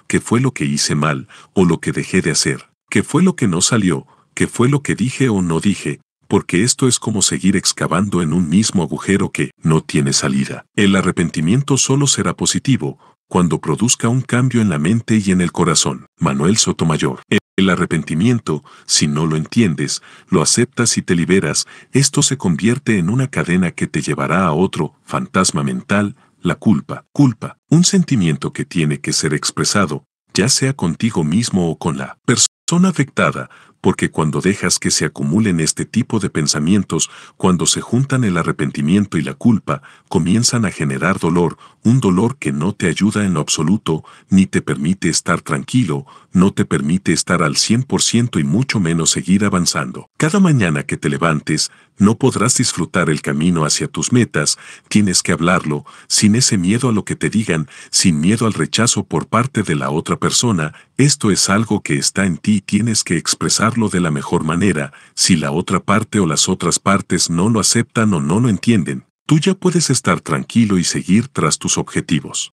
qué fue lo que hice mal, o lo que dejé de hacer, qué fue lo que no salió, qué fue lo que dije o no dije, porque esto es como seguir excavando en un mismo agujero que no tiene salida. El arrepentimiento solo será positivo, cuando produzca un cambio en la mente y en el corazón. Manuel Sotomayor. El arrepentimiento, si no lo entiendes, lo aceptas y te liberas, esto se convierte en una cadena que te llevará a otro fantasma mental, la culpa. Culpa, un sentimiento que tiene que ser expresado, ya sea contigo mismo o con la persona afectada, porque cuando dejas que se acumulen este tipo de pensamientos, cuando se juntan el arrepentimiento y la culpa, comienzan a generar dolor, un dolor que no te ayuda en lo absoluto, ni te permite estar tranquilo, no te permite estar al 100% y mucho menos seguir avanzando. Cada mañana que te levantes, no podrás disfrutar el camino hacia tus metas, tienes que hablarlo, sin ese miedo a lo que te digan, sin miedo al rechazo por parte de la otra persona, esto es algo que está en ti y tienes que expresarlo de la mejor manera, si la otra parte o las otras partes no lo aceptan o no lo entienden, tú ya puedes estar tranquilo y seguir tras tus objetivos.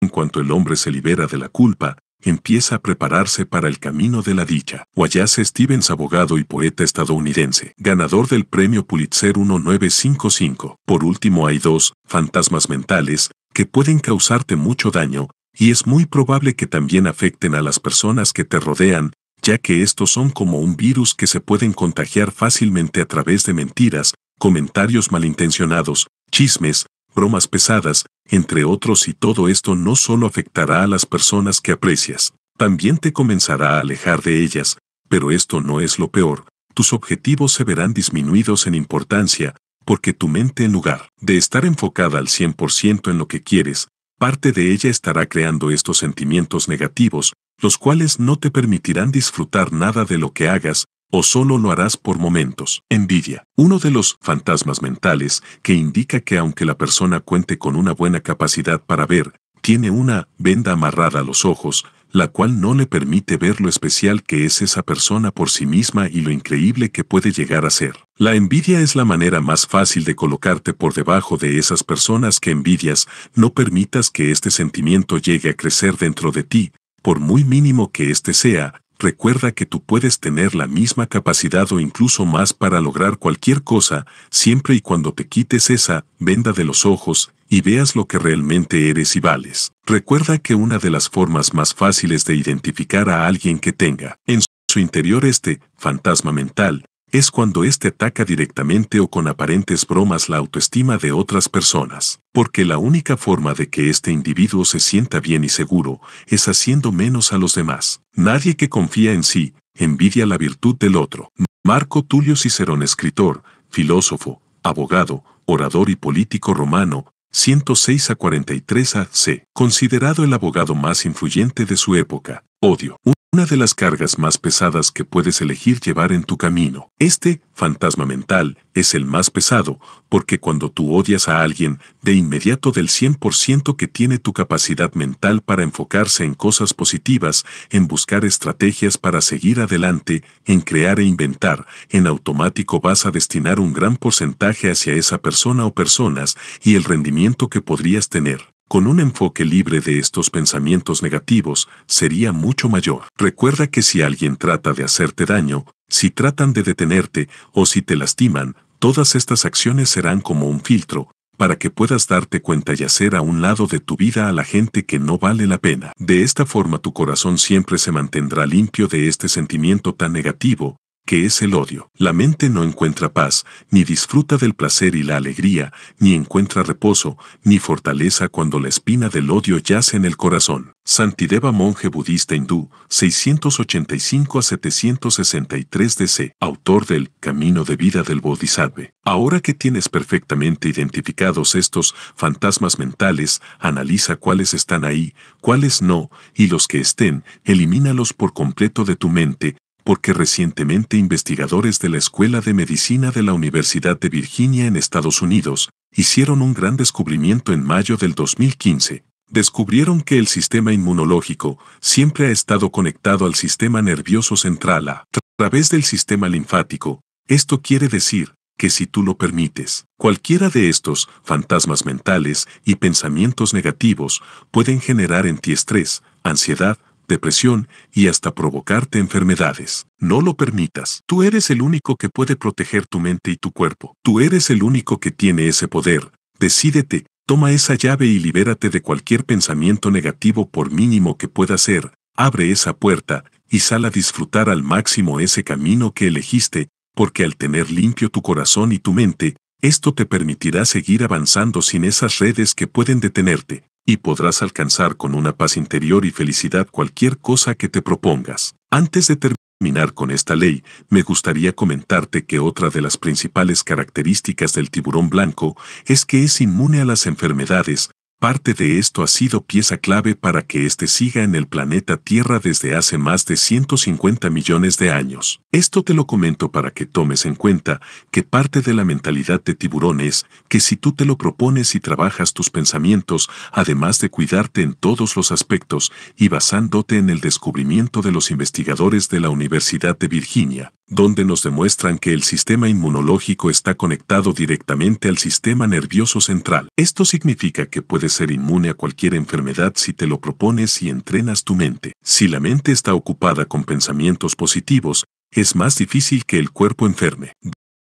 En cuanto el hombre se libera de la culpa, empieza a prepararse para el camino de la dicha. Wallace Stevens, abogado y poeta estadounidense, ganador del premio Pulitzer 1955. Por último, hay dos fantasmas mentales que pueden causarte mucho daño, y es muy probable que también afecten a las personas que te rodean, ya que estos son como un virus que se pueden contagiar fácilmente a través de mentiras, comentarios malintencionados, chismes, bromas pesadas, entre otros y todo esto no solo afectará a las personas que aprecias, también te comenzará a alejar de ellas, pero esto no es lo peor, tus objetivos se verán disminuidos en importancia, porque tu mente en lugar de estar enfocada al 100% en lo que quieres, parte de ella estará creando estos sentimientos negativos, los cuales no te permitirán disfrutar nada de lo que hagas, o solo lo harás por momentos. Envidia. Uno de los fantasmas mentales que indica que aunque la persona cuente con una buena capacidad para ver, tiene una venda amarrada a los ojos, la cual no le permite ver lo especial que es esa persona por sí misma y lo increíble que puede llegar a ser. La envidia es la manera más fácil de colocarte por debajo de esas personas que envidias, no permitas que este sentimiento llegue a crecer dentro de ti, por muy mínimo que éste sea, recuerda que tú puedes tener la misma capacidad o incluso más para lograr cualquier cosa, siempre y cuando te quites esa venda de los ojos y veas lo que realmente eres y vales. Recuerda que una de las formas más fáciles de identificar a alguien que tenga en su interior este fantasma mental es cuando éste ataca directamente o con aparentes bromas la autoestima de otras personas, porque la única forma de que este individuo se sienta bien y seguro es haciendo menos a los demás. Nadie que confía en sí envidia la virtud del otro. Marco Tulio Cicerón, escritor, filósofo, abogado, orador y político romano, 106 a 43 AC, considerado el abogado más influyente de su época. Odio. Una de las cargas más pesadas que puedes elegir llevar en tu camino. Este fantasma mental es el más pesado, porque cuando tú odias a alguien, de inmediato del 100% que tiene tu capacidad mental para enfocarse en cosas positivas, en buscar estrategias para seguir adelante, en crear e inventar, en automático vas a destinar un gran porcentaje hacia esa persona o personas y el rendimiento que podrías tener con un enfoque libre de estos pensamientos negativos, sería mucho mayor. Recuerda que si alguien trata de hacerte daño, si tratan de detenerte o si te lastiman, todas estas acciones serán como un filtro, para que puedas darte cuenta y hacer a un lado de tu vida a la gente que no vale la pena. De esta forma tu corazón siempre se mantendrá limpio de este sentimiento tan negativo, que es el odio. La mente no encuentra paz, ni disfruta del placer y la alegría, ni encuentra reposo, ni fortaleza cuando la espina del odio yace en el corazón. Santideva monje budista hindú, 685 a 763 DC, autor del Camino de Vida del Bodhisattva. Ahora que tienes perfectamente identificados estos fantasmas mentales, analiza cuáles están ahí, cuáles no, y los que estén, elimínalos por completo de tu mente, porque recientemente investigadores de la Escuela de Medicina de la Universidad de Virginia en Estados Unidos hicieron un gran descubrimiento en mayo del 2015. Descubrieron que el sistema inmunológico siempre ha estado conectado al sistema nervioso central a través del sistema linfático. Esto quiere decir que si tú lo permites, cualquiera de estos fantasmas mentales y pensamientos negativos pueden generar en ti estrés, ansiedad, depresión y hasta provocarte enfermedades. No lo permitas. Tú eres el único que puede proteger tu mente y tu cuerpo. Tú eres el único que tiene ese poder. Decídete, toma esa llave y libérate de cualquier pensamiento negativo por mínimo que pueda ser. Abre esa puerta y sal a disfrutar al máximo ese camino que elegiste, porque al tener limpio tu corazón y tu mente, esto te permitirá seguir avanzando sin esas redes que pueden detenerte. Y podrás alcanzar con una paz interior y felicidad cualquier cosa que te propongas. Antes de terminar con esta ley, me gustaría comentarte que otra de las principales características del tiburón blanco es que es inmune a las enfermedades, Parte de esto ha sido pieza clave para que éste siga en el planeta Tierra desde hace más de 150 millones de años. Esto te lo comento para que tomes en cuenta que parte de la mentalidad de tiburón es que si tú te lo propones y trabajas tus pensamientos, además de cuidarte en todos los aspectos y basándote en el descubrimiento de los investigadores de la Universidad de Virginia, donde nos demuestran que el sistema inmunológico está conectado directamente al sistema nervioso central. Esto significa que puedes ser inmune a cualquier enfermedad si te lo propones y entrenas tu mente. Si la mente está ocupada con pensamientos positivos, es más difícil que el cuerpo enferme.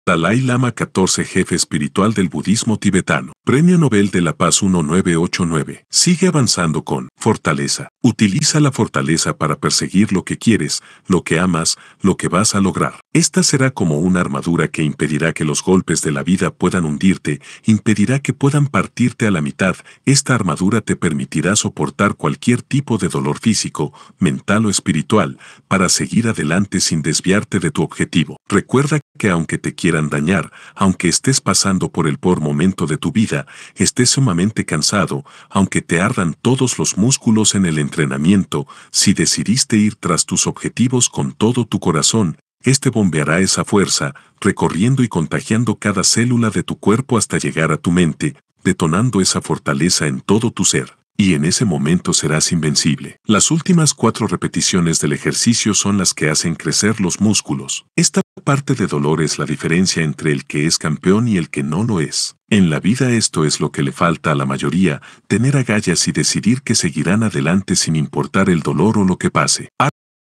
Dalai Lama 14 Jefe espiritual del budismo tibetano. Premio Nobel de la Paz 1989. Sigue avanzando con fortaleza. Utiliza la fortaleza para perseguir lo que quieres, lo que amas, lo que vas a lograr. Esta será como una armadura que impedirá que los golpes de la vida puedan hundirte, impedirá que puedan partirte a la mitad. Esta armadura te permitirá soportar cualquier tipo de dolor físico, mental o espiritual, para seguir adelante sin desviarte de tu objetivo. Recuerda que aunque te quieran dañar, aunque estés pasando por el por momento de tu vida, estés sumamente cansado, aunque te ardan todos los músculos en el entrenamiento, si decidiste ir tras tus objetivos con todo tu corazón, este bombeará esa fuerza, recorriendo y contagiando cada célula de tu cuerpo hasta llegar a tu mente, detonando esa fortaleza en todo tu ser y en ese momento serás invencible. Las últimas cuatro repeticiones del ejercicio son las que hacen crecer los músculos. Esta parte de dolor es la diferencia entre el que es campeón y el que no lo es. En la vida esto es lo que le falta a la mayoría, tener agallas y decidir que seguirán adelante sin importar el dolor o lo que pase.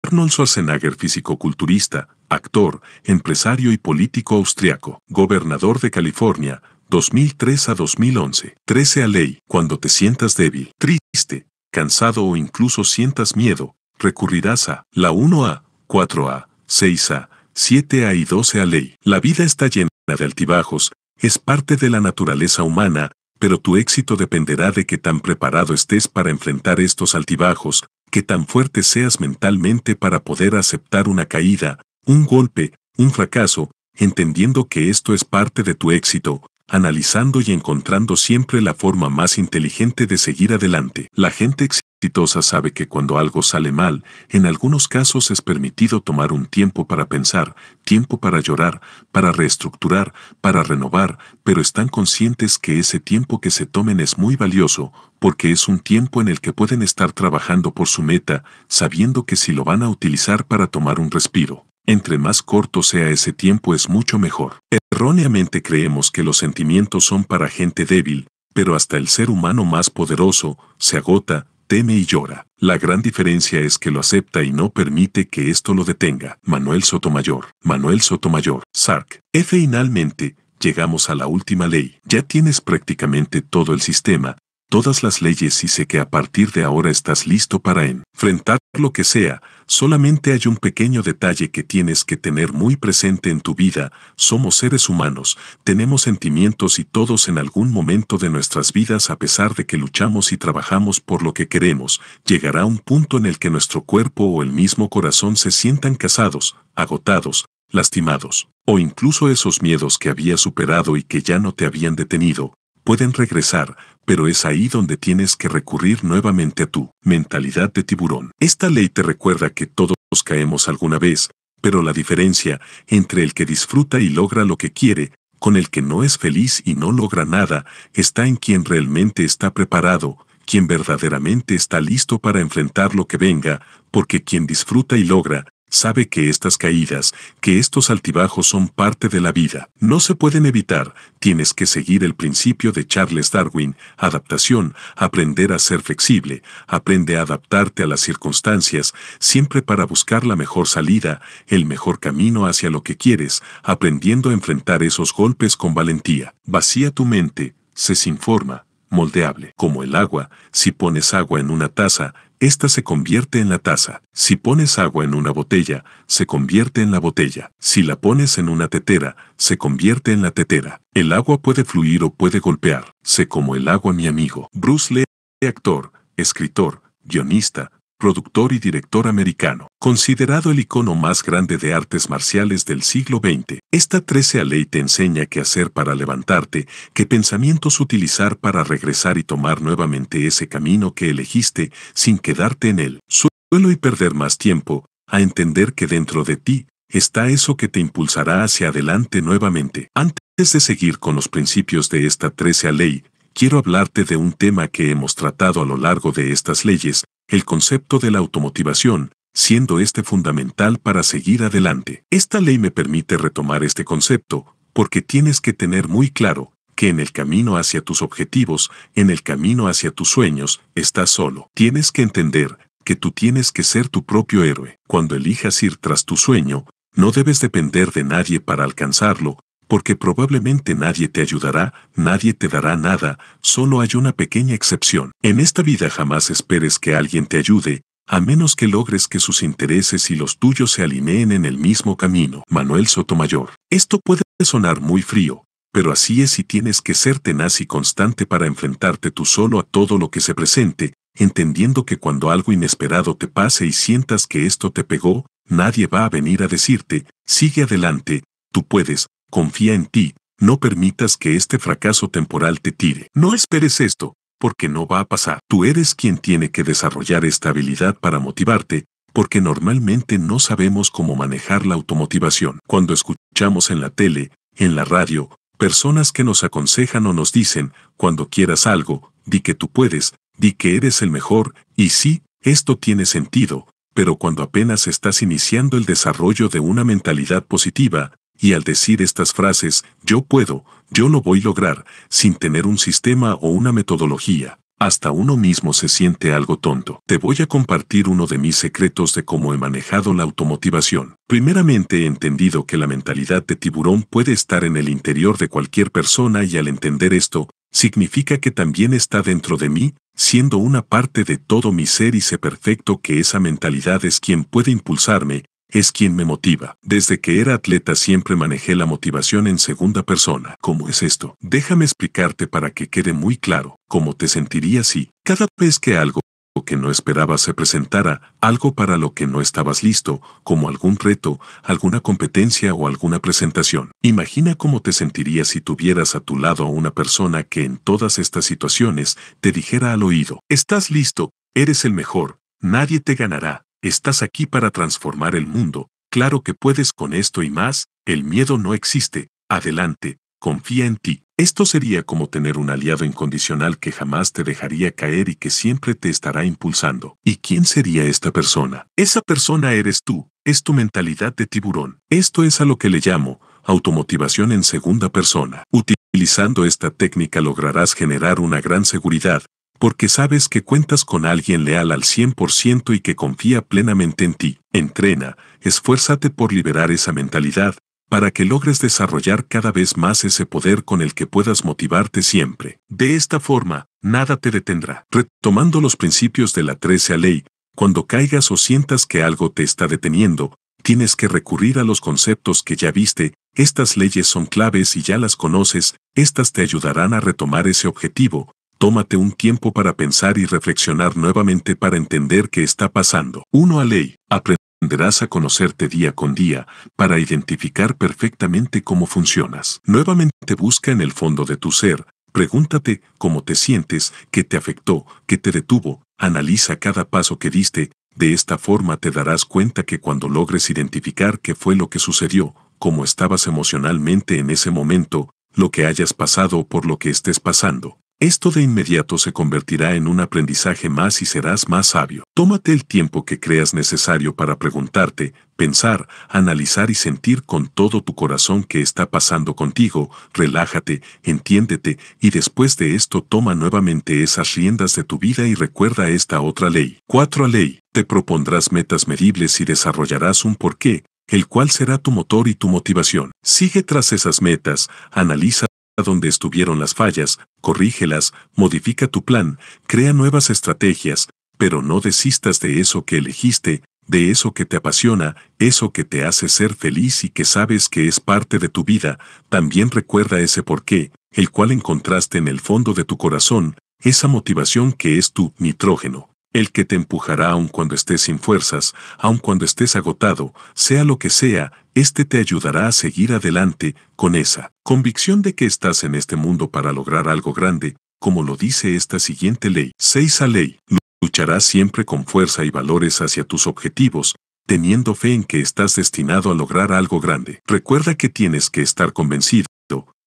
Arnold Schwarzenegger, físico-culturista, actor, empresario y político austriaco, gobernador de California, 2003 a 2011. 13 a ley. Cuando te sientas débil, triste, cansado o incluso sientas miedo, recurrirás a la 1A, 4A, 6A, 7A y 12A ley. La vida está llena de altibajos, es parte de la naturaleza humana, pero tu éxito dependerá de qué tan preparado estés para enfrentar estos altibajos, qué tan fuerte seas mentalmente para poder aceptar una caída, un golpe, un fracaso, entendiendo que esto es parte de tu éxito, analizando y encontrando siempre la forma más inteligente de seguir adelante. La gente exitosa sabe que cuando algo sale mal, en algunos casos es permitido tomar un tiempo para pensar, tiempo para llorar, para reestructurar, para renovar, pero están conscientes que ese tiempo que se tomen es muy valioso, porque es un tiempo en el que pueden estar trabajando por su meta, sabiendo que si lo van a utilizar para tomar un respiro, entre más corto sea ese tiempo es mucho mejor. Erróneamente creemos que los sentimientos son para gente débil, pero hasta el ser humano más poderoso se agota, teme y llora. La gran diferencia es que lo acepta y no permite que esto lo detenga. Manuel Sotomayor. Manuel Sotomayor. Sark. E finalmente, llegamos a la última ley. Ya tienes prácticamente todo el sistema, todas las leyes y sé que a partir de ahora estás listo para enfrentar lo que sea, solamente hay un pequeño detalle que tienes que tener muy presente en tu vida, somos seres humanos, tenemos sentimientos y todos en algún momento de nuestras vidas a pesar de que luchamos y trabajamos por lo que queremos, llegará un punto en el que nuestro cuerpo o el mismo corazón se sientan casados, agotados, lastimados, o incluso esos miedos que habías superado y que ya no te habían detenido, pueden regresar, pero es ahí donde tienes que recurrir nuevamente a tu mentalidad de tiburón. Esta ley te recuerda que todos caemos alguna vez, pero la diferencia entre el que disfruta y logra lo que quiere, con el que no es feliz y no logra nada, está en quien realmente está preparado, quien verdaderamente está listo para enfrentar lo que venga, porque quien disfruta y logra, sabe que estas caídas, que estos altibajos son parte de la vida. No se pueden evitar, tienes que seguir el principio de Charles Darwin, adaptación, aprender a ser flexible, aprende a adaptarte a las circunstancias, siempre para buscar la mejor salida, el mejor camino hacia lo que quieres, aprendiendo a enfrentar esos golpes con valentía. Vacía tu mente, se sin forma, moldeable. Como el agua, si pones agua en una taza, esta se convierte en la taza. Si pones agua en una botella, se convierte en la botella. Si la pones en una tetera, se convierte en la tetera. El agua puede fluir o puede golpear. Sé como el agua mi amigo. Bruce Lee actor, escritor, guionista, productor y director americano, considerado el icono más grande de artes marciales del siglo XX. Esta trecea ley te enseña qué hacer para levantarte, qué pensamientos utilizar para regresar y tomar nuevamente ese camino que elegiste sin quedarte en él. Suelo y perder más tiempo, a entender que dentro de ti está eso que te impulsará hacia adelante nuevamente. Antes de seguir con los principios de esta trecea ley, quiero hablarte de un tema que hemos tratado a lo largo de estas leyes, el concepto de la automotivación, siendo este fundamental para seguir adelante. Esta ley me permite retomar este concepto, porque tienes que tener muy claro que en el camino hacia tus objetivos, en el camino hacia tus sueños, estás solo. Tienes que entender que tú tienes que ser tu propio héroe. Cuando elijas ir tras tu sueño, no debes depender de nadie para alcanzarlo, porque probablemente nadie te ayudará, nadie te dará nada, solo hay una pequeña excepción. En esta vida jamás esperes que alguien te ayude, a menos que logres que sus intereses y los tuyos se alineen en el mismo camino. Manuel Sotomayor. Esto puede sonar muy frío, pero así es y tienes que ser tenaz y constante para enfrentarte tú solo a todo lo que se presente, entendiendo que cuando algo inesperado te pase y sientas que esto te pegó, nadie va a venir a decirte, sigue adelante, tú puedes, confía en ti, no permitas que este fracaso temporal te tire. No esperes esto, porque no va a pasar. Tú eres quien tiene que desarrollar esta habilidad para motivarte, porque normalmente no sabemos cómo manejar la automotivación. Cuando escuchamos en la tele, en la radio, personas que nos aconsejan o nos dicen, cuando quieras algo, di que tú puedes, di que eres el mejor, y sí, esto tiene sentido, pero cuando apenas estás iniciando el desarrollo de una mentalidad positiva, y al decir estas frases, yo puedo, yo lo voy a lograr, sin tener un sistema o una metodología, hasta uno mismo se siente algo tonto. Te voy a compartir uno de mis secretos de cómo he manejado la automotivación. Primeramente he entendido que la mentalidad de tiburón puede estar en el interior de cualquier persona y al entender esto, significa que también está dentro de mí, siendo una parte de todo mi ser y sé perfecto que esa mentalidad es quien puede impulsarme, es quien me motiva. Desde que era atleta siempre manejé la motivación en segunda persona. ¿Cómo es esto? Déjame explicarte para que quede muy claro cómo te sentirías si, cada vez que algo que no esperabas se presentara, algo para lo que no estabas listo, como algún reto, alguna competencia o alguna presentación. Imagina cómo te sentirías si tuvieras a tu lado a una persona que en todas estas situaciones te dijera al oído, estás listo, eres el mejor, nadie te ganará, Estás aquí para transformar el mundo, claro que puedes con esto y más, el miedo no existe, adelante, confía en ti. Esto sería como tener un aliado incondicional que jamás te dejaría caer y que siempre te estará impulsando. ¿Y quién sería esta persona? Esa persona eres tú, es tu mentalidad de tiburón. Esto es a lo que le llamo automotivación en segunda persona. Utilizando esta técnica lograrás generar una gran seguridad, porque sabes que cuentas con alguien leal al 100% y que confía plenamente en ti. Entrena, esfuérzate por liberar esa mentalidad, para que logres desarrollar cada vez más ese poder con el que puedas motivarte siempre. De esta forma, nada te detendrá. Retomando los principios de la 13 ley, cuando caigas o sientas que algo te está deteniendo, tienes que recurrir a los conceptos que ya viste, estas leyes son claves y ya las conoces, estas te ayudarán a retomar ese objetivo, Tómate un tiempo para pensar y reflexionar nuevamente para entender qué está pasando. Uno a ley, aprenderás a conocerte día con día para identificar perfectamente cómo funcionas. Nuevamente busca en el fondo de tu ser, pregúntate cómo te sientes, qué te afectó, qué te detuvo, analiza cada paso que diste, de esta forma te darás cuenta que cuando logres identificar qué fue lo que sucedió, cómo estabas emocionalmente en ese momento, lo que hayas pasado o por lo que estés pasando, esto de inmediato se convertirá en un aprendizaje más y serás más sabio. Tómate el tiempo que creas necesario para preguntarte, pensar, analizar y sentir con todo tu corazón qué está pasando contigo, relájate, entiéndete y después de esto toma nuevamente esas riendas de tu vida y recuerda esta otra ley. 4. Ley. Te propondrás metas medibles y desarrollarás un porqué, el cual será tu motor y tu motivación. Sigue tras esas metas, analiza donde estuvieron las fallas, corrígelas, modifica tu plan, crea nuevas estrategias, pero no desistas de eso que elegiste, de eso que te apasiona, eso que te hace ser feliz y que sabes que es parte de tu vida, también recuerda ese porqué, el cual encontraste en el fondo de tu corazón, esa motivación que es tu nitrógeno, el que te empujará aun cuando estés sin fuerzas, aun cuando estés agotado, sea lo que sea, este te ayudará a seguir adelante con esa convicción de que estás en este mundo para lograr algo grande, como lo dice esta siguiente ley. 6. A ley. Lucharás siempre con fuerza y valores hacia tus objetivos, teniendo fe en que estás destinado a lograr algo grande. Recuerda que tienes que estar convencido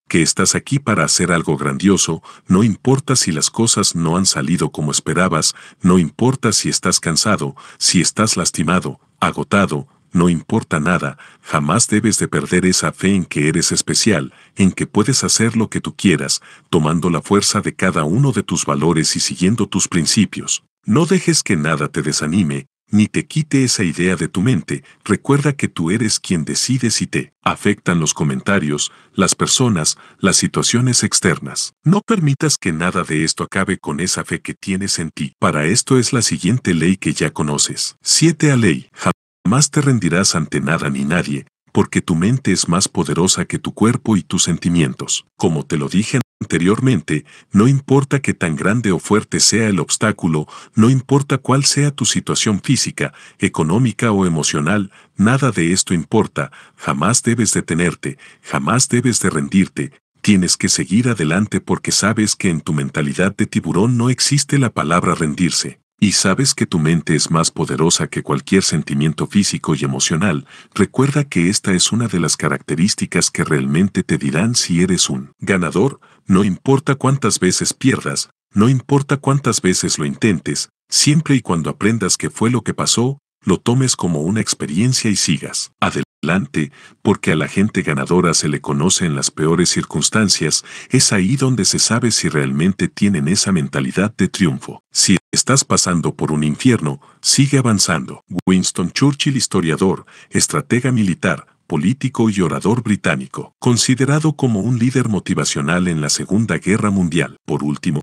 que estás aquí para hacer algo grandioso, no importa si las cosas no han salido como esperabas, no importa si estás cansado, si estás lastimado, agotado, no importa nada, jamás debes de perder esa fe en que eres especial, en que puedes hacer lo que tú quieras, tomando la fuerza de cada uno de tus valores y siguiendo tus principios. No dejes que nada te desanime, ni te quite esa idea de tu mente, recuerda que tú eres quien decide si te afectan los comentarios, las personas, las situaciones externas. No permitas que nada de esto acabe con esa fe que tienes en ti. Para esto es la siguiente ley que ya conoces. 7 a ley. Jamás te rendirás ante nada ni nadie, porque tu mente es más poderosa que tu cuerpo y tus sentimientos. Como te lo dije anteriormente, no importa que tan grande o fuerte sea el obstáculo, no importa cuál sea tu situación física, económica o emocional, nada de esto importa, jamás debes detenerte, jamás debes de rendirte, tienes que seguir adelante porque sabes que en tu mentalidad de tiburón no existe la palabra rendirse. Y sabes que tu mente es más poderosa que cualquier sentimiento físico y emocional, recuerda que esta es una de las características que realmente te dirán si eres un ganador, no importa cuántas veces pierdas, no importa cuántas veces lo intentes, siempre y cuando aprendas qué fue lo que pasó, lo tomes como una experiencia y sigas adelante, porque a la gente ganadora se le conoce en las peores circunstancias, es ahí donde se sabe si realmente tienen esa mentalidad de triunfo. Si estás pasando por un infierno, sigue avanzando. Winston Churchill, historiador, estratega militar, político y orador británico, considerado como un líder motivacional en la Segunda Guerra Mundial. Por último,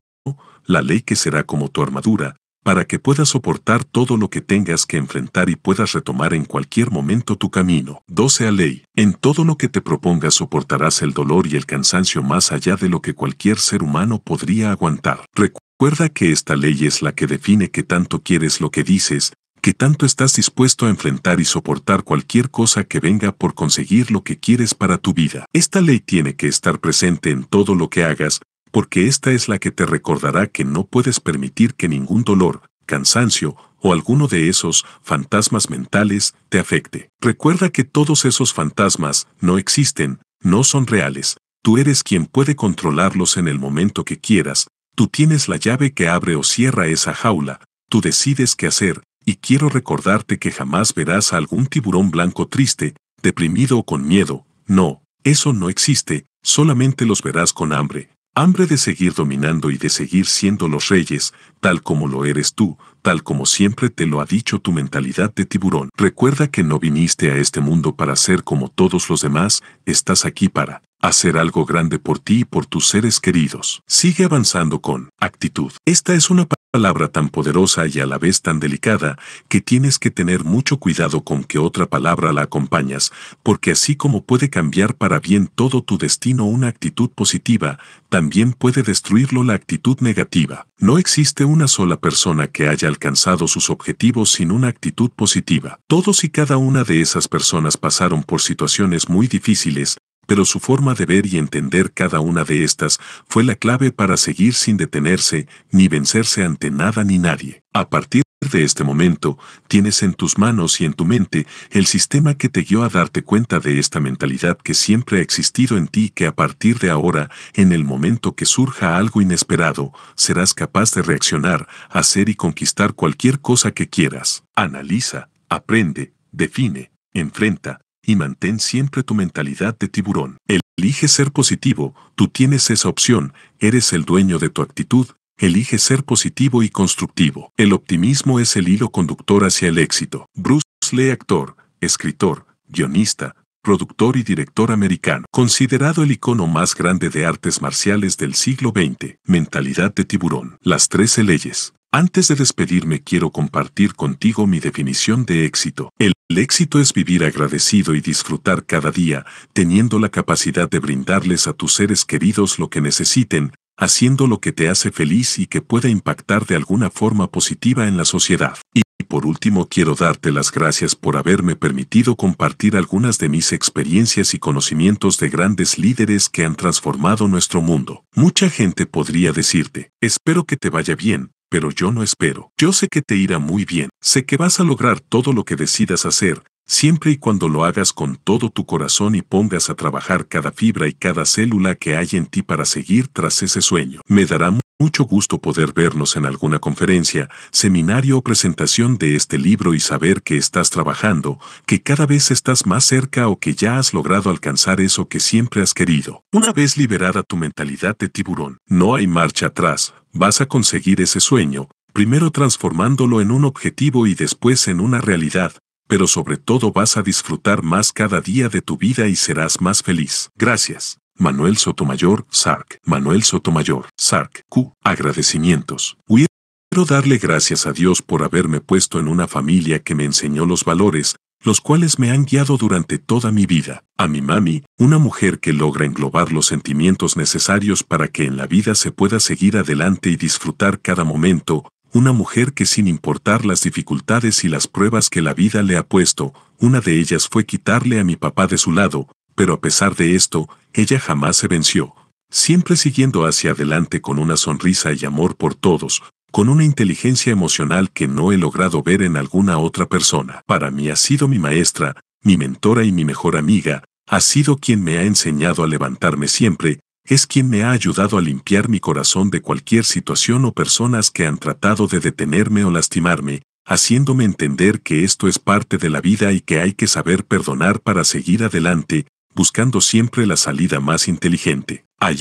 la ley que será como tu armadura, para que puedas soportar todo lo que tengas que enfrentar y puedas retomar en cualquier momento tu camino. 12 a ley. En todo lo que te propongas soportarás el dolor y el cansancio más allá de lo que cualquier ser humano podría aguantar. Recuerda que esta ley es la que define que tanto quieres lo que dices, que tanto estás dispuesto a enfrentar y soportar cualquier cosa que venga por conseguir lo que quieres para tu vida. Esta ley tiene que estar presente en todo lo que hagas, porque esta es la que te recordará que no puedes permitir que ningún dolor, cansancio o alguno de esos fantasmas mentales te afecte. Recuerda que todos esos fantasmas no existen, no son reales, tú eres quien puede controlarlos en el momento que quieras, tú tienes la llave que abre o cierra esa jaula, tú decides qué hacer, y quiero recordarte que jamás verás a algún tiburón blanco triste, deprimido o con miedo, no, eso no existe, solamente los verás con hambre, Hambre de seguir dominando y de seguir siendo los reyes, tal como lo eres tú, tal como siempre te lo ha dicho tu mentalidad de tiburón. Recuerda que no viniste a este mundo para ser como todos los demás, estás aquí para hacer algo grande por ti y por tus seres queridos. Sigue avanzando con actitud. Esta es una palabra tan poderosa y a la vez tan delicada que tienes que tener mucho cuidado con que otra palabra la acompañas, porque así como puede cambiar para bien todo tu destino una actitud positiva, también puede destruirlo la actitud negativa. No existe una sola persona que haya alcanzado sus objetivos sin una actitud positiva. Todos y cada una de esas personas pasaron por situaciones muy difíciles, pero su forma de ver y entender cada una de estas fue la clave para seguir sin detenerse ni vencerse ante nada ni nadie. A partir de este momento, tienes en tus manos y en tu mente el sistema que te guió a darte cuenta de esta mentalidad que siempre ha existido en ti que a partir de ahora, en el momento que surja algo inesperado, serás capaz de reaccionar, hacer y conquistar cualquier cosa que quieras. Analiza, aprende, define, enfrenta, y mantén siempre tu mentalidad de tiburón. Elige ser positivo, tú tienes esa opción, eres el dueño de tu actitud, elige ser positivo y constructivo. El optimismo es el hilo conductor hacia el éxito. Bruce Lee, actor, escritor, guionista, productor y director americano, considerado el icono más grande de artes marciales del siglo XX. Mentalidad de tiburón. Las 13 leyes. Antes de despedirme quiero compartir contigo mi definición de éxito. El, éxito es vivir agradecido y disfrutar cada día, teniendo la capacidad de brindarles a tus seres queridos lo que necesiten, haciendo lo que te hace feliz y que pueda impactar de alguna forma positiva en la sociedad. Y por último quiero darte las gracias por haberme permitido compartir algunas de mis experiencias y conocimientos de grandes líderes que han transformado nuestro mundo. Mucha gente podría decirte, espero que te vaya bien, pero yo no espero. Yo sé que te irá muy bien, sé que vas a lograr todo lo que decidas hacer, siempre y cuando lo hagas con todo tu corazón y pongas a trabajar cada fibra y cada célula que hay en ti para seguir tras ese sueño. Me dará mucho gusto poder vernos en alguna conferencia, seminario o presentación de este libro y saber que estás trabajando, que cada vez estás más cerca o que ya has logrado alcanzar eso que siempre has querido. Una vez liberada tu mentalidad de tiburón, no hay marcha atrás, vas a conseguir ese sueño, primero transformándolo en un objetivo y después en una realidad, pero sobre todo vas a disfrutar más cada día de tu vida y serás más feliz. Gracias. Manuel Sotomayor, SARC. Manuel Sotomayor, SARC. Q. Agradecimientos. Quiero darle gracias a Dios por haberme puesto en una familia que me enseñó los valores, los cuales me han guiado durante toda mi vida. A mi mami, una mujer que logra englobar los sentimientos necesarios para que en la vida se pueda seguir adelante y disfrutar cada momento, una mujer que sin importar las dificultades y las pruebas que la vida le ha puesto, una de ellas fue quitarle a mi papá de su lado, pero a pesar de esto, ella jamás se venció, siempre siguiendo hacia adelante con una sonrisa y amor por todos, con una inteligencia emocional que no he logrado ver en alguna otra persona. Para mí ha sido mi maestra, mi mentora y mi mejor amiga, ha sido quien me ha enseñado a levantarme siempre, es quien me ha ayudado a limpiar mi corazón de cualquier situación o personas que han tratado de detenerme o lastimarme, haciéndome entender que esto es parte de la vida y que hay que saber perdonar para seguir adelante, buscando siempre la salida más inteligente. Hay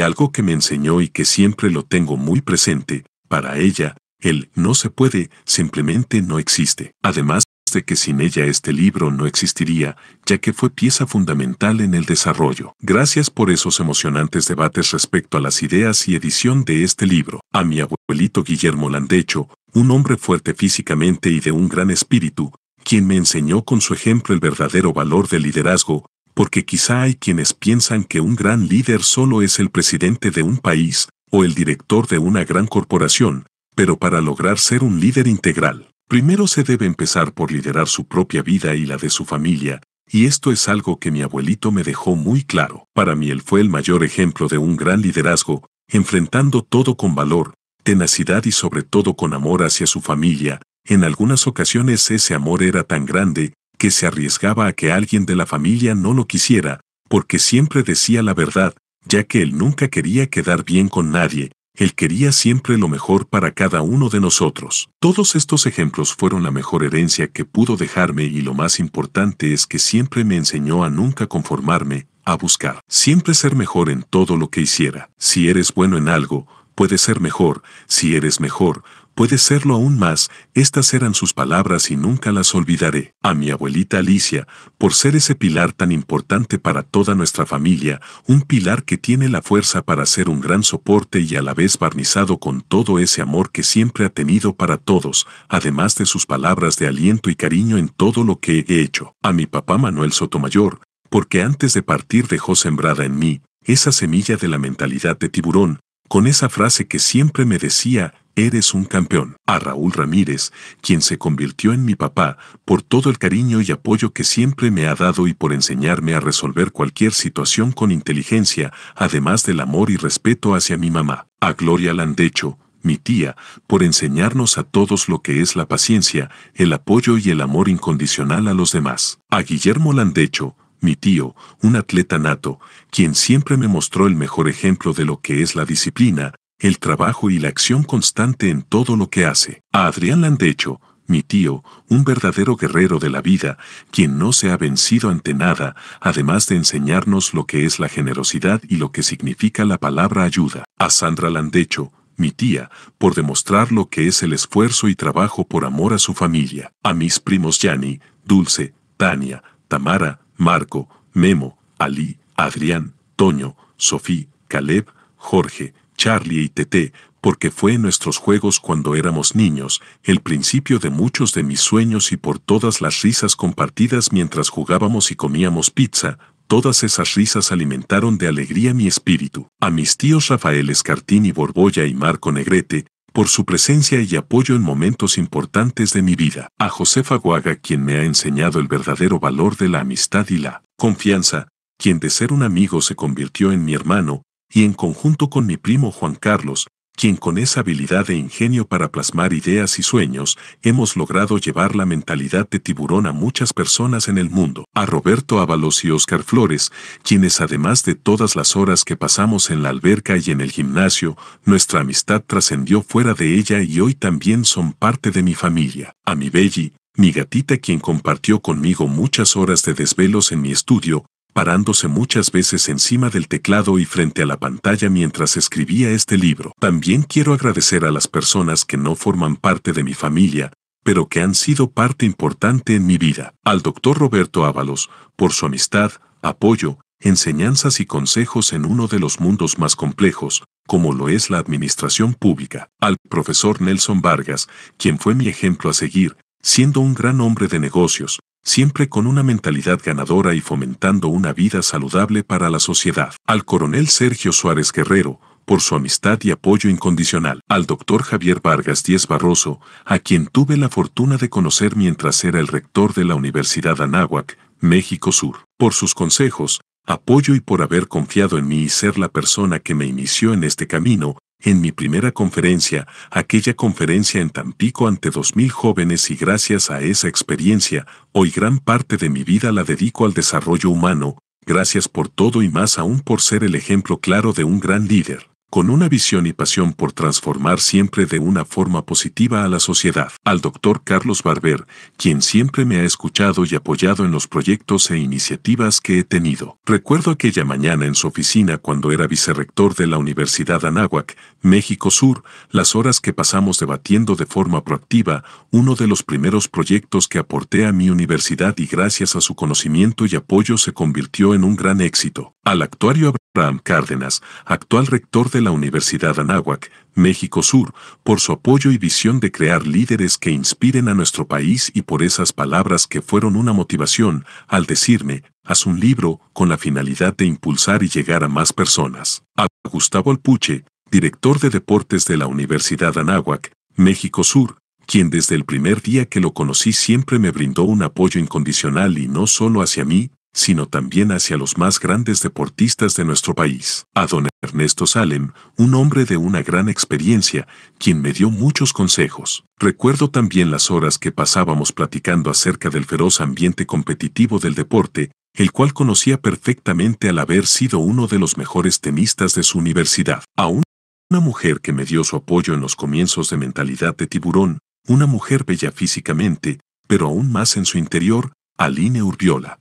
algo que me enseñó y que siempre lo tengo muy presente, para ella, el no se puede simplemente no existe. Además, de que sin ella este libro no existiría, ya que fue pieza fundamental en el desarrollo. Gracias por esos emocionantes debates respecto a las ideas y edición de este libro. A mi abuelito Guillermo Landecho, un hombre fuerte físicamente y de un gran espíritu, quien me enseñó con su ejemplo el verdadero valor del liderazgo, porque quizá hay quienes piensan que un gran líder solo es el presidente de un país o el director de una gran corporación, pero para lograr ser un líder integral, Primero se debe empezar por liderar su propia vida y la de su familia, y esto es algo que mi abuelito me dejó muy claro. Para mí él fue el mayor ejemplo de un gran liderazgo, enfrentando todo con valor, tenacidad y sobre todo con amor hacia su familia. En algunas ocasiones ese amor era tan grande que se arriesgaba a que alguien de la familia no lo quisiera, porque siempre decía la verdad, ya que él nunca quería quedar bien con nadie, él quería siempre lo mejor para cada uno de nosotros. Todos estos ejemplos fueron la mejor herencia que pudo dejarme y lo más importante es que siempre me enseñó a nunca conformarme, a buscar, siempre ser mejor en todo lo que hiciera. Si eres bueno en algo, puedes ser mejor, si eres mejor, Puede serlo aún más, estas eran sus palabras y nunca las olvidaré. A mi abuelita Alicia, por ser ese pilar tan importante para toda nuestra familia, un pilar que tiene la fuerza para ser un gran soporte y a la vez barnizado con todo ese amor que siempre ha tenido para todos, además de sus palabras de aliento y cariño en todo lo que he hecho. A mi papá Manuel Sotomayor, porque antes de partir dejó sembrada en mí esa semilla de la mentalidad de tiburón, con esa frase que siempre me decía, Eres un campeón. A Raúl Ramírez, quien se convirtió en mi papá, por todo el cariño y apoyo que siempre me ha dado y por enseñarme a resolver cualquier situación con inteligencia, además del amor y respeto hacia mi mamá. A Gloria Landecho, mi tía, por enseñarnos a todos lo que es la paciencia, el apoyo y el amor incondicional a los demás. A Guillermo Landecho, mi tío, un atleta nato, quien siempre me mostró el mejor ejemplo de lo que es la disciplina, el trabajo y la acción constante en todo lo que hace. A Adrián Landecho, mi tío, un verdadero guerrero de la vida, quien no se ha vencido ante nada, además de enseñarnos lo que es la generosidad y lo que significa la palabra ayuda. A Sandra Landecho, mi tía, por demostrar lo que es el esfuerzo y trabajo por amor a su familia. A mis primos Yani, Dulce, Tania, Tamara, Marco, Memo, Ali, Adrián, Toño, Sofí, Caleb, Jorge, Charlie y Tete, porque fue en nuestros juegos cuando éramos niños, el principio de muchos de mis sueños y por todas las risas compartidas mientras jugábamos y comíamos pizza, Todas esas risas alimentaron de alegría mi espíritu. A mis tíos Rafael Escartín y Borbolla y Marco Negrete, por su presencia y apoyo en momentos importantes de mi vida. A Josefa Guaga, quien me ha enseñado el verdadero valor de la amistad y la confianza, quien de ser un amigo se convirtió en mi hermano, y en conjunto con mi primo Juan Carlos, quien con esa habilidad e ingenio para plasmar ideas y sueños, hemos logrado llevar la mentalidad de tiburón a muchas personas en el mundo. A Roberto Ábalos y Oscar Flores, quienes además de todas las horas que pasamos en la alberca y en el gimnasio, nuestra amistad trascendió fuera de ella y hoy también son parte de mi familia. A mi Belly, mi gatita quien compartió conmigo muchas horas de desvelos en mi estudio, parándose muchas veces encima del teclado y frente a la pantalla mientras escribía este libro. También quiero agradecer a las personas que no forman parte de mi familia, pero que han sido parte importante en mi vida. Al doctor Roberto Ábalos, por su amistad, apoyo, enseñanzas y consejos en uno de los mundos más complejos, como lo es la administración pública. Al profesor Nelson Vargas, quien fue mi ejemplo a seguir, siendo un gran hombre de negocios, siempre con una mentalidad ganadora y fomentando una vida saludable para la sociedad. Al coronel Sergio Suárez Guerrero, por su amistad y apoyo incondicional. Al doctor Javier Vargas Díez Barroso, a quien tuve la fortuna de conocer mientras era el rector de la Universidad Anáhuac, México Sur. Por sus consejos, apoyo y por haber confiado en mí y ser la persona que me inició en este camino, en mi primera conferencia, aquella conferencia en Tampico ante dos mil jóvenes y gracias a esa experiencia, hoy gran parte de mi vida la dedico al desarrollo humano, gracias por todo y más aún por ser el ejemplo claro de un gran líder con una visión y pasión por transformar siempre de una forma positiva a la sociedad. Al doctor Carlos Barber, quien siempre me ha escuchado y apoyado en los proyectos e iniciativas que he tenido. Recuerdo aquella mañana en su oficina cuando era vicerrector de la Universidad Anáhuac, México Sur, las horas que pasamos debatiendo de forma proactiva uno de los primeros proyectos que aporté a mi universidad y gracias a su conocimiento y apoyo se convirtió en un gran éxito. Al actuario Abraham Cárdenas, actual rector de la Universidad Anáhuac, México Sur, por su apoyo y visión de crear líderes que inspiren a nuestro país y por esas palabras que fueron una motivación al decirme, haz un libro con la finalidad de impulsar y llegar a más personas. A Gustavo Alpuche, director de deportes de la Universidad Anáhuac, México Sur, quien desde el primer día que lo conocí siempre me brindó un apoyo incondicional y no solo hacia mí, sino también hacia los más grandes deportistas de nuestro país. A don Ernesto Salem, un hombre de una gran experiencia, quien me dio muchos consejos. Recuerdo también las horas que pasábamos platicando acerca del feroz ambiente competitivo del deporte, el cual conocía perfectamente al haber sido uno de los mejores tenistas de su universidad. Aún una mujer que me dio su apoyo en los comienzos de mentalidad de tiburón, una mujer bella físicamente, pero aún más en su interior, Aline Urbiola.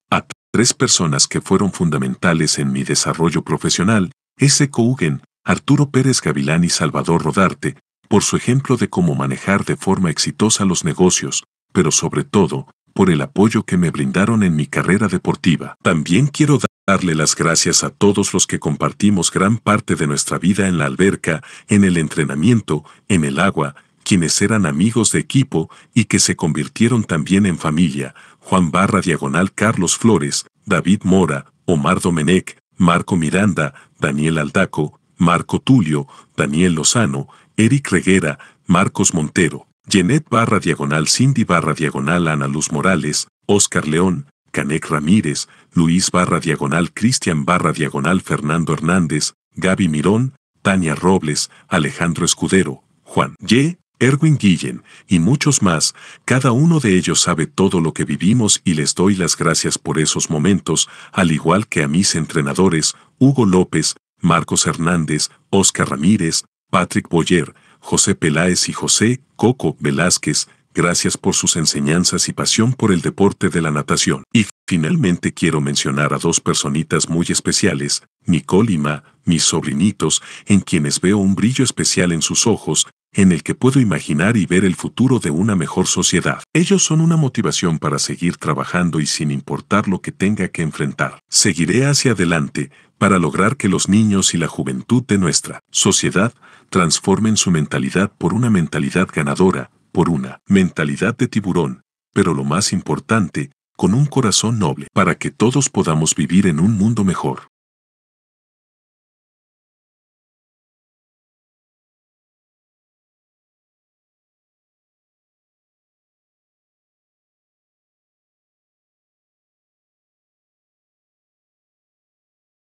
Tres personas que fueron fundamentales en mi desarrollo profesional, S. Cougen, Arturo Pérez Gavilán y Salvador Rodarte, por su ejemplo de cómo manejar de forma exitosa los negocios, pero sobre todo, por el apoyo que me brindaron en mi carrera deportiva. También quiero darle las gracias a todos los que compartimos gran parte de nuestra vida en la alberca, en el entrenamiento, en el agua, quienes eran amigos de equipo y que se convirtieron también en familia, Juan Barra Diagonal Carlos Flores, David Mora, Omar Domenech, Marco Miranda, Daniel Aldaco, Marco Tulio, Daniel Lozano, Eric Reguera, Marcos Montero, Jeanette Barra Diagonal Cindy Barra Diagonal Ana Luz Morales, Oscar León, Canec Ramírez, Luis Barra Diagonal Cristian Barra Diagonal Fernando Hernández, Gaby Mirón, Tania Robles, Alejandro Escudero, Juan Y. Erwin Guillen, y muchos más, cada uno de ellos sabe todo lo que vivimos y les doy las gracias por esos momentos, al igual que a mis entrenadores, Hugo López, Marcos Hernández, Oscar Ramírez, Patrick Boyer, José Peláez y José Coco Velázquez, gracias por sus enseñanzas y pasión por el deporte de la natación. Y finalmente quiero mencionar a dos personitas muy especiales, Nicole y Ma, mis sobrinitos, en quienes veo un brillo especial en sus ojos, en el que puedo imaginar y ver el futuro de una mejor sociedad. Ellos son una motivación para seguir trabajando y sin importar lo que tenga que enfrentar. Seguiré hacia adelante para lograr que los niños y la juventud de nuestra sociedad transformen su mentalidad por una mentalidad ganadora, por una mentalidad de tiburón, pero lo más importante, con un corazón noble, para que todos podamos vivir en un mundo mejor.